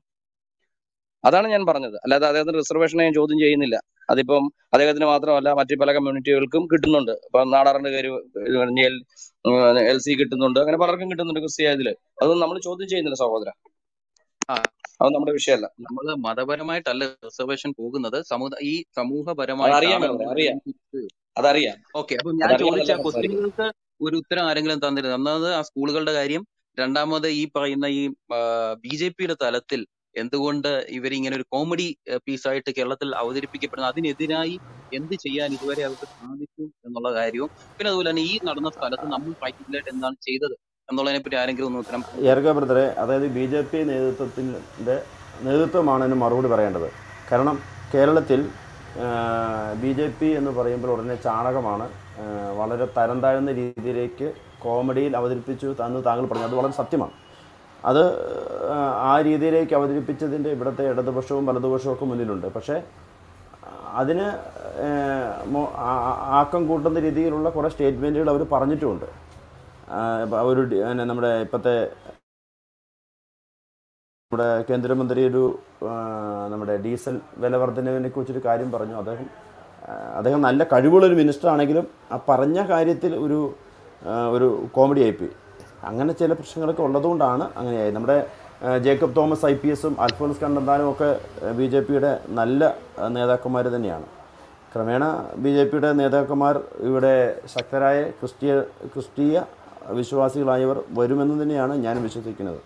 അതാണ് ഞാൻ പറഞ്ഞത്. അല്ലാതെ അദ്ദേഹത്തിന് റിസർവേഷനെ ഞാൻ ചോദ്യം ചെയ്യുന്നില്ല. അതിപ്പം അദ്ദേഹത്തിന് മാത്രമല്ല മറ്റു പല കമ്മ്യൂണിറ്റികൾക്കും കിട്ടുന്നുണ്ട്. ഇപ്പൊ നാടാറിന്റെ കാര്യം എൽ സി കിട്ടുന്നുണ്ട്. അങ്ങനെ പലർക്കും കിട്ടുന്നുണ്ട് ക്രിസ്ത്യായതിൽ അതൊന്നും നമ്മൾ ചോദ്യം ചെയ്യുന്നില്ല സഹോദര. ആ. അത് നമ്മുടെ വിഷയമല്ല. നമ്മൾ മതപരമായിട്ടല്ല റിസർവേഷൻ പോകുന്നത്. സമൂഹ ഈ സമൂഹപരമായി അറിയാം അതറിയാം. ഓക്കെ അപ്പൊ ഞാൻ ചോദിച്ച ക്വസ്റ്റ്യനുകൾക്ക് ഒരു ഉത്തരം ആരെങ്കിലും തന്നിരുന്നു? ഒന്നാമത് ആ സ്കൂളുകളുടെ കാര്യം രണ്ടാമത് ഈ പറയുന്ന ഈ ബി ജെ പിയുടെ തലത്തിൽ എന്തുകൊണ്ട് ഇവരിങ്ങനെ ഒരു കോമഡി പീസായിട്ട് കേരളത്തിൽ അവതരിപ്പിക്കപ്പെടുന്നത്? അതിനെതിരായി എന്ത് ചെയ്യാൻ ഇതുവരെ അവർക്ക് സാധിച്ചു എന്നുള്ള കാര്യവും പിന്നെ അതുപോലെ തന്നെ ഈ നടന്ന സ്ഥലത്ത് നമ്മൾ പ്രാക്ടിക്കലായിട്ട് എന്താണ് ചെയ്തത് എന്നുള്ളതിനെ പറ്റി ആരെങ്കിലും ഒന്ന് ഉത്തരം. ഏർഗ ബ്രദറെ അതായത് ബി ജെ പി നേതൃത്വത്തിന്റെ നേതൃത്വമാണ് ഇതിന് മറുപടി പറയേണ്ടത്. കാരണം കേരളത്തിൽ ബി ജെ പി എന്ന് പറയുമ്പോൾ ഉടനെ ചാണകമാണ് വളരെ തരം താഴ്ന്ന രീതിയിലേക്ക് കോമഡിയിൽ അവതരിപ്പിച്ചു എന്ന് താങ്കൾ പറഞ്ഞു. അത് വളരെ സത്യമാണ്. അത് ആ, രീതിയിലേക്ക് അവതരിപ്പിച്ചതിന്റെ ഇവിടുത്തെ ഇടതുപക്ഷവും വലതുപക്ഷവും ഒക്കെ മുന്നിലുണ്ട്. പക്ഷേ അതിന് ആക്കം കൂട്ടുന്ന രീതിയിലുള്ള കുറേ സ്റ്റേറ്റ്മെന്റുകൾ അവർ പറഞ്ഞിട്ടുമുണ്ട് ഒരു നമ്മുടെ ഇപ്പോഴത്തെ നമ്മുടെ കേന്ദ്രമന്ത്രി ഒരു നമ്മുടെ ഡീസൽ വില വർധനവിനെ കുറിച്ചൊരു കാര്യം പറഞ്ഞു. അദ്ദേഹം അദ്ദേഹം നല്ല കഴിവുള്ളൊരു മിനിസ്റ്റർ ആണെങ്കിലും ആ പറഞ്ഞ കാര്യത്തിൽ ഒരു ഒരു കോമഡി ആയിപ്പോയി അങ്ങനെ ചില പ്രശ്നങ്ങളൊക്കെ ഉള്ളതുകൊണ്ടാണ് അങ്ങനെയായത് നമ്മുടെ ജേക്കബ് തോമസ് ഐ പി എസും അൽഫോൺസ് കണ്ണന്താനും ഒക്കെ ബി ജെ പിയുടെ നല്ല നേതാക്കന്മാർ തന്നെയാണ്. ക്രമേണ ബി ജെ പിയുടെ നേതാക്കന്മാർ ഇവിടെ ശക്തരായ ക്രിസ്തീയ ക്രിസ്തീയ വിശ്വാസികളായവർ വരുമെന്ന് തന്നെയാണ് ഞാൻ വിശ്വസിക്കുന്നത്.